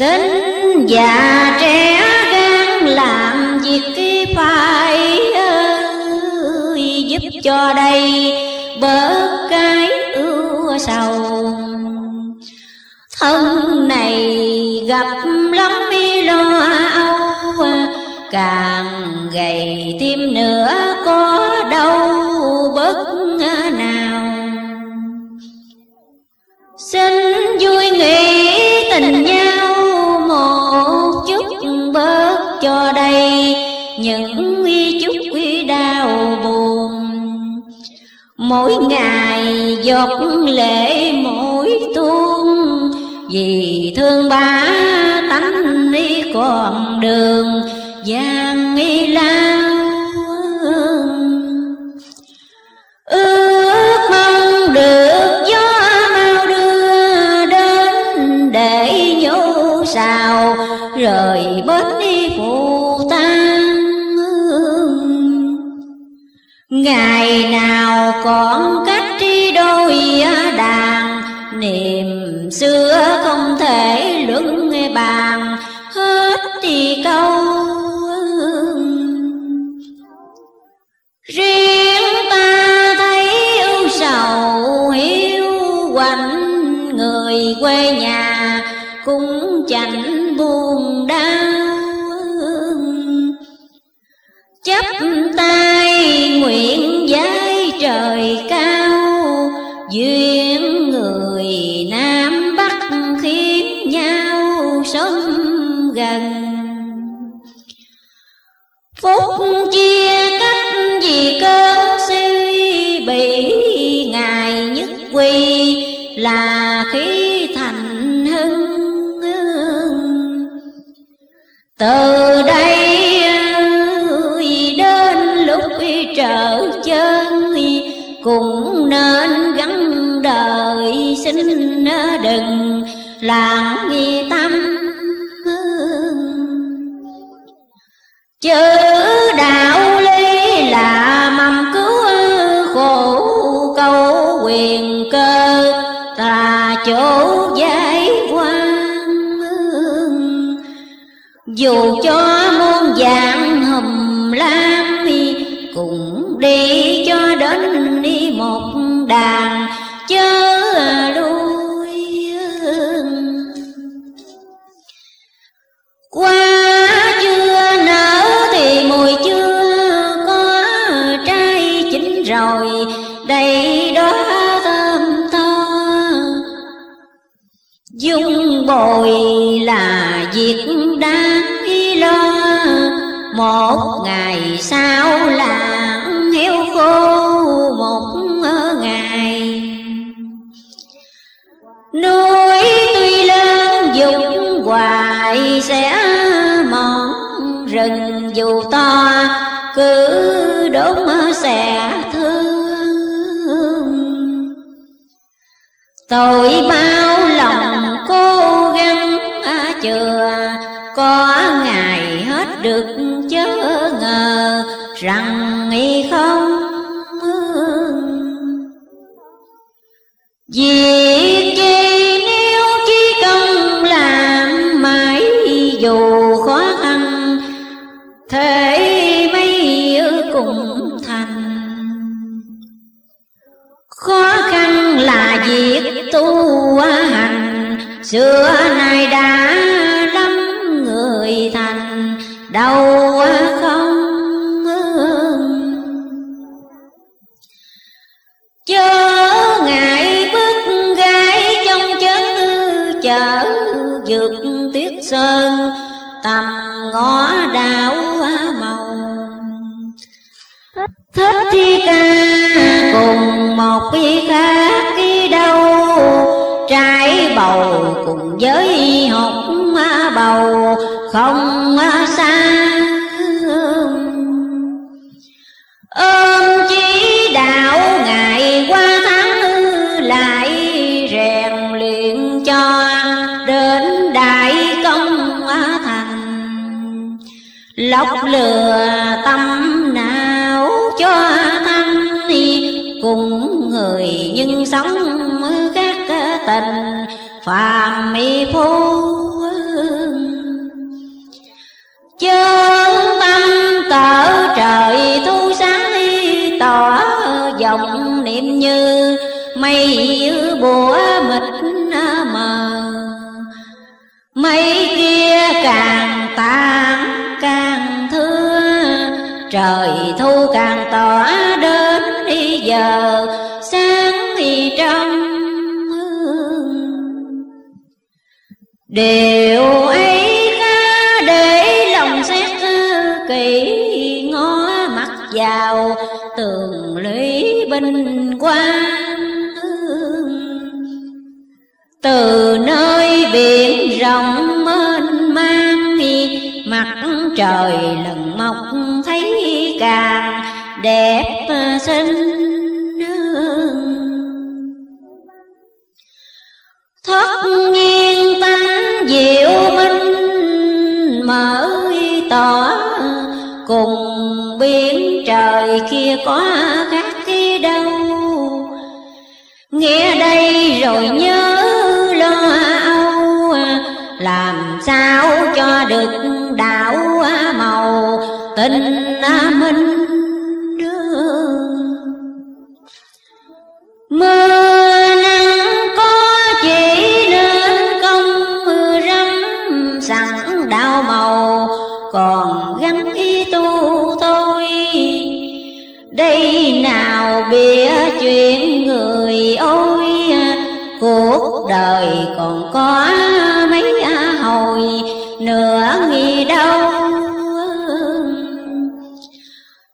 sinh già trẻ gan làm việc cái phải ơi, giúp cho đây bớt cái ưa sầu. Thân này gặp lắm mi lo âu, càng gầy tim nữa có đâu bất nào. Những chút đau buồn. Mỗi ngày giọt lệ mỗi tuôn, vì thương ba tánh đi còn đường gian y lao nào còn cách tri đôi đàn niềm xưa không thể từ đây đến lúc trở chân, cũng nên gắn đời xin đừng làm nghi tâm. Chữ đạo lý là mầm cứu khổ câu quyền cơ là chỗ dù cho muôn dạng hùm lam cùng đi cho đến đi một đàn chớ đuôi qua chưa nở thì mùi chưa có trai chín rồi, đầy đó thơm tho. Dung bồi là việc một ngày sau là heo khô, một ngày núi tuy lớn, dùng hoài sẽ mòn rừng. Dù to, cứ đốn sẽ thương. Tội bao lòng cố gắng à, chừa, có ngày hết được rằng y không vì thích thi ca, cùng một cái khác đi đâu? Trái bầu cùng với học bầu, không xa ôm chí đạo ngày qua tháng lại, rèn luyện cho đến đại công thành. Lọc lừa tâm nhưng sống các tình, phàm mỹ phu chơn tâm cỡ trời thu sáng tỏ dòng niệm như mây bùa mịt mờ. Mây kia càng tan càng thưa trời thu càng tỏ đến đi giờ. Điều ấy khá để lòng xét kỹ lũy binh quan từ nơi biển rộng mênh mang, mặt trời lần mọc thấy càng đẹp xinh thất nhiên cùng biển trời kia có khác thế đâu. Nghe đây rồi nhớ lo âu, làm sao cho được đạo màu tình minh. Đời còn có mấy hồi, nửa nghi đâu.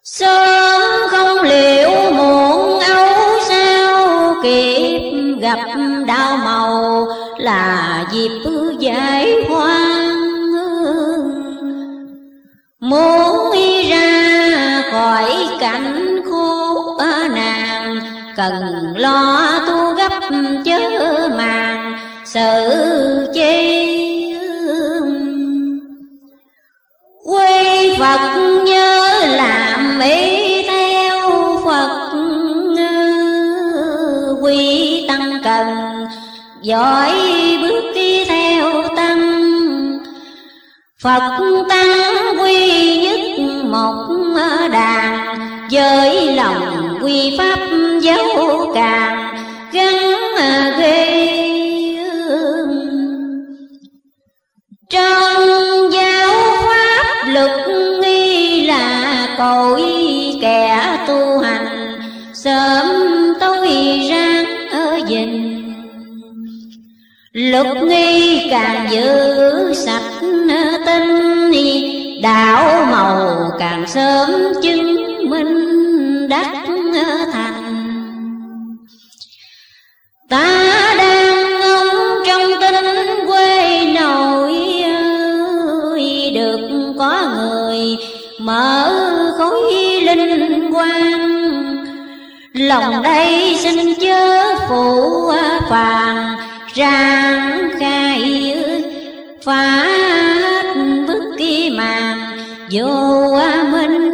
Sớm không liệu muộn âu sao, kịp gặp đau màu là dịp giải hoang. Muốn đi ra khỏi cảnh khổ nàng cần lo tu gấp chớ sự chi quy phật nhớ làm ý theo phật quy tăng cần, giỏi bước đi theo tăng. Phật tăng quy nhất một đàn với lòng quy pháp dấu càng, gắn lục nghi càng giữ sạch tinh, đạo màu càng sớm chứng minh đắc thành. Ta đang ngóng trong tinh quê nội ơi, được có người mở khối linh quang. Lòng đây xin chớ phụ phàng trang khai phá bất kỳ màng vô minh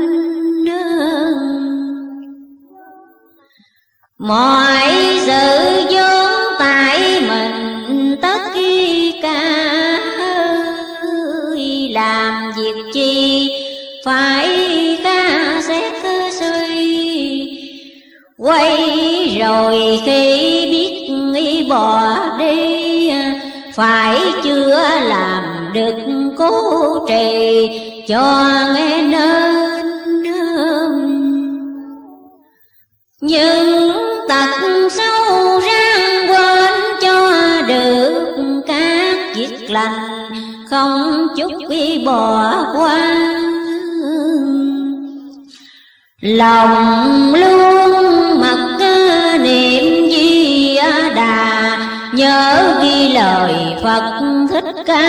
mọi sự vốn tại mình, tất cả làm việc chi phải ta xét suy. Quay rồi khi biết nghĩ bỏ phải chưa làm được cố trì, cho nghe nên nhưng tật sâu răng quên cho được các việc lành, không chút bị bỏ qua. Lòng luôn mặc niệm di đà, nhớ lời phật thích ca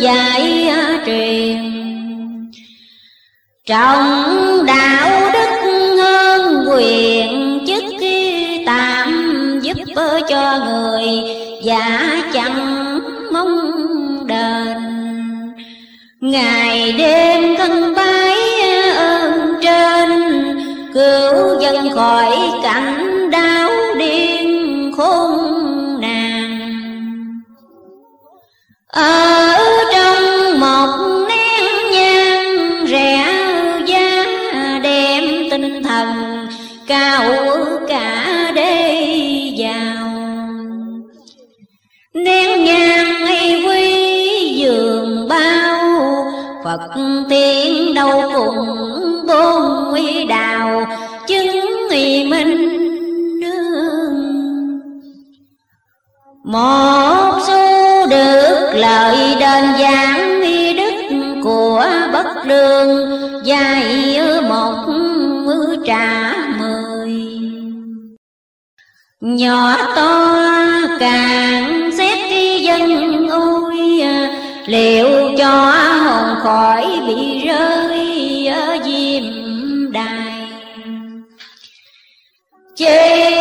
dạy truyền. Trong đạo đức hơn quyền chức tạm giúp cho người giả chẳng mong đền. Ngày đêm thân bái ơn trên, cứu dân khỏi cảnh ở trong một nén nhang rẻ giá đem tinh thần, cao cả đê vào nén nhang hay quý giường bao, phật tiên đâu cùng bôn uy đào, chứng nghị minh một xu được lời đơn giảng y đức của bất lương, dài một mưa trà mười. Nhỏ to càng xét dân ôi, liệu cho hồn khỏi bị rơi ở diêm đài. Chỉ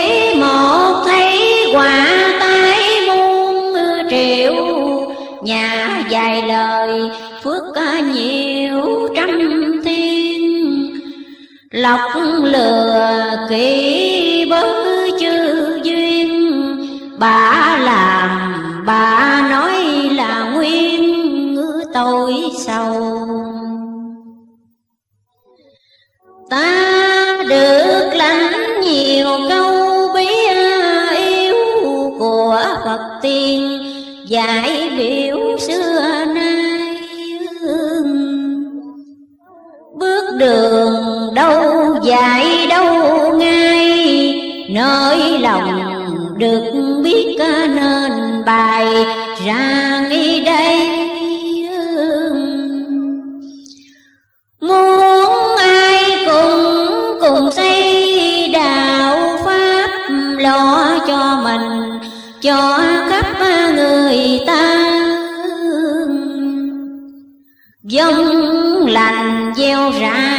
lọc lừa kỹ bất chư duyên. Bà làm, bà nói là nguyên tôi sầu. Ta được lãnh nhiều câu bí yêu của Phật tiên, giải biểu xưa nay bước đường đâu, dạy đâu ngay. Nơi lòng được biết nên bài, ra nghi đây muốn ai cùng cùng xây đạo pháp lo cho mình, cho khắp người ta dông lành gieo ra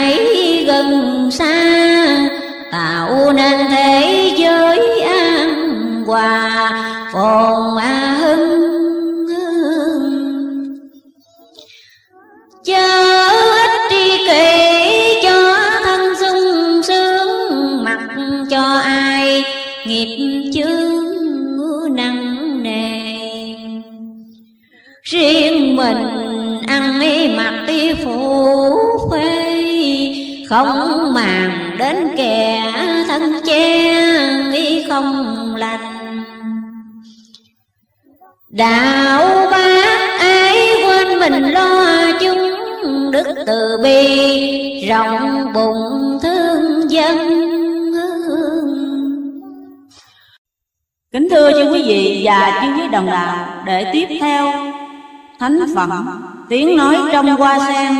không màng đến kẻ thân che không lành. Đạo bác ấy quên mình lo chúng đức từ bi, rộng bụng thương dân Kính thưa chư quý vị và chư quý đồng đạo, Để tiếp theo Thánh phẩm Tiếng nói trong hoa sen,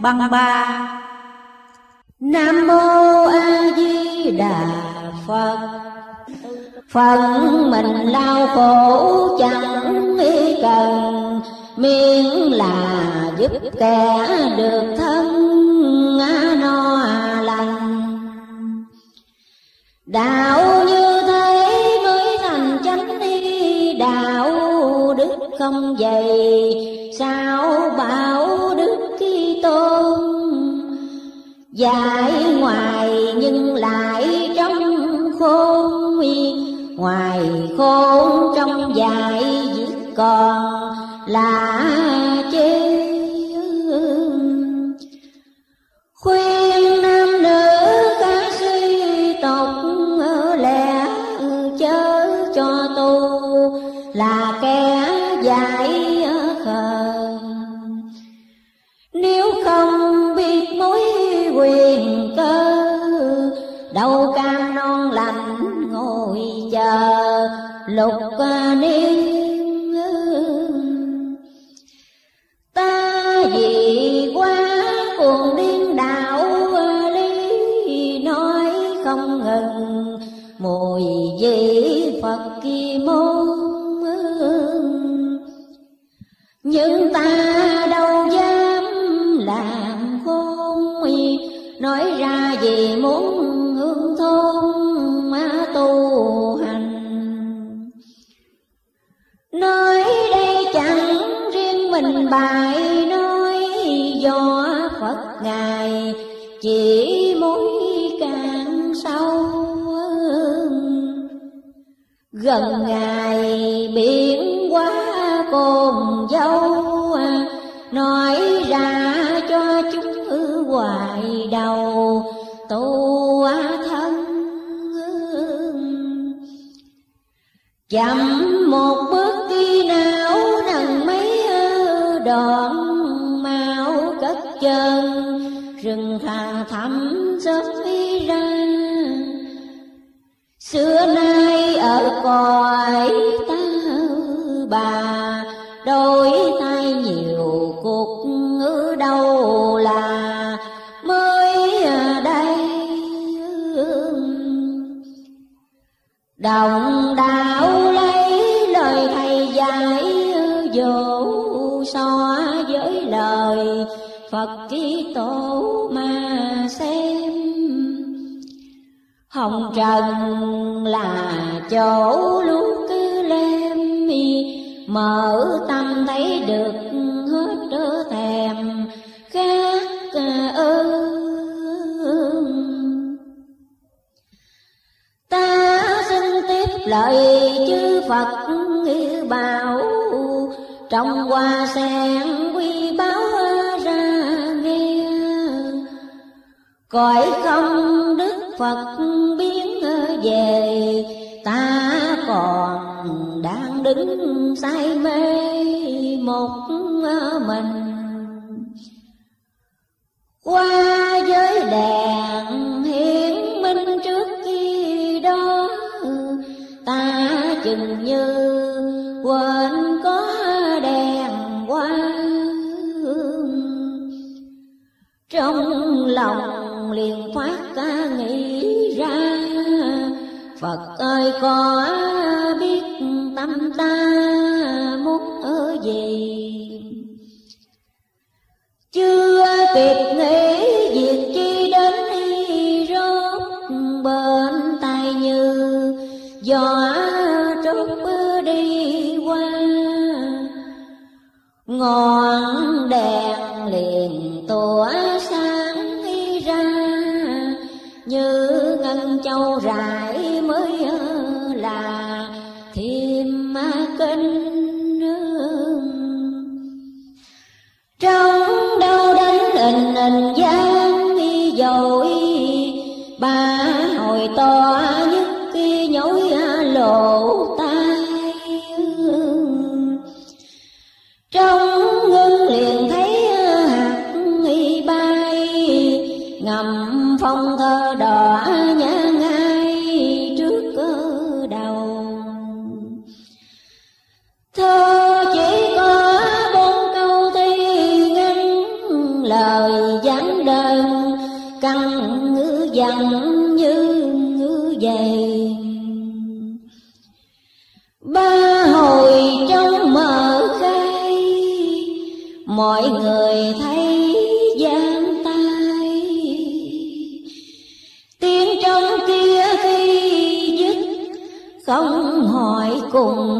Băng ba. Nam mô A Di Đà Phật. Phận mình lao khổ chẳng cần, miễn là giúp kẻ được thân no à lành. Đạo như thế mới thành chánh đi, đạo đức không dày, sao bảo đức khi tôn Giải ngoài nhưng lại trong khôn ngoài khôn trong dài giết còn là chê khuyên lục niên ta vì quá, cuồng điên đạo lý nói không ngừng. Mùi vị phật kỳ môn, nhưng ta đâu dám làm khôn nói ra vì muốn bài nói do phật ngài chỉ mối càng sâu gần ngày biển quá cồn dâu, nói ra cho chúng hư hoài đầu, tu thân chậm một bước đi nào đón mau cất chân, rừng thà thẳm sớm ra. Xưa nay ở cõi ta bà, đôi tay nhiều cuộc ngữ đâu là. Mới đây đồng Phật ký tổ mà xem. Hồng trần là chỗ lúc cứ lem Mở tâm thấy được hết đỡ thèm khác ơn. Ta xin tiếp lời chư Phật như bảo, Trong hoa sen quy ba Cõi không Đức Phật biến về, Ta còn đang đứng say mê một mình. Qua giới đèn hiển minh trước khi đó, ta chừng như quên có đèn qua trong lòng liền phát ca nghĩ ra. Phật ơi, có biết tâm ta muốn ở gì? Chưa kịp nghĩ việc chi đến đi rốt bên tay như gió trút đi qua. Ngọn đèn liền tỏa châu rải mới là thêm kinh trong đâu đánh hình hình gian đi dội ba hồi to nhất khi nhối lộ. Người thấy giang tay tiếng trong kia khi dứt không hỏi cùng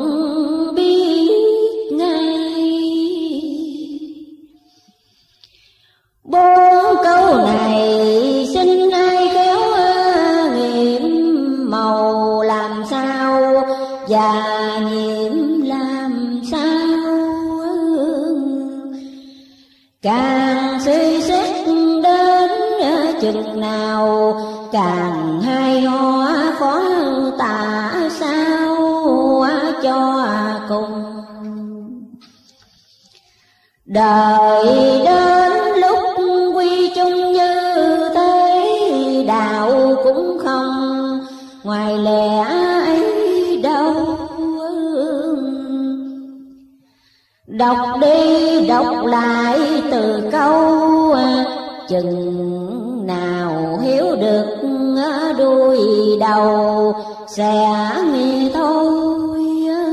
nào? Càng hay ho khó tả sao cho cùng? Đời đến lúc quy chung như thế, đạo cũng không ngoài lẽ ấy đâu. Đọc đi, đọc lại từ câu, chừng nào hiểu được à, đuôi đầu, sẽ nghe thôi à.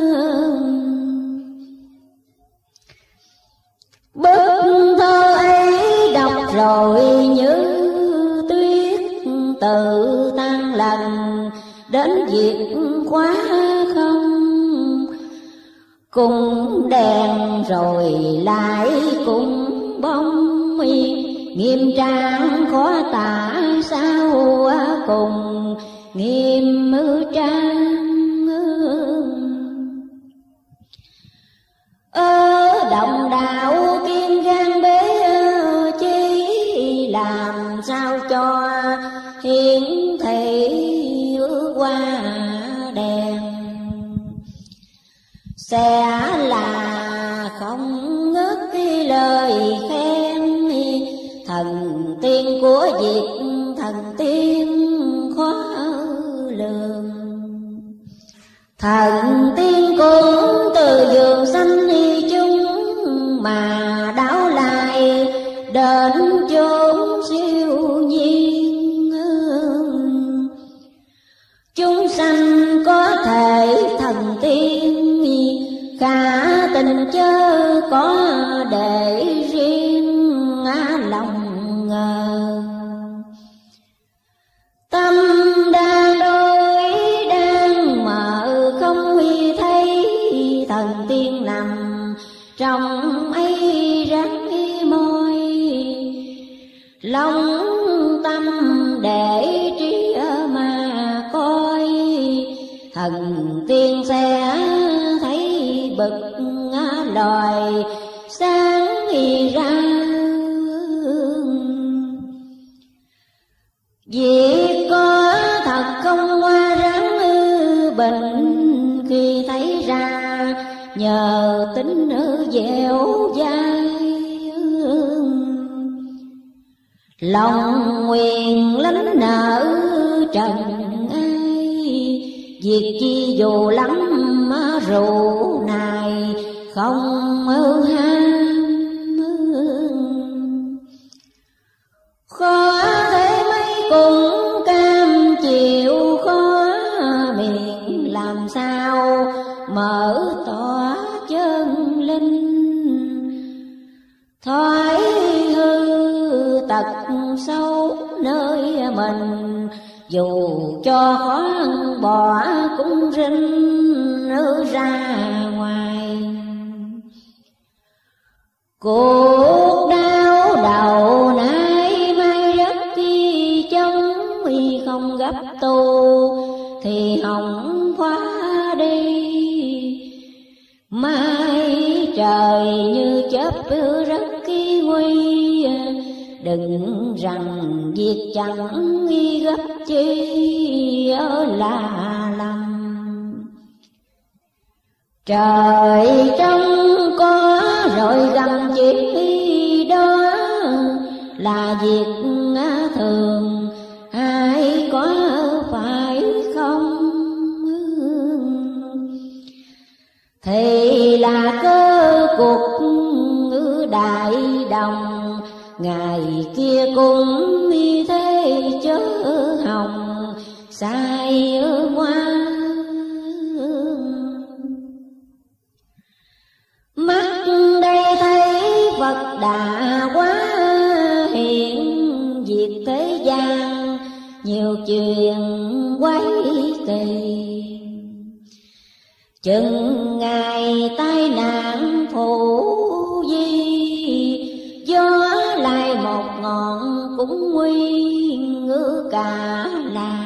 bức thơ ấy đọc rồi như tuyết tự tan lần đến việc quá không, cùng đèn rồi lại cùng bóng nghiêm trang khó tả sao cùng. Nghiêm trang ơ, đồng đạo kiên gan bế chi làm sao cho hiển thị qua đèn. Sẽ là không ngớt lời tiên của diệt thần tiên khó lường. Thần tiên cũng từ giường sanh đi chung mà đáo lại, đến chốn siêu nhiên chúng sanh có thể thần tiên, khả tình chớ có thần tiên sẽ thấy bực loài sáng ra Việc có thật không qua ráng bệnh khi thấy ra, nhờ tính nữ dẻo dai lòng nguyện lánh nở trần việc chi dù lắm rượu này không ưu ham khó thế mấy cũng cam chịu, khó miệng làm sao mở tỏ chân linh. Thoái hư tật xấu nơi mình dù cho khó bỏ cũng rinh ra ngoài. Cuộc đau đầu nay mai rất khi chống không gấp tu, thì hỏng khóa đi. Mai trời như chớp rất kỳ nguy đừng rằng việc chẳng nghi gấp chi ở là lầm trời trong có rồi gần chỉ đó là việc thường. Ai có phải không? Thì là cơ cuộc đại đồng ngày kia cũng như thế chớ hồng, sai qua mắt đây thấy phật đã quá hiện diệt thế gian, nhiều chuyện quấy kỳ chừng ngày tai nạn phụ cũng nguy ngư cả là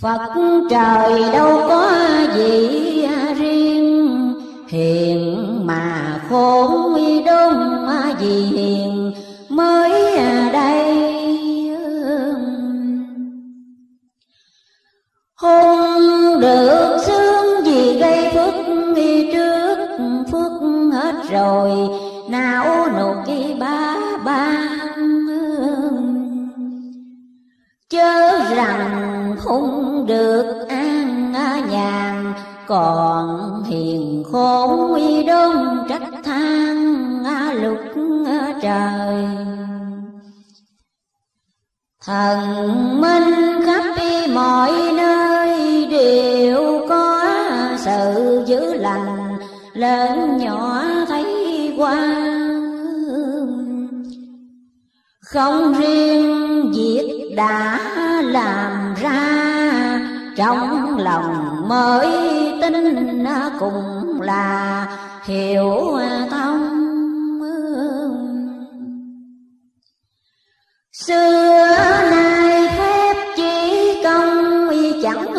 Phật trời đâu có gì riêng Hiền mà khổ đông gì thần minh khắp mọi nơi đều có sự dữ lành, lớn nhỏ thấy qua. Không riêng việc đã làm ra, trong lòng mới tin cũng là hiểu thông. Xưa nay phép chỉ công y chẳng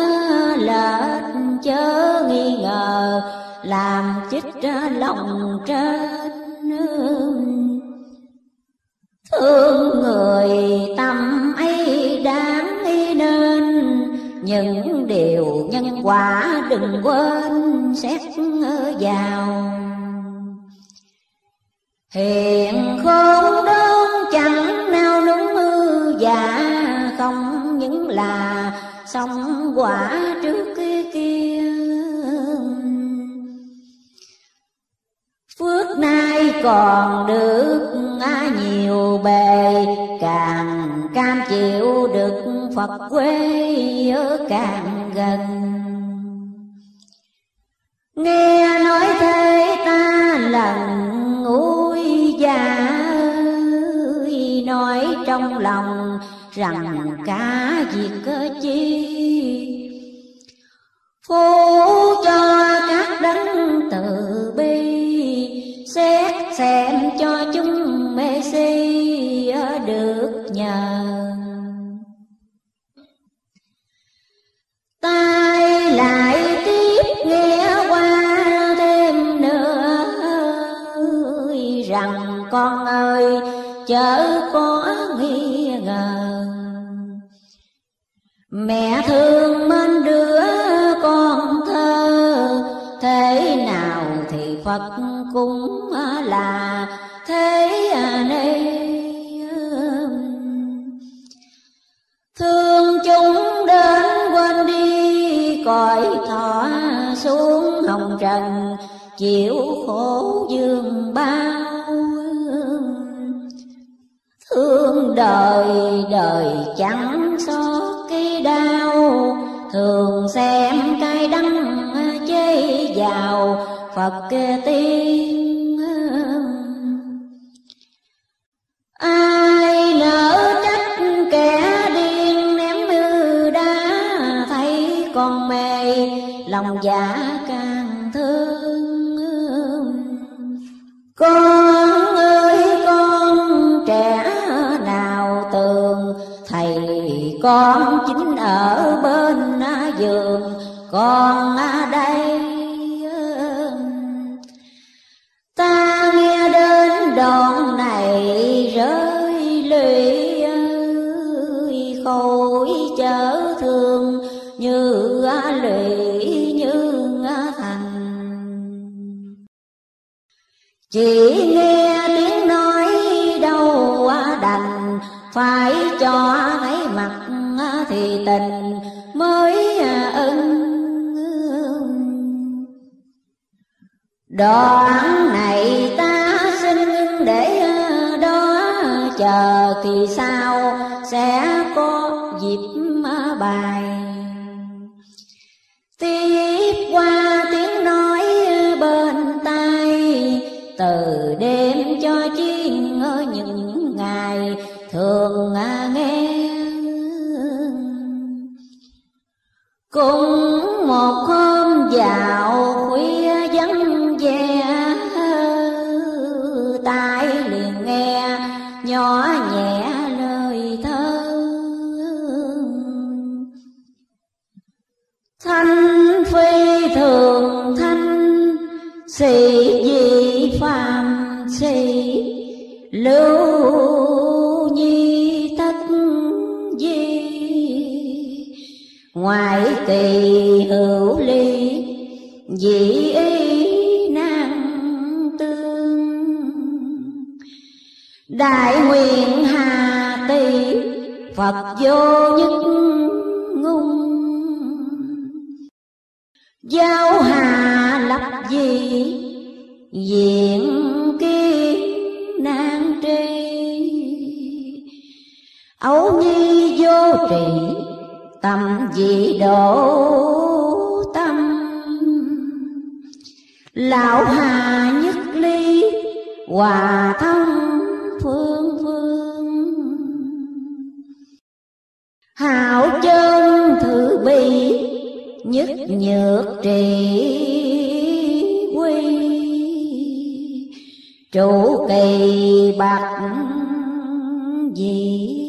lệch chớ nghi ngờ, làm chích lòng trên thương người tâm ấy đáng y nên, những điều nhân quả đừng quên, xét vào. Hiền khôn là sống quả trước kia kia. Phước nay còn được nhiều bề, Càng cam chịu được Phật quê ở càng gần. Nghe nói thế ta lần ngui già Nói trong lòng rằng cả việc cơ chi. Phú cho các đấng từ bi, Xét xem cho chúng mê si được nhờ. Tai lại tiếp nghe qua thêm nữa Rằng con ơi, chớ có nghi ngờ. Mẹ thương mến đứa con thơ, Thế nào thì Phật cũng là thế này. Thương chúng đến quên đi, cõi thọ xuống hồng trần, Chịu khổ dương bao. Thương đời đời chẳng xót đau. Thường xem cái đắng chế vào Phật tiên. Ai nỡ trách kẻ điên, ném như đá Thấy con mê lòng dạ càng thương. Con con chính ở bên à, giường. Con à, đây Ta nghe đến đoạn này rơi lụy Khôi chở thương như à, lụy như thành. Chỉ nghe tiếng nói đâu đành, Phải cho thấy thì tình mới à, ưng Đoạn này ta xin để à, đó, chờ kỳ sau sẽ có dịp à, bài. Tiếp qua tiếng nói bên tai, Từ đêm cho chiên ở những ngày thường ai Cùng một hôm vào khuya vắng ve tai liền nghe nhỏ nhẹ lời thơ thanh phi thường thanh sì tỳ hữu ly dị ý năng tương. Đại nguyện hà tỳ, phật vô nhất ngung giao hà lập gì diện kiến nan tri. Ấu nhi vô trị tâm độ tâm. Lão hà nhất ly, hòa thông phương phương hảo chân thử bi nhất nhược trì quy. Trụ kỳ bạc gì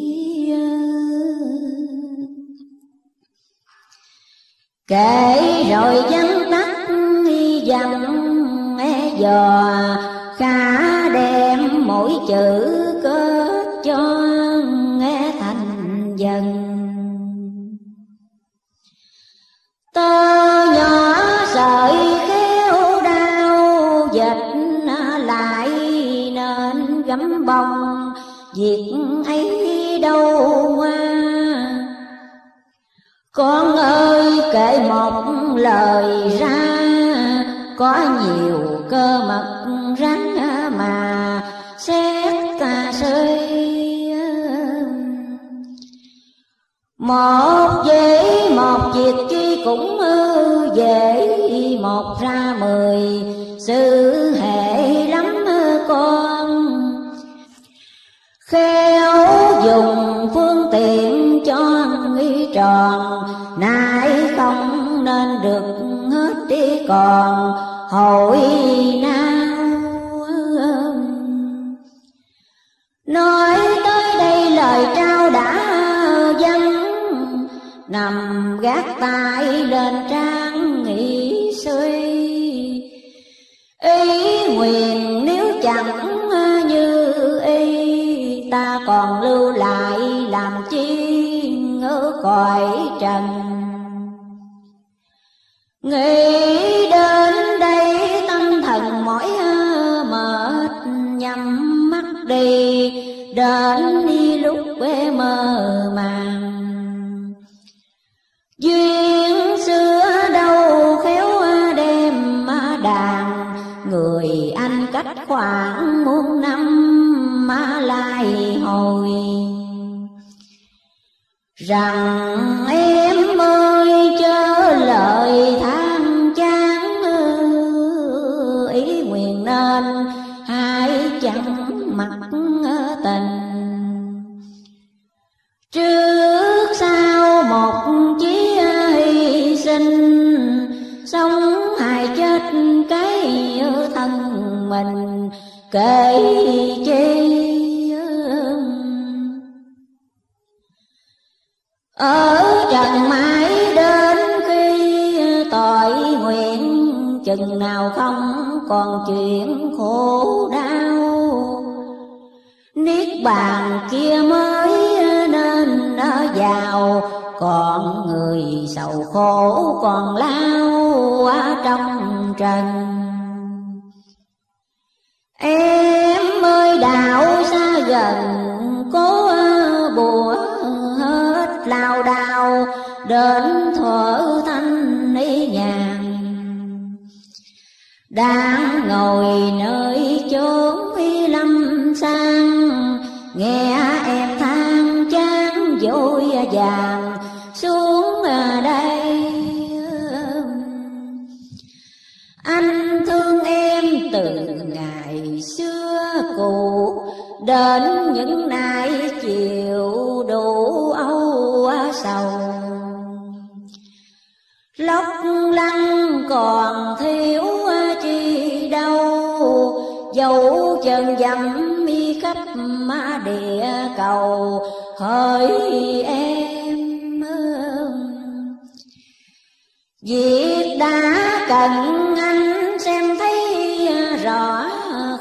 kể rồi dân nghi dần e dò khá đem mỗi chữ kết cho nghe thành dần. Tơ nhỏ sợi kéo đau dịch lại nên gấm bông, việc ấy đâu ngoan con ơi kể một lời ra, có nhiều cơ mật rắn mà xét ta sơi một dễ, một việc chi cũng dễ, một ra mười, sự hệ lắm con. Khéo dùng phương tiện tròn. Nãy không nên được hết đi còn. Hội nào nói tới đây lời trao đã dâng. Nằm gác tay lên trang nghĩ suy. Ý nguyện nếu chẳng như y ta còn lưu lại làm chi cõi trần. Nghĩ đến đây tâm thần mỏi mệt, nhắm mắt đi, đến đi lúc quê mơ màng. Duyên xưa đâu khéo đêm đàn, người anh cách khoảng muôn năm mà lại hồi rằng em ơi, chớ lời than chán ý nguyện nên hãy chẳng mặt tình. Trước sau một chí hy sinh, sống hài chết cái thân mình, kể chi ở trần mãi đến khi tội nguyện, chừng nào không còn chuyện khổ đau. Niết bàn kia mới nên ở giàu còn người sầu khổ còn lao ở trong trần. Em ơi, đạo xa gần, cố bùa lao đao đến thuở thanh ni nhàn đang ngồi nơi chốn y lâm sang, nghe em than chán vui vàng xuống đây. Anh thương em từ ngày xưa cũ, đến những nay chiều đủ lóc lăng còn thiếu chi đâu dẫu chân dặm mi khắp ma địa cầu, hỡi em việc đã cần anh xem thấy rõ,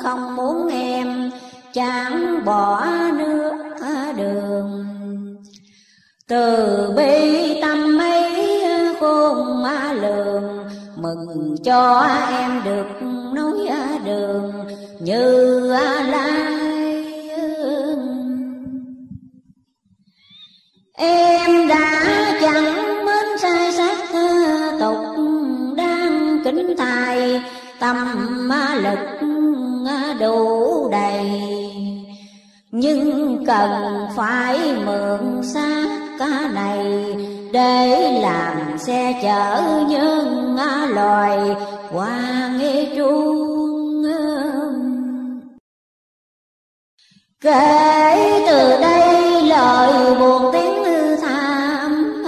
không muốn em chẳng bỏ nước đường. Từ bi tâm má lường, mừng cho em được nối đường, như lai em đã chẳng mến sai sát tục đang kính tài, tâm lực đủ đầy. Nhưng cần phải mượn xác cá này để làm xe chở nhân loài qua nghe chuông kể từ đây lời buồn tiếng tham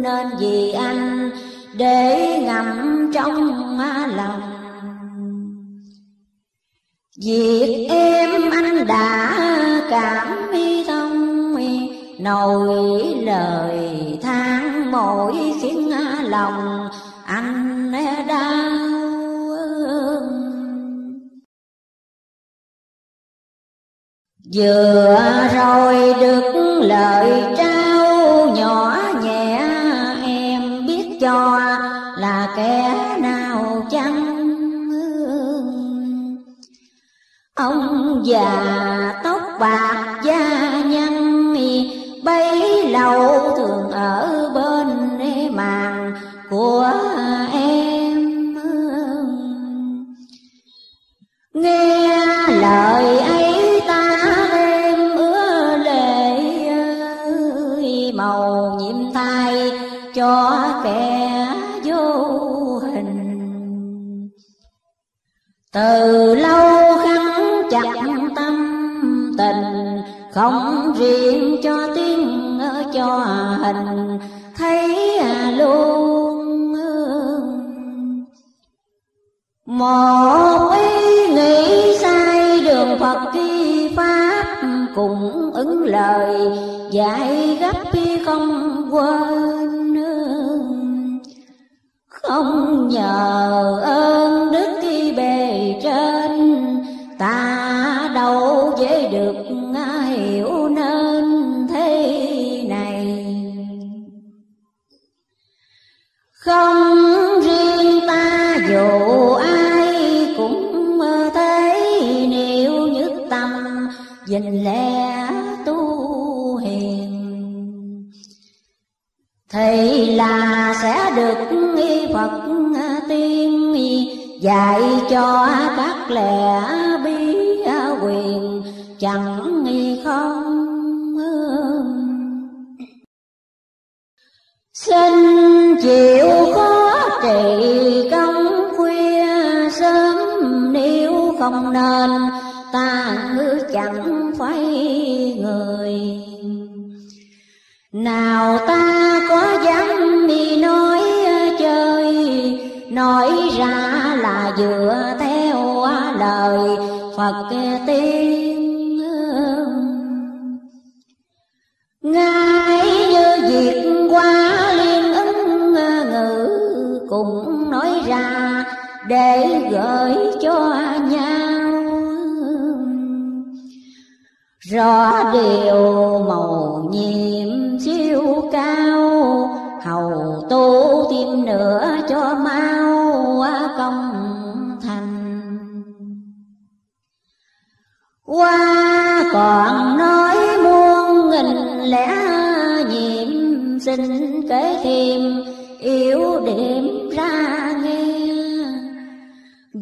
nên vì anh để ngậm trong lòng. Việc em anh đã cảm Nổi lời than mỗi khiến lòng anh e đau Vừa rồi được lời trao, nhỏ nhẹ Em biết cho là kẻ nào chăng Ông già tóc bạc ở bên màn của em. Nghe lời ấy ta đêm ứa lệ màu nhiệm thay cho kẻ vô hình. Từ lâu khăn chặt tâm tình, không riêng cho mình thấy à, luôn một ý nghĩ sai đường Phật khi pháp cùng ứng lời, dạy gấp khi không quên không nhờ ơn đức không riêng ta dù ai cũng thấy, nếu nhất tâm dình lẽ tu hiền. Thì là sẽ được Phật tiên, dạy cho các lẽ bí quyền. Chẳng nghi không xin chịu khó trị công khuya, sớm nếu không nên, ta ngư chẳng phải người. Nào ta có dám đi nói chơi, nói ra là dựa theo lời Phật tiên. Ngài như việc qua cũng nói ra để gửi cho nhau. Rõ điều màu nhiệm siêu cao, Hầu tu thêm nữa cho mau công thành. Qua còn nói muôn nghìn lẽ nhiệm xin kể thêm yếu điểm ra nghe.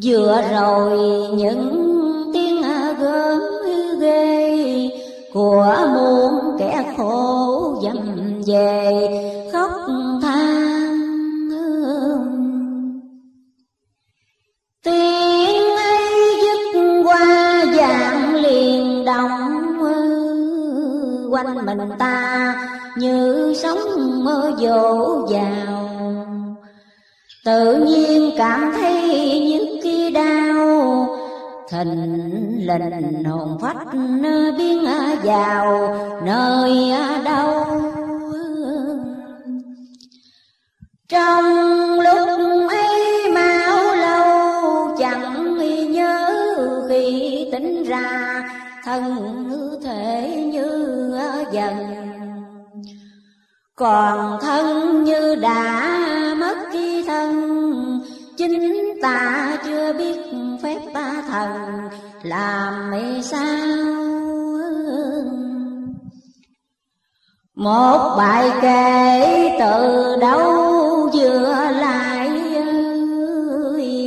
Vừa rồi những tiếng gớm ghê của muôn kẻ khổ dầm về khóc than tiếng ấy dứt qua dạng liền đồng quanh mình ta như sóng mơ dỗ vào tự nhiên cảm thấy những khi đau. Thình lình hồn phách biến vào, nơi đâu? Trong lúc ấy máu lâu, chẳng nhớ khi tỉnh ra, thân thể như dần. Còn thân như đã mất kia chính ta chưa biết phép ta thần, làm sao một bài kể từ đâu vừa lại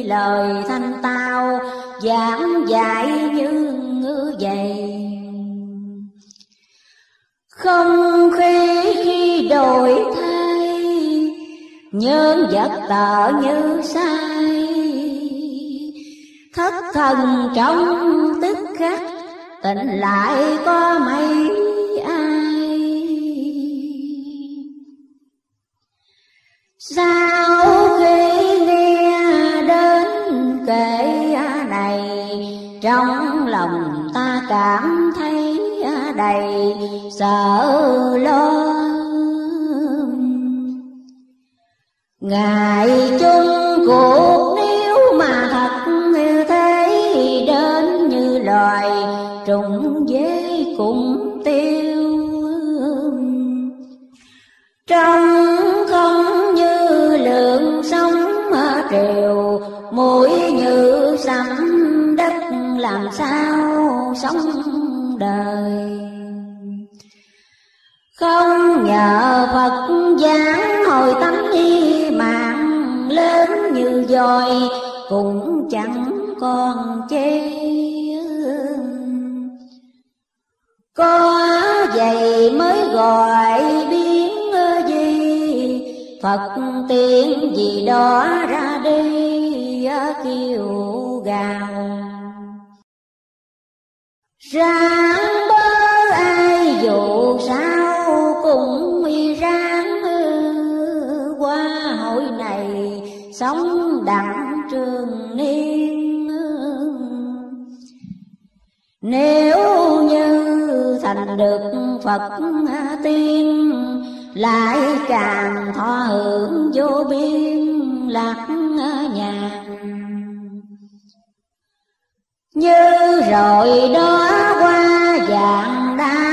lời thanh tao giảng dạy như vậy không khí khi đổi thay nhân vật tợ như sai thất thần trong tức khắc, tỉnh lại có mấy ai? Sao khi nghe đến kể này, trong lòng ta cảm thấy đầy sợ lo Ngài chung cuộc nếu mà thật như thế, Đến như loài trùng dế cũng tiêu Trong không như lượng sóng triều Mũi như sắm đất, làm sao sống đời? Không nhờ Phật giáo lớn cũng chẳng còn chê có vậy mới gọi biến gì? Phật tiên gì đó ra đi kêu gào. Ráng bơ ai dù sao cũng ráng qua hội này sống đặng trường niên nếu như thành được Phật tiên, lại càng thọ hưởng vô biên lạc nhàn như rồi đó, qua dạng đa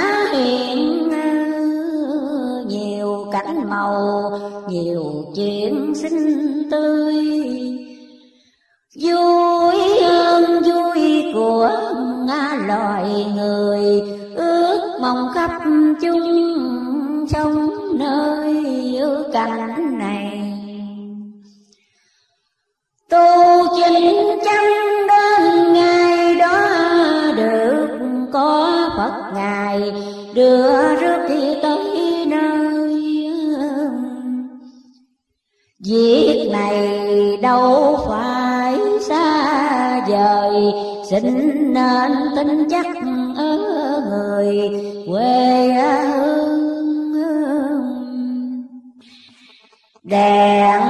màu, nhiều chuyện xinh tươi. Vui hơn vui của loài người, ước mong khắp chung trong nơi cảnh này. Tu chính chắn đến ngày đó được có Phật ngài đưa rước đi tới việc này đâu phải xa vời. Xin nên tin chắc ở người. Quê hương. Đèn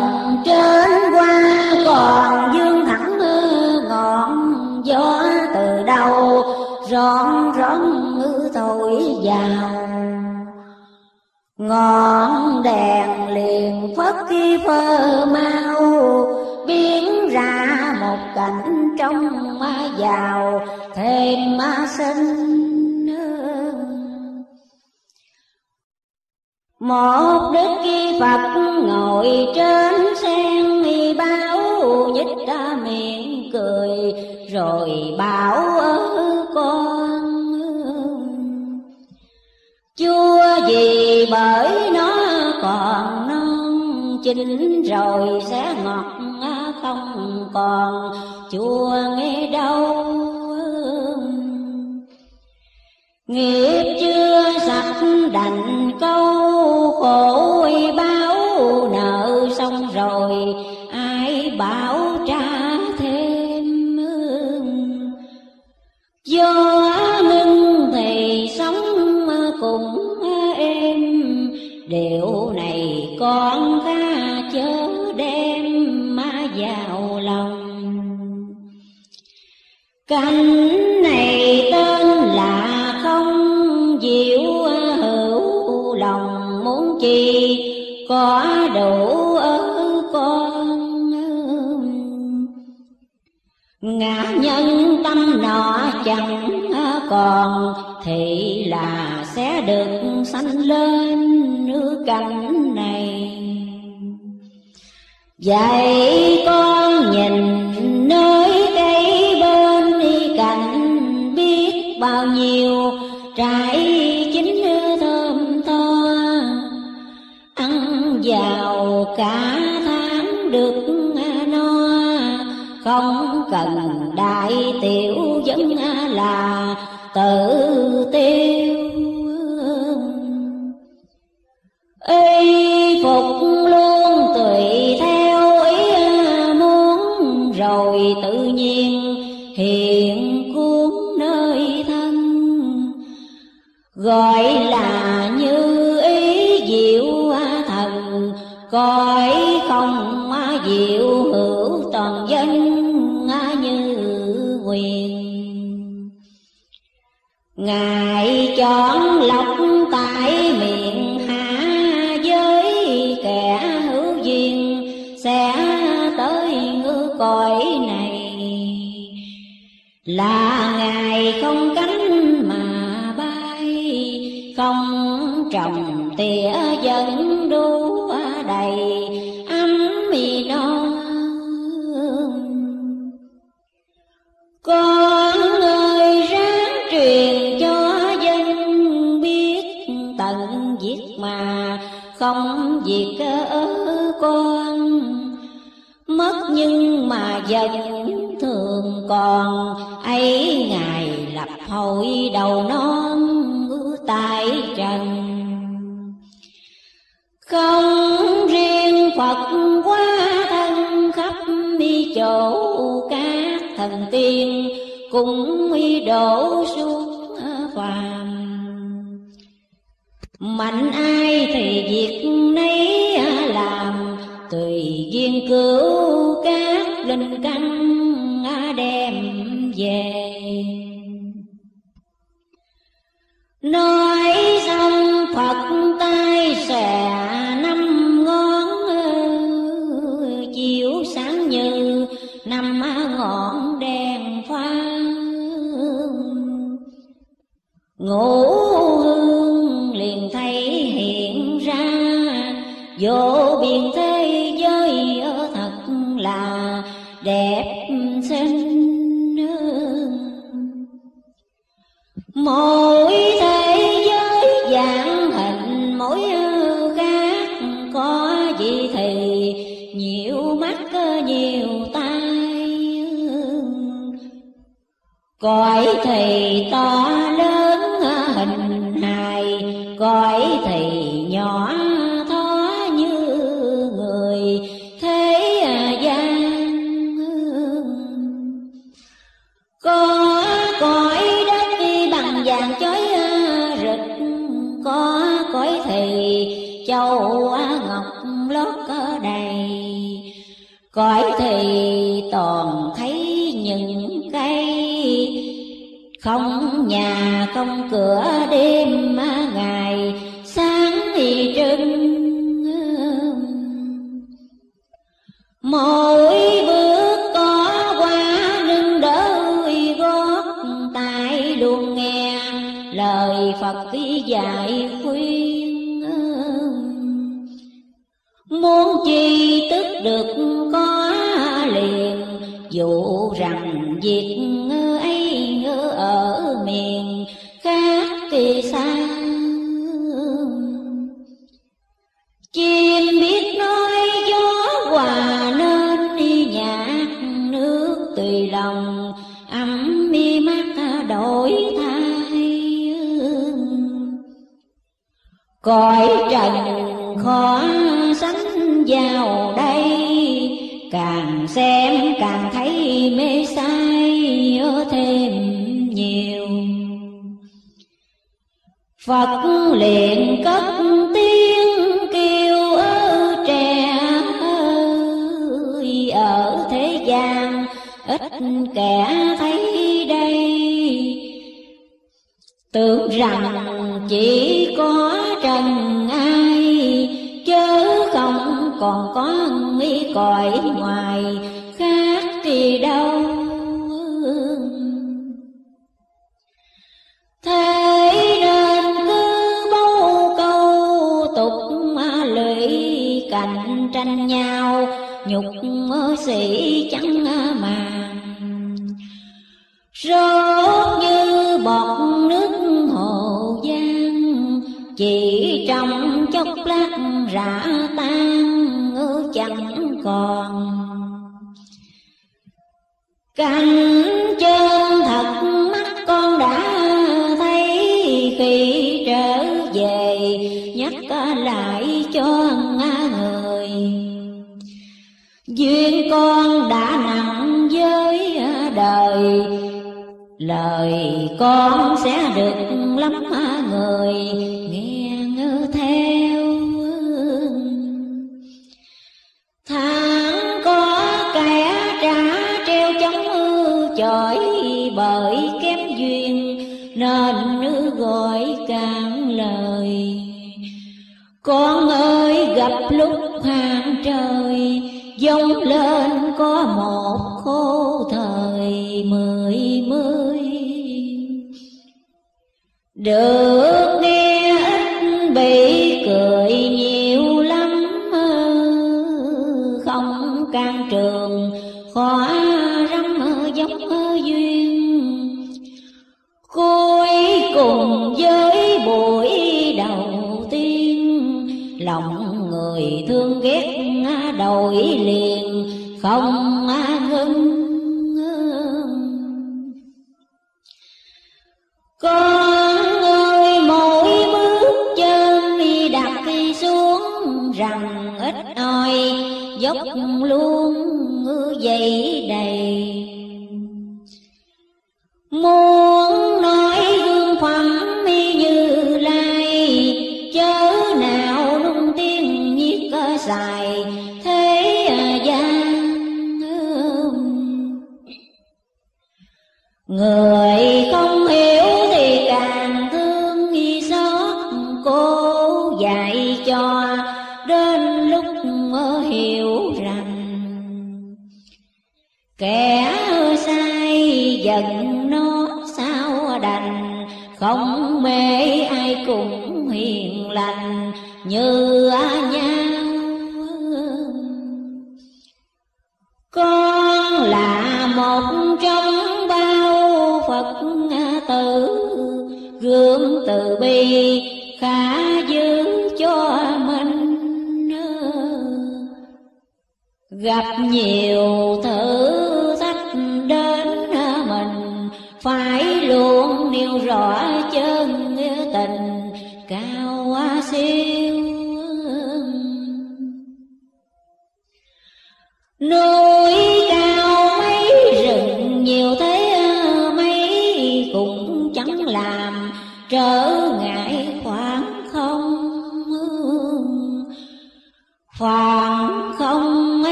trên qua còn dương thẳng ngọn gió từ đâu rón rón thổi vào. Ngọn đèn liền phất khi phơ mau. Biến ra một cảnh trong ma giàu, thêm ma sinh một đức khi phật ngồi trên sen y báo nhích ra miệng cười rồi bảo ở con Chúa gì bởi nó còn chín rồi sẽ ngọt không còn. Chua nghe đâu nghiệp chưa sạch đành câu khổ. Cánh này tên là không diệu hữu lòng muốn chi, có đủ ở con ngã nhân tâm nọ chẳng còn, thì là sẽ được sanh lên nước cảnh này. Vậy con nhìn nơi bao nhiêu trái chín thơm tho. Ăn vào cả tháng được no, không cần đại tiểu vẫn là tự tiêu ơi gọi là tỉa dẫn đu đầy ấm mì non. Con ơi ráng truyền cho dân biết tận diệt mà không diệt ở con mất nhưng mà dân thường còn, ấy ngày lập hội đầu non tại trần không riêng phật quá thân khắp đi chỗ các thần tiên cũng đổ xuống phàm. Mạnh ai thì việc nấy làm, tùy duyên cứu các linh căn đem về. Nói xong phật ngũ hương liền thấy hiện ra. Vô biên thế giới ở thật là đẹp xinh mỗi thế giới dạng hình, mỗi khác có gì thì nhiều mắt, nhiều tai cõi thì to cõi thì toàn thấy những cây không, nhà không, cửa đêm à, ngày, sáng thì trưng mỗi bước có qua lưng đỡ gót, tai luôn nghe lời phật dạy khuyên muốn chi tức được dù rằng việc ấy ở miền khác kỳ xa chim biết nói gió hòa nên đi nhạc nước tùy lòng, ấm mi mắt đổi thay. Cõi trần khó sánh vào đây càng xem càng thấy mê say thêm nhiều. Phật liền cất tiếng kêu ơ trẻ ơi, ở thế gian ít kẻ thấy đây. Tưởng rằng chỉ có trần ai còn có nghi cõi ngoài, khác thì đâu. Thế nên cứ bâu câu, tục lưỡi cạnh tranh nhau, nhục sĩ chẳng màng. Rốt như bọt nước hồ giang, chỉ trong chốc lát rã tan chẳng còn. Cảnh chân thật mắt con đã thấy, khi trở về nhắc lại cho người. Duyên con đã nặng với đời, lời con sẽ được lắm người, nghe ngơ theo. Giỏi bởi kém duyên, nên nữ gọi cạn lời. Con ơi, gặp lúc hàng trời dông lên có một khô thời mười mươi. Được thương ghét đổi liền, không ngưng con ơi mỗi bước chân đi đặt đi xuống, rằng ít oi dốc luôn dậy đầy. Muốn người không hiểu thì càng thương nghi xót cô dạy cho đến lúc hiểu rằng kẻ sai giận nó sao đành. Không mê ai cũng hiền lành, như nhau con là một trong từ bi, khả giữ cho mình gặp nhiều thử thách đến mình, phải luôn nêu rõ chân tình, cao siêu núi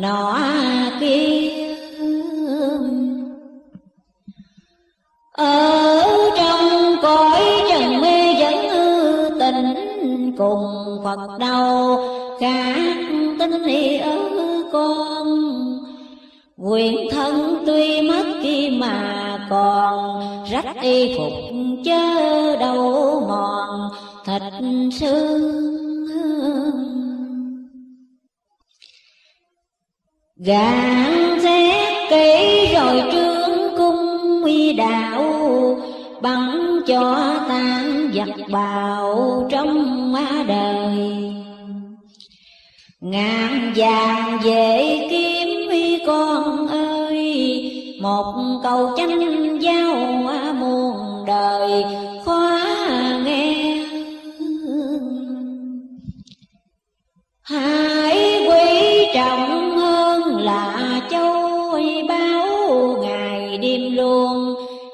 nọ kia ở trong cõi trần mê vẫn tình cùng phật đầu khác tính đi ở con. Quyền thân tuy mất khi mà còn, rách y phục chớ đâu mòn thịt xương gạn xét kỹ rồi trương cung uy đạo, bắn cho tan giặc bào trong má đời. Ngàn vàng dễ kiếm uy con ơi, một câu chanh giao muôn đời.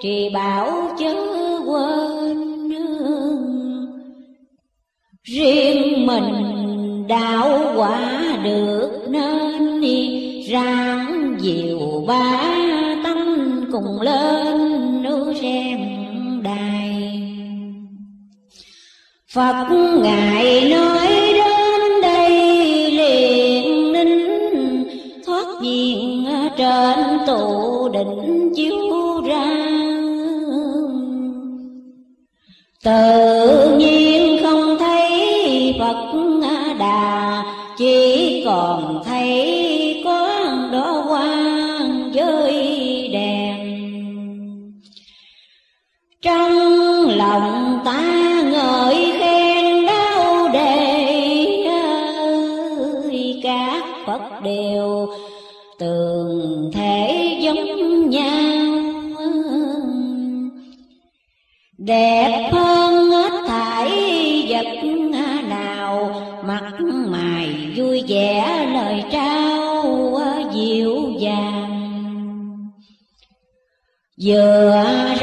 Trì bảo chớ quên riêng mình đạo quả được nên ráng diệu ba tâm cùng lên núi sen đài. Phật ngài nói đến đây liền ninh thoát nhiên trên tụ định chiếu tự nhiên không thấy Phật Đà chỉ còn thấy có đó quang với đèn. Trong lòng ta ngợi khen đau đề ơi, các Phật đều tường thể giống nhau. Đẹp hơn giữa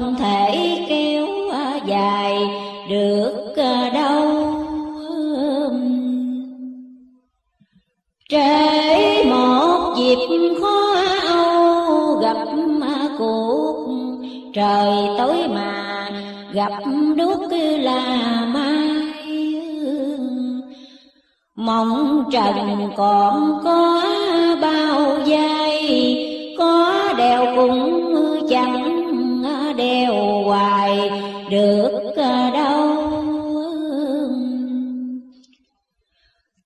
không thể kéo dài được à, đâu trễ một dịp khó âu gặp à, cuộc trời tối mà gặp đuốc là mai mong trần còn có bao giây có đèo cũng chẳng đeo hoài, được đâu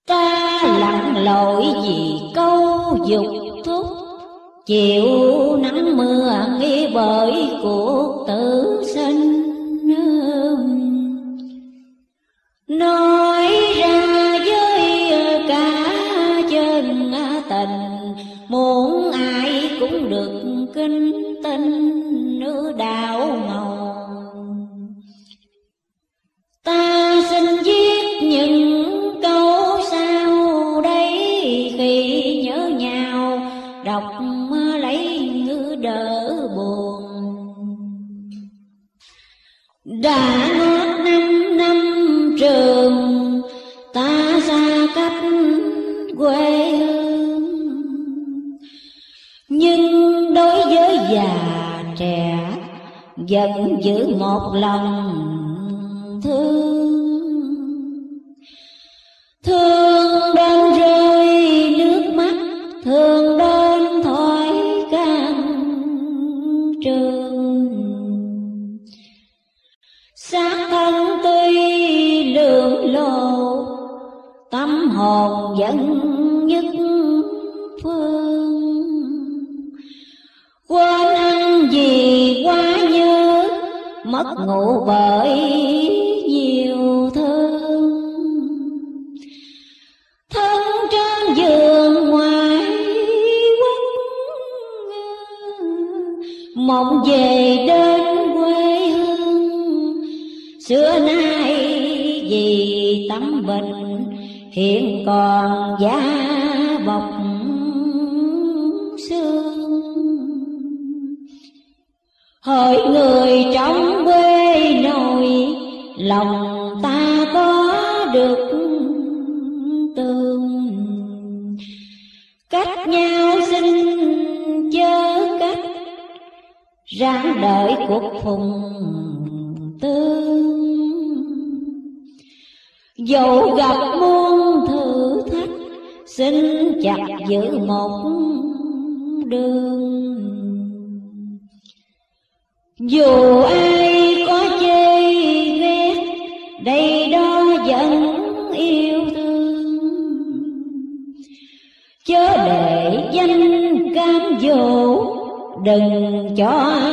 ta lặng lội vì câu dục thúc, chịu nắng mưa nghi bởi của vẫn giữ một lòng ngủ bởi nhiều thương thân trên giường ngoài quất mộng về đến quê hương. Xưa nay vì tấm bệnh, hiện còn giá phùng tương. Dầu gặp muôn thử thách, xin chặt giữ một đường. Dù ai có chê ghét, đây đó vẫn yêu thương. Chớ để danh cam dỗ, đừng cho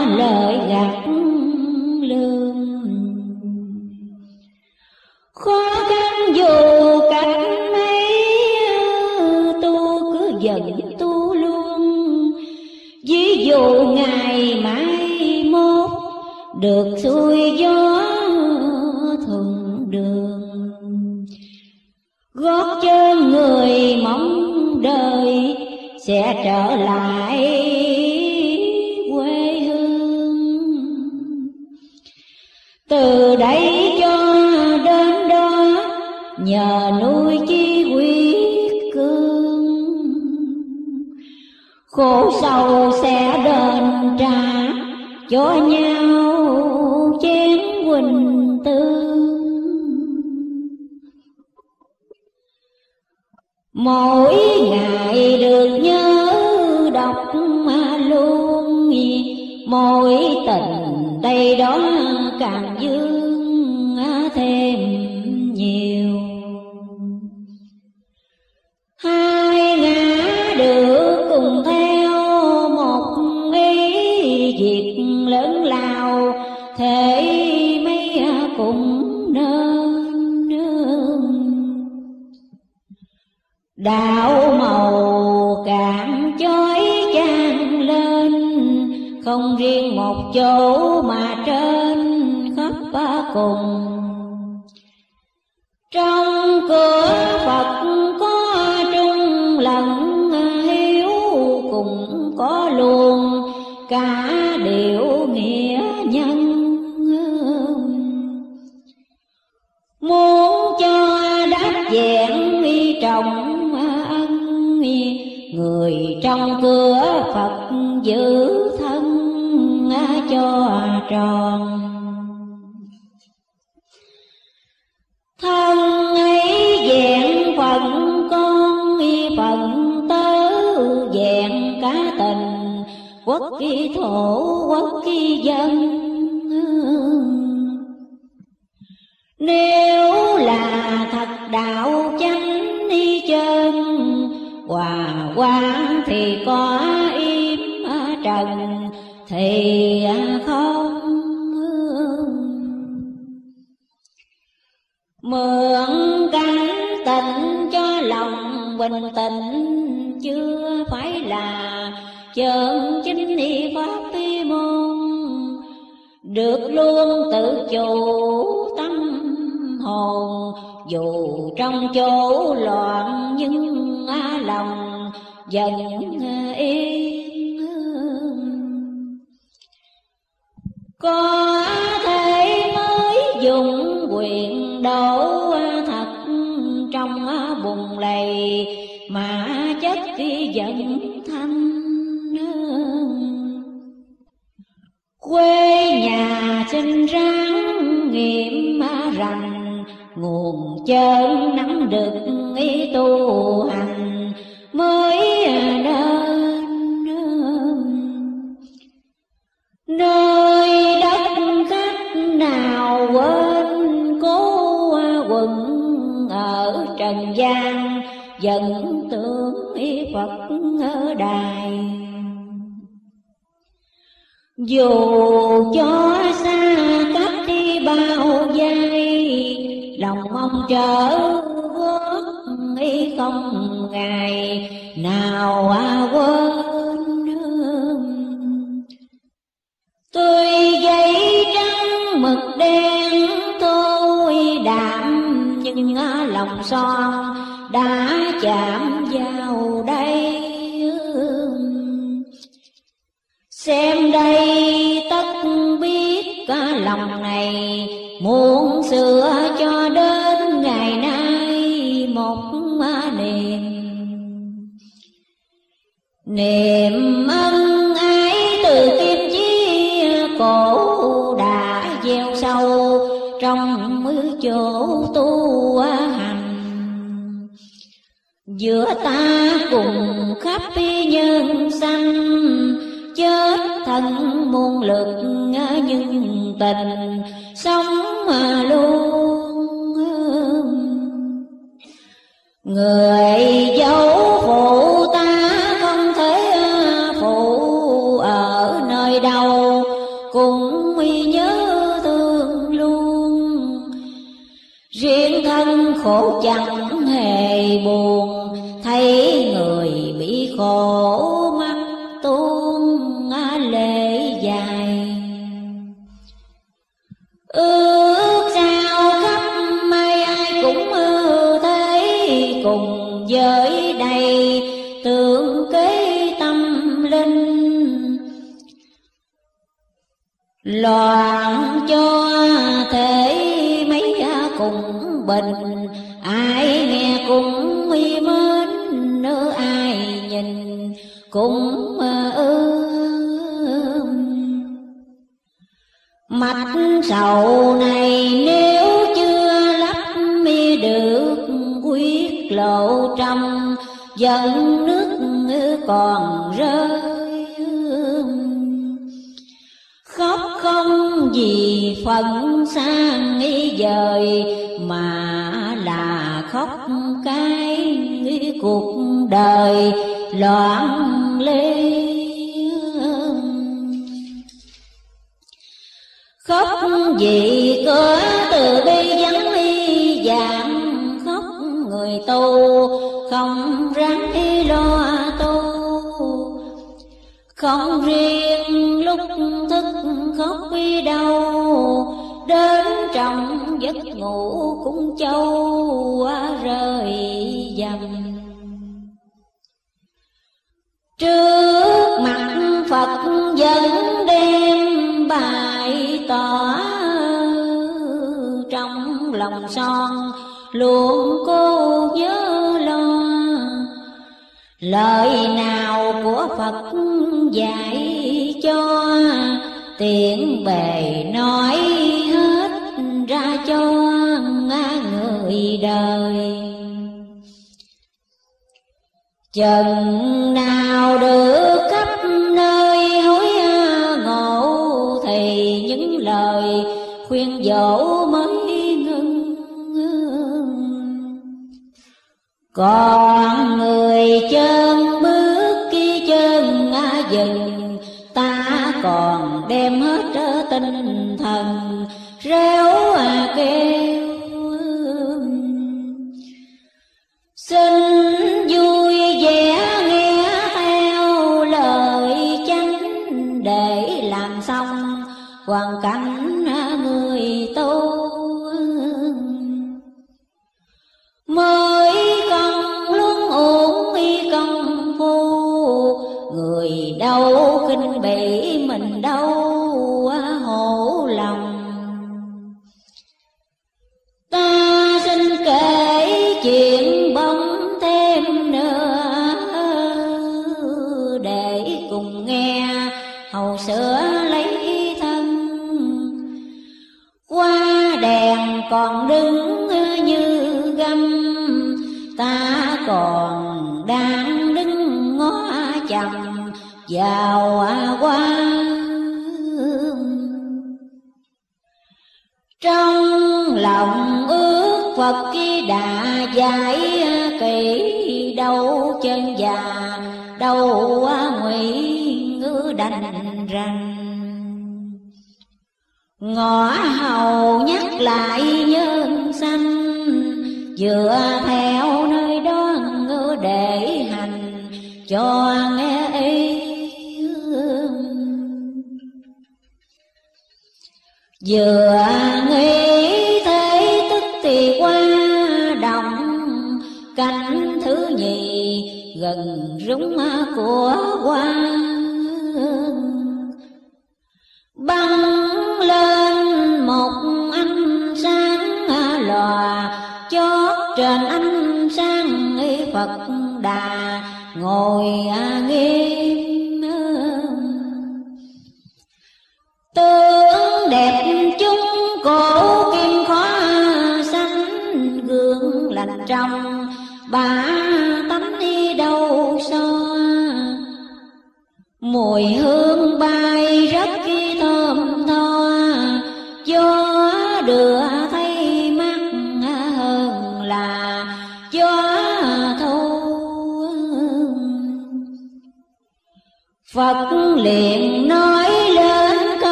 đường xuôi gió thuận đường, gót chân người mong đời sẽ trở lại quê hương. Từ đây cho đến đó, nhờ nuôi chi quyết cương. Khổ sầu sẽ đền trả cho nhau.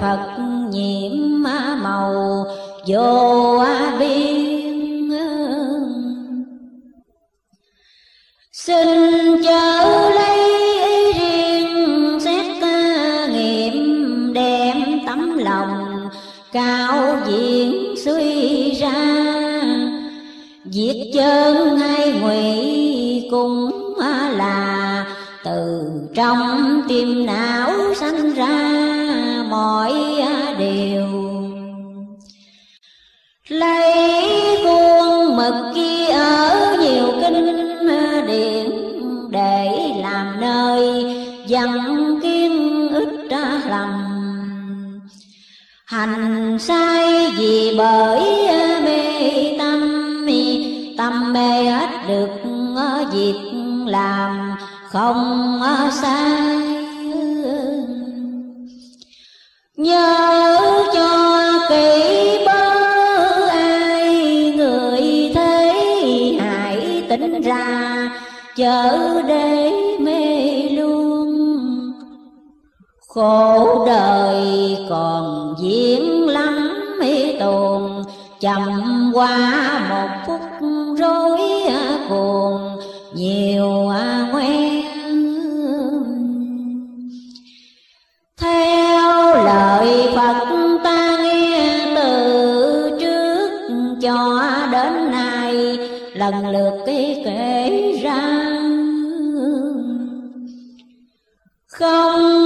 phật nhiễm màu, vô biên xin chớ lấy riêng xét nghiệm đem tấm lòng cao diễn suy ra. Diệt chơn hay ngụy cũng là từ trong tim não dặn kiên ít ra lòng hành sai vì bởi mê tâm mi tâm mê hết được ờ, việc làm không ờ, sai. Nhớ cho kỹ bớ ai, người thấy hãy tính ra, chớ để khổ đời còn diễn lắm mê tồn, chậm qua một phút rối cuồng, nhiều quen theo lời phật ta nghe từ trước cho đến nay, lần lượt cái kể ra. Không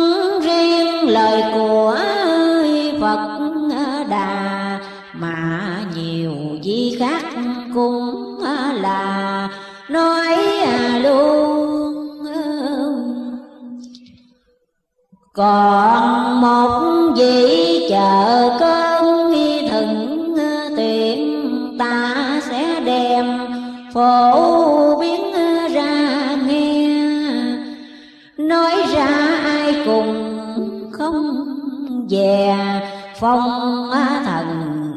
còn một vị chờ cơn nghi thần, tiện ta sẽ đem phổ biến ra nghe. Nói ra ai cùng không về phong thần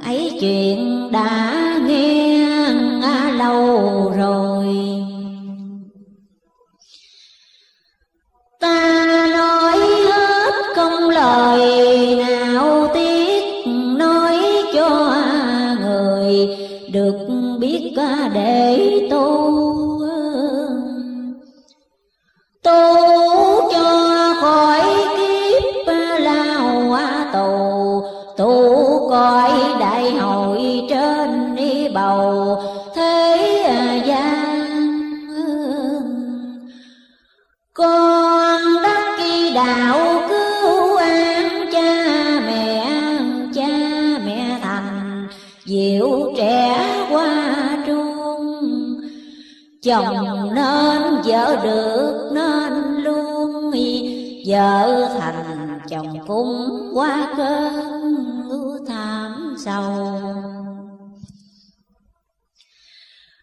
ấy chuyện đã nghe lâu rồi. Ta được biết để tu tu cho khỏi kiếp lao tù tu coi đại hội trên đi bầu chồng nên vợ được nên luôn vợ thành chồng cũng qua cơn tham sầu.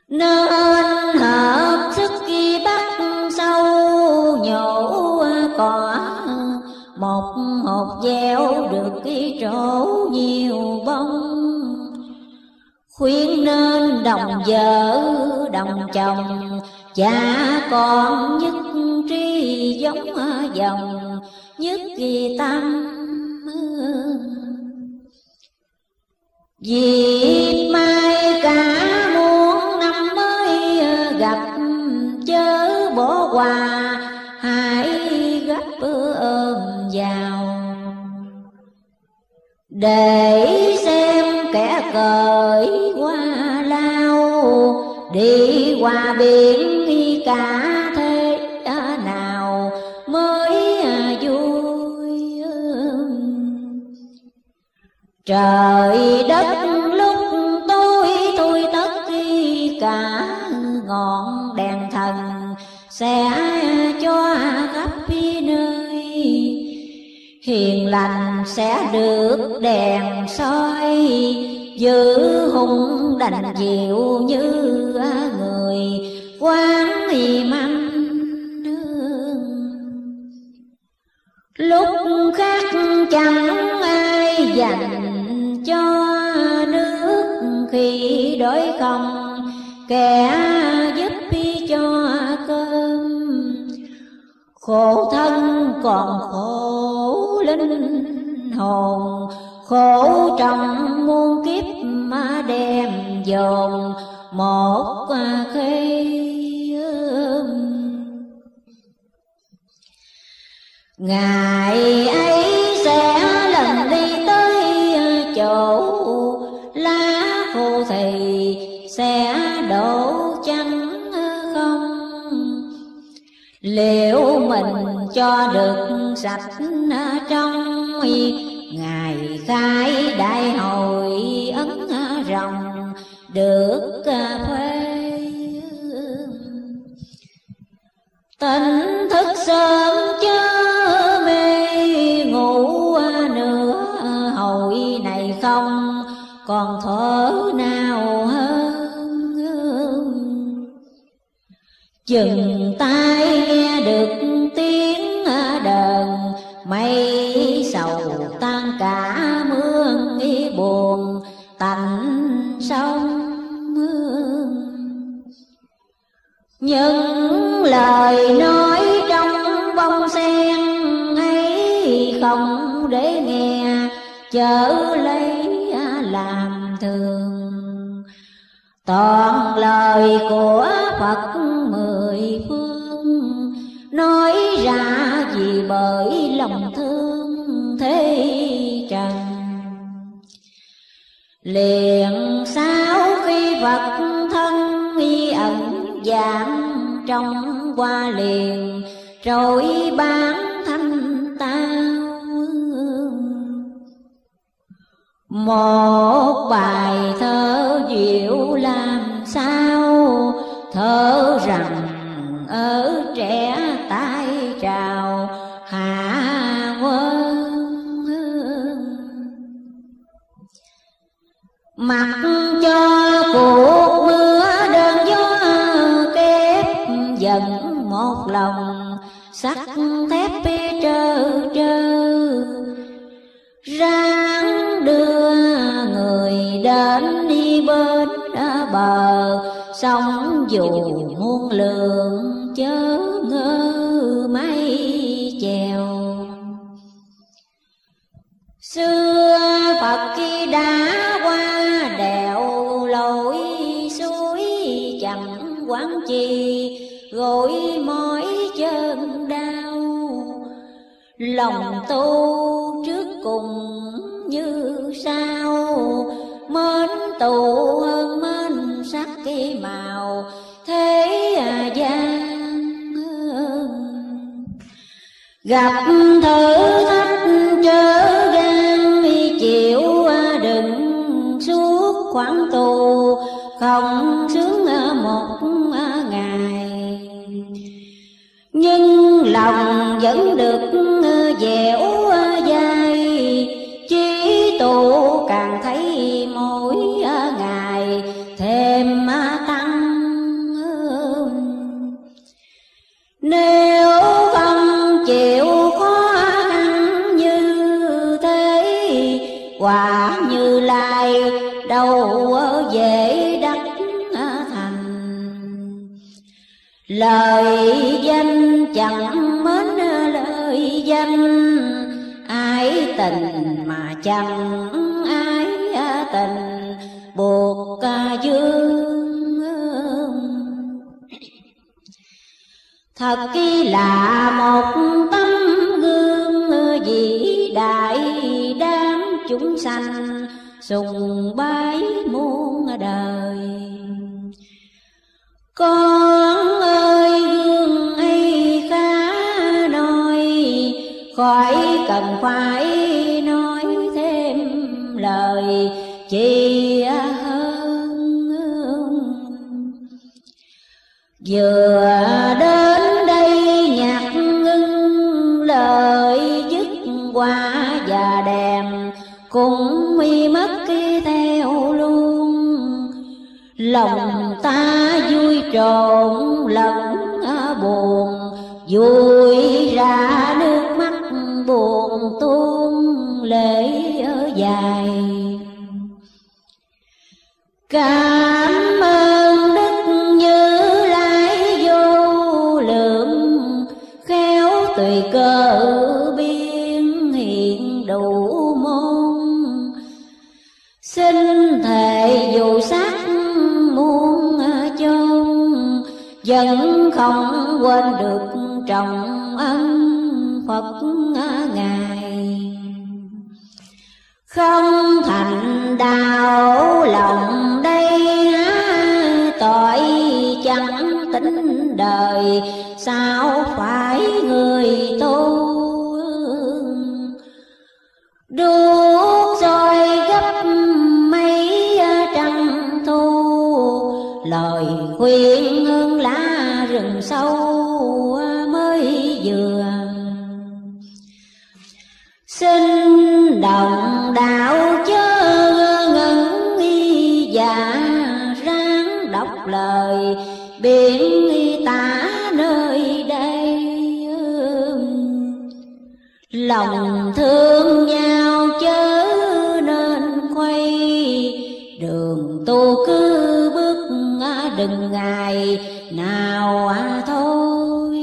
Nên hợp sức khi bắt sâu, nhổ cỏ, một hột gieo được cái chỗ nhiều bông khuyên nên đồng vợ, đồng chồng. Cha con nhất tri giống dòng, nhất kỳ tâm vì mai cả muôn năm mới gặp chớ bỏ quà, hãy gấp ôm vào. Để biển cả thế nào mới à, vui trời đất lúc tôi tôi tất cả ngọn đèn thần sẽ cho khắp nơi. Hiền lành sẽ được đèn soi, giữ hung đành chịu như à, người quán thì manh lúc khác chẳng ai dành cho nước khi đói không kẻ giúp cho cơm. Khổ thân còn khổ linh hồn, khổ trong muôn kiếp mà đem dồn một khi ngày ấy sẽ lần đi tới chỗ lá khô thì sẽ đổ chăng không? Liệu mình cho được sạch trong ngày khai đại hội ấn rồng được phê tỉnh thức sớm chớ mê, ngủ nữa hồi này không còn thở nào hơn. Chừng tay nghe được tiếng đờn mây những lời nói trong bông sen ấy không để nghe, chớ lấy làm thường. Toàn lời của phật mười phương, nói ra vì bởi lòng thương thế trần. Liền sau khi phật giảng trong qua liền, rồi bán thanh tao. Một bài thơ diệu làm sao? Thơ rằng ở trẻ tay trào, hạ quân. Mặt cho một lòng, sắt thép trơ trơ. Ráng đưa người đến đi bên bờ sông dù muôn lượng, chớ ngơ mây chèo. Xưa phật khi đã qua đèo lội suối chẳng quán chi gội lòng tu trước cùng như sao, mến tụ hơn mến sắc kỳ màu, thế gian gặp thử thách chớ gan chịu đừng suốt khoảng tù, không sướng một ngày. Nhưng lòng vẫn được lời danh chẳng mến lời danh ái tình mà chẳng ái tình, buộc ca dương thật kỳ lạ một tấm gương vĩ đại đám chúng sanh sùng bái muôn đời con ơi gương ấy khá nói khỏi cần phải nói thêm lời chi hơn vừa đến đây nhạc ngưng lời, dứt qua và đèn cũng mi mất theo luôn. Lòng ta vui trộn lẫn à, buồn. Vui ra nước mắt, buồn tuôn lệ ở dài. Ca không quên được trọng ân Phật ngài. Không thành đạo lòng đây, tội chẳng tính đời, sao phải người tu đuốc rồi, gấp mấy trăng thu, lời khuyên hương sâu mới vừa. Xin đồng đạo chớ ngẩn y dạ ráng đọc lời biển y tả nơi đây lòng thương nhau chớ nên quay đường tu cứ bước đừng ngày nào à thôi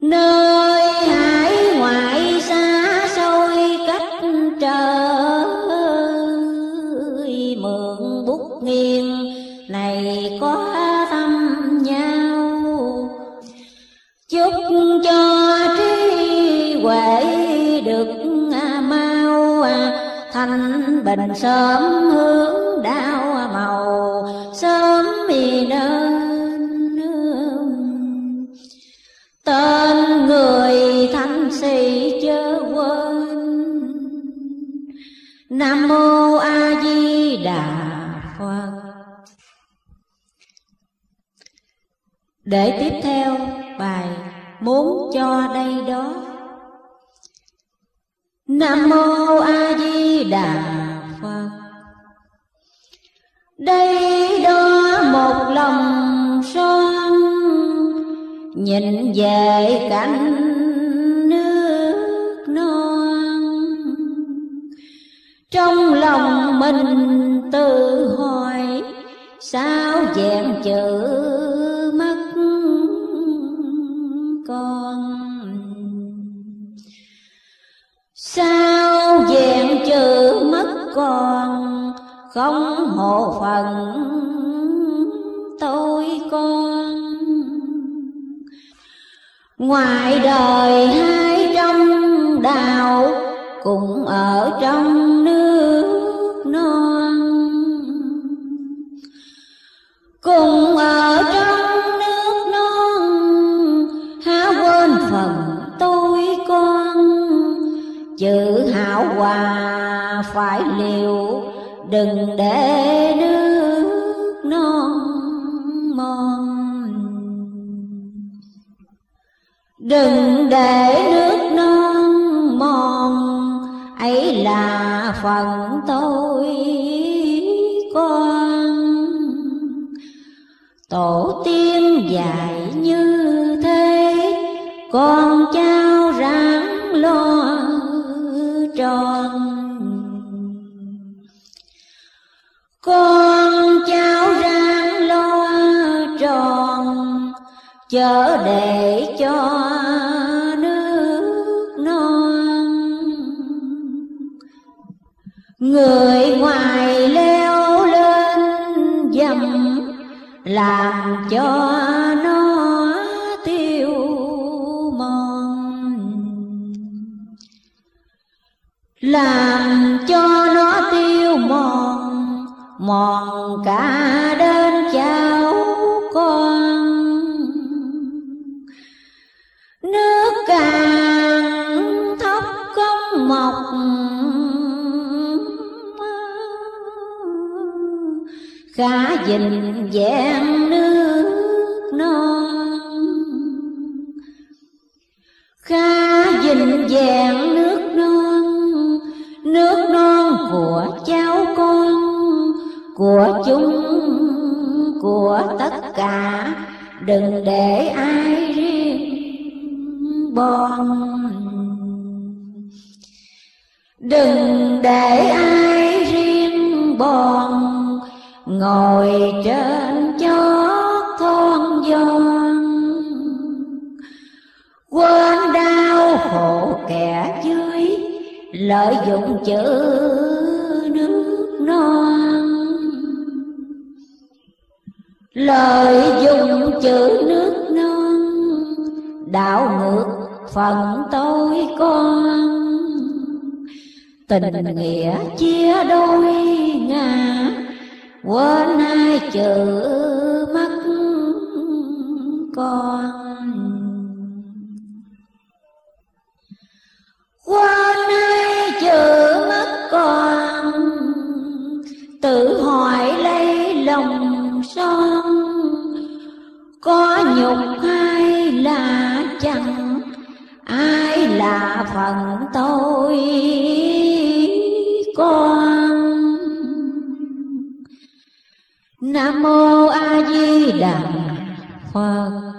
nơi hải ngoại xa xôi cách trời mượn bút nghiêng này có tâm nhau. Chúc cho trí huệ được à, mau à, thanh bình sớm hướng. Nam mô a di đà phật. Để tiếp theo bài muốn cho đây đó. Nam mô a di đà phật. Đây đó một lòng son nhìn về cảnh trong lòng mình tự hỏi, sao dèm chữ mất con sao dèm chữ mất con không hộ phận tôi con. Ngoài đời hai trong đạo cũng ở trong cùng ở trong nước non, há quên phần tôi con. Chữ hảo hòa phải liều, đừng để nước non mòn. Đừng để nước non mòn, ấy là phần tôi tổ tiên dạy như thế, con cháu ráng lo tròn. Con cháu ráng lo tròn, chớ để cho nước non. Người ngoài làm cho nó tiêu mòn làm cho nó tiêu mòn mòn cả đất. Khá dình dạng nước, non. Khá dình dạng nước non. Nước non của cháu con, của chúng, của tất cả. Đừng để ai riêng bon đừng để ai riêng bon ngồi trên chót thon giòn. Quên đau khổ kẻ dưới, lợi dụng chữ nước non. Lợi dụng chữ nước non, đảo ngược phần tôi con. Tình nghĩa chia đôi ngả quên hai chữ mất con. Quên hai chữ mất con. Tự hỏi lấy lòng son. Có nhục hay là chẳng, ai là phần tôi con nam mô a di đà phật.